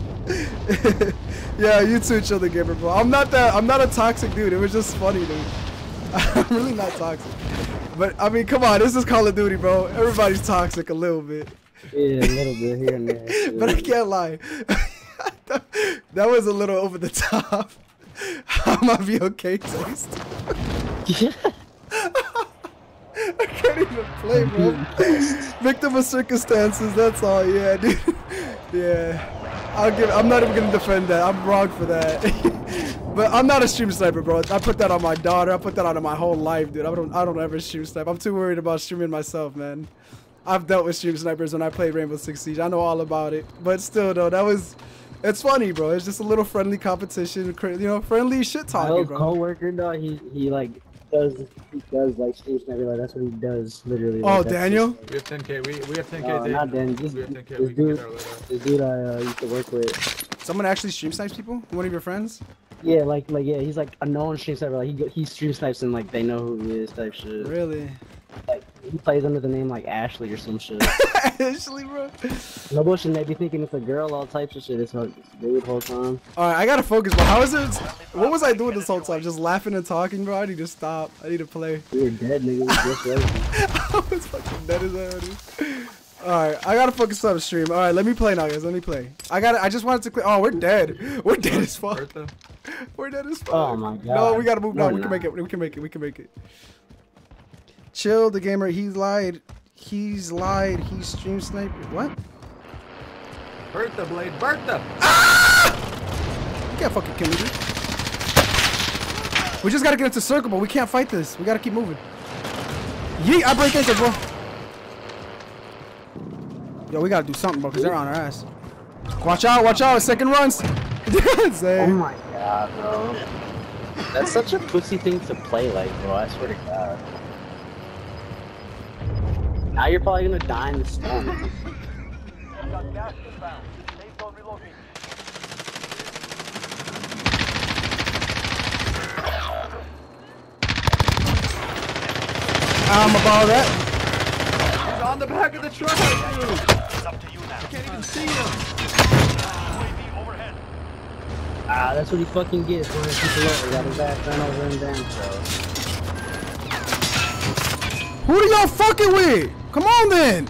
yeah, you too, chill the gamer, bro. I'm not that. I'm not a toxic dude. It was just funny, dude. I'm really not toxic. But I mean, come on, this is Call of Duty, bro. Everybody's toxic a little bit. Yeah, a little bit here and there. but I can't lie. that was a little over the top. How might be okay taste. I can't even play, bro. Victim of circumstances. That's all. Yeah, dude. yeah. I'll give. I'm not even gonna defend that. I'm wrong for that. but I'm not a stream sniper, bro. I put that on my daughter. I put that on my whole life, dude. I don't. I don't ever stream snipe. I'm too worried about streaming myself, man. I've dealt with stream snipers when I played Rainbow Six Siege. I know all about it. But still, though, that was. It's funny, bro. It's just a little friendly competition. You know, friendly shit My talking, old bro. coworker, dog, he he like does he does like stream sniper. Like that's what he does, literally. Oh, like, that's Daniel? We have 10k. We, we have 10k. Uh, Dave. not Dan. This, we have 10k. this We can dude, get this dude I uh, used to work with. Someone actually stream snipes people? One of your friends? Yeah, like like yeah, he's like a known stream sniper. Like he he stream snipes and like they know who he is type shit. Really? Like he plays under the name like Ashley or some shit. Ashley, bro. no bullshit. They be thinking it's a girl, all types of shit. It's a dude whole time. All right, I gotta focus, bro. How is it? What was I doing this whole time? Just laughing and talking, bro. I need to stop. I need to play. You're dead, nigga. You just ready. I was fucking dead as hell, dude. All right, I gotta focus on the stream. All right, let me play now, guys. Let me play. I got. to I just wanted to click. Oh, we're dead. We're dead as fuck. We're dead as oh fuck. Oh my god. No, we gotta move now. No, We can nah. make it. We can make it. We can make it. Chill, the gamer. He lied. He's lied. He's stream sniper. What? Bertha, Blade. Bertha. Ah! You can't fucking kill me, dude. We just gotta get into circle, but we can't fight this. We gotta keep moving. Yeet, I break ankles, bro. Yo, we gotta do something, bro, because they're on our ass. Watch out, watch out, second runs. Oh my god, bro. That's such a pussy thing to play like, bro. I swear to God. Now you're probably gonna die in the storm. Got gas inbound. Safe zone relocated. I'm about that. He's on the back of the truck. It's up to you now. I Can't even see him. UAV overhead. Ah, that's what he fucking gets. When people over, got his ass run over and down, so. Who are y'all fucking with? Come on then.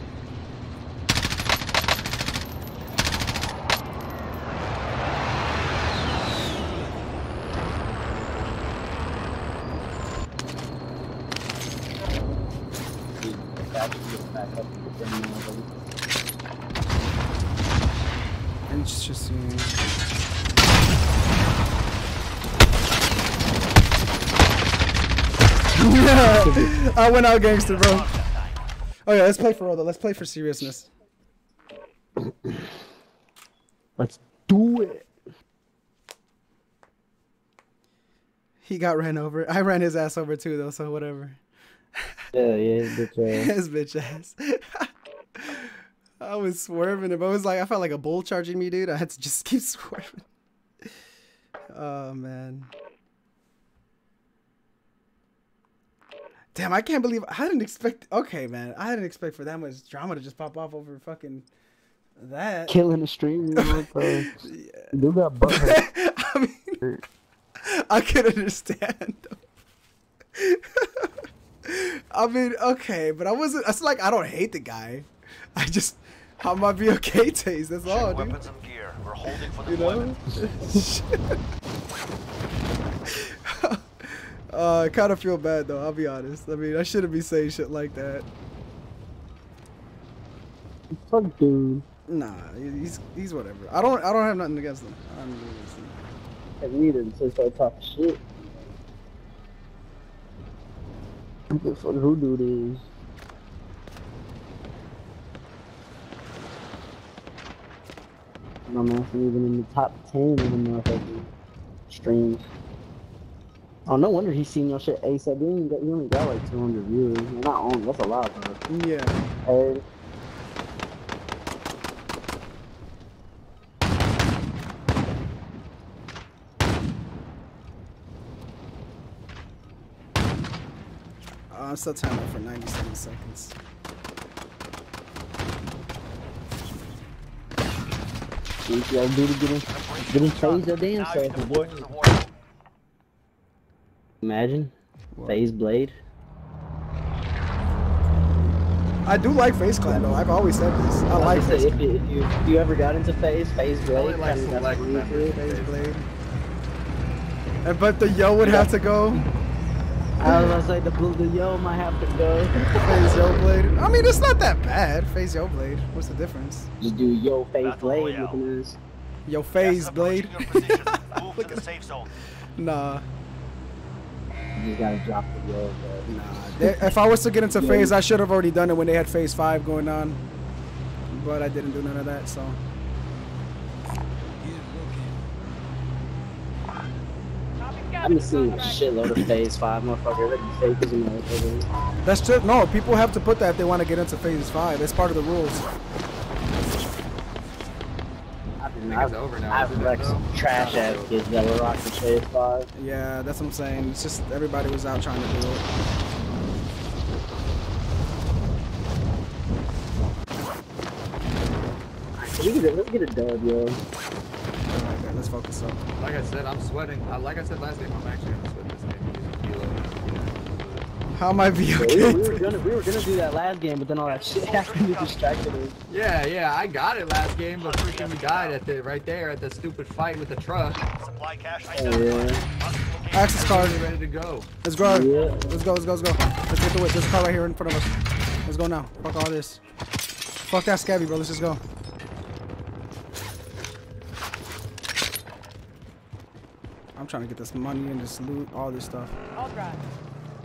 I went out gangster, bro. Oh yeah, let's play for real though. Let's play for seriousness. Let's do it. He got ran over. I ran his ass over too though, so whatever. Yeah, yeah, his bitch ass. his bitch ass. I was swerving, but it was like I felt like a bull charging me, dude. I had to just keep swerving. Oh man. Damn, I can't believe I didn't expect. Okay, man, I didn't expect for that much drama to just pop off over fucking that. Killing the stream, you know, bro. Dude got butt I mean, I can understand. I mean, okay, but I wasn't. It's like I don't hate the guy. I just how might be okay taste. That's all, Check dude. weapons and gear. We're holding for You know? Uh, I kind of feel bad though. I'll be honest. I mean, I shouldn't be saying shit like that. Fuck dude. Nah, he's he's whatever. I don't I don't have nothing against him. I don't have nothing against him. You either so start talking shit. Who the fuck who dude is? My man, even in the top ten of the motherfucking streams. Oh, no wonder he's seen your shit ASAP. You only got, you only got like 200 viewers. You're not on. That's a lot, bro. Yeah. Hey. Uh, oh, I'm still timing for 97 seconds. You gotta do to get in, get in chase your damn self, boy move to the war zone. Imagine. FaZe blade. I do like FaZe Clan though. I've always said this. I like Like I if you, if you if you ever got into FaZe, FaZe Only blade, like kinda select screwed members. through. FaZe Blade. And but the yo would have to go. I was gonna say the blue, the yo might have to go. FaZe Yo Blade. I mean, it's not that bad. FaZe Yo Blade. What's the difference? Just do yo FaZe Battle blade Royale. looking at this. Yo FaZe approaching Blade. your position. Move to the safe zone. Nah. You just gotta drop the yo. But Nah. They- If I was to get into FaZe, I should have already done it when they had FaZe 5 going on. But I didn't do none of that, so. I've been seeing a shitload of FaZe five motherfucker ready fake as a motherfucker. That's just no. People have to put that if they want to get into FaZe 5. It's part of the rules. I've think it's over now, I've isn't wrecked some trash ass kids that were rocking FaZe five. Yeah, that's what I'm saying. It's just everybody was out trying to do it. Let's get a, let's get a dub, yo. Alright, man, let's focus up. Like I said, I'm sweating. Like I said last game, I'm actually gonna sweat How am I Yeah, VOK? we, we were gonna we were gonna do that last game, but then all that shit happened and distracted us. Yeah, yeah, I got it last game, but freaking we died at the right there at the stupid fight with the truck. Supply cache Oh, identified. yeah. Access card. Ready to go. Let's go. Yeah. Let's go. Let's go. Let's go. Let's get to it. There's a car right here in front of us. Let's go now. Fuck all this. Fuck that scabby, bro. Let's just go. I'm trying to get this money and this loot, all this stuff. I'll drive.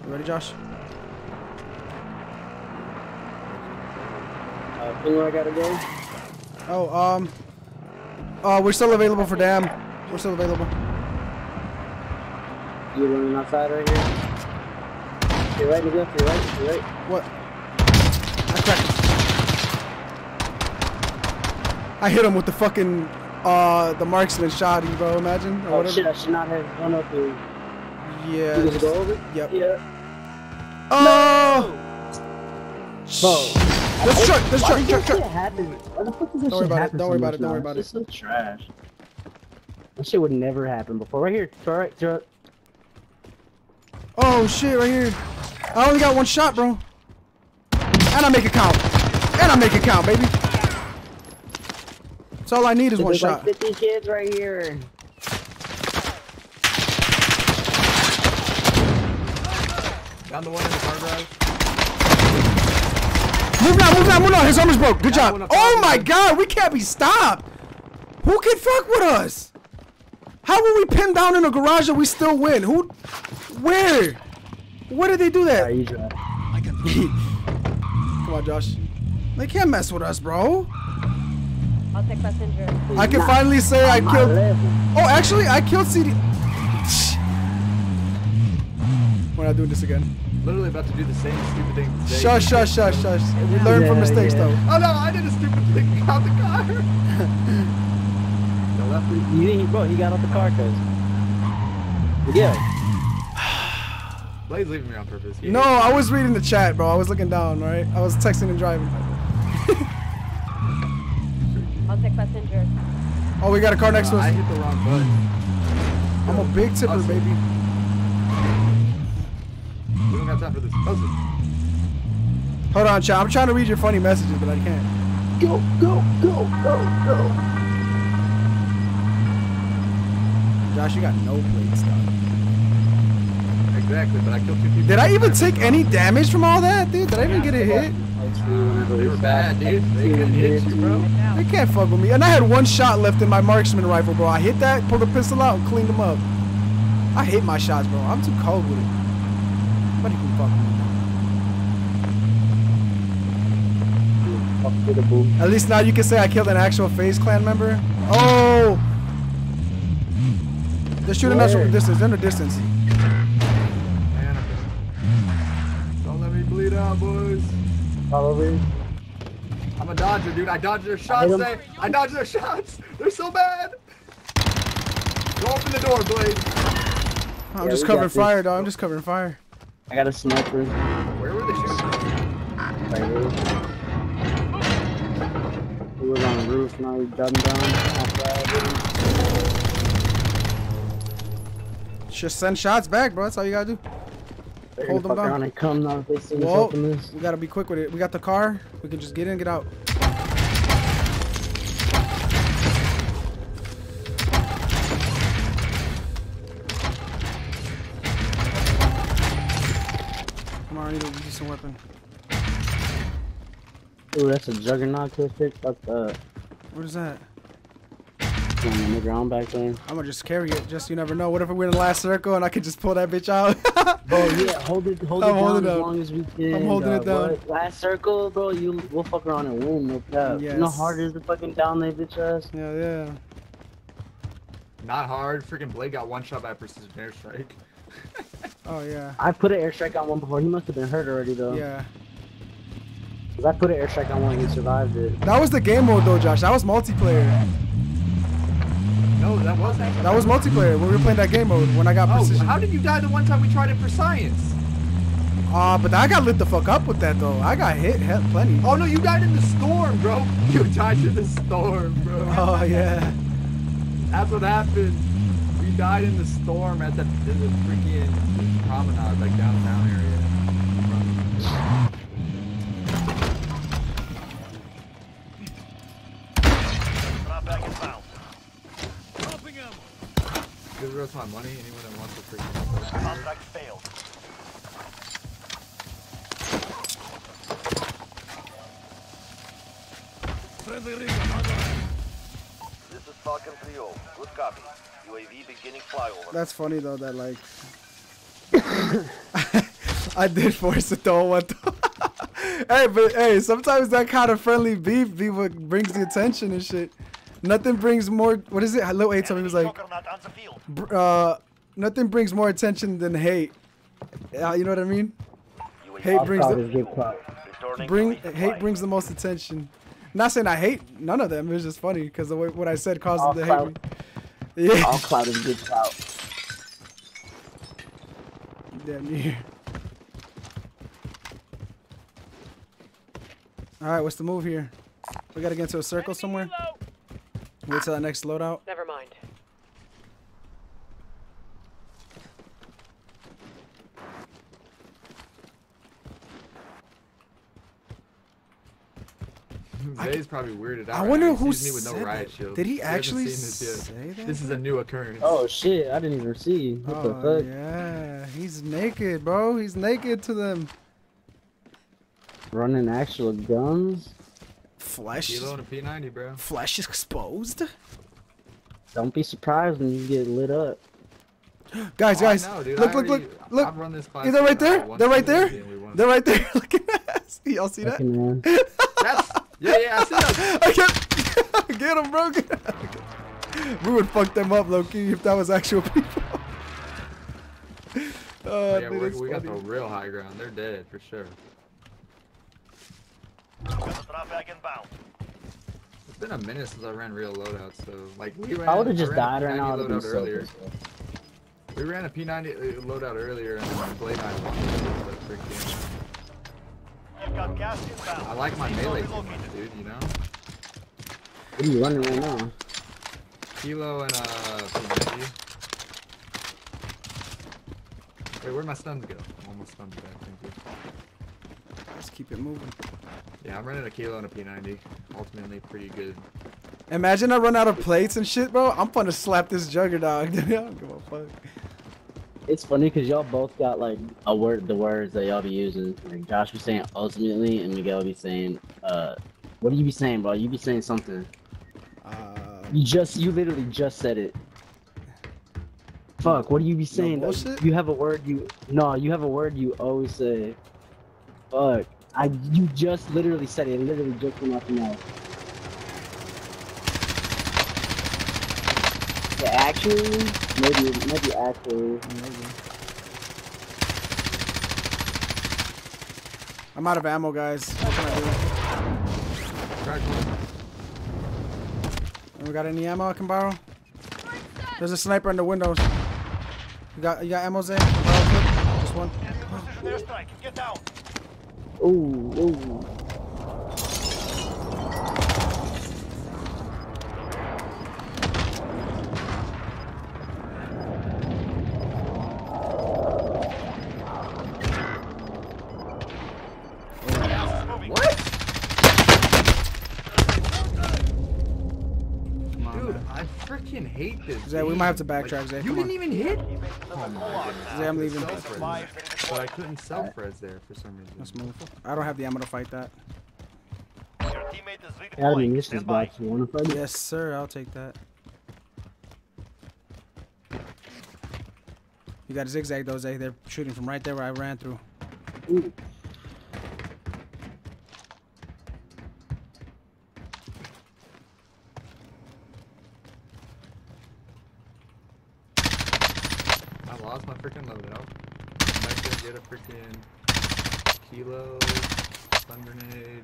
You ready, Josh? Uh, thing I gotta go. Oh, um, uh, we're still available for dam. We're still available. You running outside right here? You're right, Miguel. You're right. You're right. What? I cracked. I hit him with the fucking, uh, the marksman shot, bro. Imagine or Oh whatever. shit! I should not have run up there. Yeah. You just- go over? Yep. Yeah. Oh! Bro. There's a truck. There's a Why truck. does Truck. that Truck. shit happen? Why the fuck does Don't worry about it, don't worry about it, don't worry now? about It's just so trash. This shit would never happen before. Right here. To our right. To our... Oh shit, right here. I only got one shot, bro. And I make it count. And I make it count, baby. That's all I need is one There's shot. like 50 kids right here. Down the one in the car garage. Move now, move now, move now. His armor's broke. Good Got job. Oh my god, we can't be stopped. Who can fuck with us? How will we pin down in a garage and we still win? Who? Where? Where did they do that? Alright. I can. Come on, Josh. They can't mess with us, bro. I'll take passenger. I can finally say I killed. Oh, actually, I killed CD. We're not doing this again. Literally about to do the same stupid thing. today. Shush, shush, shush, shush. We learn from mistakes, yeah. though. Oh no, I did a stupid thing Got the car. no, left. You didn't, bro. He got out the car, cuz. Yeah. Blade's leaving me on purpose. He No, I was reading the chat, bro. I was looking down, right? I was texting and driving. I'll take passenger. Oh, we got a car next to Uh, I us. hit the wrong button. I'm a big tipper, Hustle. baby. We don't got time for this. Hustle. Hold on, chat. I'm trying to read your funny messages, but I can't. Go, go, go, go, go. Josh, you got no plates, dog. Exactly, but I killed two people. Did I even take any damage from all that, dude? Did I even get a hit? They were bad, dude. They couldn't hit you, bro. They can't fuck with me. And I had one shot left in my marksman rifle, bro. I hit that, pulled the pistol out, and cleaned them up. I hate my shots, bro. I'm too cold with it. Nobody can fuck. Fuck to the boo. At least now you can say I killed an actual FaZe clan member. Oh! They're shooting us from a Where? distance. They're in the distance. Don't let me bleed out, boys. All over. I'm a dodger, dude. I dodged their shots. him. They, I dodged their shots. They're so bad. Go open the door, Blade. I'm Yeah, just covering fire, dog. I'm just covering fire. I got a sniper. Where were they shooting? Right here. He was on the roof, now he's dubbing down. Just send shots back, bro. That's all you gotta do. They're Hold them fuck down. and come now if they see Whoa, we gotta be quick with it. We got the car. We can just get in, get out. Weapon. Ooh, that's a juggernaut kill pick. Fuck that. Uh, what is that? On the ground back there. I'm gonna just carry it. Just you never know. What if we're in the last circle and I could just pull that bitch out? Bro, yeah, hold it, hold I'm it down holding as it. long as we can. I'm holding it down. What? Last circle, bro, you we'll fuck around and win, no cap. You know how hard it is to fucking down that bitch ass? Yeah, yeah. Not hard. Freaking Blade got one shot by a precision airstrike. Oh yeah. I put an airstrike on one before. He must have been hurt already though. Yeah. Cause I put an airstrike on one and he survived it. That was the game mode though, Josh. That was multiplayer. No, that wasn't. That was multiplayer when we were playing that game mode when I got Oh, precision. how did you die the one time we tried it for science? Uh, but I got lit the fuck up with that though. I got hit, hit plenty. Oh no, you died in the storm, bro. You died in the storm, bro. Oh yeah. That's what happened. We died in the storm at the, in the freaking promenade, like downtown area. Drop bag inbound. Give the rest of my money. Anyone that wants to freaking. Contract failed. Friendly Reaper. This is Falcon 3-0. Good copy. UAV beginning flyover. That's funny though that like I did force it though one time. hey, but hey, sometimes that kind of friendly beef be what brings the attention and shit. Nothing brings more. What is it? Hello, eight. Somebody was like, Juggernaut on the field. br- uh, nothing brings more attention than hate. Yeah, you know what I mean? Hate brings the is good clout. Returning bring hate brings the most attention. Not saying I hate none of them. It's just funny because the way what I said caused All them to hate me. Clout. Yeah. All clout is good clout. Damn near. All right, what's the move here? We gotta get into a circle somewhere. Wait till that next loadout. Never mind. Zay's probably weirded out. I wonder now. He who sees me with no said riot that. shield. Did he He actually seen this yet. say that? This is a new occurrence. Oh shit, I didn't even see. What Oh the fuck? yeah, he's naked, bro. He's naked to them. Running actual guns? Flesh. Kilo and a P90, bro. Flesh exposed. Don't be surprised when you get lit up. Guys, Oh, guys, know, look, I look, already- look, look. I've run this Is that right uh, there? once They're right there. and. They're right there. Look at that. Y'all see that? Fucking man. That's, yeah, yeah, I see that. I can't get him, bro. We would fuck them up, Loki, if that was actual people. Oh, Oh, yeah, dude, we're, it's we got the real high ground. They're dead for sure. Got the drop bag inbound. It's been a minute since I ran real loadouts, so like we ran. I would have just ran a died right P90 now. I'd have been loadout so earlier. pissed. We ran a P90 uh, loadout earlier, and then Blade I won. I like my Safe melee zone too much, relocated. dude. You know, What are you running right now? Kilo and uh P90. Wait, where'd my stuns go? I'm almost stunned to death. Thank you. Let's keep it moving. Yeah, I'm running a Kilo and a P90. Ultimately, pretty good. Imagine I run out of plates and shit, bro. I'm gonna slap this juggernaut. I don't give a fuck. It's funny because y'all both got like a word, the words that y'all be using. Like Josh be saying ultimately, and Miguel be saying, uh, what do you be saying, bro? You be saying something. Uh, You just, you literally just said it. Fuck, what do you be saying? bullshit? you have a word you, no, you have a word you always say. Fuck, I, you just literally said it. It literally just came out your mouth. Yeah, actually, maybe, maybe actually. I'm out of ammo, guys. What can I do? Crack one. We got any ammo I can borrow? There's a sniper in the windows. You got you got ammo, Zay? Borrow? Just one. Airstrike. Get down. Ooh, ooh. freaking hate this. Zay, we might have to backtrack, Like, Zay, You didn't even hit. Oh my goodness. Zay, I'm leaving. Self-res. But I couldn't self res there for some reason. Let's move. I don't have the ammo to fight that. Your teammate is I have redeploying. munitions Stand box. You wanna fight? Yes, sir. I'll take that. You got a zigzag though, Zay. They're shooting from right there where I ran through. Ooh. I lost my freaking loadout. I'm back to get a freaking kilo, stun grenade,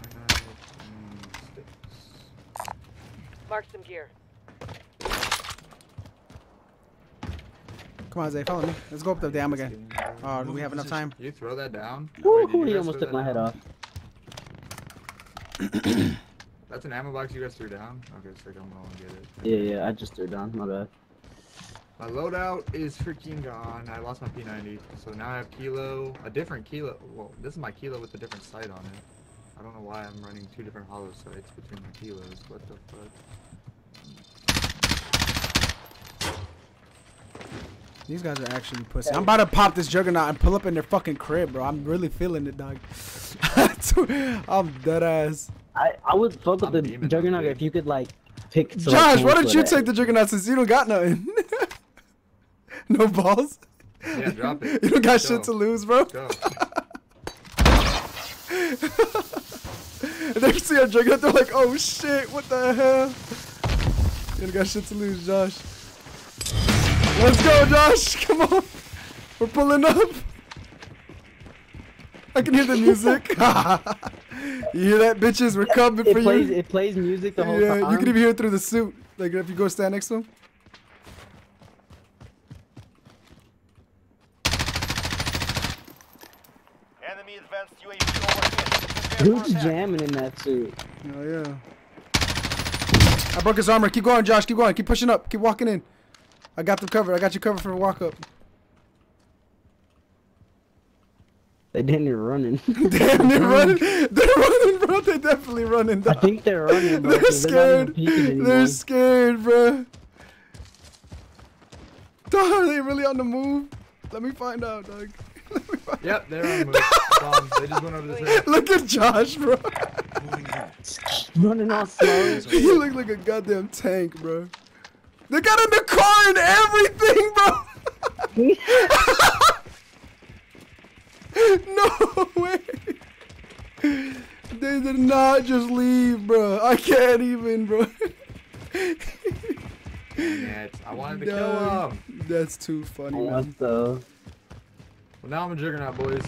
grenade, and sticks. Mark some gear. Come on, Zay. Follow me. Let's go up the dam again. Oh, do we have enough time? You throw that down? Woo, Wait, he almost took that my head down? off. That's an ammo box you guys threw down? Okay, so I'm gonna get it. Yeah, yeah, I just threw it down. My bad. My loadout is freaking gone. I lost my P90. So now I have kilo, a different kilo. Well, this is my kilo with a different sight on it. I don't know why I'm running two different hollow sights between my kilos. What the fuck? These guys are actually pussy. I'm about to pop this juggernaut and pull up in their fucking crib, bro. I'm really feeling it, dog. I'm dead ass. I, I would fuck with I'm the juggernaut if you could like pick. Josh, why one don't you take at- the juggernaut since you don't got nothing? no balls. Yeah, drop it. you don't got Go. shit to lose, bro. Go. they see our juggernaut, they're like, oh shit, what the hell? You don't got shit to lose, Josh. Let's go, Josh. Come on. We're pulling up. I can hear the music. you hear that, bitches? We're coming It for plays. you. It plays music the whole Yeah, time. you can even hear it through the suit. Like if you go stand next to him. Enemy advanced UAV Who's jamming in that suit? Oh yeah. I broke his armor. Keep going, Josh. Keep going. Keep pushing up. Keep walking in. I got them covered. I got you covered for a walk up. They didn't even running. Damn, they're running. They're running, bro. They're definitely running. I think they're running, bro. They're They're scared. anymore. They're scared, bro. Dog, are they really on the move? Let me find out, dog. Let me find Yep, they're on move. Bomb. They just went over this hill. Look at Josh, bro. running all slow. he look like a goddamn tank, bro. They got in the car and everything, bro. no way. They did not just leave, bro. I can't even, bro. Dang. I wanted to kill him. That's too funny, man. What the? Well, now I'm a juggernaut, boys.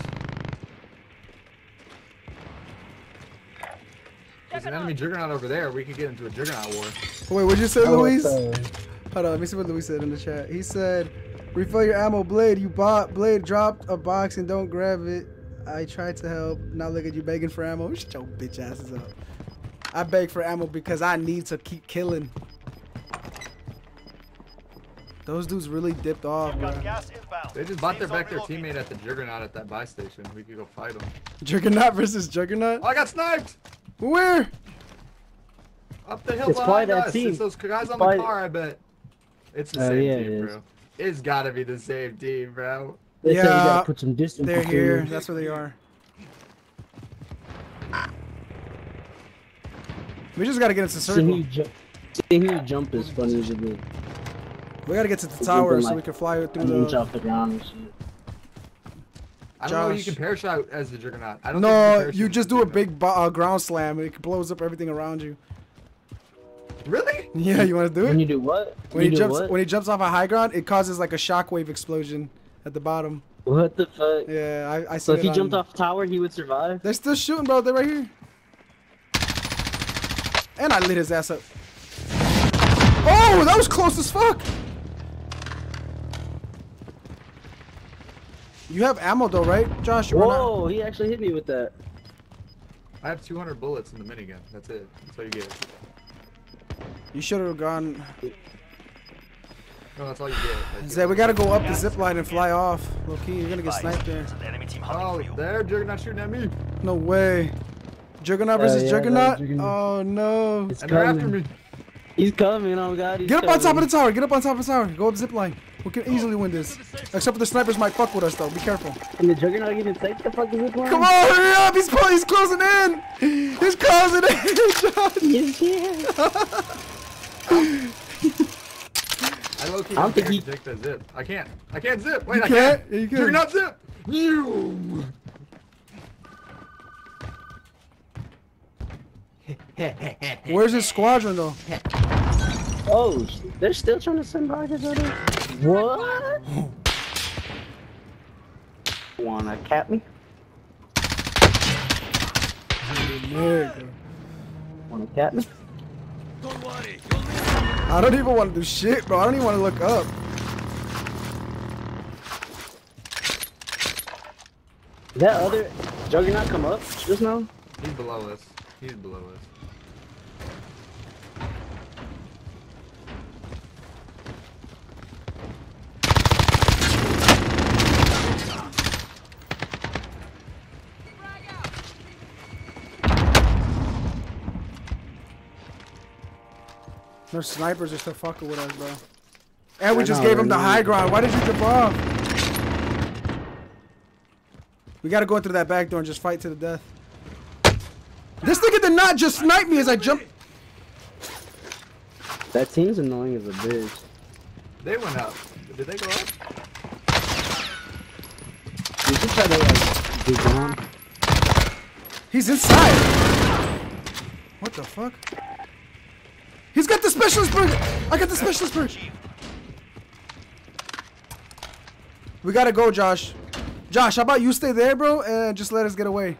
There's an enemy juggernaut over there. We could get into a juggernaut war. Wait, what'd you say, Luis? Hold on, let me see what Luis said in the chat. He said, refill your ammo blade. You bought blade, dropped a box and don't grab it. I tried to help. Now look at you begging for ammo. Shut your bitch asses up. I beg for ammo because I need to keep killing. Those dudes really dipped off, bro. got gas inbound. They just bought their back their teammate at the juggernaut at that buy station. We could go fight them. Juggernaut versus Juggernaut? Oh, I got sniped! Where? Up the hill It's probably behind that us. team. It's those guys on Probably- the car, I bet. It's the Oh, same yeah, team, is. bro. It's gotta be the same team, bro. They said you Yeah, gotta put some distance. They're here. them. That's where they are. We just gotta get into Seeing circle. you, ju- seeing you jump is funny as it is. We gotta get to the Jumping tower so like we can fly through An the. off the ground and shit. I don't know if you can parachute as the juggernaut. I don't think No, can you parachute just do a big uh, ground slam. It blows up everything around you. Really? Yeah, you want to do When it? you do what? When you he do jumps, what? when he jumps off a high ground, it causes like a shockwave explosion at the bottom. What the fuck? Yeah, I, I So if he it jumped on- off tower, he would survive. They're still shooting, bro. They're right here. And I lit his ass up. Oh, that was close as fuck. You have ammo though, right, Josh? You run out- Whoa, he actually hit me with that. I have 200 bullets in the minigun. That's it. That's all you get. You should have gone. No, that's all you get. Zay, we gotta go up the zip line and fly off. Low key, you're gonna get sniped there. There's an enemy team hunting Oh, you. there, Juggernaut shooting at me. No way. Juggernaut Uh, versus yeah, Juggernaut? that's Juggernaut. Oh no. It's And they're after coming. me. He's coming, oh god. He's Get up on top of the tower. Get up on top of the tower. Go up the zip line. We can easily win this. Except for the snipers might fuck with us though. Be careful. And the Juggernaut even take the fucking zip line? Come on, hurry up! He's clo- he's closing in. He's closing in, Josh. I low key I don't don't think he- to take the zip. I can't. I can't zip. Wait, You I can't? can't. You can. You're not zip. You. Where's his squadron though? Oh, sh- they're still trying to send rockets at us? What? Wanna cap me? Wanna cap me? Don't worry. I don't even want to do shit, bro. I don't even want to look up. That other Juggernaut come up just now? He's below us. He's below us. Their snipers are still fucking with us, bro. And we I just know, gave him the I high ground. Why did you jump off? We gotta go through that back door and just fight to the death. This nigga did not just snipe me as I jumped. That team's annoying as a bitch. They went up. Did they go up? You try to like dig down. He's inside. What the fuck? He's got the specialist burger. I got the specialist burger. We gotta go, Josh. Josh, how about you stay there, bro, and just let us get away.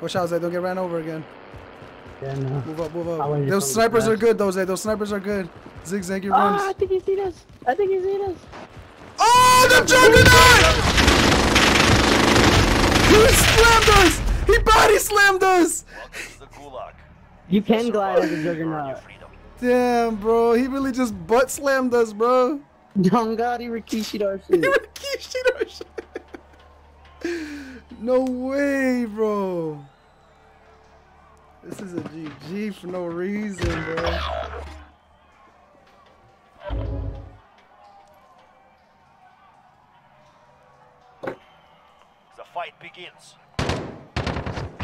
Watch out, Zay. Don't get ran over again. Yeah, no. Move up, move up. Those snipers are good, though, Zay. Those snipers are good. Zigzag your Ah, I think he's seen us. I think he's seen us. Oh, the juggernaut! He slammed us! He body slammed us! You can glide like a Juggernaut. Damn, bro. He really just butt slammed us, bro. Oh god, he Rikishi'd our He. Rikishi'd our shit. No way, bro. This is a GG for no reason, bro. The fight begins.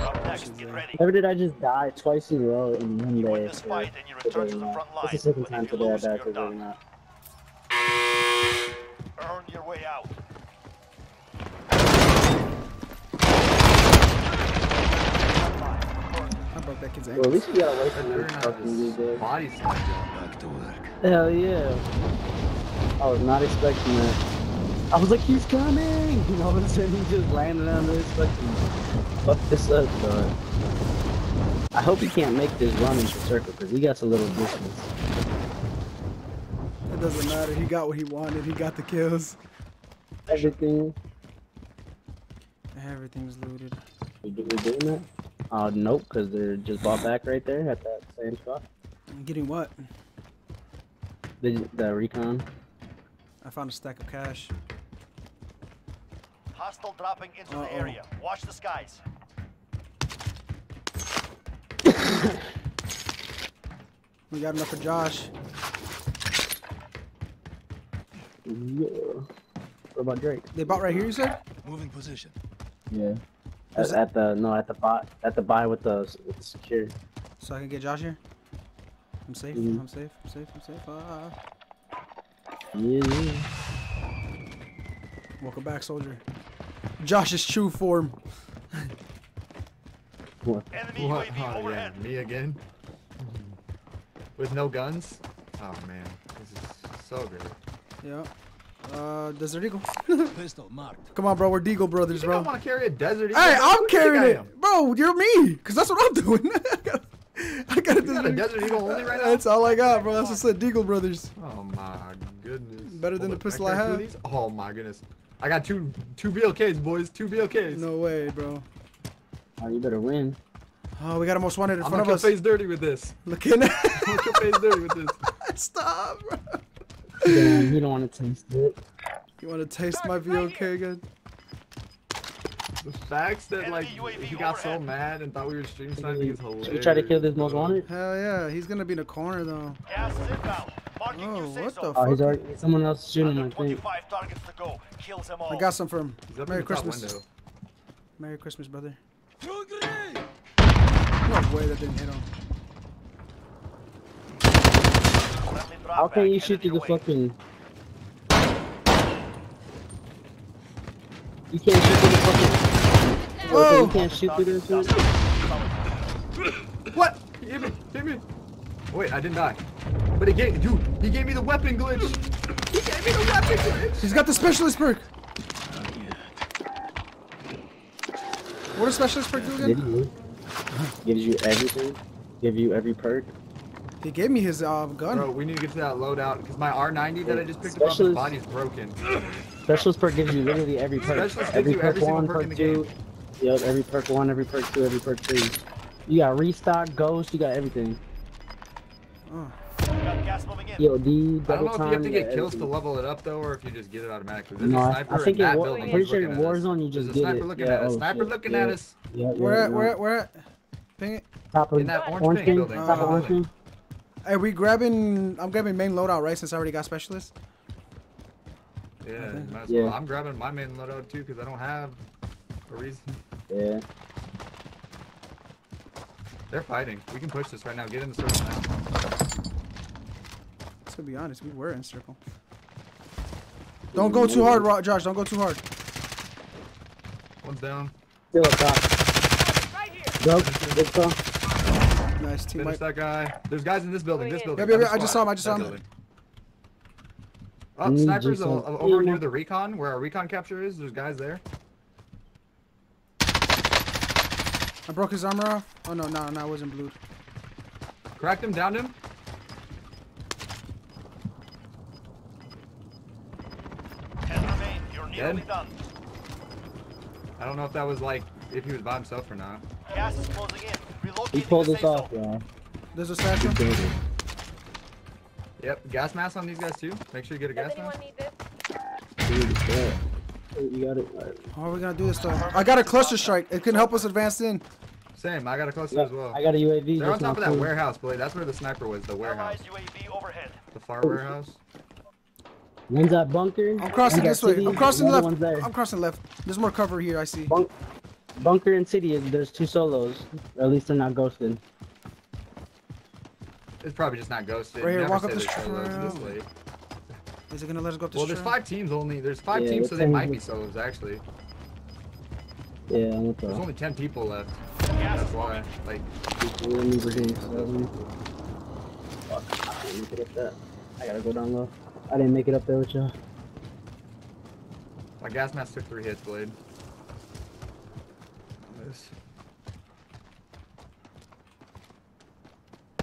Up next. Uh, Never did I just die twice in a row in one You day. this for fight and you the return to the front line. That's the second time today I lose, died you're for done. Juggernaut. Earn your way out. I broke that kid's Well, at least we got away from They're fucking just these days. body slam. Back to work. Hell yeah. I was not expecting that. I was like, he's coming! And all of a sudden he just landed on this fucking... Fuck this up, dog. I hope he can't make this run into circle, because he got a little distance. It doesn't matter. He got what he wanted. He got the kills. Everything. Everything's looted. We, we doing that? Uh, nope, because they're just bought back right there at that same spot. I'm getting what? The, the recon. I found a stack of cash. Hostile dropping into the Uh-oh. area. Watch the skies. We got enough for Josh. Yeah. What about Drake? They bought right here, you said? Moving position. Yeah. At, at the no, at the buy, at the buy with the with the secure. So I can get Josh here? I'm safe. Mhm. I'm safe. I'm safe. I'm safe. Ah. Yeah, yeah. Welcome back, soldier. Josh's true form. What? Enemy What? UAV Oh, yeah, me again? With no guns? Oh man, this is so great. Yeah. Uh, Desert Eagle. Pistol marked. Come on, bro. We're Deagle brothers, You bro. don't want to carry a desert Eagle. Hey, I'm Who do you carrying it, bro. You're me, cause that's what I'm doing. I got, got a You got a Desert Eagle only right now? That's all I got, bro. That's what I said, Deagle brothers. Oh my goodness. Better than the pistol I have. these? Oh my goodness. I got two two BLKs, boys. Two BLKs. No way, bro. Oh, you better win. Oh, we got a most wanted in I'm front gonna of get us. face dirty with this. Looking at. I'm gonna face dirty with this. Stop, bro. Damn, you don't want to taste it. You want to taste my VOK again? The facts that like he got so mad and thought we were stream sniping is hilarious. Should we try to kill this most wanted? Hell yeah, he's gonna be in the corner though. Gas is inbound. Marking Oh, what the so. Oh, he's fuck? already. Someone else is shooting him, I think. targets to go. Kills them all. I got some for him. Merry in the top Christmas. window. Merry Christmas, brother. Throw a grenade! No way that didn't hit him. How can you shoot through the way. fucking? You can't shoot through the fucking. Oh! You can't shoot through this shit? What? He hit me! Hit me! Wait, I didn't die. But he gave, dude, he gave me the weapon glitch. He gave me the weapon glitch. He's got the specialist perk. What does specialist perk do again? Gives you everything. Give you every perk. He gave me his uh, gun. Bro, we need to get to that loadout because my R90 that I just picked up off the Specialist- body's broken. Specialist perk gives you literally every perk. Specialist gives every you perk every single one, perk perk in the two. Game. Yep, every perk one, every perk two, every perk three. You got restock, ghost, you got everything. Oh. Got gas in. EOD, I don't know if you have to get got kills to level it up though, or if you just get it automatically. There's No, a I- sniper I think in in that War- building. I'm pretty sure in. Warzone you just There's a sniper it. looking Yeah, at us. oh, Sniper shit, looking yeah. at us. Yeah, yeah, Where at? yeah. Where at? Where at? Ping it. Top of In that orange orange pink thing, building. top of Uh, orange thing. Hey, we grabbing. I'm grabbing main loadout, right? Since I already got specialist. Yeah, might as Yeah. I'm grabbing my main loadout too because I don't have a reason. Yeah. They're fighting. We can push this right now. Get in the circle now. Let's be honest. We were in circle. Don't go too hard, Ro- Josh. Don't go too hard. One's down. Still up top. Go, good stuff. Nice team Finish that guy. There's guys in this building. This building. Yep, yep, other yep, I just saw him, I just That saw him. building. Snipers mm-hmm. just o- over Yeah, near the recon, where our recon capture is. There's guys there. I broke his armor off. Oh no, no, no, I wasn't blue. Cracked him, downed him. Ten remain. You're nearly Dead? I don't know if that was like if he was by himself or not. Gas is closing in. Relocating He pulled the this off, zone. yeah. There's a satchel. He did it. Yep, gas mask on these guys too. Make sure you get a Does gas mask. need this? Dude, yeah. Hey, You got it. Alright. How are we gonna do this though? I got a cluster strike. It can help us advance in. Same. I got a cluster Yeah, as well. I got a UAV. They're on top of that too. warehouse, Blade. That's where the sniper was. The warehouse. Allies UAV overhead. The far warehouse. One's that bunker. I'm crossing this way. city, I'm crossing another left. I'm crossing left. There's more cover here. I see. Bunk- bunker and city. There's two solos. Or at least they're not ghosted. It's probably just not ghosted. Right here, Never walk up this there's solos this trail. late. Is it gonna let us go up this Well, there's five teams only. There's five Yeah, teams, so they team might be solos actually. Yeah, I'm with There's only ten people left. Gas That's why. Like, Let me over here. seven. Fuck, I didn't make it up that. I gotta go down low. I didn't make it up there with y'all. my gas mask took three hits, Blade. This.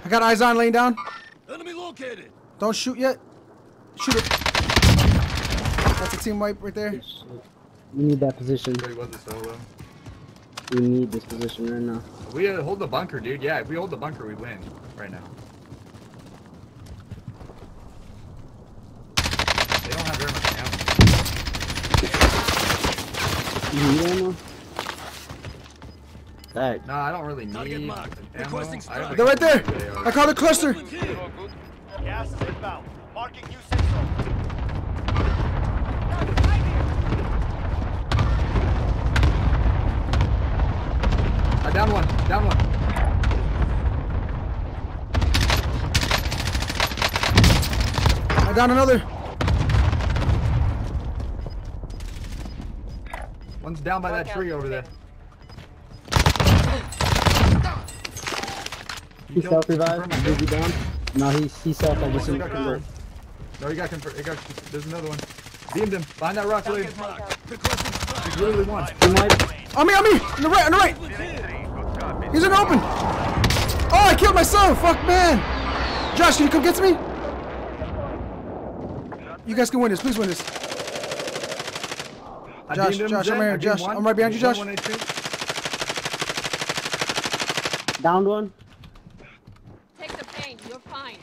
I got eyes on, laying down. Enemy located! Don't shoot yet. Shoot it. That's a team wipe right there. We need that position. Really was a solo. We need this position right now. We uh, hold the bunker, dude. Yeah, if we hold the bunker, we win right now. They don't have very much ammo. You need ammo? Alright. No, I don't really need Target ammo. marked. I Requesting have, They're right there. I call the cluster. Gas is inbound. Marking new safe zone. I down one. Down one. I down another. One's down by that tree over there. He self revived. confirm my Is he down? No, he's he self. I just No, he got confirmed. Got. There's another one. Beamed him behind that rock, Blade. There's literally one. Team wipe. On me, on me. On the right, on the right. He's in open. Oh, I killed myself. Fuck, man. Josh, can you come get to me? You guys can win this. Please win this. I Josh, beamed Josh, I'm right here. Josh, one. I'm right behind you, Josh. one HP. Downed one. Take the pain. You're fine.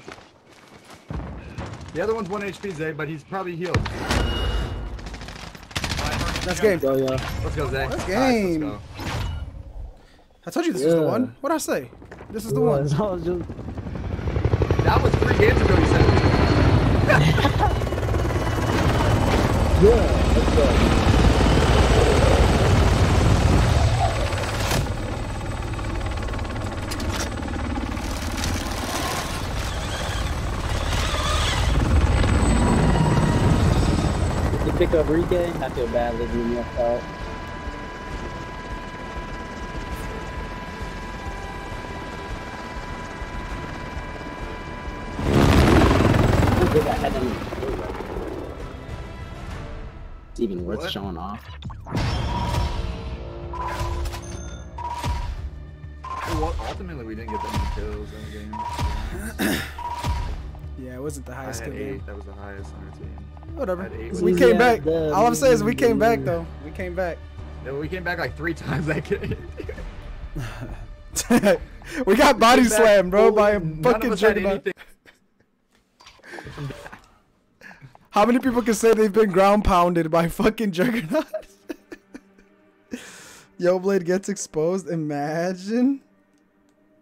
The other one's one HP, Zay, but he's probably healed. That's game. Go, yo. Let's go, Zay. That's Alright, game. let's go. I told you this was the one. What'd I say? This is the one. was. Was just. That was three games ago, you said. Yeah, let's go. Pick I feel bad leaving him left out. I think I had him in the field right now. It's even worth What? showing off. Well, ultimately, we didn't get that many kills in the game. Yeah, it wasn't the I had eight. game. That was the highest on our team. Whatever. I had eight. We Yeah, came back. the- All I'm saying is we came back though. We came back. No, we came back like three times that game. we got body Came slammed, bro, by a fully- none of fucking juggernaut. How many people can say they've been ground pounded by fucking juggernaut? Yo Blade gets exposed. Imagine.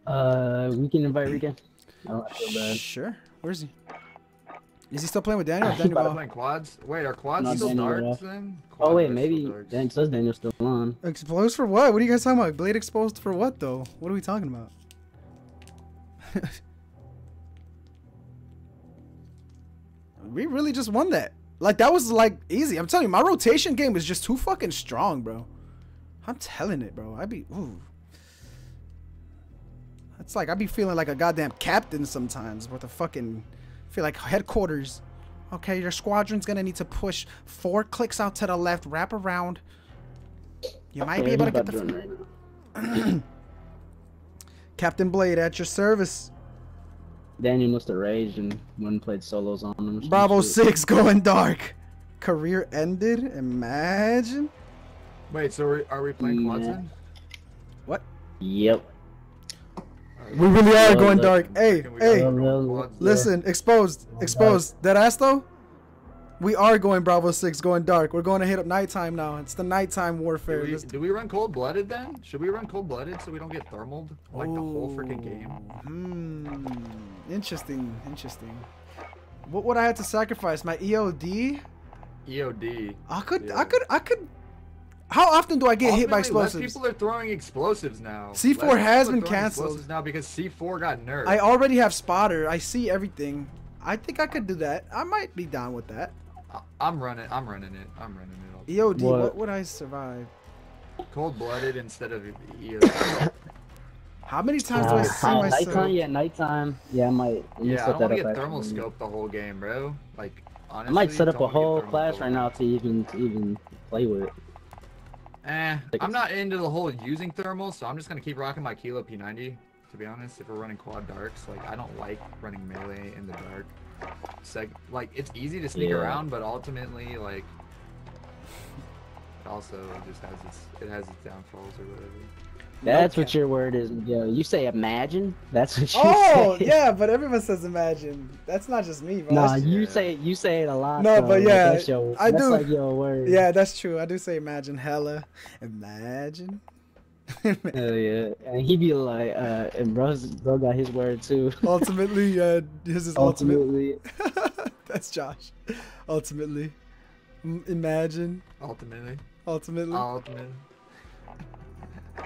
Uh, we can invite Rike. Oh, I feel bad. Sure. Where's he? Is he still playing with Daniel? Or He Daniel About playing quads. Wait, are quads Not still Daniel darks left. then? Oh wait, maybe darks. Dan says Daniel's still on. Exposed for what? What are you guys talking about? Blade exposed for what though? What are we talking about? we really just won that. Like that was like easy. I'm telling you, my rotation game is just too fucking strong, bro. I'm telling it, bro. I be ooh. It's like I be feeling like a goddamn captain sometimes with a fucking feel like headquarters. Okay, your squadron's gonna need to push four clicks out to the left, wrap around. You might be able to get the about doing right. Captain Blade at your service. Daniel must have raged and went and played solos on him. Bravo shit. six going dark. Career ended. Imagine. Wait, so are, are we playing quads Yeah. then? What? Yep. We really are going dark. Hey, hey. go Well, quads? Listen, exposed, exposed. That ass though. We are going Bravo six, going dark. We're going to hit up nighttime now. It's the nighttime warfare. Do we, do we run cold blooded then? Should we run cold blooded so we don't get thermaled like the whole freaking game? Hmm. Interesting. Interesting. What would I have to sacrifice? My EOD? EOD. I could. Yeah. I could. I could. How often do I get hit by Ultimately, less explosives? people are throwing explosives now. C4 Less has been canceled. explosives now because C4 got nerfed. I already have spotter. I see everything. I think I could do that. I might be down with that. I- I'm running. I'm running it. I'm running it. all- EOD, what, What? would I survive? Cold blooded instead of EOD. How many times do Uh, I see uh, myself? nighttime, yeah, nighttime. Yeah, I might. I'm yeah, I set don't want to get thermal scope the whole game, bro. Like honestly, I might set up a whole class right now to even to even play with it. Eh, I'm not into the whole using thermal, so I'm just gonna keep rocking my Kilo P90. To be honest, if we're running quad darks, like I don't like running melee in the dark. Seg like it's easy to sneak Yeah. around, but ultimately, like it also just has its it has its downfalls or whatever. That's No what your word is, Yo, You say imagine. That's what you Oh say. yeah, but everyone says imagine. That's not just me, bro. Nah, you Yeah. say you say it a lot. No, though, but like, yeah, that's your, I that's do. like your word. yeah, that's true. I do say imagine hella. Imagine. Hell yeah, and he be like, uh, and bro's, bro got his word too. Ultimately, uh, his is ultimate. Ultimately, That's Josh. Ultimately. M- imagine. Ultimately, Ultimately. ultimately.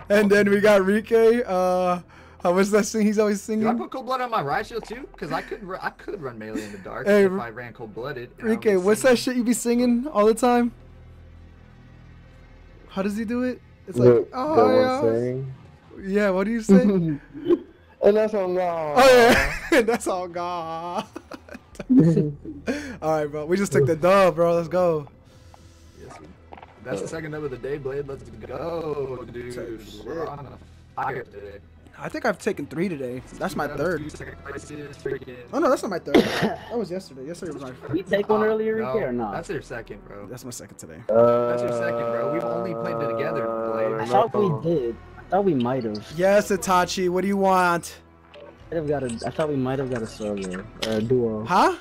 And then we got Rike. Uh, how much that thing he's always Do I singing? put cold blood on my riot shield too? Cause I could I could run melee in the dark Hey, if I ran cold blooded. Rike, what's that shit you be singing all the time? How does he do it? It's like, oh yeah. Yeah, what do you say? and that's all God. Oh yeah, that's all God. all right, bro. We just took the dub, bro. Let's go. Yes, we- That's the second dub of the day, Blade. Let's go, dude. We're on a fire today. I think I've taken three today. That's my Two third. dubs, two second places, freaking- Oh no, that's not my third. that was yesterday. Yesterday was my. First. we take one Uh, earlier, no, Rike, or not? That's your second, bro. That's my second today. That's your second, bro. We've only played it together, Blade. I Blade. thought we did. I thought we might have. Yes, Itachi. What do you want? I, got a. I thought we might have got a solo or a duo. Huh?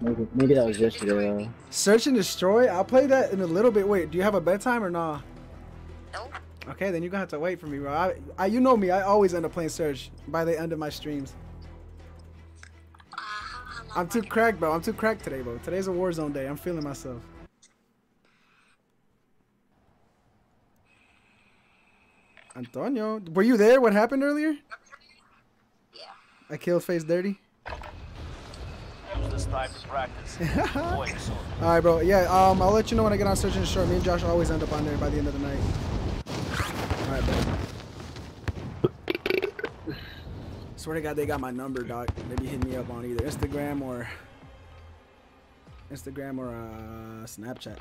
Maybe, maybe that was yesterday. Uh, Search and destroy. I'll play that in a little bit. Wait, do you have a bedtime or nah? Nope. Okay, then you're gonna have to wait for me, bro. I, I, you know me. I always end up playing Search by the end of my streams. Uh, how, how long I'm too are cracked, bro. I'm too cracked today, bro. Today's a Warzone day. I'm feeling myself. Antonio, were you there? What happened earlier? Yeah. I killed FaZe Dirty. Use this time to practice. Boy, All right, bro. Yeah, um, I'll let you know when I get on Search and Destroy. Me and Josh always end up on there by the end of the night. All right, bro. Swear to God, they got my number, doc. Maybe hit me up on either Instagram or Instagram or uh, Snapchat.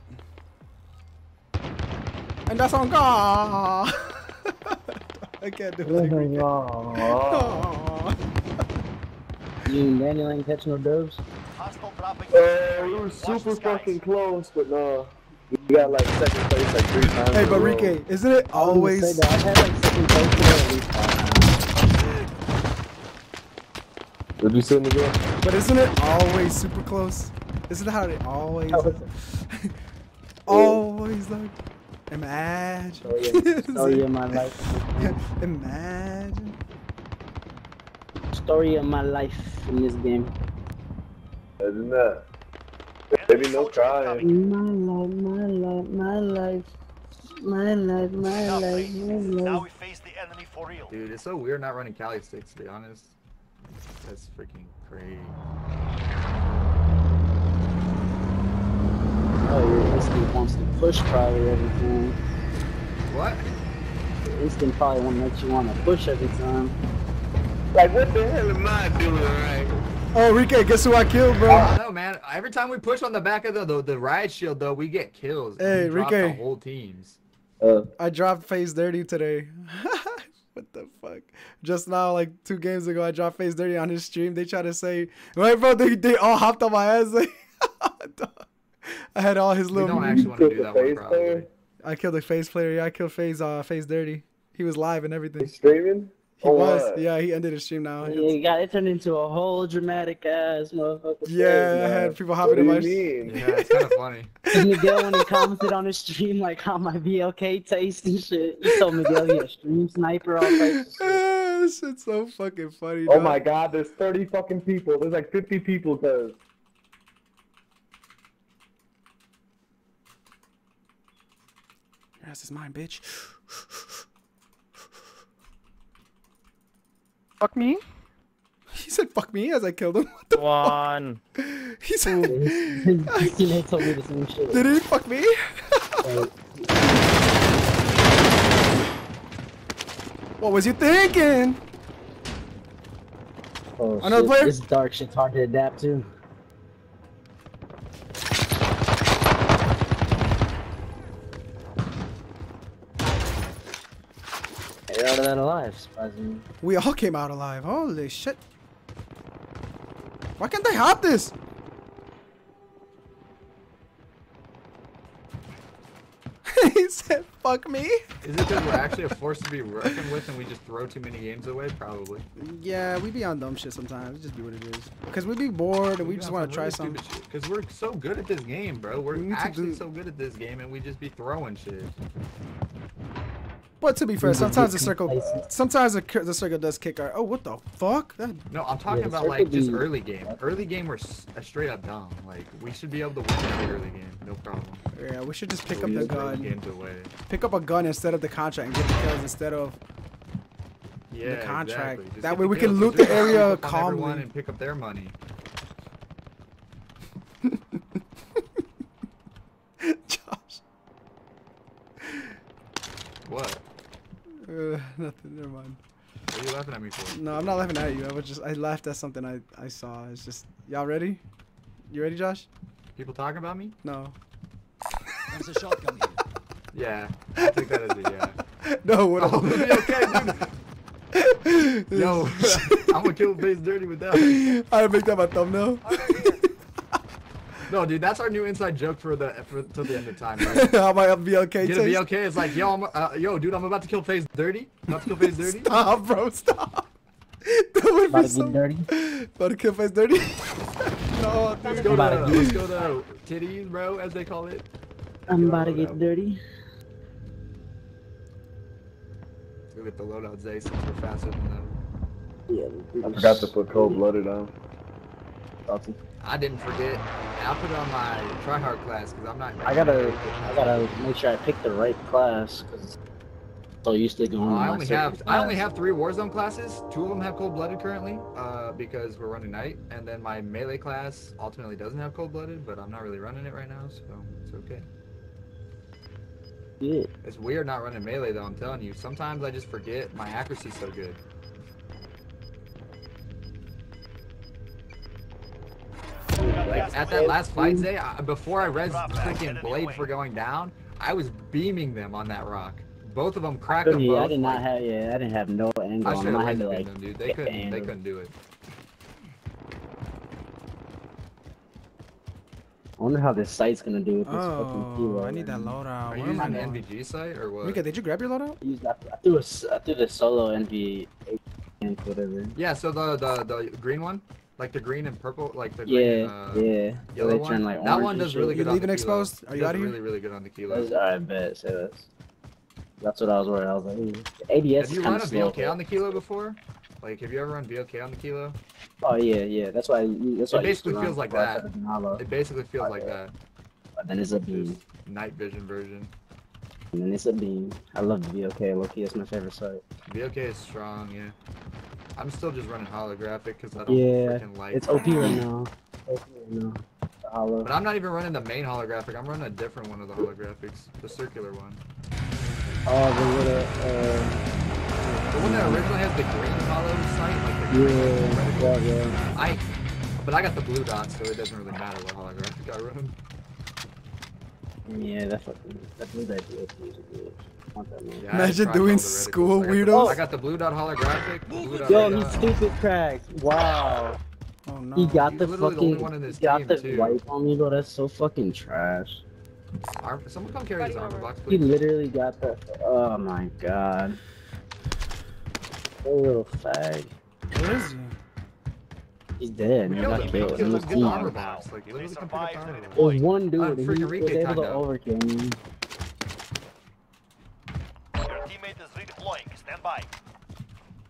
And that's on God. I can't do it. Like Ricky. Aw. you and Daniel ain't catching no dubs. Hostile. Uh, we were super fucking close, but no. We got like second place like three times. Hey, in a but. Rike, isn't it I was gonna always? say. I've had like second place at least five times. Did you see me again? But isn't it always super close? Isn't that how they always? How is it? always like imagine. Story of, story of my life. imagine. Story of my life in this game. Isn't that? Baby, no crying. My life, my life, my life. My life, my Now life, face- my Now life. we face the enemy for real. Dude, it's so weird not running Kali sticks, to be honest. That's freaking crazy. Oh, your instinct wants to push probably every time. What? Your instinct probably won't let you want to push every time. Like, what the hell am I doing right? Oh, Rike, guess who I killed, I bro? don't know, man. Every time we push on the back of the the, the riot shield, though, we get kills. Hey, we Rike. the whole teams. Uh, I dropped FaZe Dirty today. what the fuck? Just now, like two games ago, I dropped FaZe Dirty on his stream. They try to say, right, bro? They, they all hopped on my ass. Like, I had all his We little. don't actually want to do the that one, probably. player? I killed a FaZe player. Yeah, I killed FaZe. Uh, FaZe Dirty. He was live and everything. He's streaming? He Or was. what? Yeah, he ended his stream now. Yeah, you got it turned into a whole dramatic ass motherfucker. Yeah, I had people What hopping do in you my. mean? Yeah, it's kind of funny. man. Miguel, when he commented on his stream, like how my VLK taste and shit, he told Miguel he a stream sniper, all types of shit. This shit's so fucking funny. Oh dog. my god, there's 30 fucking people. There's like 50 people, cuz. Your ass is mine, bitch. Fuck me. He said "fuck me" as I killed him. What the One. fuck? He said, His teammate told me the same shit. "Did he fuck me?" what was you thinking? Oh, Another shit. player? This dark shit's hard to adapt to. You're out of that alive, surprisingly. We all came out alive. Holy shit! Why can't they hop this? he said, "Fuck me." Is it because we're actually a force to be reckoned with and we just throw too many games away? Probably. Yeah, we be on dumb shit sometimes. Just be what it is. Cause we be bored and we just want to try something. Because we're so good at this game, bro. We're We actually do- so good at this game and we just be throwing shit. But to be fair, sometimes the circle, sometimes the, the circle does kick our. Oh, what the fuck? That, No, I'm talking the about like just be- early game. Early game, we're straight up dumb. Like we should be able to win every early game, no problem. yeah, we should just pick But up we the just throw gun. games away. Pick up a gun instead of the contract and get the kills instead of. Yeah, contract. exactly. That way we can loot the area up on calmly. and pick up their money. Josh. What? Uh, nothing. Never mind. What are you laughing at me for? No, I'm not laughing at you. I was just I laughed at something I I saw. It's just y'all ready? You ready, Josh? People talking about me? No. There's a shotgun here. Yeah, I think that is as a yeah. No. What? Oh, it'll be okay, dude. Yo, I'm gonna kill FaZe dirty with that. I make that my thumbnail. No, dude, that's our new inside joke for the for till the end of time. Right? How my VLK Get taste? to be okay. It's like, yo, I'm, uh, yo, dude, I'm about to kill Phase dirty. I'm about to kill Phase dirty. Stop, bro. Stop. that would About be to so. get dirty. About to kill Phase dirty. no, Let's go About to, to let's get- go to titties, bro, as they call it. I'm about to get dirty. Let's go get the loadout Zay since we're faster than them. Yeah. I forgot to put cold blooded on. Salty. I didn't forget. I'll put it on my tryhard class because I'm not. I gotta, I gotta make sure I pick the right class because so used to going. To I only have I only have three Warzone classes. Two of them have cold blooded currently, uh, because we're running night, and then my melee class ultimately doesn't have cold blooded, but I'm not really running it right now, so it's okay. Yeah. It's weird not running melee though. I'm telling you. Sometimes I just forget my accuracy's so good. Like at that last fight day, I, before I res freaking blade for going down, I was beaming them on that rock. Both of them cracked them Yeah, both. I did not like- have. Yeah, I didn't have no angle. I on should them. have I had to like. them, dude. They couldn't. They couldn't do it. I wonder how this sight's gonna do with this fucking Oh, kilo. I need that loadout. Are Where you using an? NVG sight or what? Rika, did you grab your loadout? I used- I I threw a, s- I threw the solo NV, and whatever. Yeah, so the the the green one, like the green and purple, like the Yeah, green, uh, yeah. Yellow they one. like, that one does really good on leaving exposed? Are you does outta here? Really, really good on the kilo. I bet. Say that. That's what I was worried. I was like, ooh. The ADS Have you is run kind a of. VLK on the kilo before? Like, have you ever run VLK on the kilo? Oh yeah, yeah. That's why. That's why It I used to basically feels like that. It basically feels like that. But then it's a beam. Night vision version. And then it's a beam. I love the VLK. Loki, that's my favorite sight. VLK is strong, yeah. I'm still just running holographic because I don't Yeah, freaking like. it's OP right now. OP right now. But I'm not even running the main holographic. I'm running a different one of the holographics, the circular one. Oh, the little. Uh, The one that originally had the green hollow sight, like the green yeah, yeah, yeah. I, but I got the blue dot, so it doesn't really matter what holographic I run. Yeah, that's fucking. That blue VLK is good. I want that man. Yeah, Imagine doing school reticles. I got the- weirdos. I got the blue dot holographic. the blue dot Yo, red he stupid cracked. Wow. Oh no. He got He's the literally the fucking. only one in this he got team, the too. wipe on me, bro. That's so fucking trash. Arm, someone come carry this armor box, He literally got the. Oh my god. That little fag. Where is he? He's dead. He Killed got killed. Killed He was Get the armor team. box. Like, literally come pick up the armor box. There's one dude uh, and he was able to overkill me.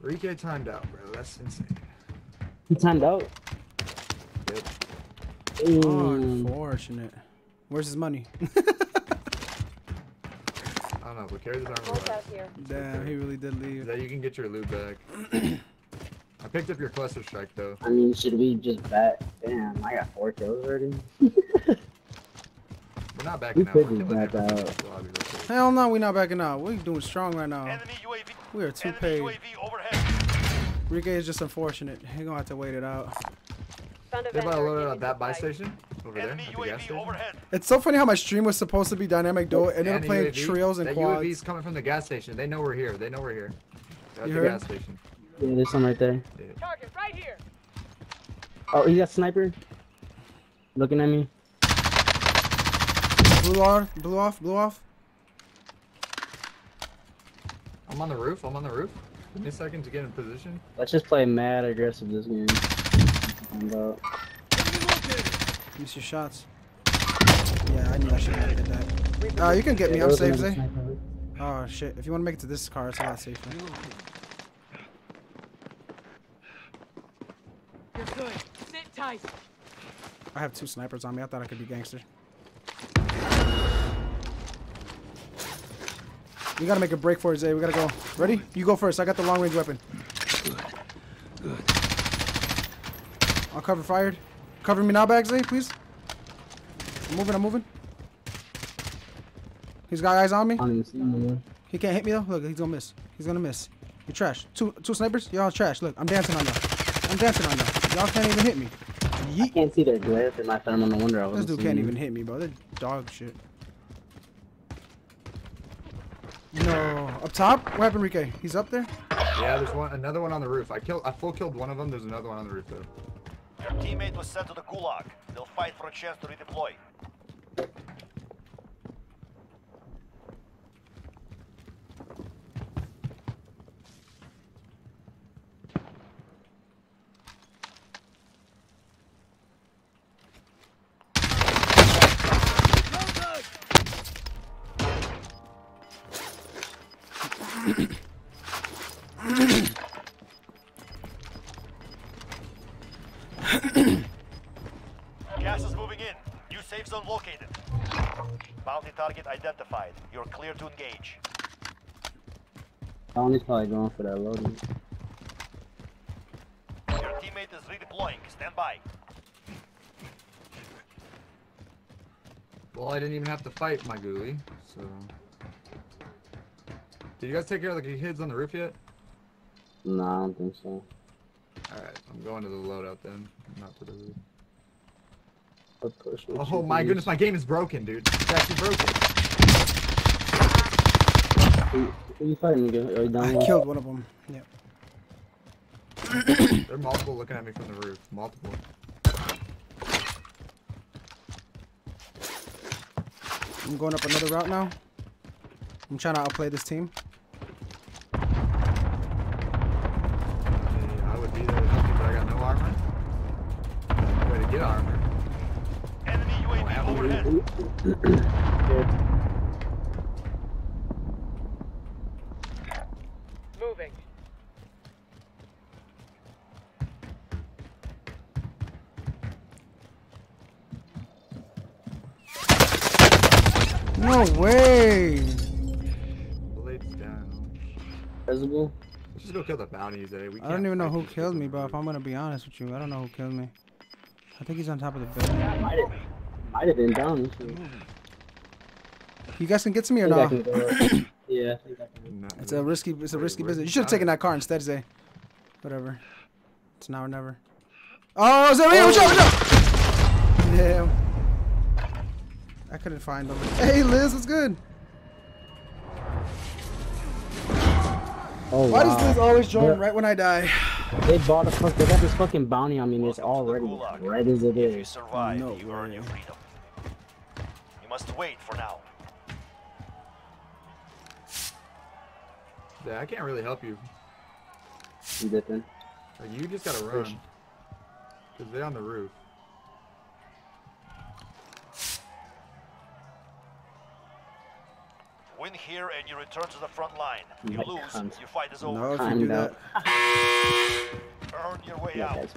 Rike timed out, bro. That's insane. He timed out. Yep. Oh, unfortunate. Where's his money? I don't know, but carry this armor box. Damn, he really did leave. That you can get your loot back. I picked up your cluster strike though. I mean, should we just bet? Damn, I got four kills already. We're not backing We out. could We're be back out. lobby real quick. Hell no, we not backing out. We're doing strong right now. We are too paid. Rike is just unfortunate. He gonna have to wait it out. Found a They about to vendor. load it at that some buy station over there at the gas station. It's so funny how my stream was supposed to be dynamic duo, and then And playing UAV. trios and that quads. UAV's coming from the gas station. They know we're here. They know we're here. They're At You the heard? gas station. Yeah, there's some right there. Target right here. Oh, he got sniper. Looking at me. Blew off, blew off, blew off. I'm on the roof. I'm on the roof. Give me a second to get in position. Let's just play mad aggressive this game. And, uh, Miss your shots. Yeah, I knew I should have did that. Uh, you can get me. I'm safe, Zay. Oh shit! If you want to make it to this car, it's a lot safer. You're good. Sit tight. I have two snipers on me. I thought I could be gangster. We gotta make a break for it, Zay. We gotta go. Ready? You go first. I got the long range weapon. Good. Good. I'll cover fired. Cover me now, back, Zay, please. I'm moving. I'm moving. He's got eyes on me. I don't even see him. He can't hit me though. Look, he's gonna miss. He's gonna miss. You're trash. Two two snipers. Y'all trash. Look, I'm dancing on y'all. I'm dancing on y'all. Y'all can't even hit me. I can't see their glare through my thermal. No wonder I This wasn't dude can't even hit me, bro. They're dog shit. No, up top. What happened, Rike? He's up there. Yeah, there's one. Another one on the roof. I killed. I full killed one of them. There's another one on the roof though. Your teammate was sent to the gulag. They'll fight for a chance to redeploy. Located. Bounty target identified. You're clear to engage. Tony's probably going for that loading. Your teammate is redeploying. Stand by. Well, I didn't even have to fight my ghoulie, so. Did you guys take care of the kids on the roof yet? No, I don't think so. Alright, I'm going to the loadout then, not to the roof. Of Oh should my use- goodness, my game is broken, dude. It's actually broken. Who, who you fighting? Miguel? Are you down I one? killed one of them. Yep. They're multiple looking at me from the roof. Multiple. I'm going up another route now. I'm trying to outplay this team. Overhead. Moving. No way. Blade's down. Visible? Let's just go kill the bounties, eh? We I don't even know who killed me, on the bro. If. I'm gonna be honest with you, I don't know who killed me. I think he's on top of the building. Might have, have been down. You guys can get to me or I no? think I can go up. yeah, I think I can. No, It's a risky, it's a risky where's business. You should have taken that car instead, Zay. Whatever. It's now or never. Oh, Zay, right here, watch out, watch out! Damn. I couldn't find them. Hey, Liz, what's good? Oh, Why wow. does Liz always join They're- right when I die? They bought a fuck. They got this fucking bounty on me, and it's already red as it is. You is. survive, No you earn way. your freedom. You must wait for now. Yeah, I can't really help you. You dipping? Like, you just gotta run. Cause they're on the roof. Win here and you return to the front line. You lose, cunt. your fight is over. No, if you do down. that. Earn your way Yeah, out.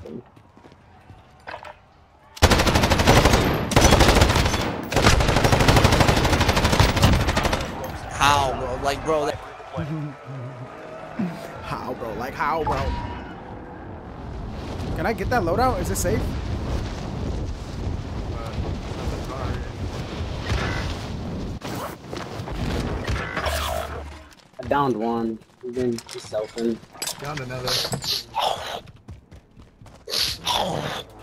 How, bro? Like, bro, that, How, bro? Like how, bro? Can I get that loadout? Is it safe? Uh, not the car. I downed one. He's been just selfing. Found another.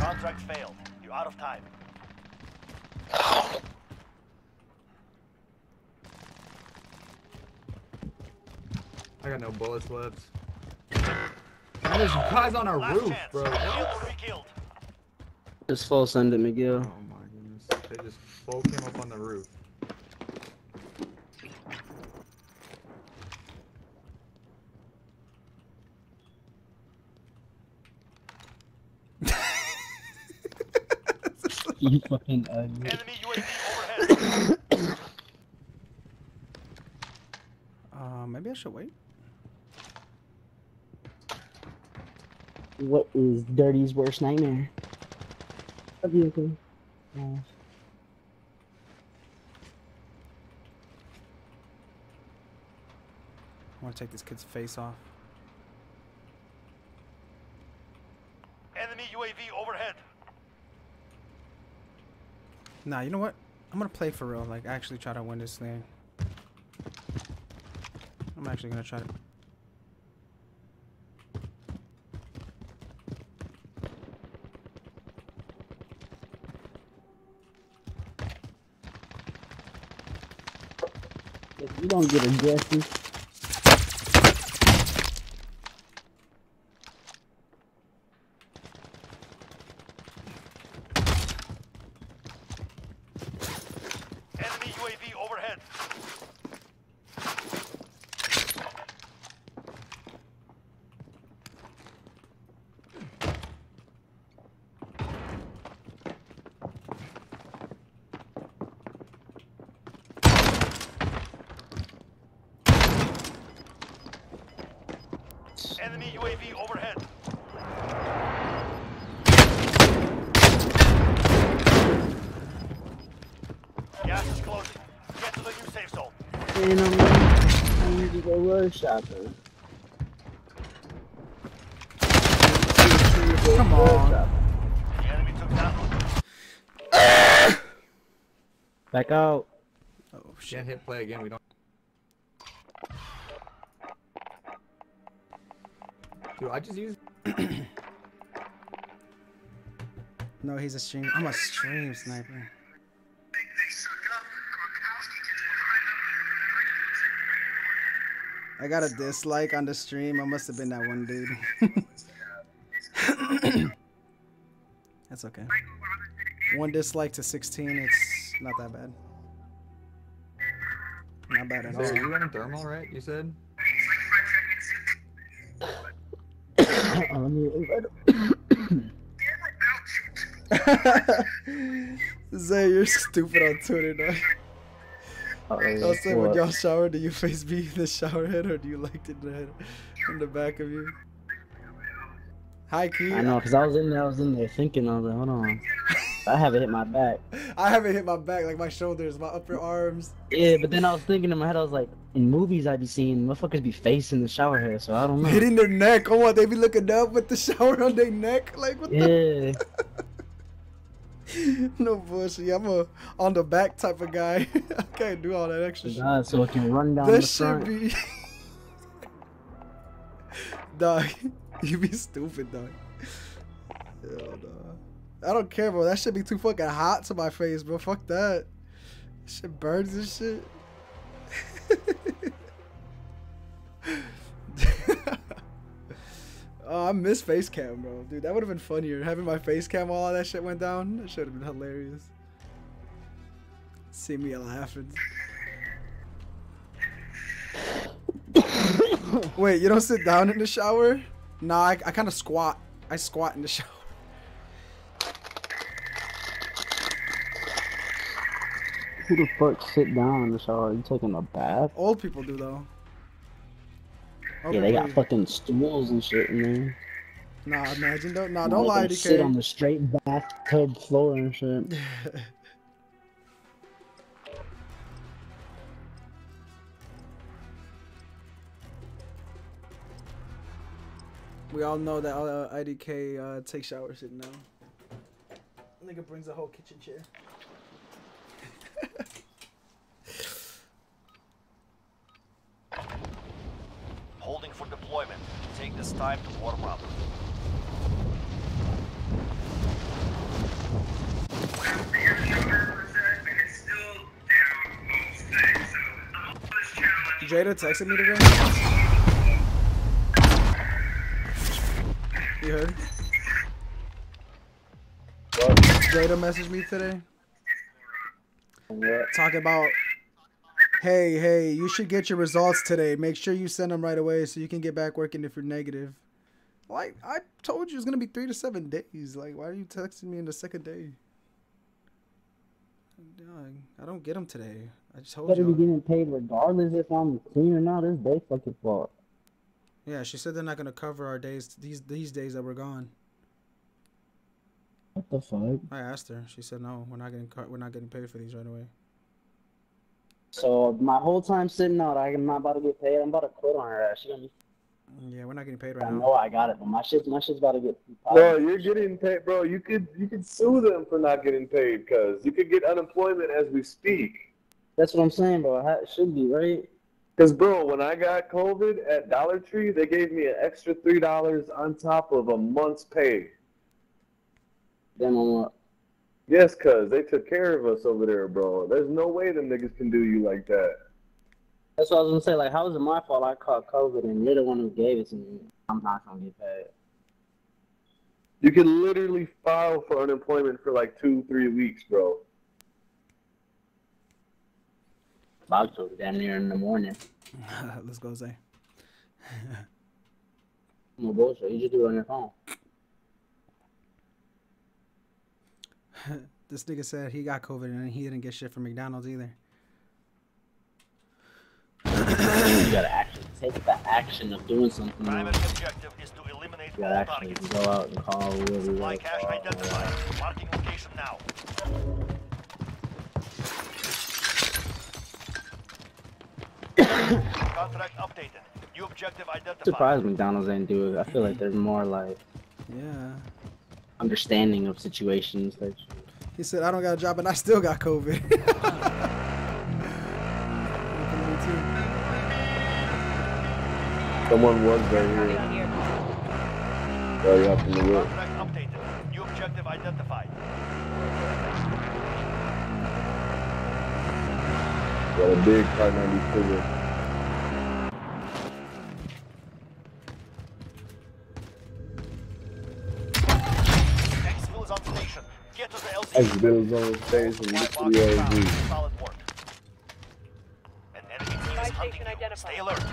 Contract failed. You're out of time. I got no bullets left. Man, there's guys on our Last roof, chance. bro. Killed or re-killed. Just full send it, Oh my goodness. They just both came up on the roof. You fucking ugly. Enemy UAV overhead. Uh, maybe I should wait. What is Dirty's worst nightmare? A vehicle. Yeah. I want to take this kid's face off. Enemy UAV overhead. Nah, you know what? I'm gonna play for real. Like, actually try to win this thing. I'm actually gonna try to. If you don't get Enemy UAV overhead. Enemy UAV overhead. Gas is closing. Get to the new safe zone. And I'm I need to go road shopping. Come on. The enemy took down. Back out. Oh shit! Can't hit play again. We don't. Dude, I just used. No, he's a stream. I'm a stream sniper. I got a dislike on the stream. I must have been that one dude. That's okay. One dislike to 16. It's not that bad. Not bad at So all. you running thermal, right? You said. Zay, you're stupid on Twitter, dog. Oh, I'll say when what? y'all shower, do you face me in the shower head or do you like it in the head in the back of you? Hi, Key. I know, cause I was in there, I was in there thinking, I was like, hold on. I haven't hit my back. I haven't hit my back, like my shoulders, my upper arms. Yeah, but then I was thinking in my head, I was like, in movies I'd be seeing, motherfuckers be facing the shower head, so I don't know. Hitting their neck. Oh, what? They be looking up with the shower on their neck? Like, what Yeah. the? no bullshit. Yeah, I'm a on the back type of guy. I can't do all that extra shit. So it can run down the That should front. be. dog, you be stupid, dog. Hell no. I don't care, bro. That should be too fucking hot to my face, bro. Fuck that. Shit burns and shit. oh, I miss face cam, bro. Dude, that would have been funnier. Having my face cam while all that shit went down. That should have been hilarious. See me laughing. Wait, you don't sit down in the shower? Nah, I, I kind of squat. I squat in the shower. Who the fuck sit down in the shower? You taking a bath? Old people do though. Yeah, they got fucking stools and shit in there. Nah, imagine don't. Nah, don't lie, can Sit on the straight bathtub floor and shit. we all know that uh, IDK uh, takes showers sitting down. Nigga brings a whole kitchen chair. Holding for deployment. Take this time to warm up. Jada texted me today. You heard? Jada messaged me today. Talking about, hey, hey, you should get your results today. Make sure you send them right away so you can get back working if you're negative. Like, I told you it's going to be three to seven days. Like, why are you texting me in the second day? I don't get them today. I just told Better be you. getting paid regardless if I'm clean or not. It's their fucking fault. Yeah, she said they're not gonna cover our days these these days that we're gone. What the fuck? I asked her. She said no, we're not getting car- we're not getting paid for these right away. So my whole time sitting out, I'm not about to get paid. I'm about to quit on her ass. She gonna be. Yeah, we're not getting paid right I now. I know I got it, but my shit, my shit's about to get. Bro, you're getting paid, bro. You could you could sue them for not getting paid, cause you could get unemployment as we speak. That's what I'm saying, bro. It should be right. Cause bro, when I got COVID at Dollar Tree, they gave me an extra three dollars on top of a month's pay. Then I'm what? Yes, cause they took care of us over there, bro. There's no way them niggas can do you like that. That's what I was gonna say. Like, how is it my fault? I caught COVID, and you're the one who gave it to me. I'm not gonna get paid. You can literally file for unemployment for like two, three weeks, bro. About to damn near in the morning. Let's go, Zay. No bullshit. You just do it on your phone. this nigga said he got COVID and he didn't get shit from McDonald's either. you gotta actually take the action of doing something. Primary else. objective is to eliminate You all gotta actually targets. go out and call whoever you Supply gotta cache call. identified. Marking location now. Contract updated. New objective identified. Surprised McDonald's didn't do it. I feel like mm-hmm. they're more like Yeah. Understanding of situations. Like, He said, I don't got a job and I still got COVID. Someone was right here. Right up in the whip. Updated. New objective identified. Got a big Car 90 figure. To the bills on his face and look to the LZ. Solid work. An enemy team is hunting you. Stay alert.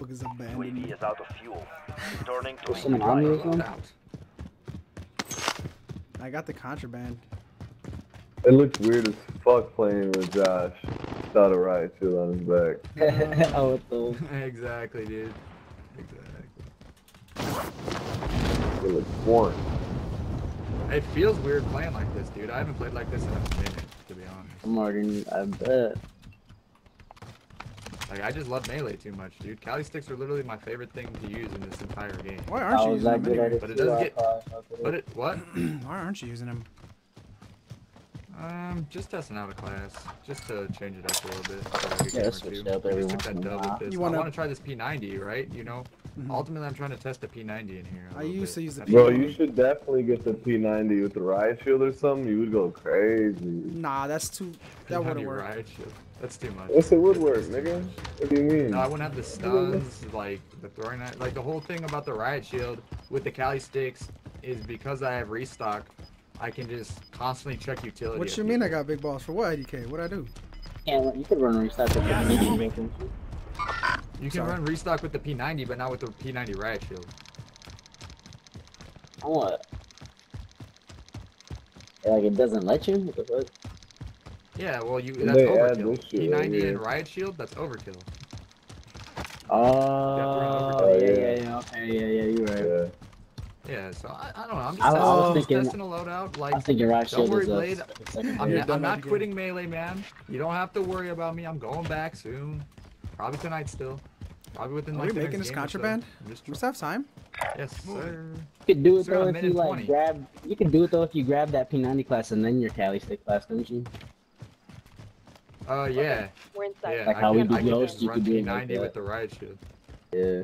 Motherfuckers abandoned me. UAV is out of fuel. Returning to Was someone on me or I got the contraband. It looked weird as fuck playing with Josh. Without a riot shield on his back. oh, what the? exactly, dude. Exactly. It looked warm. It feels weird playing like this, dude. I haven't played like this in a minute, to be honest. I'm already. I bet. Like, I just love melee too much, dude. Kali sticks are literally my favorite thing to use in this entire game. Why aren't you using them anyway? But it does I get- thought I fucked But it. it, what? Why aren't you using them? Um, just testing out a class, just to change it up a little bit. so I could Yeah, game or switch it up I every just took once in a while. with this. You wanna- want to try this P90, right? You know, Mhm. ultimately I'm trying to test the P90 in here. I used bit. to use the That's Bro, what- you should definitely get the P90 with the riot shield or something. You would go crazy. Nah, that's too. That wouldn't work. riot shield. That's too much. Yes, it would work, nigga. What do you mean? No, I wouldn't have the stuns, like the throwing knife. Like the whole thing about the riot shield with the Kali sticks is because I have restock, I can just constantly check utility. What you mean I got big balls for what, IDK? What'd I do? Yeah, you could run a restart with the medium weapon. You can Sorry. run restock with the P90, but not with the P90 riot shield. What? Like it doesn't let you? What the fuck? Yeah, well, you that's they overkill. this shit right P90 here. and riot shield, that's overkill. Uh, oh, Yeah. yeah, yeah, yeah, okay, yeah, yeah, you're right. Yeah. Yeah, so I, I don't know. I'm just, I testing, I was thinking- testing a loadout. Like, I was thinking Riot don't Shield worry, Blade. I'm, Yeah, not, I'm not again. quitting melee, man. You don't have to worry about me. I'm going back soon. Probably tonight still. Probably within Are like we the making next this game or so. contraband? I'm just We still have time? Yes, sir. You could do it Still got though if you like 20. grab. You could do it though if you grab that P90 class and then your Kali stick class, don't you? Uh, yeah. We're inside. Yeah, Like I how can, we I do can Ghost, just you run could do it like P90 that. with the riot shield. Yeah.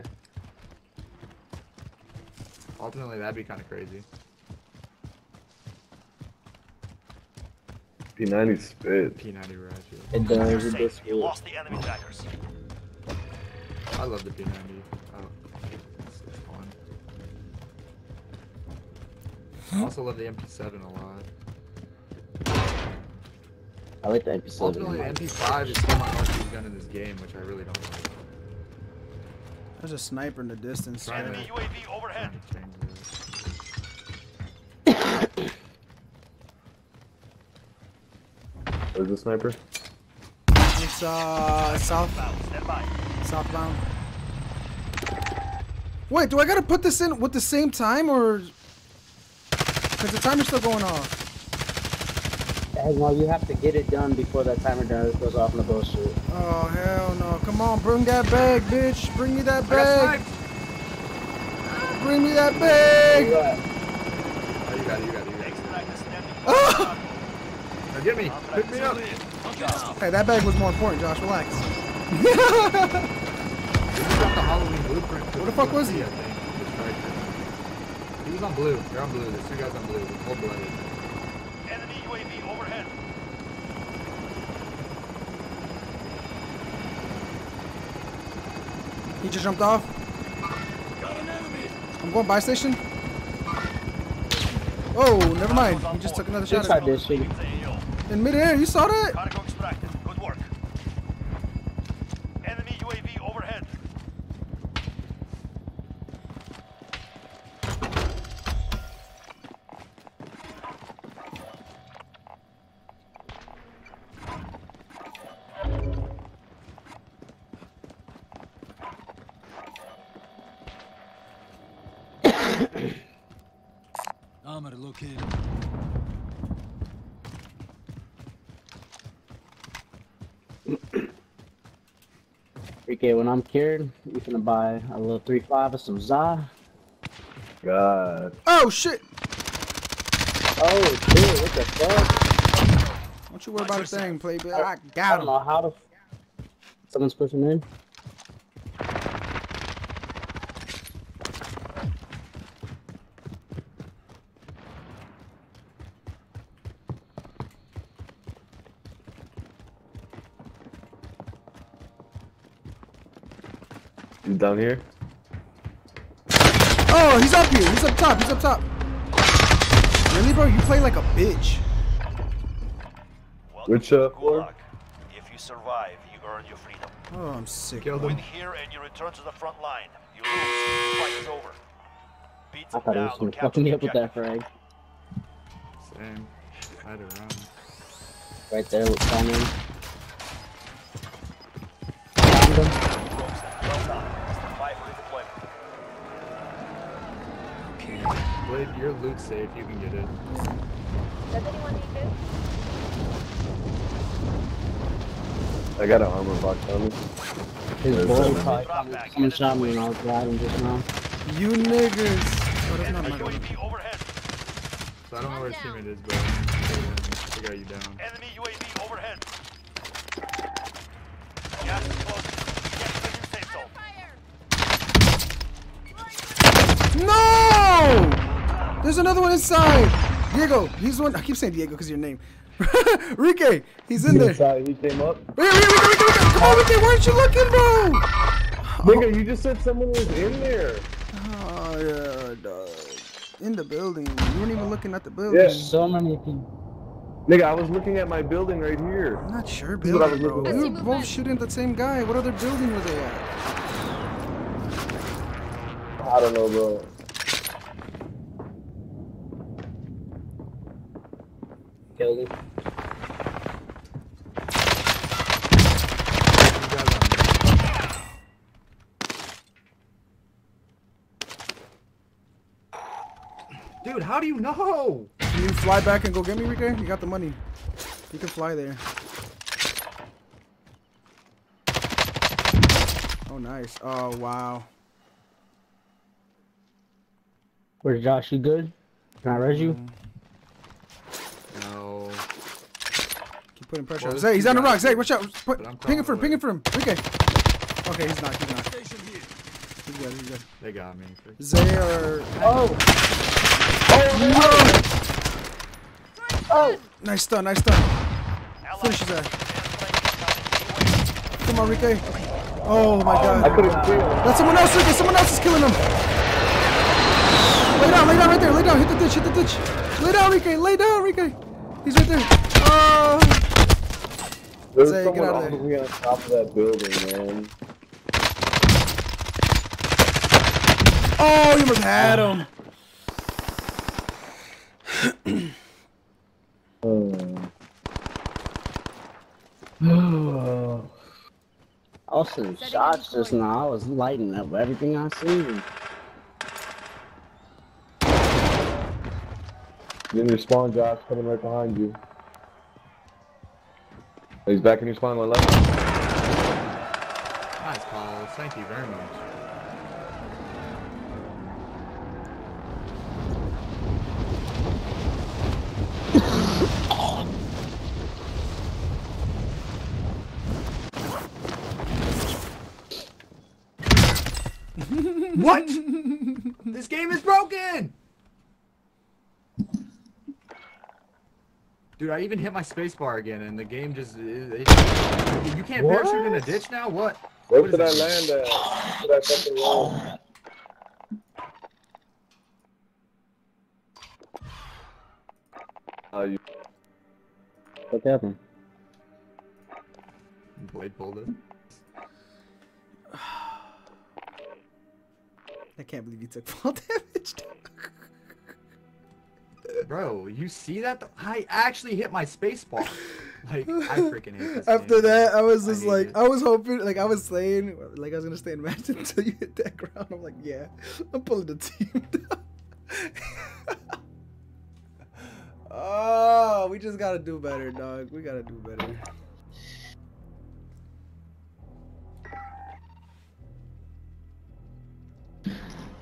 Ultimately, that'd be kind of crazy. P90 spit. P90 riot shield. It You're does. It does. You lost the enemy trackers. I love the P90. Oh, it's, it's fun. I also love the MP7 a lot. I like the episode. Ultimately, the MP5 is still my most used gun in this game, which I really don't like. There's a sniper in the distance. Trying Enemy to, UAV overhead. trying to change this. Where's the sniper? It's uh southbound. Stand by. southbound. Wait, do I gotta put this in with the same time or? Cause the timer's still going off. Hey, well, you have to get it done before that timer does goes off in the bullshit. Oh hell no! Come on, bring that bag, bitch! Bring me that bag! Bring me that bag! Oh, you got it, you got it, you got it. Extract standing. Ah! Now get me! Pick me up! Hey, that bag was more important, Josh. Relax. to Where the fuck was he? I think. The striker. He was on blue. They're on blue. There's two guys on blue. Cold blooded. Enemy UAV overhead. He just jumped off. I'm going by station. Oh, never mind. He just took another shot Inside at me. this thing. In midair, you saw that? Located. Okay, when I'm cured, we gonna buy a little three five of some za. God. Oh shit! Oh shit! What the fuck? Don't you worry about a thing, playboy. I I got don't him. know how to. Someone's pushing in. Down here. Oh, he's up here. He's up top. He's up top. Really, bro? You play like a bitch. Welcome Which, to uh, floor? If you survive, you earn your freedom. Oh, I'm sick. Killed Win him. here and you return to the front line. You lose, the fight is over. Beat I thought he was gonna capture fuck me up with that frag. Same. I had to run. Right there with Simon. Well done. Stand by for redeployment. Blade, your loot safe. You can get it. Does anyone need this? I got an armor box on me. His There's boy someone. probably someone- someone shot me when I was driving just now. You niggas. Oh, that's not my. UAV overhead. So I don't know where his teammate is, but they got you down. Enemy UAV overhead. Gas is closing. Get to the new safe zone. No! There's another one inside. Diego. He's one. I keep saying Diego because your name. Rike. He's in there. Inside, he came up. Wait, wait, wait, wait, wait, wait. Come on, Rike. Why aren't you looking, bro? Nigga, you just said someone was in there. Oh, yeah, dog. In the building. You weren't even looking at the building. Yeah. So many people. Nigga, I was looking at my building right here. I'm not sure This is what I was bro. We were both shooting the same guy. What other building were they at? I don't know, bro. Killed him. You guys on me. Dude, how do you know? Can you fly back and go get me, Rike? You got the money. You can fly there. Oh, nice. Oh, wow. Where's Josh? You good? Can I res you? No. Putting pressure Well, on. Zay, he's on the guy- rock. Zay, watch out. Put, But I'm ping it for him. Ping it for him. Rike. Okay, he's not. He's not. He's good. He's good. They got me. Zay or... Oh! Oh! Nice stun. Nice stun. Finish his ass. Come on, Rike. Oh, my oh, God. I couldn't kill. That's someone else, Rike. Someone else is killing him. Lay down, lay down right there. Lay down. Hit the ditch. Hit the ditch. Lay down, Rike. Lay down, Rike. He's right there. Oh. There's Zay, someone out of the on top of that building, man. Oh, you must have had him. oh. I was sending shots just now. I was lighting up everything I seen. In your spawn, Josh, coming right behind you. He's back in your spawn on the left. Nice call. Thank you very much. what? this game is broken. Dude, I even hit my spacebar again, and the game just. It, it- you can't parachute in a ditch now? What? Where What did I land at? Where did I fucking land? Oh, you. What happened? Blade pulled it. I can't believe you took fall damage. Bro, you see that? though? I actually hit my spacebar. Like, I freaking hate this After game. that, I was just hate like, it. I was hoping, like I was saying, like I was gonna stay in match until you hit that ground. I'm like, yeah, I'm pulling the team down. oh, we just gotta do better, dog. We gotta do better.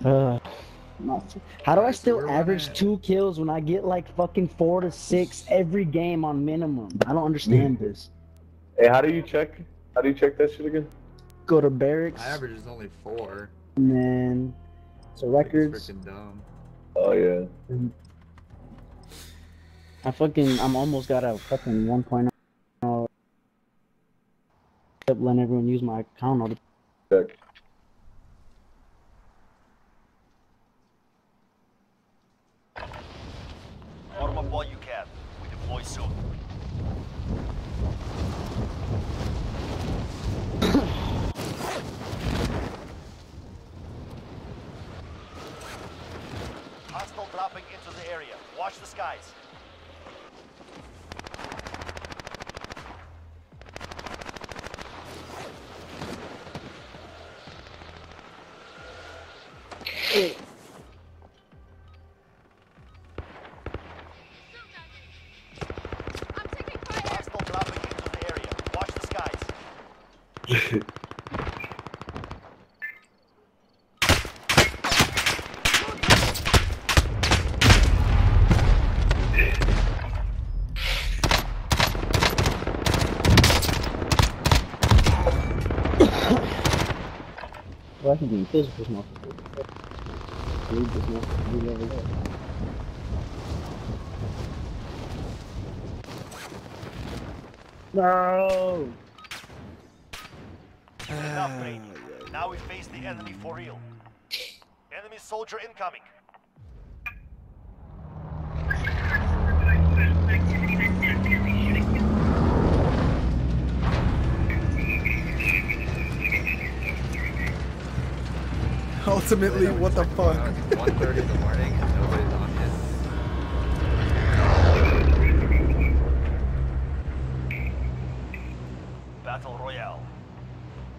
Uh, how do I still we're average two kills when I get like fucking four to six every game on minimum? I don't understand this. Hey, how do you check? How do you check that shit again? Go to barracks, My average is only four. and then so Like, it's records. freaking dumb. Oh yeah. I fucking I'm almost got a fucking 1.0. Kept letting everyone use my account all the Check. Warm up while you can. We deploy soon. Hostile dropping into the area. Watch the skies. Hostile dropping into the area. Watch the skies. Well, I can do physical smoke. Read this smoke. Read over there. No. Enough, Brady. Now we face the enemy for real. Enemy soldier incoming. Ultimately, what the fuck? It's 1.30 in the morning nobody's on. Battle Royale.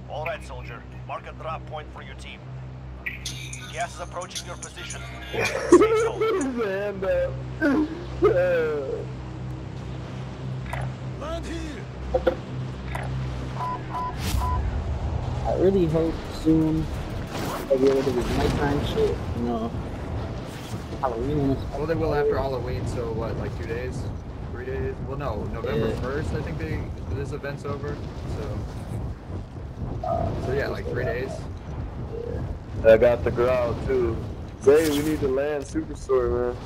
All right, soldier. Mark a drop point for your team. Gas is approaching your position. Hand up. Land here. I really hope soon they get rid of this nighttime shit. You know, Halloween and. Well, they will after Halloween, so what, like two days? Three days? Well, no, November Yeah. 1st, I think they, this event's over. So, so yeah, like three days. I got the ground too. Say we need to land Superstore, man.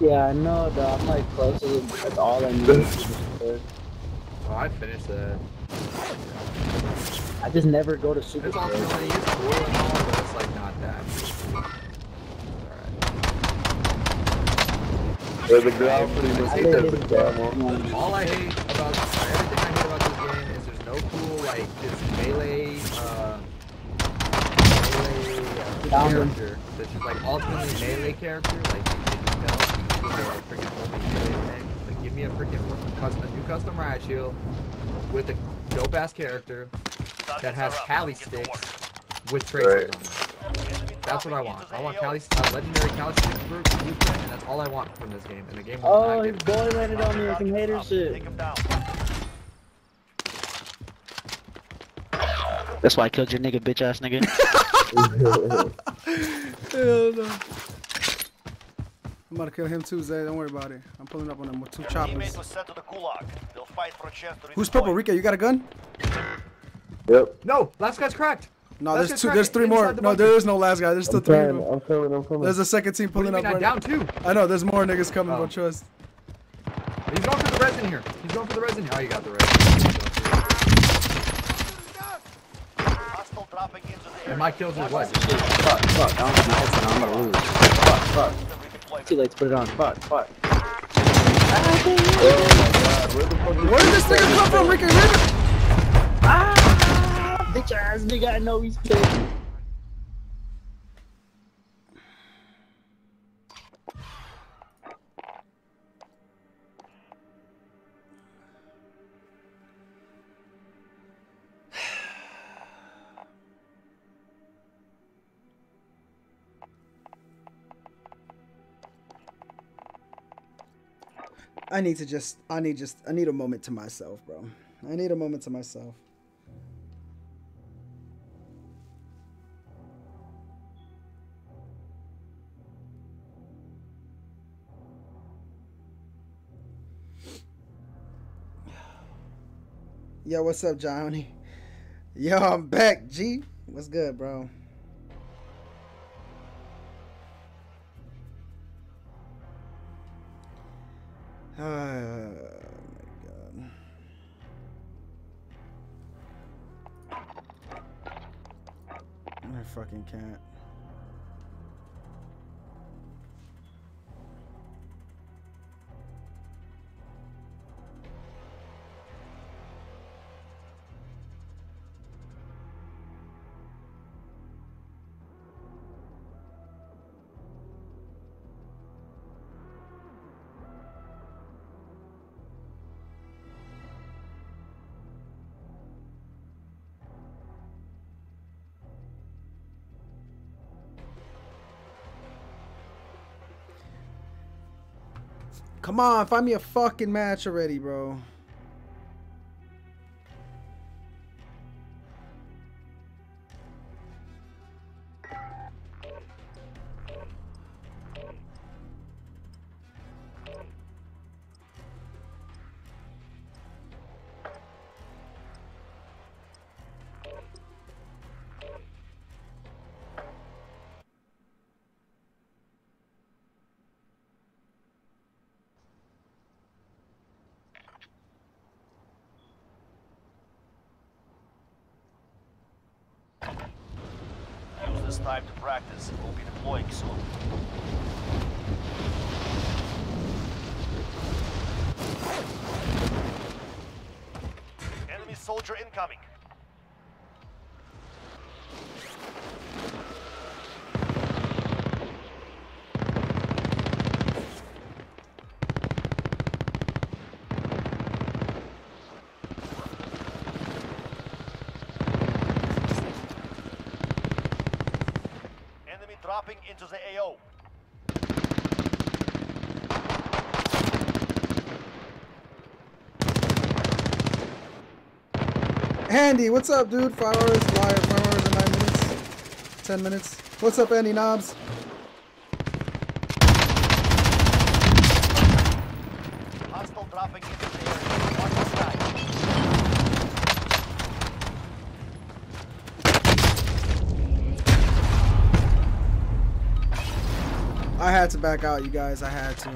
Yeah, I know, dog. I'm like close to the, that's all I need. Oh, I finished that. I just never go to Super It's ultimately, it's cool and all, but it's like not that. Yeah, the ground pretty much I hate says that- the ground. All I hate about everything I hate about this game is there's no cool like this melee uh melee uh, character that's just like ultimately melee character like you can just tell people are like freaking only melee thing. Like give me a freaking custom a new custom riot shield with a dope ass character that has Kali sticks with tracers on it. That's what I want. I want Kali, uh, legendary Kali sticks blueprint, and that's all I want from this game. And the game will Oh, not his boy landed on me like some hater shit. That's why I killed your nigga, bitch ass nigga. Hell no. I'm about to kill him too, Zay. Don't worry about it. I'm pulling up on him with two choppers. Teammate was sent to the gulag. They'll fight for a chance to Who's redeploy. purple? Rika, you got a gun? Yep. No, last guy's cracked. No, Let's there's two. There's three more. the No, there is no last guy. There's still I'm three. trying. I'm coming. I'm coming. There's a second team What do pulling you up right I'm down two. I know. There's more niggas coming. Oh. Don't trust. He's going for the resin here. He's going for the resin here. Oh, you got the resin. Hostile dropping into the area. And my kills is what? Fuck, fuck. I'm gonna hit I'm gonna lose. Fuck, fuck. Too late to put it on. Fuck, fuck. Where did this nigga come from, Ricky River? Ah, bitch ass nigga. I know he's pissed. I need to just. I need just. I need a moment to myself, bro. I need a moment to myself. Yo, what's up, Johnny? Yo, I'm back, G. What's good, bro? Oh my god. I fucking can't. Come on, find me a fucking match already, bro. Into the AO. Andy, what's up, dude? Five hours, five hours and nine minutes. Ten minutes. What's up, Andy Knobs? Hostile dropping into the area. Watch the sky. I had to back out, you guys. I had to.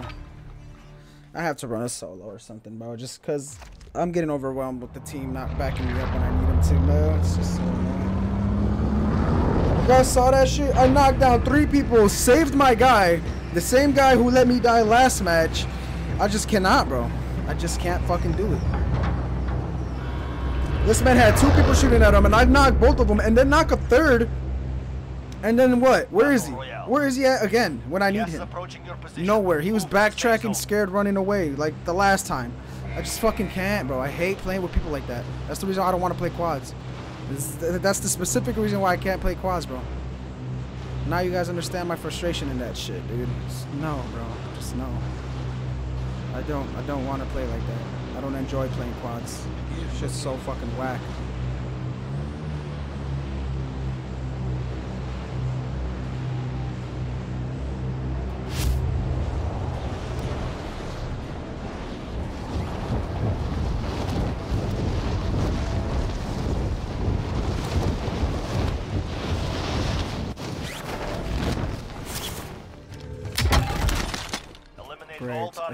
I have to run a solo or something, bro. Just because I'm getting overwhelmed with the team not backing me up when I need them to, man. It's just so. You guys saw that shit? I knocked down three people, saved my guy, the same guy who let me die last match. I just cannot, bro. I just can't fucking do it. This man had two people shooting at him, and I knocked both of them, and then knock a third. And then what? Where is he? Where is he at again when I need him? Nowhere. He was backtracking, scared, running away like the last time. I just fucking can't, bro. I hate playing with people like that. That's the reason I don't want to play quads. That's the specific reason why I can't play quads, bro. Now you guys understand my frustration in that shit, dude. Just no, bro. Just no. I don't. I don't want to play like that. I don't enjoy playing quads. It's just so fucking whack.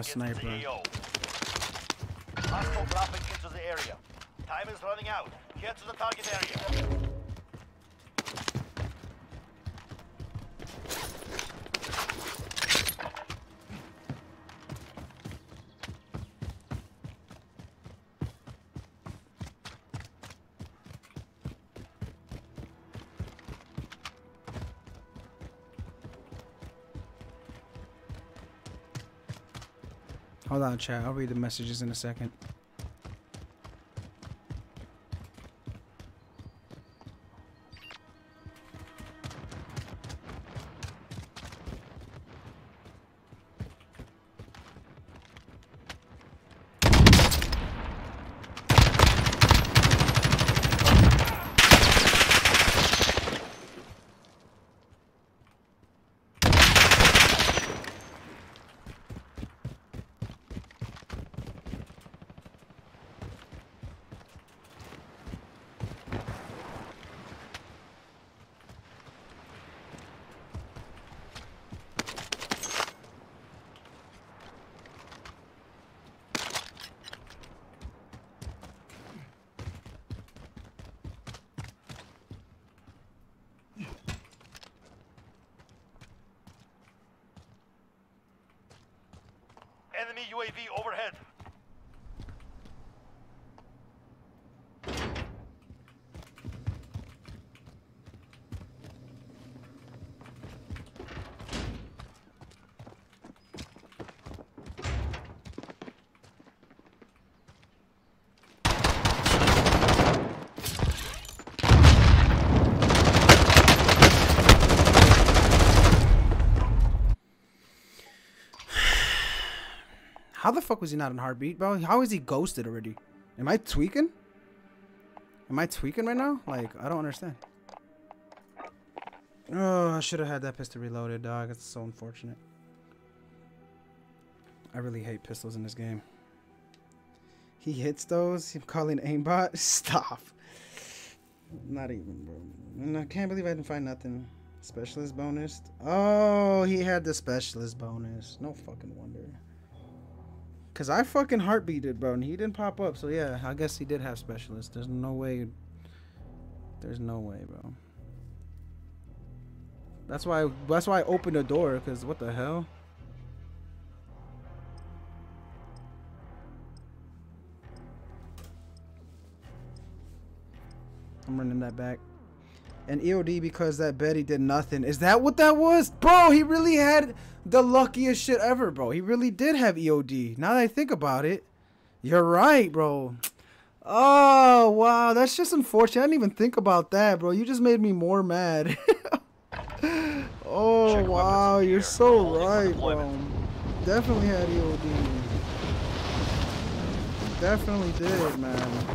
Sniper. Hostile dropping into the area. Time is running out. Get to the target area. Chat. I'll read the messages in a second. Enemy UAV overhead. How the fuck was he not in heartbeat, bro? How is he ghosted already? Am I tweaking? Am I tweaking right now? Like, I don't understand. Oh, I should have had that pistol reloaded, dog. It's so unfortunate. I really hate pistols in this game. He hits those. I'm calling aimbot. Stop. Not even, bro. And I can't believe I didn't find nothing. Specialist bonus. Oh, he had the specialist bonus. No fucking wonder. Cause I fucking heartbeated, bro, and he didn't pop up. So yeah, I guess he did have specialist. There's no way. There's no way, bro. That's why. That's why I opened the door. Cause what the hell? I'm running that back. And EOD because that Betty did nothing. Is that what that was? Bro, he really had the luckiest shit ever, bro. He really did have EOD. Now that I think about it, you're right, bro. Oh, wow. That's just unfortunate. I didn't even think about that, bro. You just made me more mad. oh, wow. You're so right, bro. Definitely had EOD. Definitely did, man.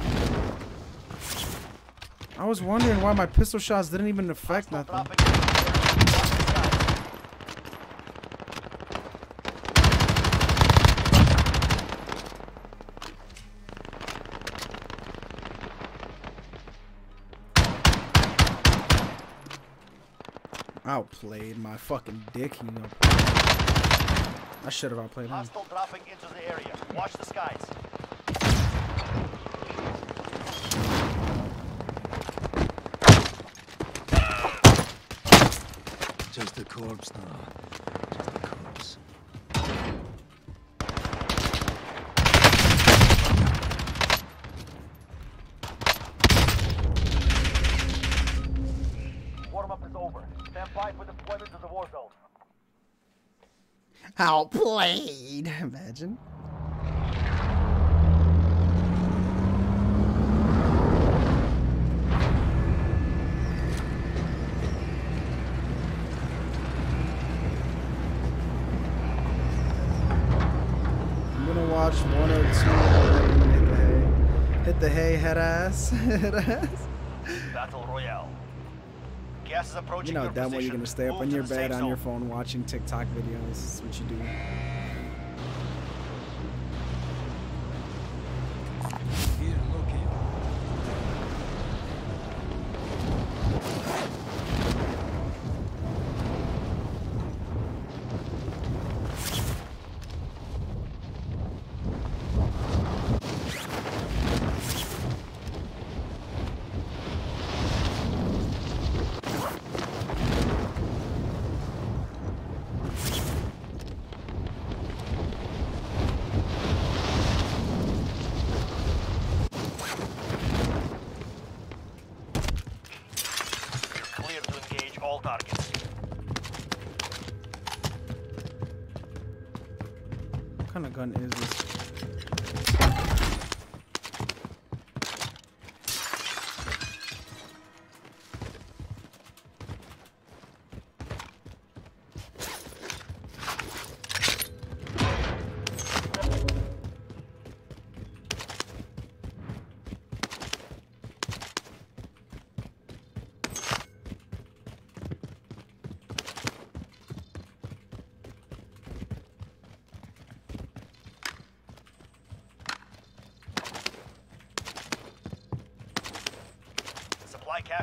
I was wondering why my pistol shots didn't even affect nothing. Outplayed my fucking dick, you know. I should have outplayed him. Hostile dropping into the area. Watch the skies. Just a corpse now. Outplayed. Imagine. I'm gonna watch one or two and then hit the hay. Hit the hay, head ass. head ass. Battle Royale. Gas is approaching You know that way you're gonna stay up Move on your bed on zone. your phone watching TikTok videos. That's what you do.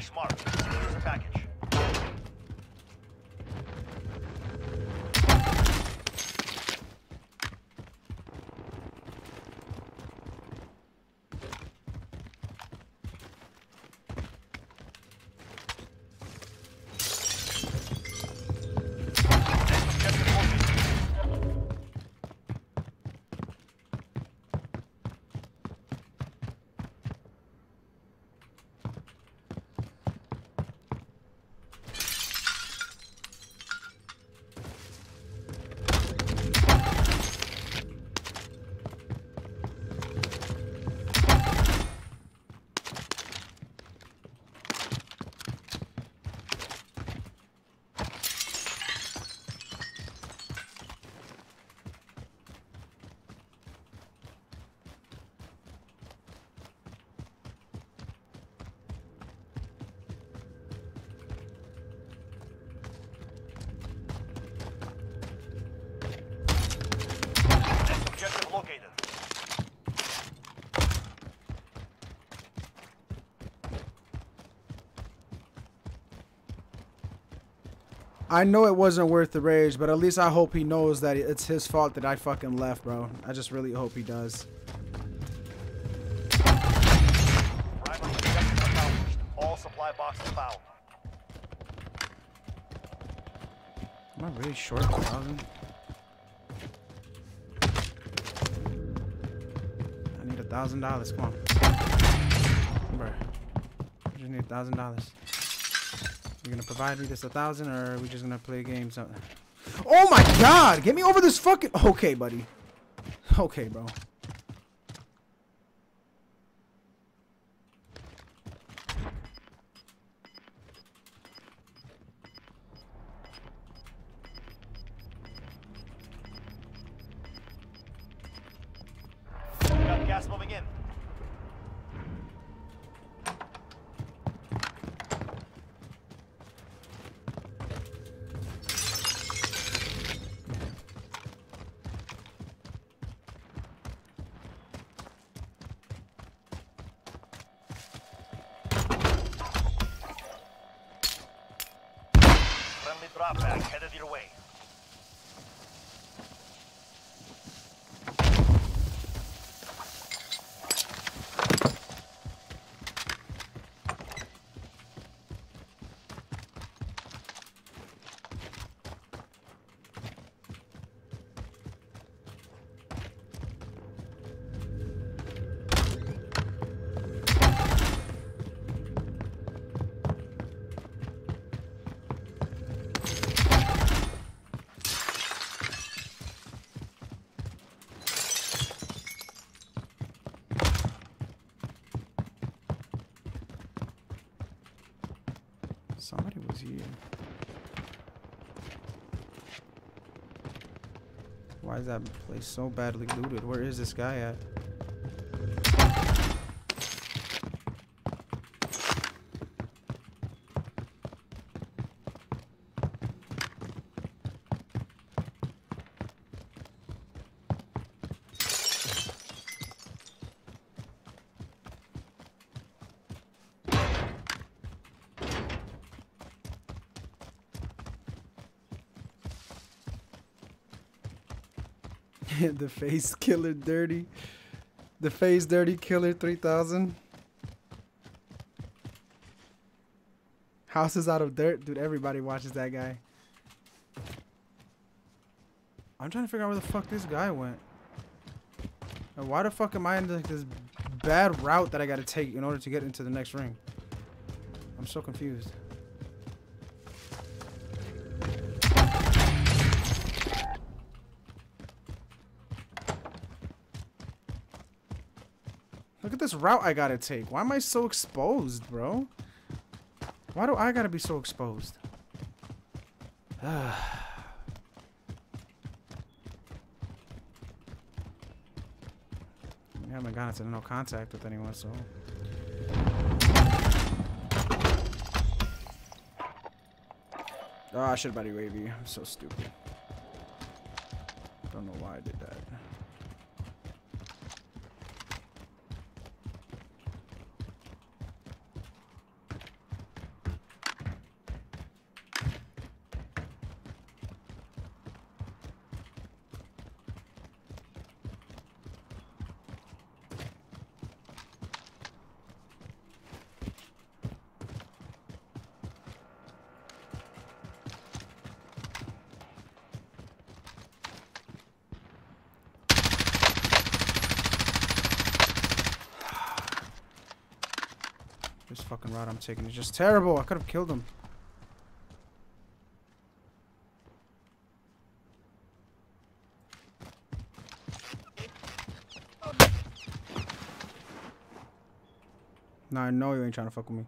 Supply cache marked. Here's a package. Next objective located. I know it wasn't worth the rage, but at least I hope he knows that it's his fault that I fucking left, bro. I just really hope he does. All supply boxes found. Am I really short a thousand? I need a thousand dollars. Come on, bruh. I just need a thousand dollars. You gonna provide me this a thousand, or are we just gonna play a game? So oh my god! Get me over this fucking. Okay, buddy. Okay, bro. That place so badly looted? Where is this guy at? the FaZe killer dirty. The FaZe dirty killer 3000. Houses out of dirt. Dude, everybody watches that guy. I'm trying to figure out where the fuck this guy went. And why the fuck am I in like, this bad route that I gotta take in order to get into the next ring? I'm so confused. This route I gotta take. Why am I so exposed, bro? Why do I gotta be so exposed? I haven't gotten into no contact with anyone, so. Oh, I should have bought UAV. I'm so stupid. Don't know why I did that. This fucking route I'm taking is just terrible. I could have killed him. Nah, I know you ain't trying to fuck with me.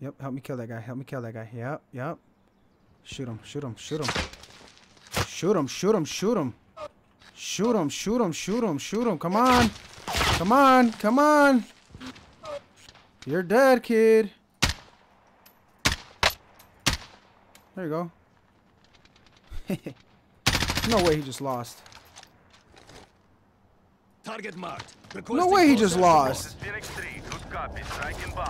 Yep, help me kill that guy. Help me kill that guy. Yep, yep. Shoot him, shoot him, shoot him. Shoot him, shoot him, shoot him. Shoot him, shoot him, shoot him, shoot him. Come on. Come on, come on. You're dead, kid. There you go. no way he just lost. Target marked. No way he just lost. Phoenix 3, good copy. Striking bomb.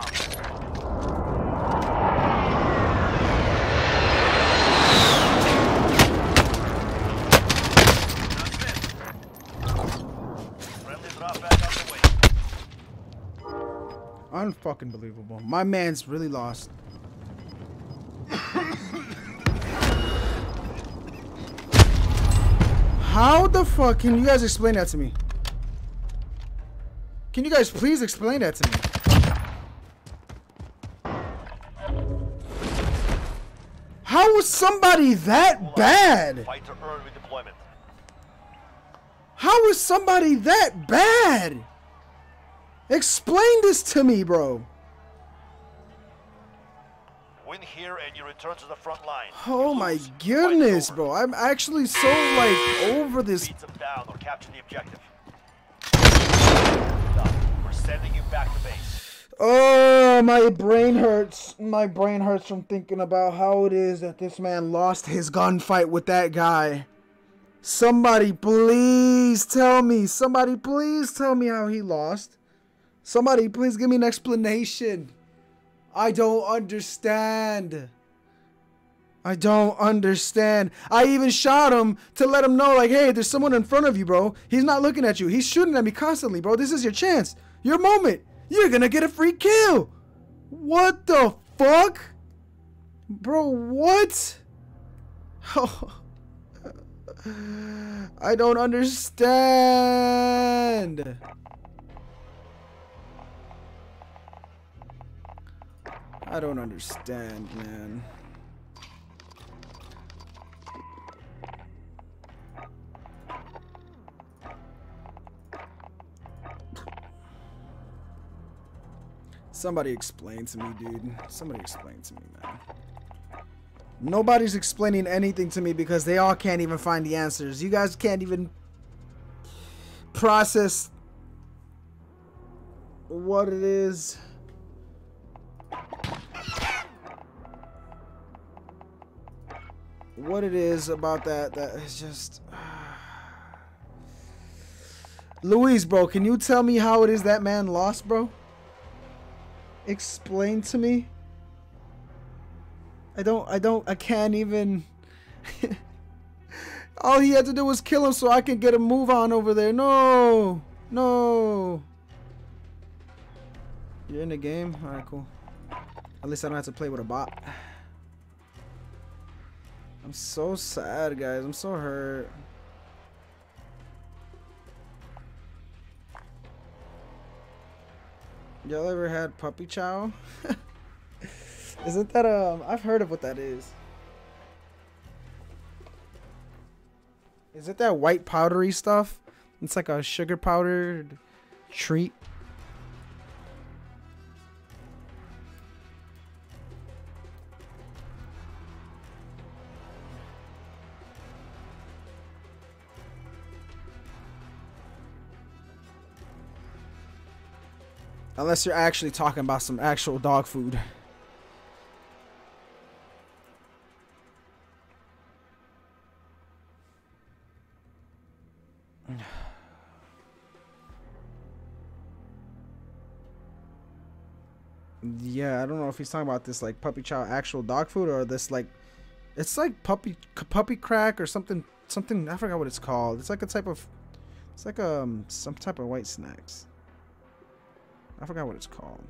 Friendly drop back on the way. Unfucking believable. My man's really lost. How the fuck can you guys explain that to me? Can you guys please explain that to me? How was somebody that bad? Fight to earn redeployment. How was somebody that bad? Explain this to me, bro. Win here and you return to the front line. Oh my goodness, bro. I'm actually so like over this. Them down or capture the objective. We're sending you back to base. Oh, my brain hurts. My brain hurts from thinking about how it is that this man lost his gunfight with that guy. Somebody please tell me. Somebody please tell me how he lost. Somebody please give me an explanation. I don't understand. I don't understand. I even shot him to let him know, like, hey, there's someone in front of you, bro. He's not looking at you. He's shooting at me constantly, bro. This is your chance. Your moment. You're gonna get a free kill. What the fuck? Bro, what? Oh. I don't understand. I don't understand, man. Somebody explain to me, dude. Somebody explain to me, man. Nobody's explaining anything to me because they all can't even find the answers. You guys can't even process what it is. What it is about that that is just Luis, bro, can you tell me how it is that man lost, bro? Explain to me. I don't, I don't, I can't even. All he had to do was kill him so I can get a move on over there. No, no. You're in the game? Alright, cool. At least I don't have to play with a bot. I'm so sad, guys. I'm so hurt. Y'all ever had puppy chow? Isn't that um? I've heard of what that is. Is it that white powdery stuff It's like a sugar powdered treat. Unless you're actually talking about some actual dog food. Yeah, I don't know if he's talking about this like puppy chow actual dog food or this like it's like puppy puppy crack or something something I forgot what it's called. It's like a type of it's like um some type of white snacks. I forgot what it's called.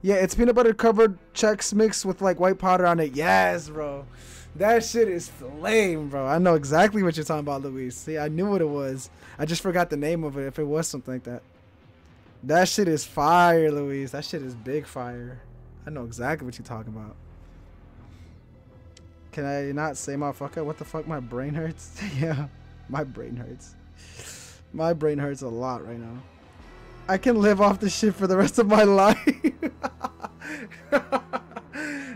Yeah, it's peanut butter covered Chex mixed with like white powder on it. Yes, bro. That shit is lame, bro. I know exactly what you're talking about, Luis. See, I knew what it was. I just forgot the name of it if it was something like that. That shit is fire, Luis. That shit is big fire. I know exactly what you're talking about. Can I not say my motherfucker? What the fuck? My brain hurts? yeah, my brain hurts. My brain hurts a lot right now. I can live off this shit for the rest of my life.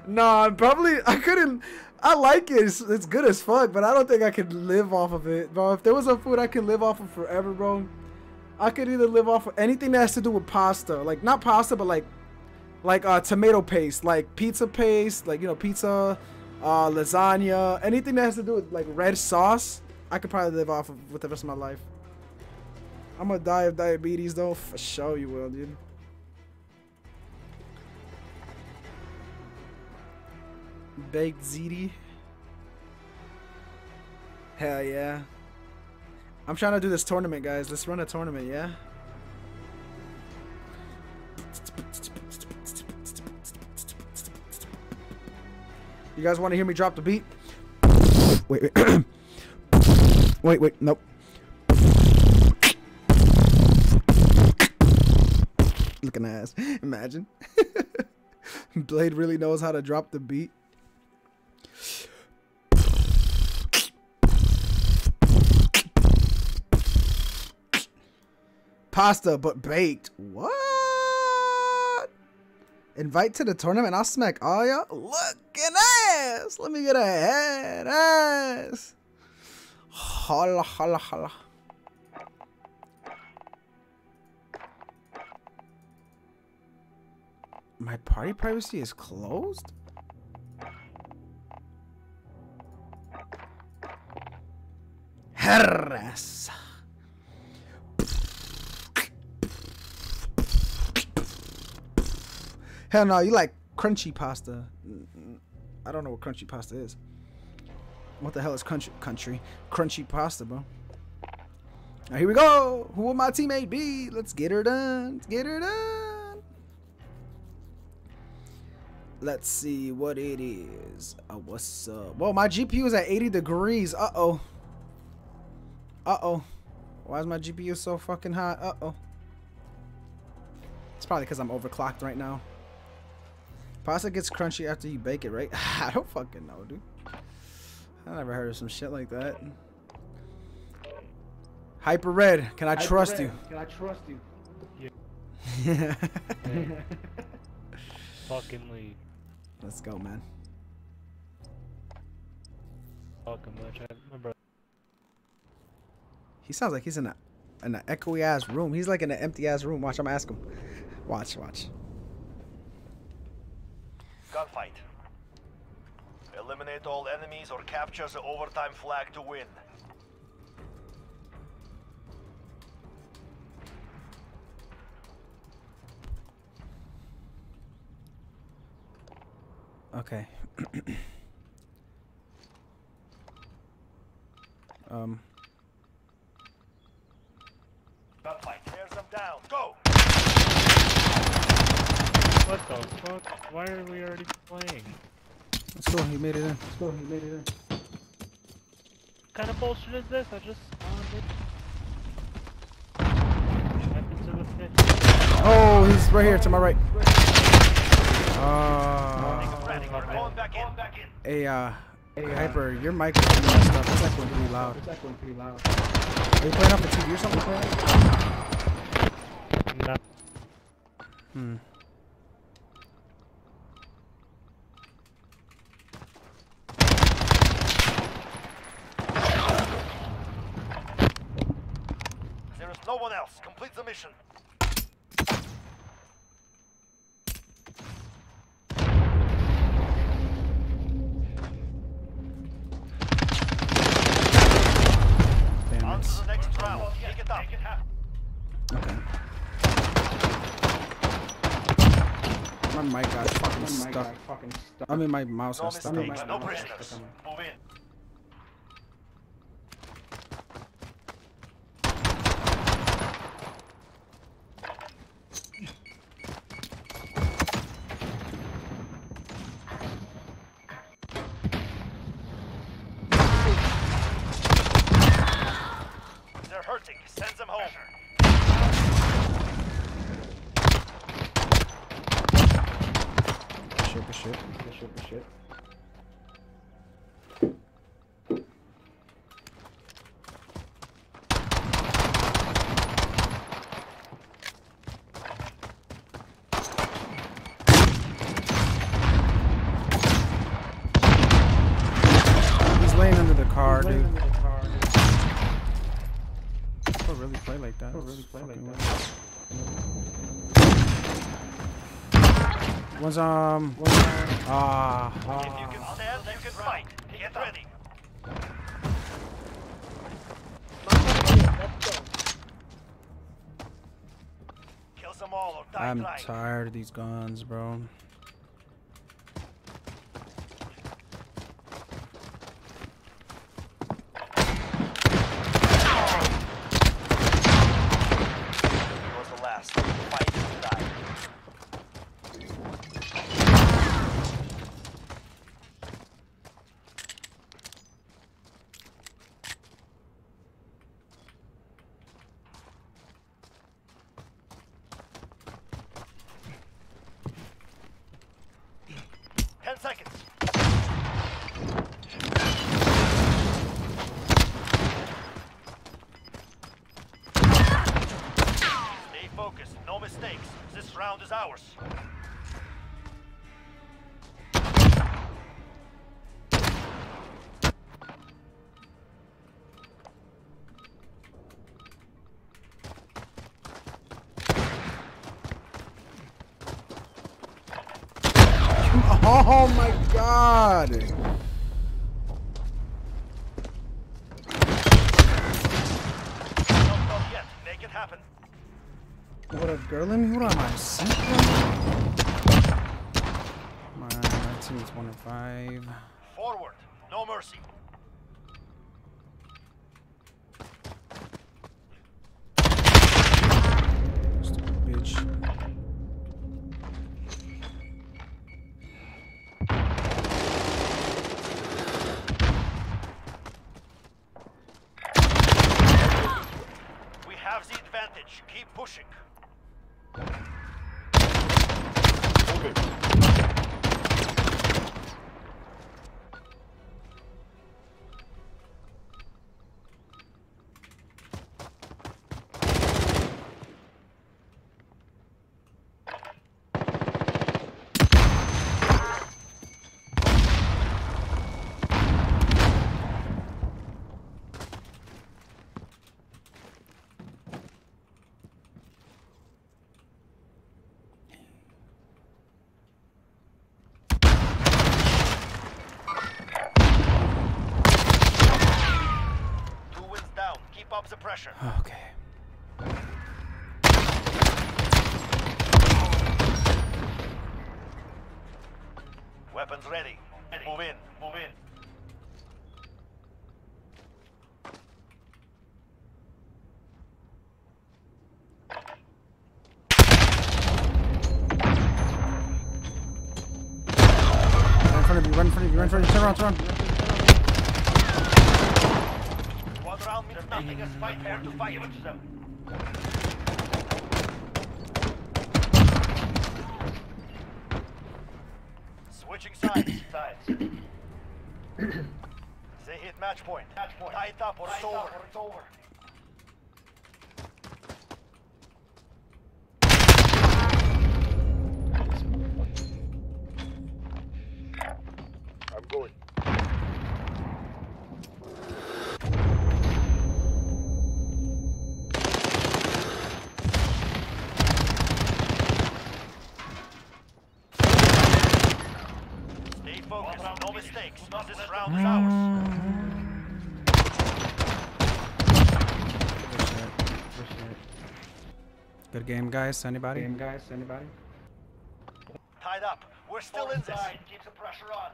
no, I'm probably I couldn't. I like it. It's, it's good as fuck, but I don't think I could live off of it, bro. If there was a food I could live off of forever, bro, I could either live off of anything that has to do with pasta, like not pasta, but like like uh, tomato paste, like pizza paste, like you know pizza, uh, lasagna, anything that has to do with like red sauce. I could probably live off of with the rest of my life. I'm gonna die of diabetes though, for sure you will, dude. Baked ziti. Hell yeah. I'm trying to do this tournament, guys. Let's run a tournament, yeah? You guys want to hear me drop the beat? Wait, wait. wait, wait. Nope. Looking ass. Imagine. Blade really knows how to drop the beat. Pasta, but baked. What? Invite to the tournament. I'll smack all y'all. Looking ass. Let me get a head ass. Holla, holla, holla. My party privacy is closed? Hell no, you like crunchy pasta. I don't know what crunchy pasta is. What the hell is country? Country crunchy pasta, bro. Now here we go. Who will my teammate be? Let's get her done. Let's get her done. Let's see what it is. Uh, what's up? Well, my GPU is at 80 degrees. Uh oh. Uh oh. Why is my GPU so fucking hot? Uh oh. It's probably because I'm overclocked right now. Pasta gets crunchy after you bake it, right? I don't fucking know, dude. I never heard of some shit like that. Hyper Red, can I Hyper trust Red, you? Can I trust you? Yeah. Fucking leave. Let's go, man. Fucking much. I, my brother. He sounds like he's in a in an echoey ass room. He's like in an empty ass room. Watch, I'm ask him. Watch, watch. Gunfight. Eliminate all enemies or capture the overtime flag to win. Okay. um. Gunfight. Tears them down. Go! What the fuck? Why are we already playing? Let's go. He made it in. Let's go. He made it in. What kind of bullshit is this? I just spawned it. Happened to the fit. Oh, he's right here to my right. Uh, Going back in. Back in. hey, uh, hey, Hyper, your mic is messed up. It's echoing pretty loud. It's echoing pretty loud. Are you playing off the TV or something? Claire? No. Hmm. There is no one else. Complete the mission. Damn On it. to the next round. Take it up. Okay. My mic got fucking stuck. I mean, my mouse No got stuck. on my- mistakes, no prisoners. Move in. They're hurting. Send them home. Shit, good shit. Good shit, good shit. He's laying under the car, dude. Don't really play like that. Don't really play like that. One's um. Ah. If you can stand, you can fight. Get ready. Kill them all or die I'm tired of these guns, bro. God! Pressure. Okay. Weapons ready. Move in. Move in. Right in front of you, right in front of you, right in front of you. Turn around, turn around. One means. A fight here to with them. Switching sides. sides. they hit match point. Match point. Tie it up or it's over. Or it's over. focus. No mistakes. This round is ours. Good game, guys. Anybody? Game, guys. Anybody? Tied up. We're still in this. Keep the pressure on.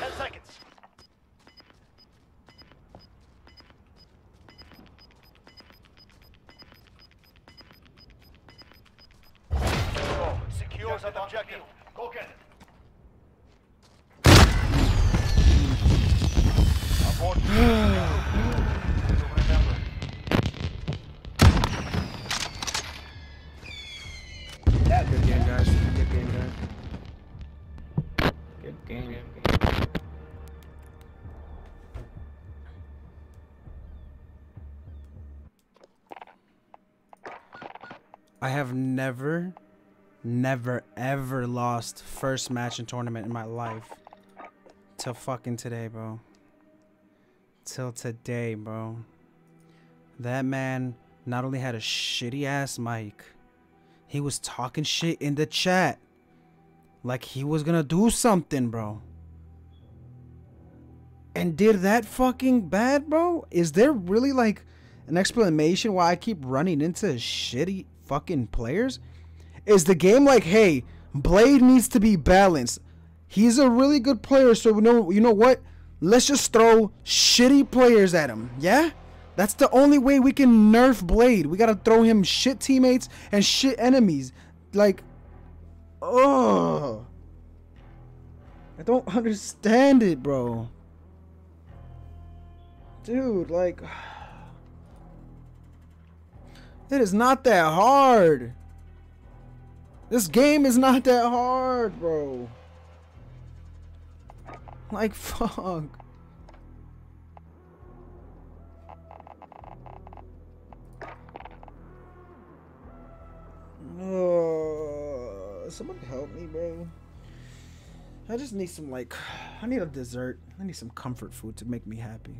Ten seconds. Go. Secure that objective. Go get it. Abort. Good game, guys. Good game, guys. Good game. I have never, never, ever lost first match in tournament in my life. Till fucking today, bro. Till today, bro. That man not only had a shitty ass mic, he was talking shit in the chat. Like he was gonna do something, bro. And did that fucking bad, bro? Is there really like an explanation why I keep running into shitty fucking players? Is the game like, hey, Blade needs to be balanced. He's a really good player, so we know you know what? Let's just throw shitty players at him. Yeah? That's the only way we can nerf Blade. We gotta throw him shit teammates and shit enemies. Like, oh, I don't understand it, bro. Dude, like, it is not that hard. This game is not that hard, bro. Like, fuck. Oh, somebody help me, bro. I just need some like, I need a dessert. I need some comfort food to make me happy.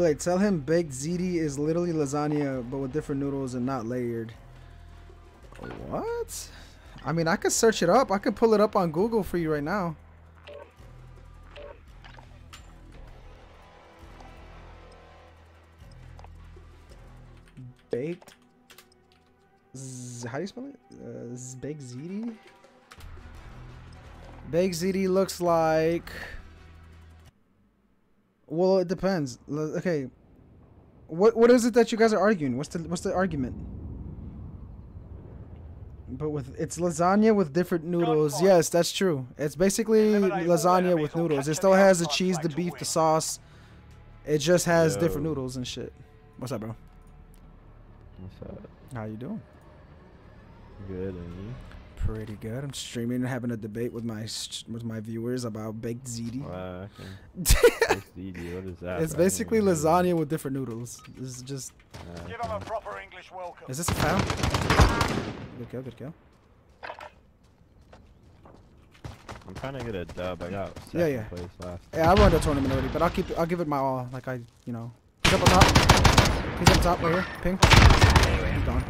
Blade, tell him baked ziti is literally lasagna, but with different noodles and not layered. What? I mean, I could search it up. I could pull it up on Google for you right now. Baked. Z how do you spell it? Uh, baked ziti. Baked ziti looks like. Well, it depends. Okay. What what is it that you guys are arguing? What's the what's the argument? But with it's lasagna with different noodles. Yes, that's true. It's basically lasagna with noodles. It still has the cheese, the beef, the sauce. It just has Yo. different noodles and shit. What's up, bro? What's up? How you doing? Good, and you? Pretty good. I'm streaming and having a debate with my with my viewers about baked ziti. Wow, okay. Baked ziti, what is that? It's bro? I didn't basically even know lasagna with different noodles. This is just. Uh, Give him a proper English welcome. Is this a foul? Good kill, good kill. I'm trying to get a dub. I got second Yeah, yeah. place last. Yeah, I won the tournament already, but I'll keep. I'll give it my all. Like I, you know. He's up on top. He's up top right here. Ping. He's gone.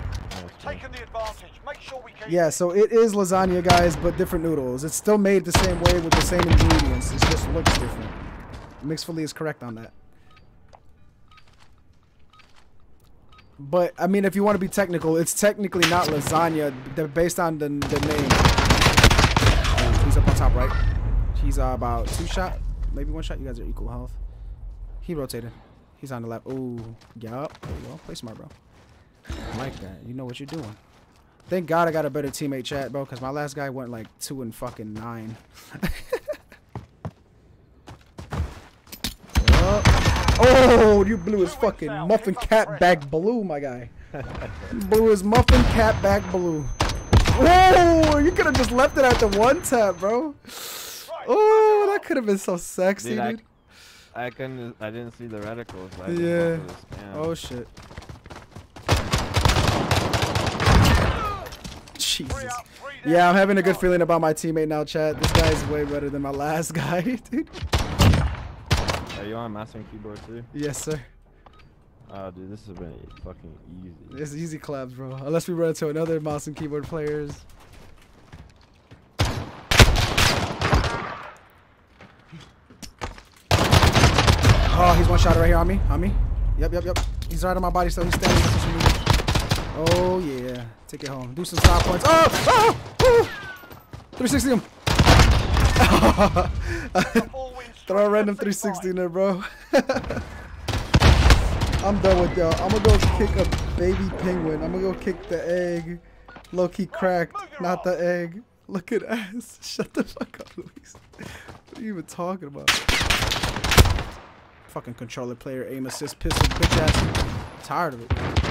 Taking the advantage. Sure Yeah, so it is lasagna, guys, but different noodles. It's still made the same way with the same ingredients. It just looks different. Mixfully is correct on that. But I mean, if you want to be technical, it's technically not lasagna based on the, the name. Oh, He's up on top, right? He's uh, about two shot, maybe one shot. You guys are equal health. He rotated. He's on the left. Ooh, yup. There. Play smart, bro. I like that. You know what you're doing. Thank God I got a better teammate chat, bro, because my last guy went like two and fucking nine. oh. you blew his fucking muffin cap back blue, my guy. blew his muffin cap back blue. Oh, you could have just left it at the one tap, bro. Oh, that could have been so sexy, Dude, I. I couldn't. I didn't see the reticles. I Yeah. just went for the spam. Oh shit. Jesus. Yeah, I'm having a good feeling about my teammate now, chat. This guy is way better than my last guy, dude. Are you on mouse and keyboard too? Yes, sir. Oh, dude, this has been fucking easy. It's easy claps, bro. Unless we run into another mouse and keyboard players. Oh, he's one shot right here on me. On me. Yep, yep, yep. He's right on my body, so he's standing. That's what you need. Oh, yeah. Take it home. Do some stop points. Oh! Oh! oh! 360 him. Throw a random 360 in there, bro. I'm done with y'all. I'm gonna go kick a baby penguin. I'm gonna go kick the egg. Low key cracked, not the egg. Look at ass. Shut the fuck up, Luis. What are you even talking about? Fucking controller player, aim assist, pistol, bitch ass. tired of it.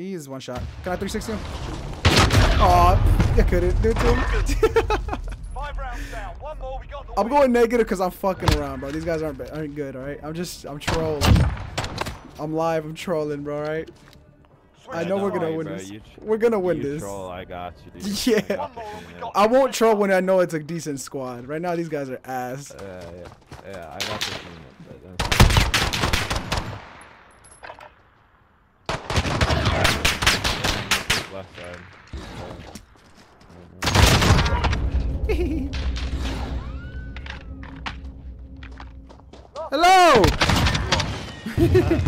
He is one shot. Can I 360 him? Aw, you couldn't do it to him. I'm going negative because I'm fucking around, bro. These guys aren't aren't good, all right? I'm just I'm trolling. I'm live. I'm trolling, bro. All right. I know we're gonna Don't worry, win bro. this. We're gonna win this. Troll, I got you, dude. Yeah. I got this. I won't troll when I know it's a decent squad. Right now, these guys are ass. Yeah, yeah, yeah. I got this in it. But that's... Yeah, left side. Hello.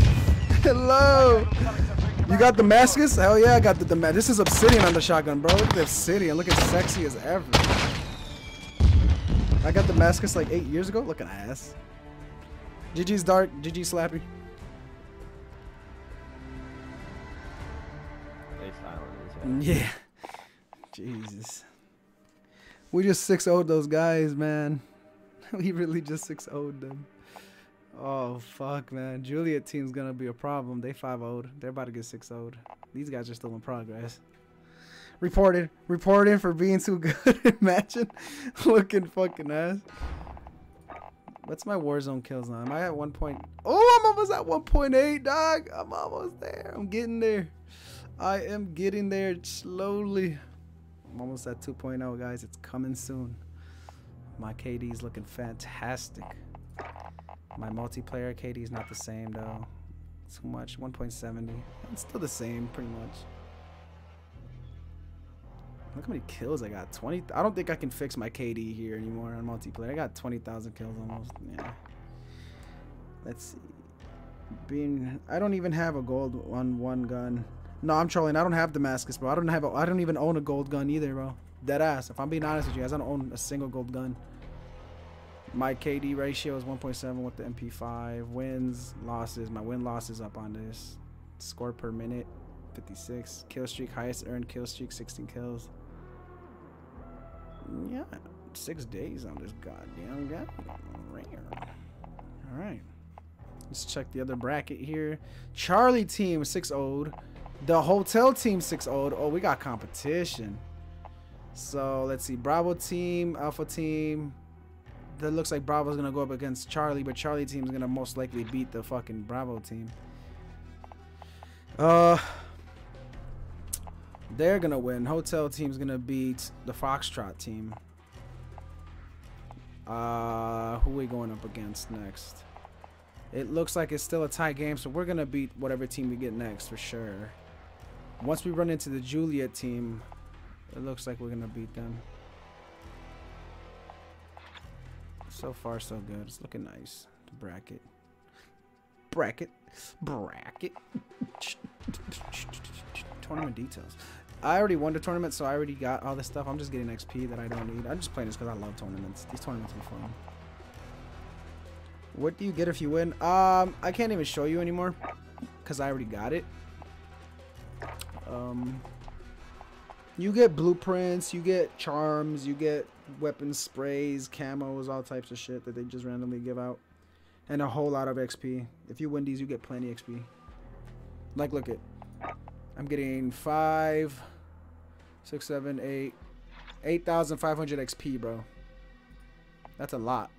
Hello. You got Damascus? Hell yeah, I got the Damascus. This is Obsidian on the shotgun, bro. Look at the Obsidian. as sexy as ever. I got Damascus like eight years ago. Looking ass. GG's dark. GG slappy. Yeah. Jesus. We just 6 0'd those guys, man. we really just 6 0'd them. Oh, fuck, man. Juliet team's gonna be a problem. They 5 0'd. They're about to get 6 0'd. These guys are still in progress. Reported. Reported for being too good. Imagine looking fucking ass. What's my Warzone kills on? Am I at 1 point? Oh, I'm almost at 1.8, dog. I'm almost there. I'm getting there. I am getting there slowly. I'm almost at 2.0, guys. It's coming soon. My KD is looking fantastic. My multiplayer KD is not the same, though. Too much. 1.70. It's still the same, pretty much. Look how many kills I got. 20. I don't think I can fix my KD here anymore on multiplayer. I got 20,000 kills almost. Yeah. Let's see. Being, I don't even have a gold on one gun. No, I'm trolling. I don't have Damascus, bro. I don't have. A, I don't even own a gold gun either, bro. Dead ass. If I'm being honest with you guys, I don't own a single gold gun. My KD ratio is 1.7 with the MP5. Wins, losses. My win losses up on this. Score per minute, 56. Kill streak, highest earned kill streak, 16 kills. Yeah, six days on this goddamn. Rare. All right. Let's check the other bracket here. Charlie team 6 0 The hotel team 6 0 Oh, we got competition. So let's see. Bravo team, Alpha team. That looks like Bravo's gonna go up against Charlie, but Charlie team's gonna most likely beat the fucking Bravo team. Uh they're gonna win. Hotel team's gonna beat the Foxtrot team. Uh who we going up against next? It looks like it's still a tie game, so we're gonna beat whatever team we get next for sure. Once we run into the Juliet team, it looks like we're gonna beat them. So far, so good. It's looking nice. The bracket. Bracket. Bracket. Tournament details. I already won the tournament, so I already got all this stuff. I'm just getting XP that I don't need. I'm just playing this because I love tournaments. These tournaments are fun. What do you get if you win? Um, I can't even show you anymore because I already got it. Um, you get blueprints, you get charms, you get weapon sprays, camos, all types of shit that they just randomly give out, and a whole lot of XP. If you win these, you get plenty XP. Like, look at, I'm getting five, six, seven, eight, eight thousand five hundred XP, bro. That's a lot.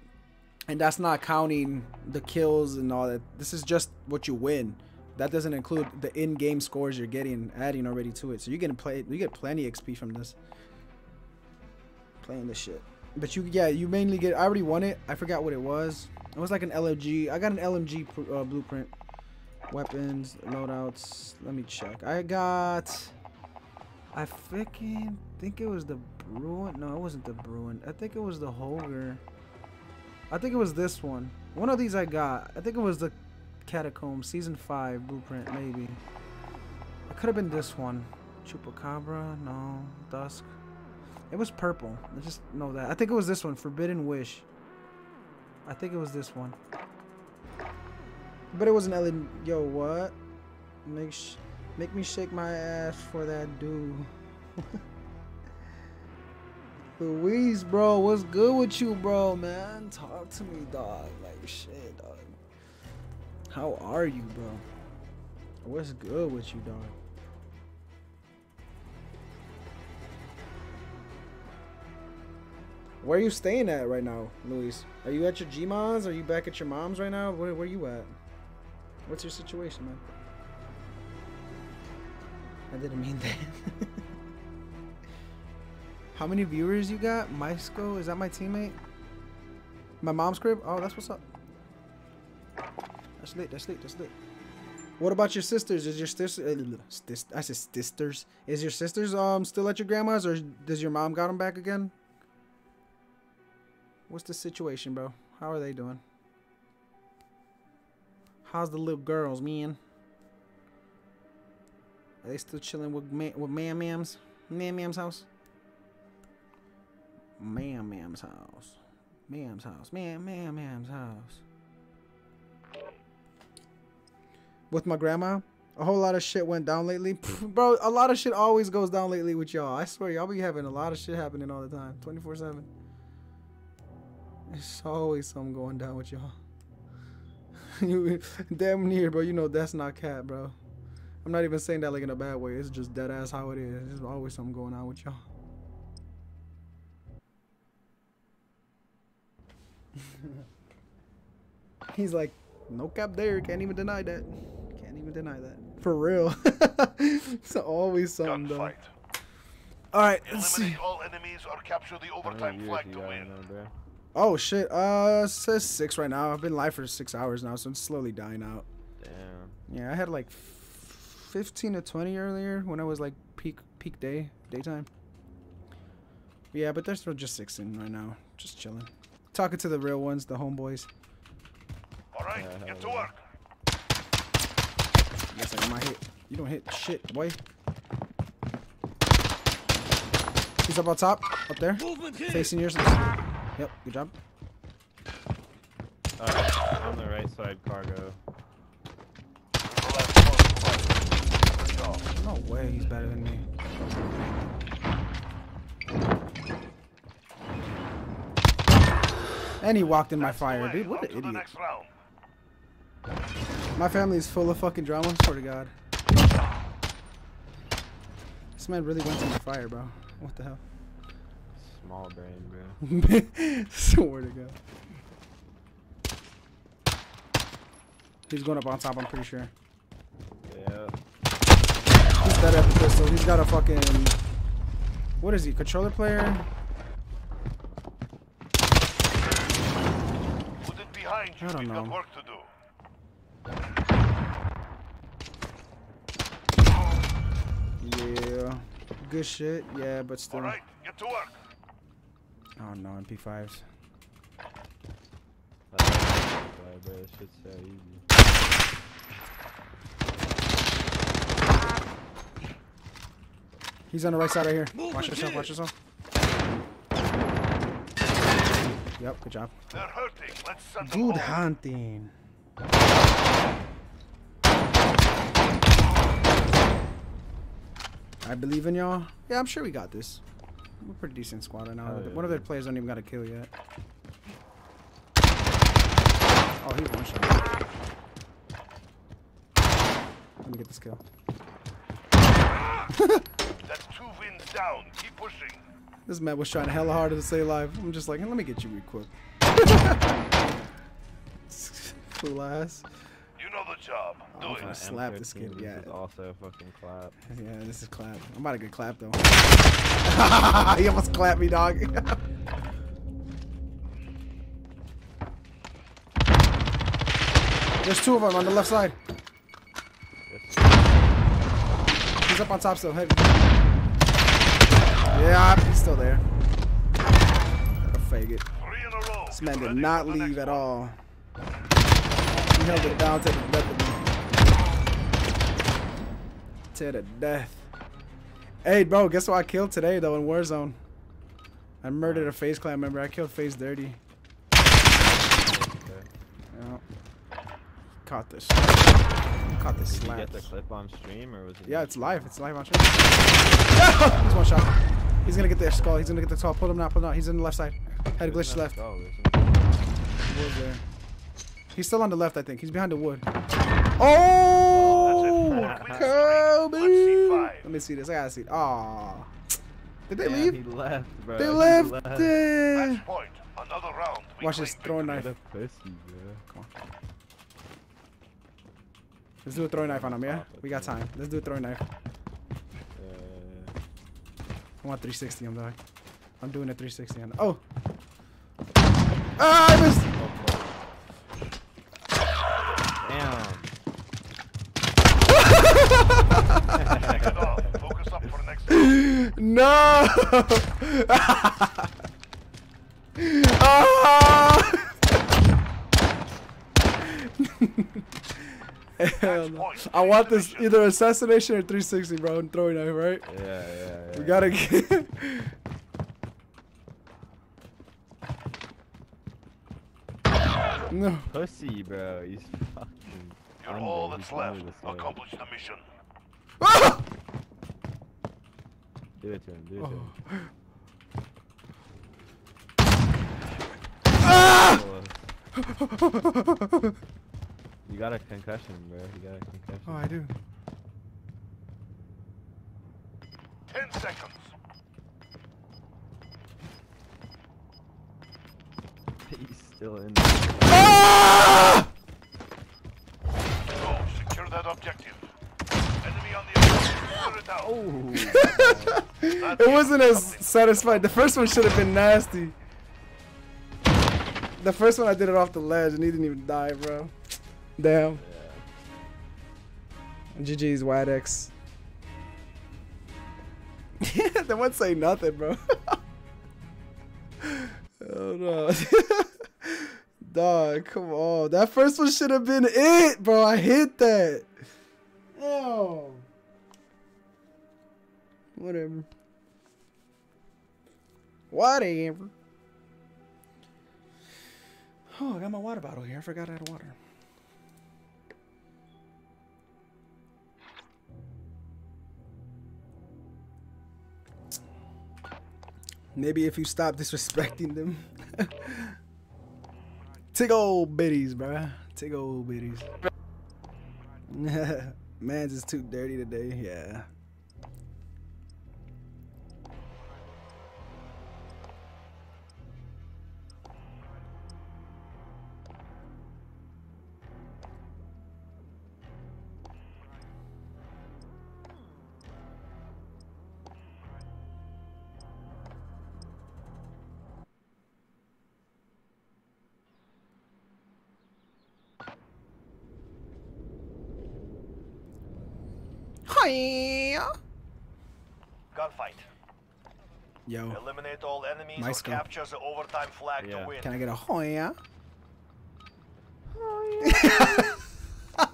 And that's not counting the kills and all that. This is just what you win. That doesn't include the in-game scores you're getting, adding already to it. So you're gonna play. You get plenty XP from this. Playing this shit. But you, yeah, you mainly get. I already won it. I forgot what it was. It was like an LMG. I got an LMG uh, blueprint. Weapons, loadouts. Let me check. I got. I freaking think it was the Bruin. No, it wasn't the Bruin. I think it was the Holger. I think it was this one. One of these I got. I think it was the Catacomb Season 5 Blueprint, maybe. It could have been this one. Chupacabra? No. Dusk. It was purple. I just know that. I think it was this one. Forbidden Wish. I think it was this one. But it was an Ellen. Yo, what? Make make me shake my ass for that dude. Louise, bro, what's good with you, bro, man? Talk to me, dog. Like, shit, dog. How are you, bro? What's good with you, dog? Where are you staying at right now, Luis? Are you at your Gmons? Are you back at your mom's right now? Where, where you at? What's your situation, man? I didn't mean that. How many viewers you got? Mysco, is that my teammate? My mom's crib? Oh, that's what's up. That's lit, that's lit, that's lit. What about your sisters? Is your sister, uh, I said sisters. Is your sisters um still at your grandma's or does your mom got them back again? What's the situation, bro? How are they doing? How's the little girls, man? Are they still chilling with ma with Mam Mam's? Mam Mam's house? Mam Mam's house. Mam's house. Man, Mam Mam's house. With my grandma, a whole lot of shit went down lately. Bro, a lot of shit always goes down lately with y'all. I swear, y'all be having a lot of shit happening all the time. 24-7. It's always something going down with y'all. you damn near, bro. You know that's not cat, bro. I'm not even saying that like in a bad way. It's just dead ass how it is. There's always something going on with y'all. He's like, no cap there. Can't even deny that. Can't deny that. For real. it's always something though. All right, let's see. All enemies or capture the overtime flag to win. Oh shit. Uh, it says six right now. I've been live for six hours now, so it's slowly dying out. Damn. Yeah, I had like 15 to 20 earlier when I was like peak peak day daytime. Yeah, but there's still just six in right now, just chilling, talking to the real ones, the homeboys. All right, get to work. Guess I might hit. You don't hit shit, boy. He's up on top, up there, facing yours. Yep, good job. Uh, on the right side, cargo. No way, he's better than me. And he walked in my fire, dude. What an idiot. My family is full of fucking drama. Swear to God. This man really went to my fire, bro. What the hell? Small brain, bro. Swear to God. He's going up on top, I'm pretty sure. Yeah. He's better at the pistol. He's got a fucking... What is he, controller player? Put it behind you. I don't We've got know. work to do. Yeah. Good shit, yeah, but still. All right, get to work. Oh no, MP5s. Boy, bro, this shit's so easy. He's on the right side right here. Watch yourself, watch yourself. Yep, good job. They're hurting. Let's send Good hunting. I believe in y'all. Yeah, I'm sure we got this. We're a pretty decent squad right now. Oh, yeah, One of their uh, players don't even got a kill yet. Oh, he's one shot. Let me get this kill. That's two wins down. Keep pushing. This man was trying hella hard to stay alive. I'm just like, let me get you real quick. Fool ass. You the job. Do I'm gonna slap this M15, kid. this Yeah. is also fucking clap. Yeah, this is clap. I'm about to get clapped though. he almost clapped me, dog. There's two of them on the left side. He's up on top still. Heavy. Yeah, he's still there. Gotta fake it. This man did not leave at all. He held it down to the death of me. To the death. Hey, bro, guess what I killed today, though, in Warzone? I murdered a FaZe Clan member. I killed FaZe Dirty. Yeah. Caught this. Caught this Did you slap. get the clip on stream or was it? Yeah, it's live. It's live on stream. He's one shot. He's gonna get the skull. He's gonna get the skull. Pull him out. Pull him out. He's in the left side. Had a glitch left. There. He's still on the left, I think. He's behind the wood. Oh, Kobe! Let me see this. I gotta see. Aw. Did they Damn, leave? He left, bro. They He left. left. it. Point. Another round. We Watch this throwing knife. What pussy. Come on. Let's do a throwing knife on him, yeah? We got time. Let's do a throwing knife. Uh, I want 360 him, dog. I'm doing a 360 on Oh! Ah, I missed! Damn. Focus up for next No! ah! No. I want this either assassination or 360, bro, and throwing knife, right? Yeah, yeah, yeah. We gotta get. no. Pussy, bro. He's fucking. You're all that's left. under the soil. Accomplish the mission. Do it to him. Do it to him. Ah! You got a concussion, bro. You got a concussion. Oh, I do. Ten seconds. He's still in. Ah! Go. Secure that objective. Enemy on the other. Clear it out. Oh. it wasn't as satisfying. The first one should have been nasty. The first one I did it off the ledge and he didn't even die, bro. Damn. GG's Wadex. the one say nothing, bro. oh no. Dog, come on. That first one should have been it, bro. I hit that. Oh. Whatever. Whatever. Oh, I got my water bottle here. I forgot I had water. Maybe if you stop disrespecting them. Take old biddies, bruh. Take old biddies. Man's is too dirty today. Yeah. Hi. Gunfight. Yo. Eliminate all enemies Nice or go. capture the overtime flag to win. Can I get a hoya?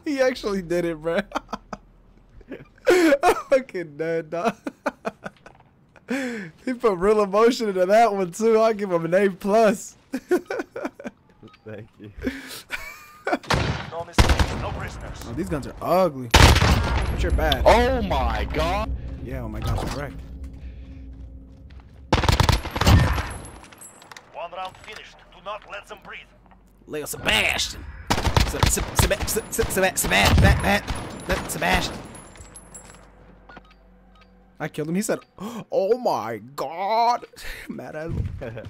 he actually did it, bro. I'm fucking dead, dog. he put real emotion into that one too. I'll give him an A plus. Thank you. No mistakes, no prisoners. Oh, these guns are ugly. But you're bad. Oh my god. Yeah, oh my god, correct. One round finished. Do not let them breathe. Leo Sebastian. Seb- Seb- Seb- Seb- Seb- Seb- Seb- Seb- Sebastian. I killed him. He said, "Oh my god!" Mad at him.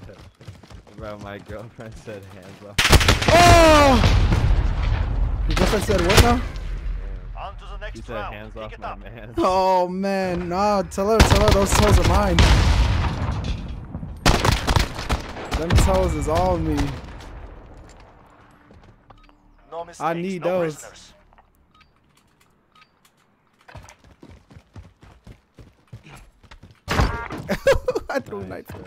Bro, my girlfriend said hands off. Oh! Your girlfriend said what now? On to the next He said round. hands Pick off it my up. man. Oh man, nah. Tell her, tell her those toes are mine. Them toes is all me. No mistakes, I need no those. prisoners. I threw a knife. Uh,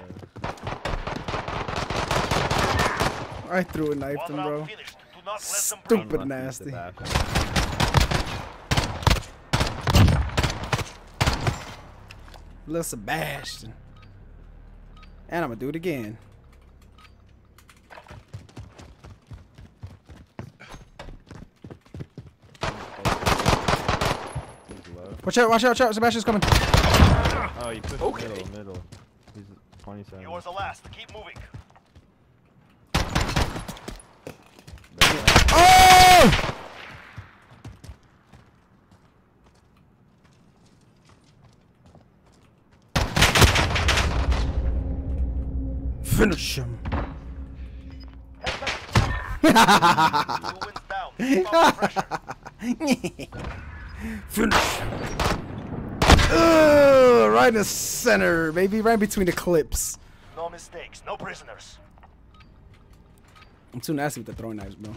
I threw a knife One him, bro. finished. Do not let them breathe. Stupid nasty. Little Sebastian. And I'm gonna do it again. Watch out, watch out, watch out, Sebastian's coming. Oh, you pushed Okay. middle, middle. He's 27. Yours the last. Keep moving. Oh! Finish him. Finish. Ugh, right in the center, maybe right between the clips. No mistakes, no prisoners. I'm too nasty with the throwing knives, bro.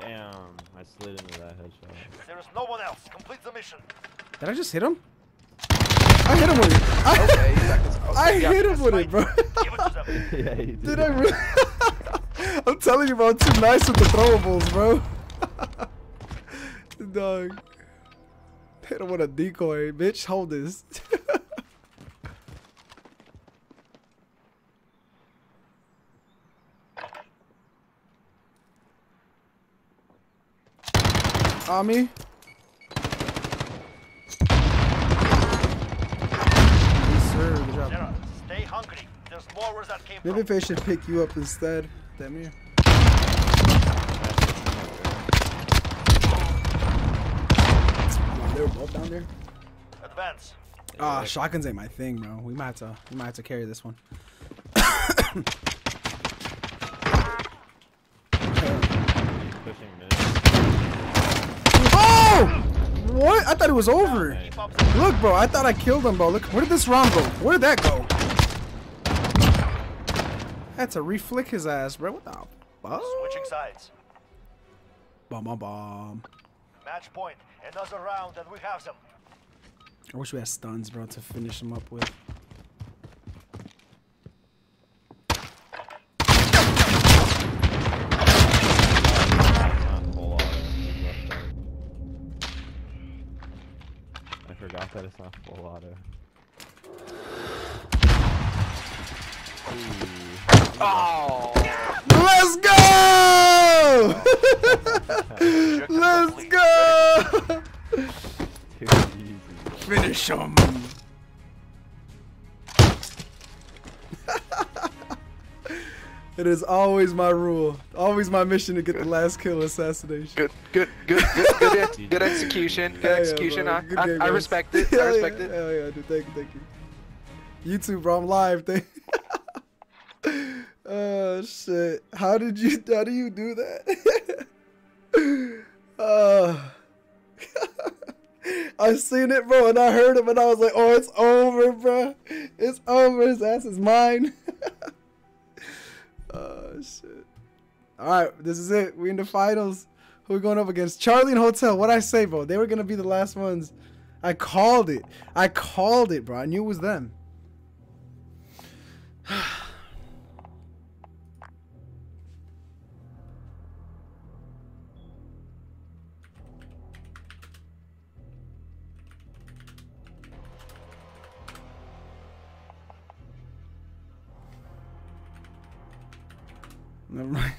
Damn, I slid into that headshot. There is no one else. Complete the mission. Did I just hit him? I hit him with it. I, Okay, you. Okay, I you hit him with it, bro. yeah, you did. Did I really? I'm telling you, bro. I'm too nice with the throwables, bro. Dog. Hit him with a decoy, bitch. Hold this. On me. Yes, sir. Good job. Sarah, stay hungry. There's more where that came Maybe if I should pick you up instead. Damn you. They were both down there. Advance. Ah, shotguns ain't my thing, bro. We might have to. We might have to carry this one. Pushing mid. Oh! What? I thought it was over. Look, bro. I thought I killed him, bro. Look, where did this round go? Where did that go? I had to reflick his ass, bro. What the fuck? Switching sides. Bomb, bomb, bomb. Match point. Another round and we have them. I wish we had stuns, bro, to finish him up with. Not full auto. it's left side. I forgot that it's not full auto. Oh. Let's go! Let's go! Finish him. It is always my rule, always my mission to get the last kill assassination. Good, good, good, good, good, ex- good execution. Good yeah, execution. bro. I, Good I, game, I guys. respect it. I respect yeah, it. Hell yeah, dude. Thank you, thank you. YouTube, bro. I'm live. Thank Oh shit! How did you? How do you do that? uh, I seen it, bro, and I heard him, and I was like, "Oh, it's over, bro. It's over. His ass is mine." Oh shit! All right, this is it. We're in the finals. Who we going up against? Charlie and Hotel. What I say, bro? They were gonna be the last ones. I called it. I called it, bro. I knew it was them. Never mind.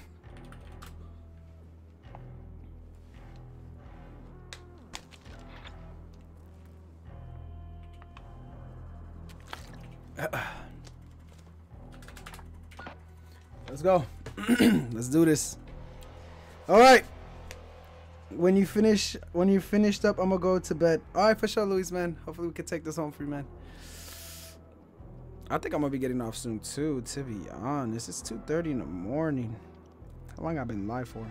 Let's go. Let's do this. All right. When you finish, when you finished up, I'm gonna go to bed. All right, for sure, Luis, man. Hopefully, we can take this home for you, man. I think I'm gonna be getting off soon too. To be honest, it's 2:30 in the morning. How long I been live for?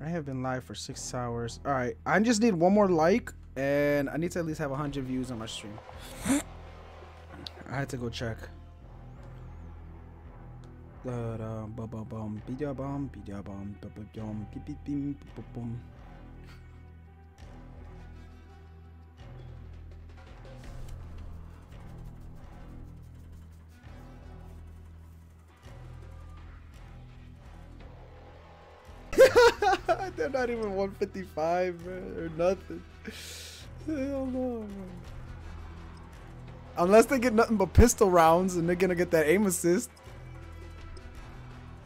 I have been live for six hours. All right, I just need one more like, and I need to at least have 100 views on my stream. I had to go check. Da da bum bum bum not even 155, bro, or nothing. Hell no. Unless they get nothing but pistol rounds and they're gonna get that aim assist.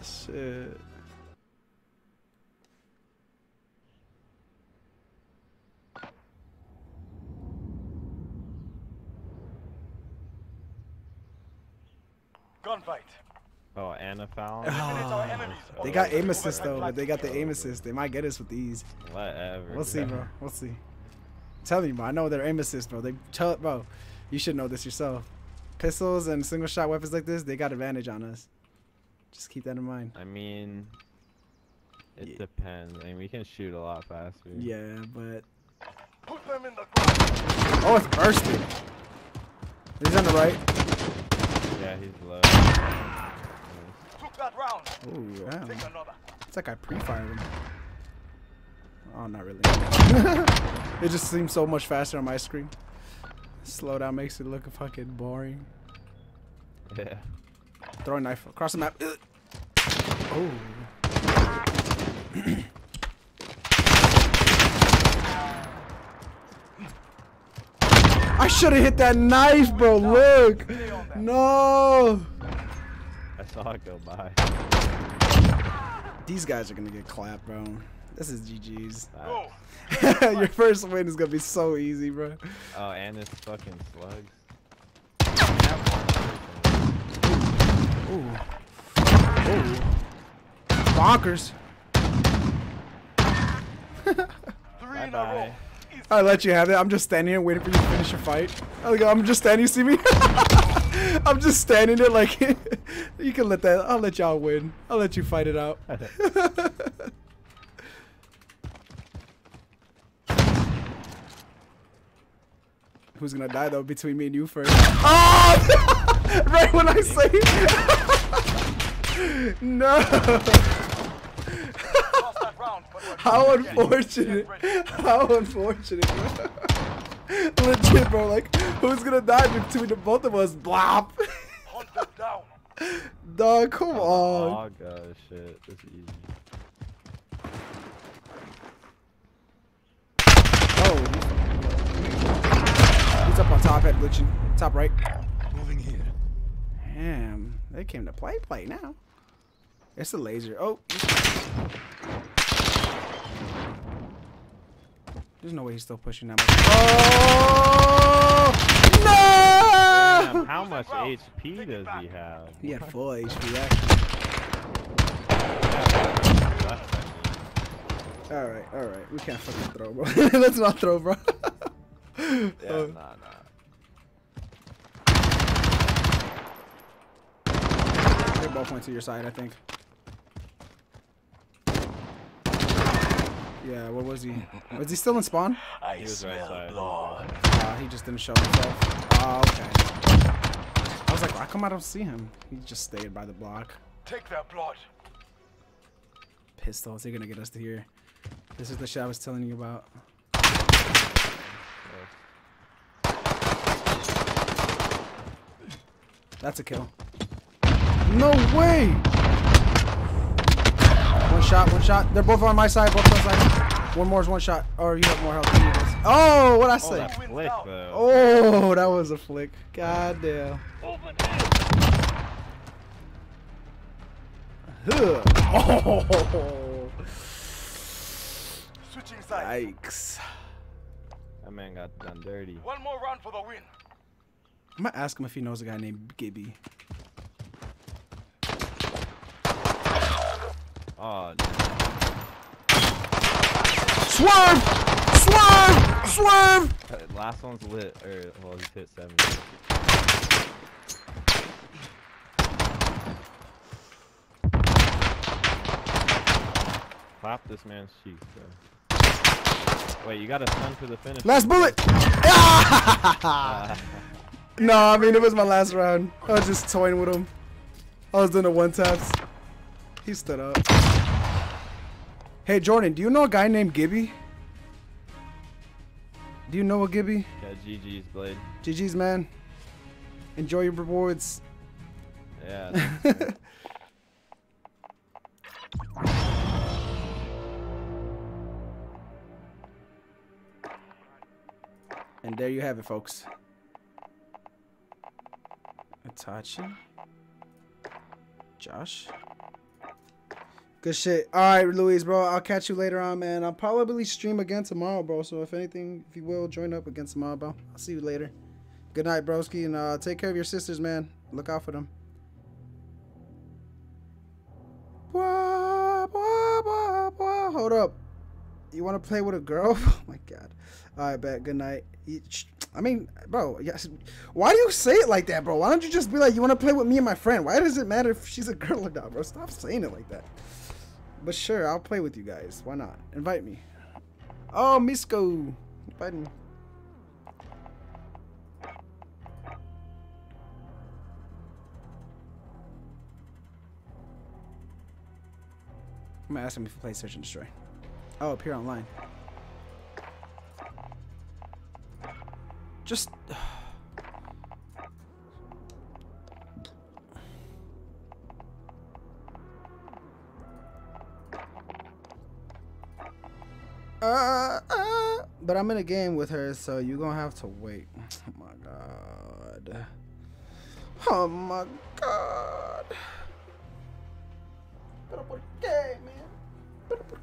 Shit. Gunfight. Oh, Anna found. They ah. got aim assist though, but they got the aim assist. They might get us with these. Whatever. We'll see, bro. We'll see. Tell me, bro. I know their aim assist, bro. They tell bro. You should know this yourself. Pistols and single shot weapons like this, they got advantage on us. Just keep that in mind. I mean, it depends. I mean, we can shoot a lot faster. Yeah, but Put them in the oh, it's bursting. He's on the right. Yeah, he's low. Took that round. Oh, yeah. Take another. It's like I pre-fired him. Oh, not really. it just seems so much faster on my screen. Slowdown makes it look fucking boring. Yeah. Throw a knife across the map. Oh. I should have hit that knife, bro. Look. No. I saw it go by. These guys are gonna get clapped, bro. This is GG's. Go. Your first win is gonna be so easy, bro. Oh, and it's fucking slugs. Ooh. Ooh. Bonkers. Bye bye. I let you have it. I'm just standing here waiting for you to finish your fight. I'm just standing. You see me? I'm just standing there like you can let that. I'll let y'all win. I'll let you fight it out. Who's gonna die though? Between me and you first. Oh! right when I say no. How unfortunate. How unfortunate. Legit, bro. Like, who's gonna die between the both of us? Blop. Dog, come on. Oh god, shit. This is easy. Oh. He's up on top head glitching. Top right. Moving here. Damn. They came to play play now. It's a laser. Oh. There's no way he's still pushing that much. Oh! No! Damn, how much HP does he have? He had full HP, actually. Alright, alright. We can't fucking throw, bro. Let's not throw, bro. Yeah, nah, nah. They both went to your side, I think. Yeah, what was he? Was he still in spawn? I He was right smell side. blood. Uh, he just didn't show himself. Oh, okay. I was like, how come I don't see him? He just stayed by the block. Take that blood. Pistols, they're gonna get us to here. This is the shit I was telling you about. That's a kill. No way! One shot, one shot. They're both on my side, both on my side. One more is one shot. Or you have more health than he does. Oh, what I Oh, say? that flick, though. Oh, that was a flick. God damn. Huh. Oh. Switching sides. Yikes. That man got done dirty. One more round for the win. I'm gonna ask him if he knows a guy named Gibby. Oh, Swerve! Swerve! Swerve! no. last one's lit. Or well, he hit seven. Clap this man's cheek, bro. Wait, you got a stun for the finish. Last bullet! Ah. no, I mean, it was my last round. I was just toying with him. I was doing the one taps. He stood up. Hey, Jordan, do you know a guy named Gibby? Do you know a Gibby? Yeah, GG's Blade. GG's, man. Enjoy your rewards. Yeah. And there you have it, folks. Itachi. Josh. Good shit. All right, Luis, bro. I'll catch you later on, man. I'll probably stream again tomorrow, bro. So if anything, if you will, join up again tomorrow, bro. I'll see you later. Good night, broski, and uh, take care of your sisters, man. Look out for them. Hold up. You want to play with a girl? Oh my god. All right, bet. Good night. I mean, bro. Yes. Why do you say it like that, bro? Why don't you just be like, you want to play with me and my friend? Why does it matter if she's a girl or not, bro? Stop saying it like that. But sure, I'll play with you guys. Why not? Invite me. Oh, Misko. Invite me. I'm gonna ask him if he plays Search and Destroy. Oh, appear online. Just. Uh, uh, but I'm in a game with her, so you're gonna have to wait. Oh my god. Oh my god. Pero por qué, man? Pero por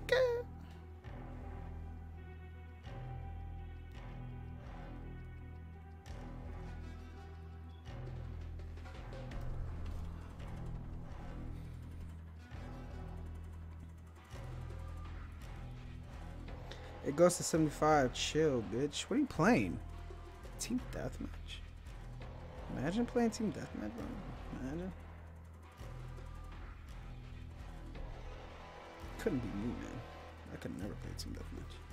It goes to 75. Chill, bitch. What are you playing? Team Deathmatch? Imagine playing Team Deathmatch, bro. Imagine. Couldn't be me, man. I could never play Team Deathmatch.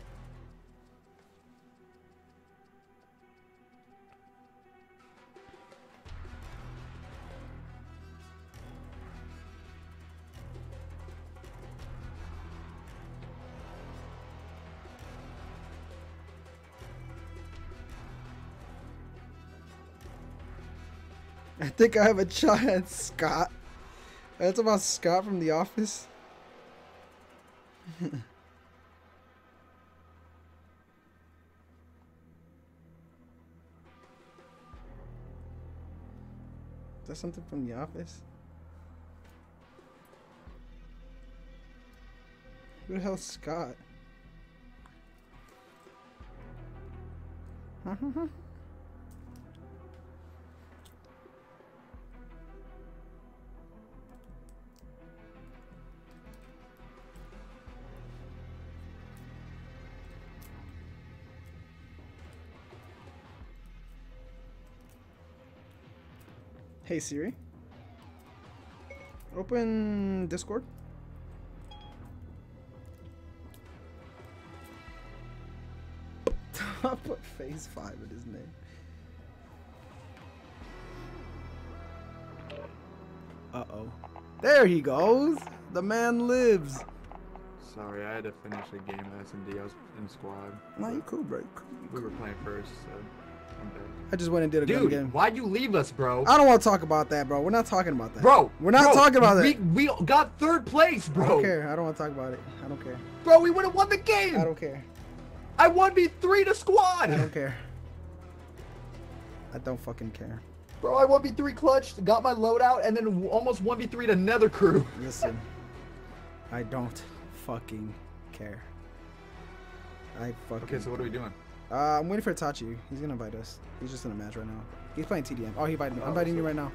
Think I have a chance, Scott. That's about Scott from The Office. Is that something from The Office? Who the hell's Scott? Hey Siri. Open Discord. I put phase five in his name. Uh oh. There he goes. The man lives. Sorry, I had to finish a game at S&D. I was in squad. Nah, you cool, bro. Cool. We were playing first, so. I just went and did a Dude, game. why'd you leave us, bro? I don't want to talk about that, bro. We're not talking about that. Bro, we're not bro, talking about that. We got third place, bro. I don't care. I don't want to talk about it. I don't care. Bro, we would have won the game. I don't care. I won v three to squad. I don't care. I don't fucking care. Bro, I 1v3 clutch, got my loadout, and then almost 1v3 to another crew. Listen, I don't fucking care. I fucking. Okay, so what are we doing? Uh, I'm waiting for Itachi. He's gonna invite us. He's just in a match right now. He's playing TDM. Oh, he invited me. I'm inviting you right now.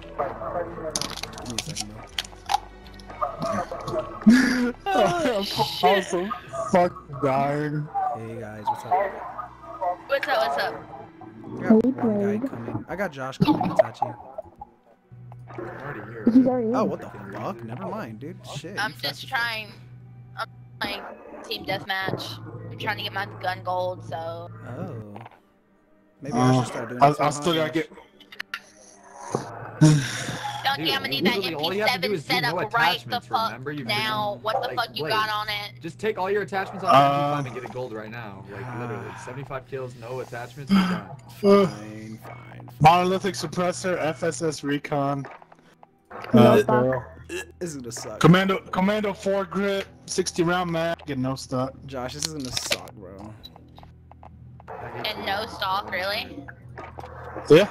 Give me a second, bro. I'm so fucking dying. Hey guys, what's up? What's up? What's up? I got one guy coming. I got Josh coming, Itachi. He's already Oh, what the fuck? Never mind, dude. Shit. I'm just trying. I'm playing team deathmatch. I'm trying to get my gun gold, so. Oh. Maybe I Uh, should start doing I, that. I too, still gotta get. Donkey, I'm gonna need that literally all you have to do MP7 is do set no up right the fuck remember? Now. What the like, fuck you wait. got on it? Just take all your attachments off Uh, MP5 and get a gold right now. Like literally, 75 kills, no attachments, you're done. Uh, Fine, fine. monolithic suppressor, FSS recon. No Uh, stock. This is gonna suck. commando, commando foregrip, 60 round mag, and no stock. Josh, this is gonna suck, bro. And no stock, really? Yeah.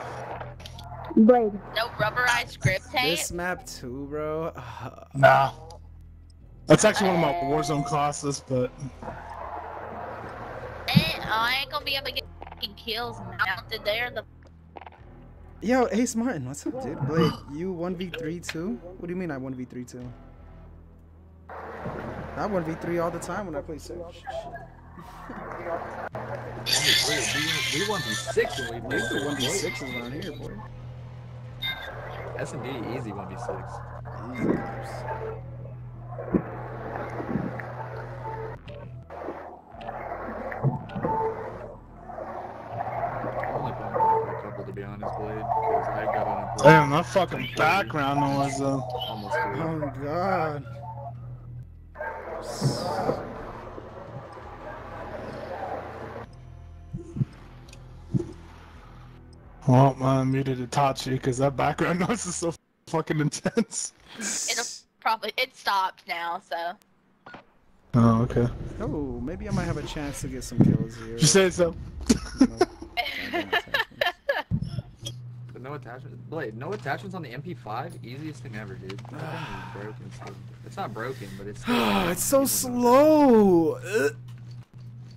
Blade. No rubberized grip tape? This map too, bro. Nah. That's actually one of my Warzone classes, but Eh, I ain't gonna be able to get kills mounted there. The Yo, Ace Martin, what's up, dude? Blade, you 1v3 too? What do you mean I 1v3 too? I 1v3 all the time when I play Search. We, we won these six when we played These the 1v6s around here, boy. That's and D easy 1v6. Easy damn, that fucking background noise though. almost three. Oh god. Well, I muted Itachi because that background noise is so fucking intense. it'll probably it stopped now, so. Oh, okay. Oh, maybe I might have a chance to get some kills here. You say so. But no attachments. Blade, no attachments on the MP5? Easiest thing ever, dude. That thing is broken still. It's not broken, but it's still. it's so slow.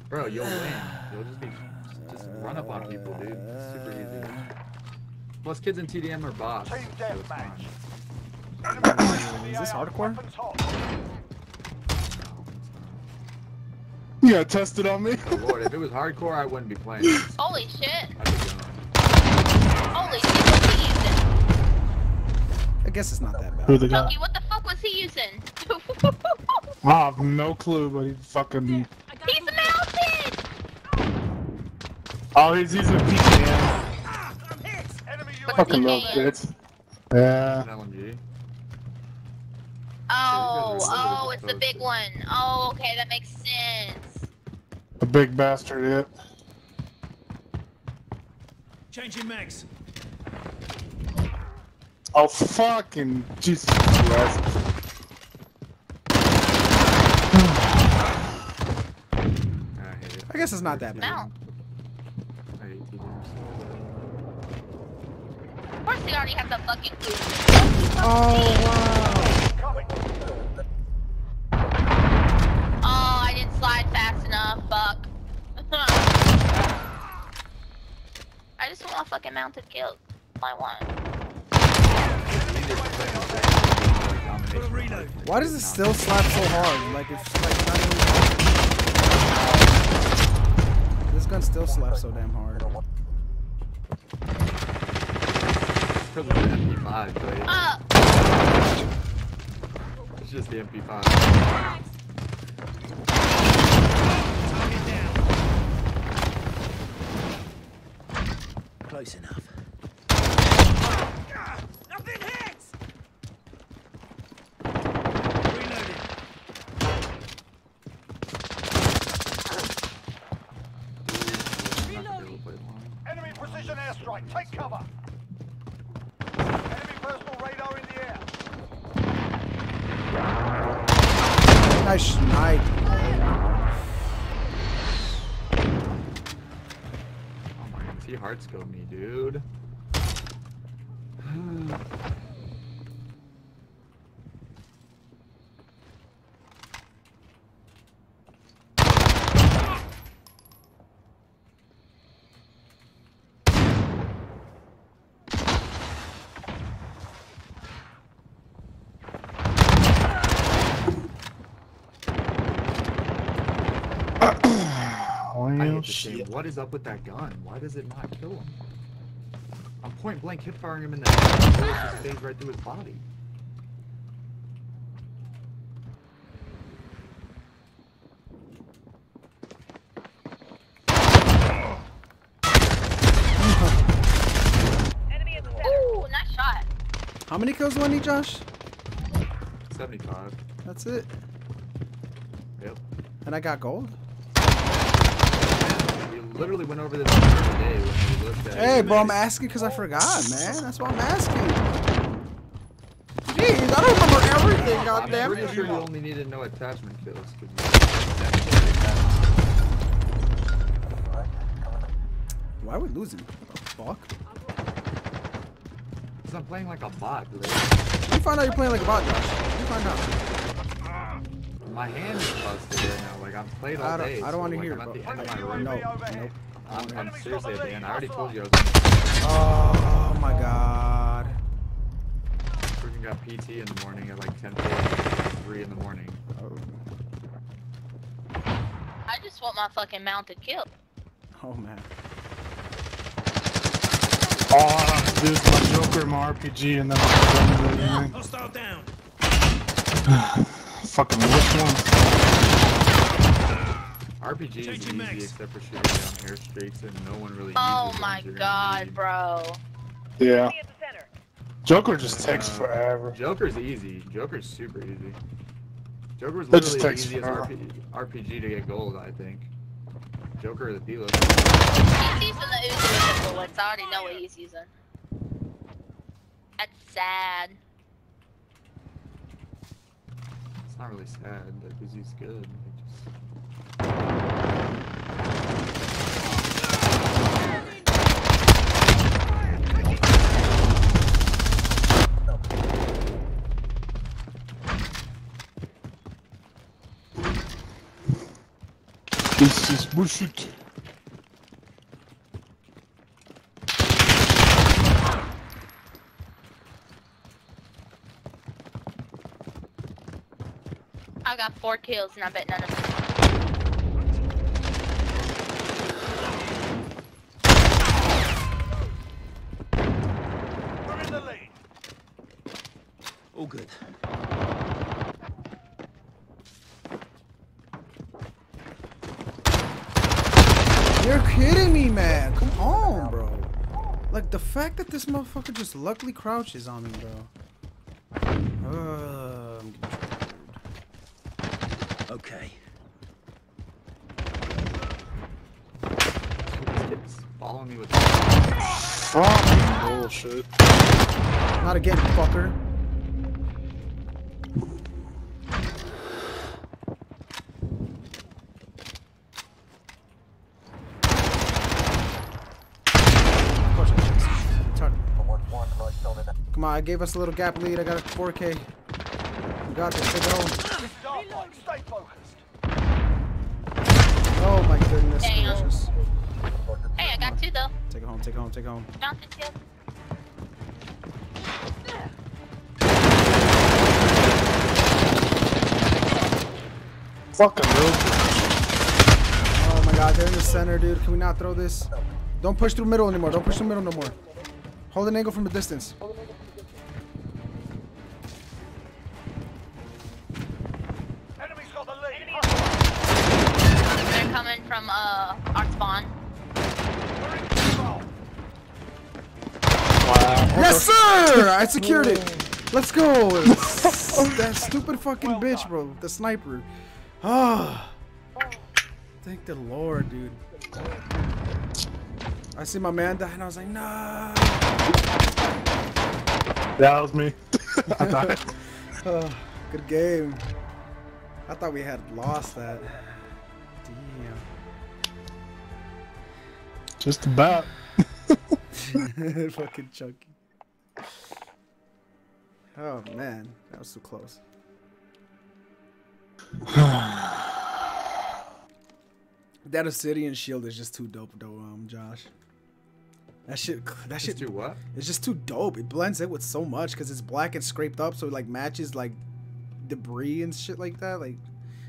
Bro, you'll win. You'll just be. Just run up on people, dude. It's super easy. Plus, kids in TDM are bots. Team so it's fine. Is this hardcore? Weapons hot. You got tested on me? Oh, Lord, if it was hardcore, I wouldn't be playing. Holy shit! I'd be going. Holy shit! What's he using? I guess it's not that bad. Who the guy? Chunky, what the fuck was he using? I have no clue, but he fucking. He's mounted. Oh, he's using PKM. Enemy What's Fucking the little game? bitch. Yeah. An LMG. Oh, oh, it's the big one. Oh, okay, that makes sense. A big bastard, yeah. Changing mags. Oh, fucking Jesus Christ. I hate it. I guess it's not that bad. Mount. I hate TDMs. Of course, they already have the fucking clue. Oh coming. Oh, I didn't slide fast enough. Fuck. I just want a fucking mounted kill. I want. Why does it still slap so hard? Like it's like not even. This gun still slaps so damn hard. Because of the MP5, Blade. Uh, It's just the MP5. Close enough. Nothing hits. My god, he hard scoped me, dude. At shit. What is up with that gun? Why does it not kill him? I'm point blank hip firing him in the head. and the just stays right through his body. Ooh, nice shot. How many kills do I need, Josh? 75. That's it. Yep. And I got gold. Literally went over this day when we looked at Hey, bro, I'm asking because I forgot, man. That's why I'm asking. Jeez, I don't remember everything, I'm goddamn. pretty sure you only needed to know attachment kills. Why are we losing? What the fuck? Because I'm playing like a bot, dude. You find out you're playing like a bot, Josh. You find out. My hand is busted right now. Like I'm played all I don't- day. I don't so, wanna like, hear I'm it, at bro. the end of my room. No, nope. I'm, I'm seriously at the end. I already told you I was. Oh my god. Freaking got PT in the morning at like 10 3 in the morning. I just want my fucking mounted kill. Oh man. Oh, there's my Joker, my RPG, and then my gun. Hostile down. Fucking which one? RPG is easy mags. except for shooting down air streaks and no one really Oh uses my god, bro. Yeah. Joker just takes Uh, forever. Joker's easy. Joker's super easy. Joker's That just literally the easiest forever. RP, RPG to get gold, I think. Joker or the Thilo. He's using the Uzi with the bullets. I already know what he's using. That's sad. It's not really sad because he's good. This is bullshit. I got four kills and I bet none of them. We're in the lead. All good. You're kidding me, man. Come on, bro. Like the fact that this motherfucker just luckily crouches on me, bro. Uh, I'm getting triggered. Okay. This kid's following me with. Fucking bullshit. Not again, fucker. Of course I should. Retarded. Come on, I gave us a little gap lead. I got a 4K. We got this. Take it home. Stay focused. Oh my goodness Damn. gracious. Hey, I got two though. Take it home. Take it home. Take it home. Mounted kill. Fucking real. Oh my god, they're in the center, dude. Can we not throw this? Don't push through middle anymore. Don't push through middle no more. Hold an angle from a distance. Enemy's got the lead. They're coming from uh our spawn. Wow. Yes, sir! I secured it. Let's go. that stupid fucking bitch, bro. The sniper. Ah. Thank the Lord, dude. I see my man die, and I was like, nah. That was me. I died. Oh, good game. I thought we had lost that. Damn. Just about. Fucking chunky. Oh man, that was so close. that Obsidian shield is just too dope, though, um, Josh. That shit, that shit. do what? It's just too dope. It blends in with so much because it's black and scraped up, so it like matches like debris and shit like that. Like,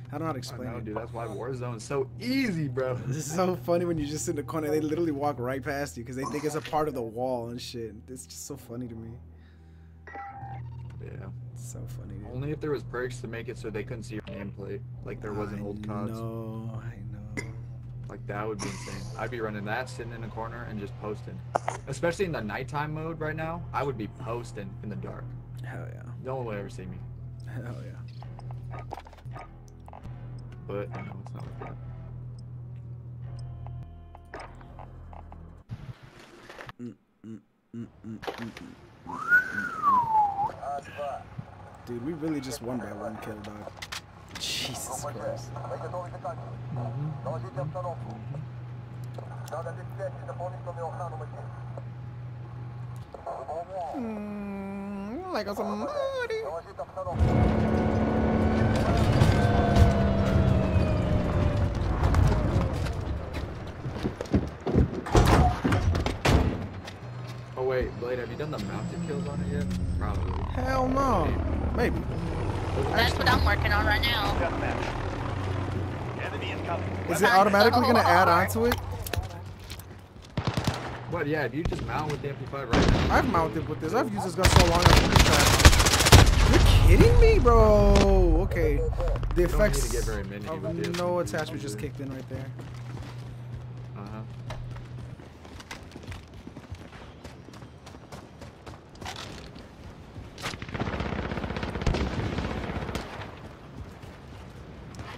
I don't know how to explain know, it. dude. That's why Warzone's so easy, bro. This is so funny when you just sit in the corner. They literally walk right past you because they think it's a part of the wall and shit. It's just so funny to me. Yeah. It's so funny. Dude. Only if there was perks to make it so they couldn't see your nameplate, like there was in old CODs. No, I know. Like that would be insane. I'd be running that, sitting in a corner and just posting. Especially in the nighttime mode right now, I would be posting in the dark. Hell yeah. No one would ever see me. Hell yeah. But you know, it's not like that. Mm, mm, mm, Dude, we really just won by one kill, dog. Jesus Christ. Mm, like somebody. Oh wait, Blade, have you done the mounted kills on it yet? Probably. Hell no. Maybe. That's what I'm working on right now. Is it automatically gonna add on to it? What? Yeah, if you just mount with the MP5 right now. I've mounted with this. I've used this gun so long. I'm pretty sure. You're kidding me, bro. Okay. The You don't need effects to get very many of with no attachment just kicked in right there. Uh huh.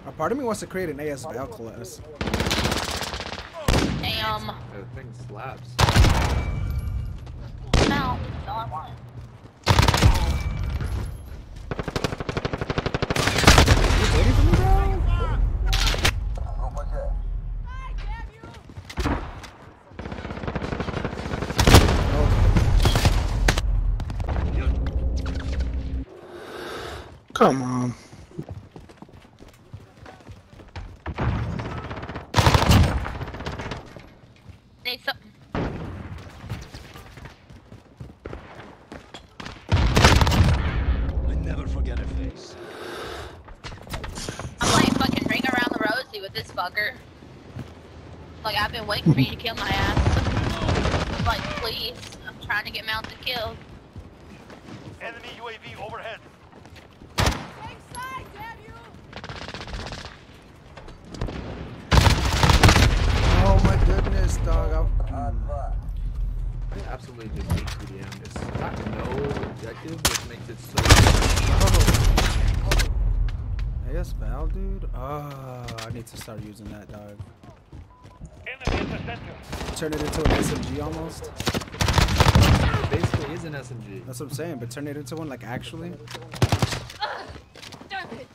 A part of me wants to create an AS Val class. Damn. The thing slaps. No, that's all I want. You waiting for me, bro? Come on. Need something. I never forget a face. I'm playing fucking Ring Around the Rosie with this fucker. Like, I've been waiting for you to kill my ass. like, please. I'm trying to get mounted killed. Enemy UAV overhead. Oh my goodness, dog. I, I hmm. absolutely just hate TDM. It's got no objective, which makes it so. oh. AS Val, dude. Oh, I need to start using that, dog. Turn it into an SMG almost. It basically is an SMG. That's what I'm saying, but turn it into one like actually. Damn it!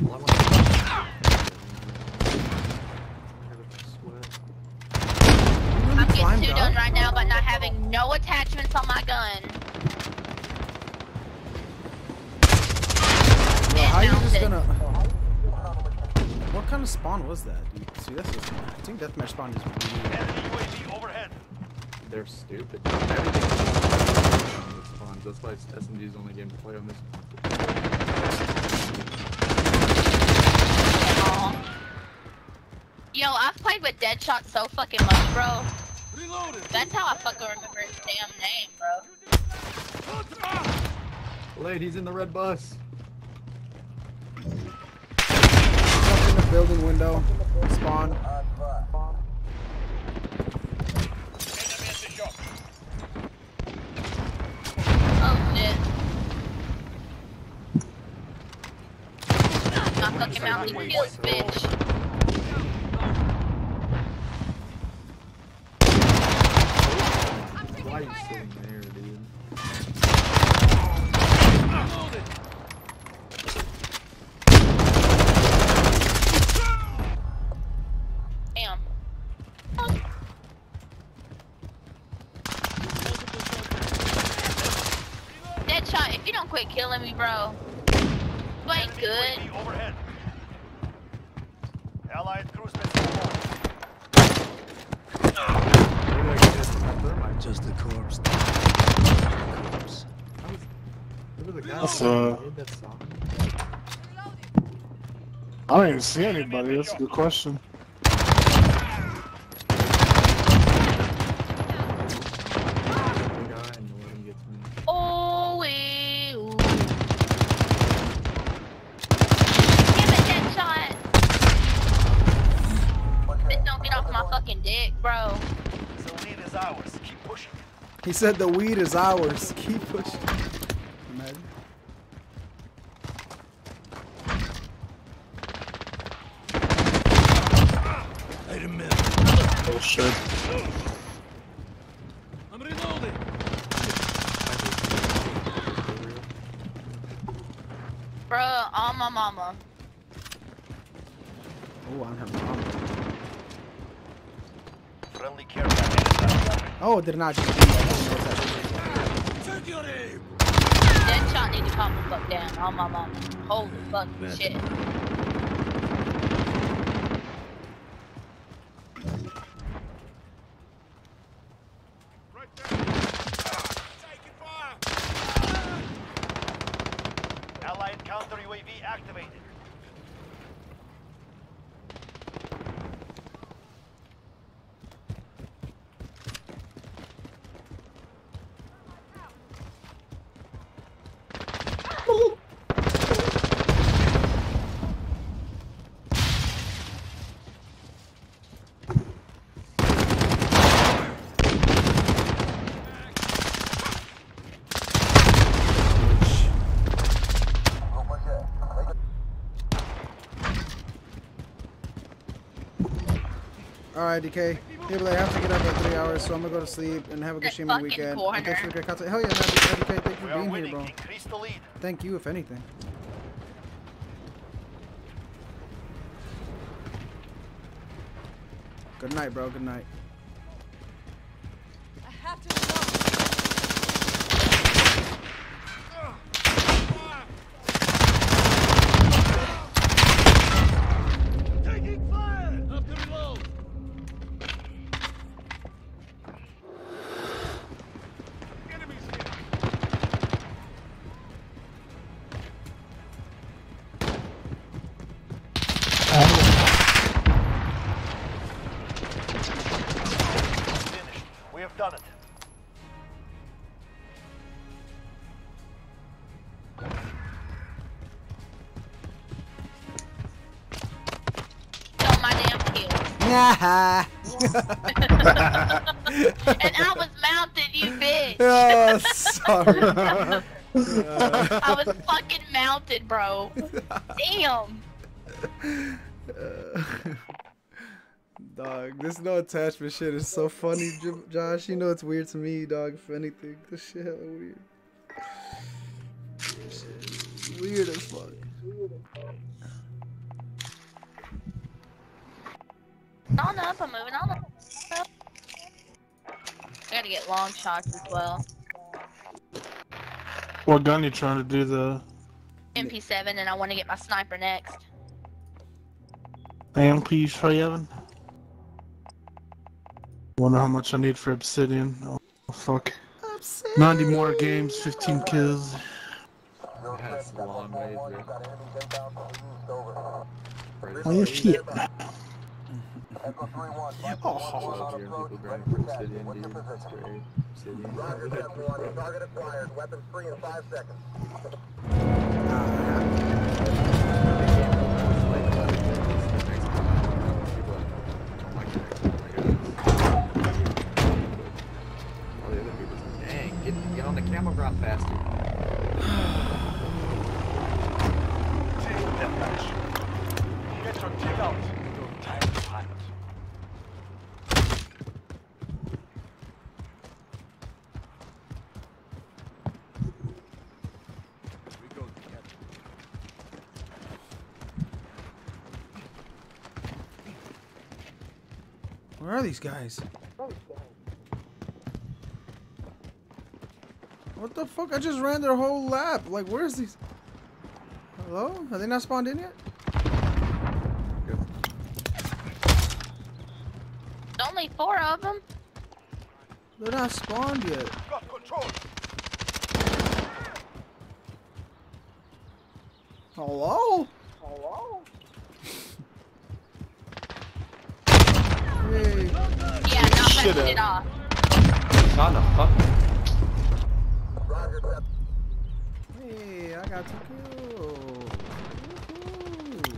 I want I'm getting two done right now by not having no attachments on my gun. Bro, how you just mounted. gonna? What kind of spawn was that, dude? See, that's just. I think deathmatch spawn is weird. Enemy UAV overhead. They're stupid. Everything's on the spawns. That's why it's SMG's only game to play on this. Aw. Yo, I've played with Deadshot so fucking much, bro. That's how I fucking remember his damn name, bro. Blade, he's in the red bus. Jump in the building window. Spawn. Bitch. Why are you sitting dude? Damn. Deadshot, if you don't quit killing me, bro, you ain't good. Overhead. Allied cruise missile launched. Just a corpse. Corpse. Who the guy That's, uh, made that song? I don't even see anybody. That's a good question. The guy and let him get to me. Oh, wee, ooh. Give it headshot. Bitch, don't get off my fucking dick, bro. The lead is ours. Keep pushing. He said the weed is ours. Keep pushing. Imagine. Oh shit. I'm reloading. Bruh, on my mama. Oh, I'm having a. Friendly care package. Oh, did not just be. Check your aim. That shot need to calm the fuck down. On my mama. That's shit. Alright, DK. Hey, but I have to get up in three hours, so I'm gonna go to sleep and have a good That streaming fucking weekend. corner. And thanks for the great content. Hell yeah, man. DK, thank you for are being here, bro. Increase lead. Thank you, if anything. Good night, bro. Good night. Dog, this no attachment shit is so funny, Josh. You know it's weird to me, dog. If anything, this shit hella weird. Shit, weird as fuck. On up, I'm moving on up. I gotta get long shots as well. What gun you trying to do the MP7, and I want to get my sniper next. AMP seven? Wonder how much I need for Obsidian. Oh fuck. 90 more games, 15 kills. That's a long way through. Oh yeah, shit. Oh, people grinding for Obsidian, dude. That's great. Obsidian. Dang, ground faster. Get your team out. No time to. Where are these guys? What the fuck? I just ran their whole lap. Like, where's these? Hello? Are they not spawned in yet? There's only four of them. They're not spawned yet. Got control. Hello? Hello? Hey. Yeah, not Shit messing it uh, up. off. Son of fuck. Hey, I got two kills. Woohoo.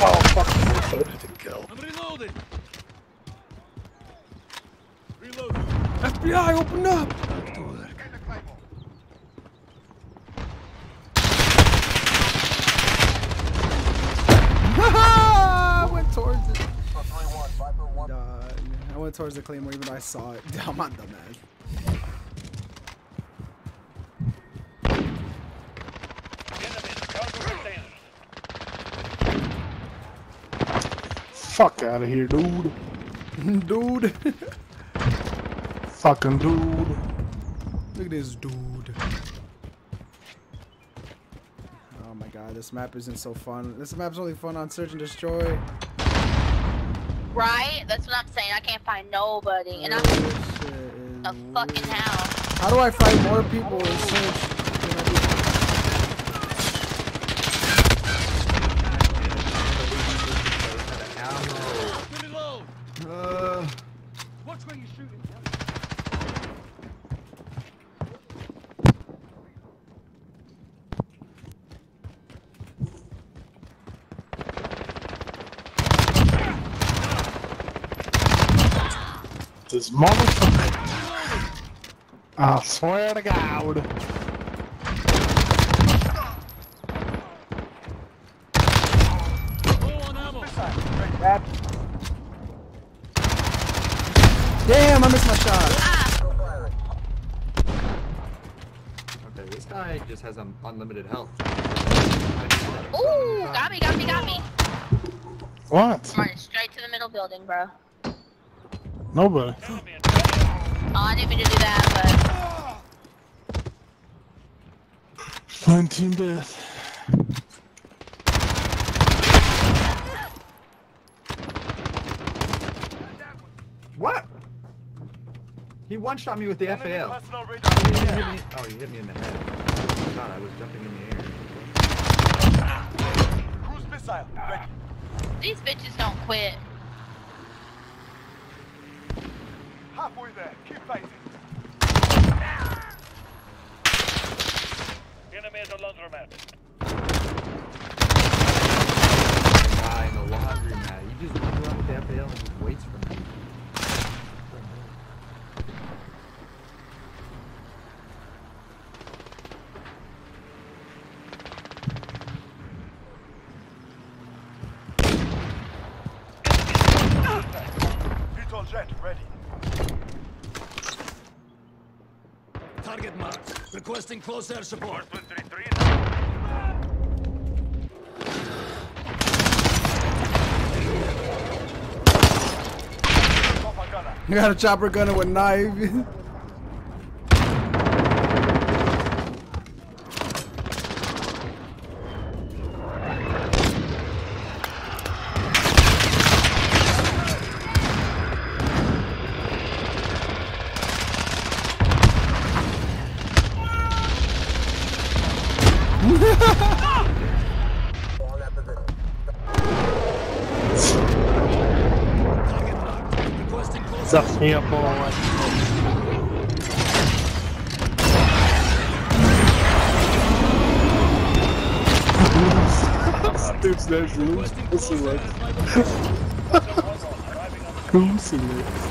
Oh, fuck. kill. I'm reloading. FBI, open up! I went towards it. Dog. I went towards the claymore even though I saw it. I'm not dumbass. Fuck out of here, dude. dude. Fucking dude. Look at this dude. Oh my god, this map isn't so fun. This map's only fun on Search and Destroy. Right? That's what I'm saying. I can't find nobody. And I'm oh, This shit a fucking house. How do I fight more people in Search than I do Uh, Watch where you're shooting. This motherfucker. I swear to God. Damn, I missed my shot. Okay, this guy just has um, unlimited health. Ooh, got me, got me, got me. What? I'm running straight to the middle building, bro. Nobody. I didn't mean to do that, but 19 death. What? He one shot me with the FAL. Oh, he hit me. Oh, he hit me in the head. I thought I was jumping in the air. Cruise missile, ready. these bitches don't quit. There. Enemy at the laundromat. Guy in the laundry mat. He just runs around with the FAL and just waits for me. VTOL jet, ready. Target marked. Requesting close air support. You got a chopper gunner with knife. Dude's there's loose pussy leg. Pussy leg.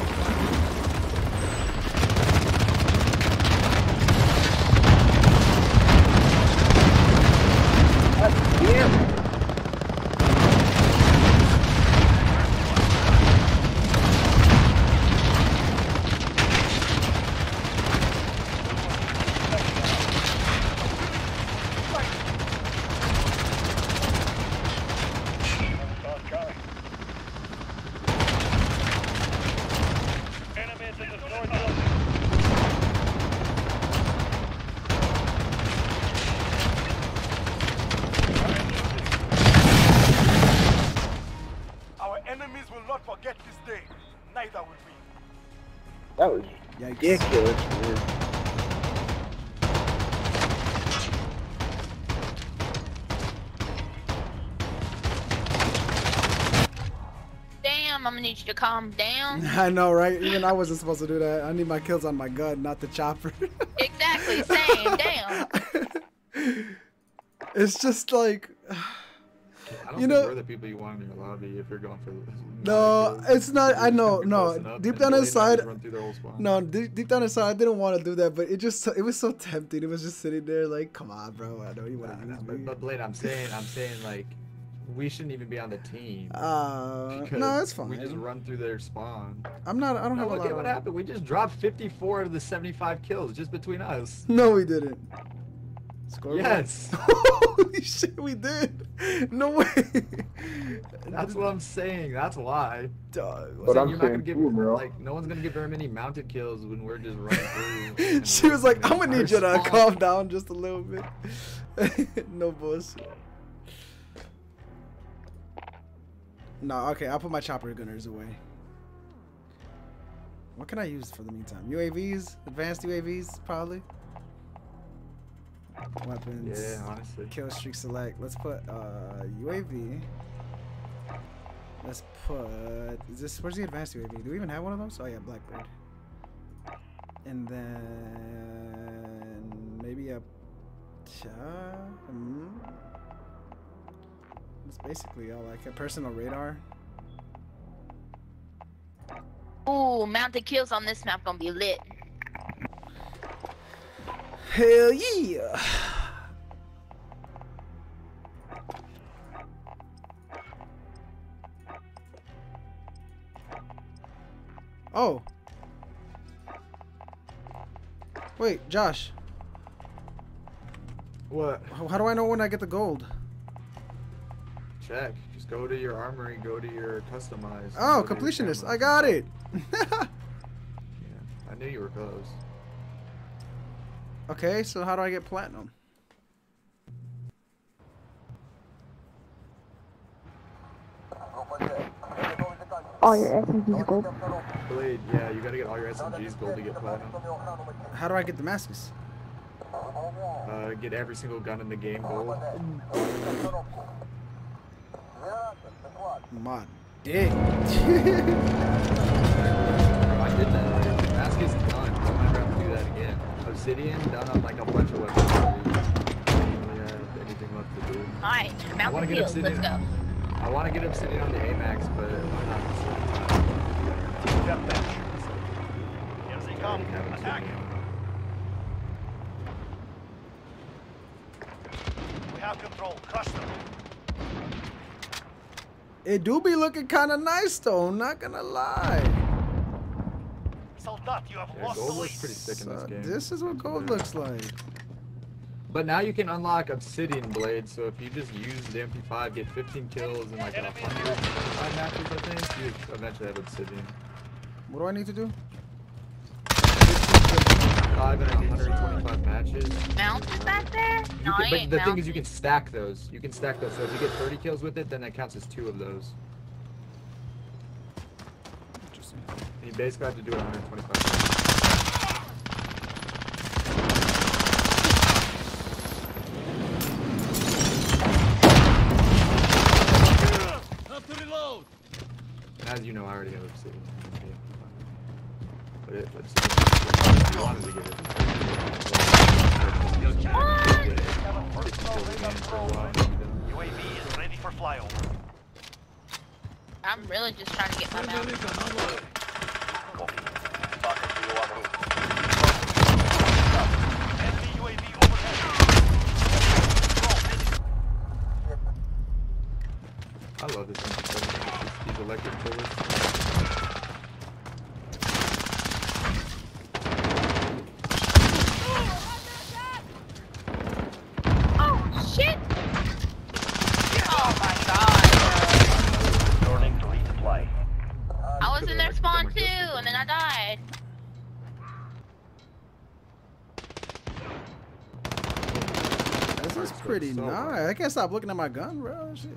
To calm down. I know, right? Even I wasn't supposed to do that. I need my kills on my gun, not the chopper. exactly, same. Damn. it's just like, I don't you think know, we're the people you want in your lobby if you're going for this. no, it's not. I know, no. Deep down inside, run through their whole no, deep, deep down inside, I didn't want to do that, but it just, it was so tempting. It was just sitting there, like, come on, bro. I know you want to use But, me. but Blade, I'm saying, I'm saying like, we shouldn't even be on the team. Uh, because no, it's We just run through their spawn. I'm not. I don't Now have a look lot at of. what happened. We just dropped 54 of the 75 kills just between us. No, we didn't. Scoreboard? Yes. Holy shit, we did. No way. That's what I'm saying. That's why. Dog. But So I'm you're not gonna saying give too, bro. like no one's gonna give very many mounted kills when we're just running through. She was like, I'm gonna need you to spawn." calm down just a little bit. no bullshit. No, okay, I'll put my chopper gunners away. What can I use for the meantime? UAVs? Advanced UAVs, probably? Weapons. Yeah, honestly. Kill streak select. Let's put uh UAV. Let's put is this where's the advanced UAV? Do we even have one of those? Oh yeah, Blackbird. And then maybe a cha hmm. That's basically all like a personal radar. Ooh, mounted kills on this map gonna be lit. Hell yeah! Oh. Wait, Josh. What? How how do I know when I get the gold? Check. Just go to your armory. Go to your customized. Oh, go to your completionist. I got it. yeah, I knew you were close. Okay, so how do I get platinum? All your SMGs gold. Blade, yeah, you gotta get all your SMGs gold to get platinum. How do I get Damascus? Uh, get every single gun in the game gold. My dick. Bro, I did that. Damascus done. Don't ever have to do that again. Obsidian done on like a bunch of weapons. already. Yeah, anything left to do. Alright, I wanna get kills, let's go. I want to get obsidian on the Amax, but I'm not. Here they come. Attack. We have control. Crush them. It do be looking kind of nice though, not gonna lie. Soldat, you have Yeah, lost gold the looks pretty sick in this game. this is what gold looks like. But now you can unlock Obsidian Blade, so if you just use the MP5, get 15 kills in like a 100 matches, I think, you eventually have Obsidian. What do I need to do? 5 and 125 matches. Mounted back there? You No, I can, but ain't the thing is, you can stack those. You can stack those. So if you get 30 kills with it, then that counts as two of those. And you basically have to do it 125 Have to reload. As you know, I already have Obsidian. But it, let's see. If you wanted to get it. UAV is ready for flyover. I'm really just trying to get my mounted. I love this MP7. These electric bullets. Oh shit! Oh my god. Turning to resupply. I was in their spawn too, and then I died. This is pretty nice. I can't stop looking at my gun, bro. Shit.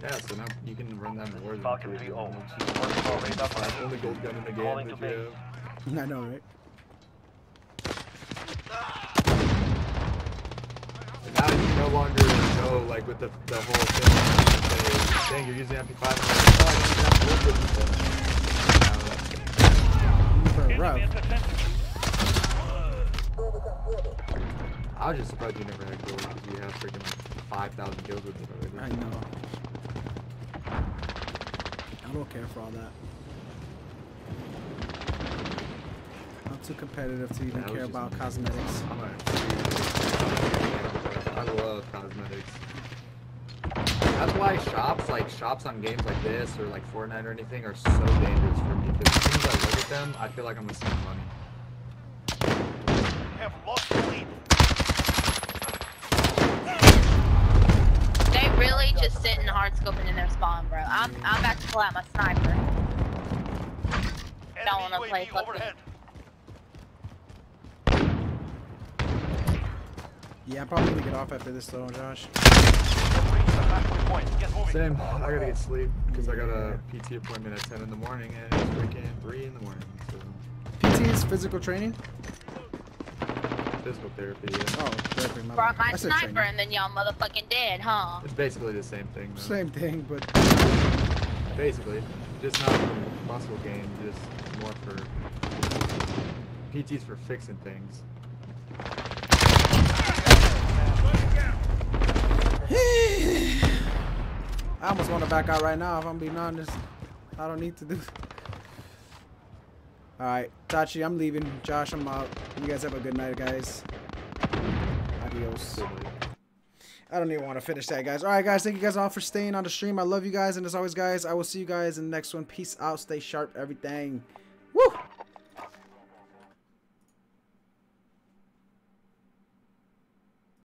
Yeah, so now you can run that more than Falcon three 3 gold. oh. Working for radar the only gold gun in the game Calling that to you base. have. I know, right? And now you no longer know, like, with the, the whole thing, say, dang, you're using MP5, and you're like, oh, I don't even have to work with it. For a rough. I was just surprised you never had gold, because you have freaking like 5,000 kills with it already. I know. I don't care for all that. I'm too competitive to even Yeah, care about wondering. cosmetics. I'm a I love cosmetics. That's why shops, like shops on games like this or like Fortnite or anything, are so dangerous for me. Because as soon as I look at them, I feel like I'm gonna spend money. Have lost the lead. They really just sitting hard scoping in their spawn, bro. I'm I'm about to pull out my sniper. Don't wanna play fucking. overhead. Yeah, I'm probably gonna get off after this though, Josh. Same. I gotta get sleep because I got a PT appointment at 10 in the morning and it's freaking 3 in the morning. So PT is physical training. Physical therapy. Yeah. Oh, therapy. My Brought my I sniper training. and then y'all motherfucking dead, huh? It's basically the same thing. Though. Same thing, but Basically, just not for muscle gain, just more for PTs for fixing things. I almost want to back out right now. If I'm being honest, I don't need to do. All right, Tachi, I'm leaving. Josh, I'm out. You guys have a good night, guys. Adios. I don't even want to finish that, guys. All right, guys. Thank you guys all for staying on the stream. I love you guys, and as always, guys, I will see you guys in the next one. Peace out. Stay sharp. Everything. Woo.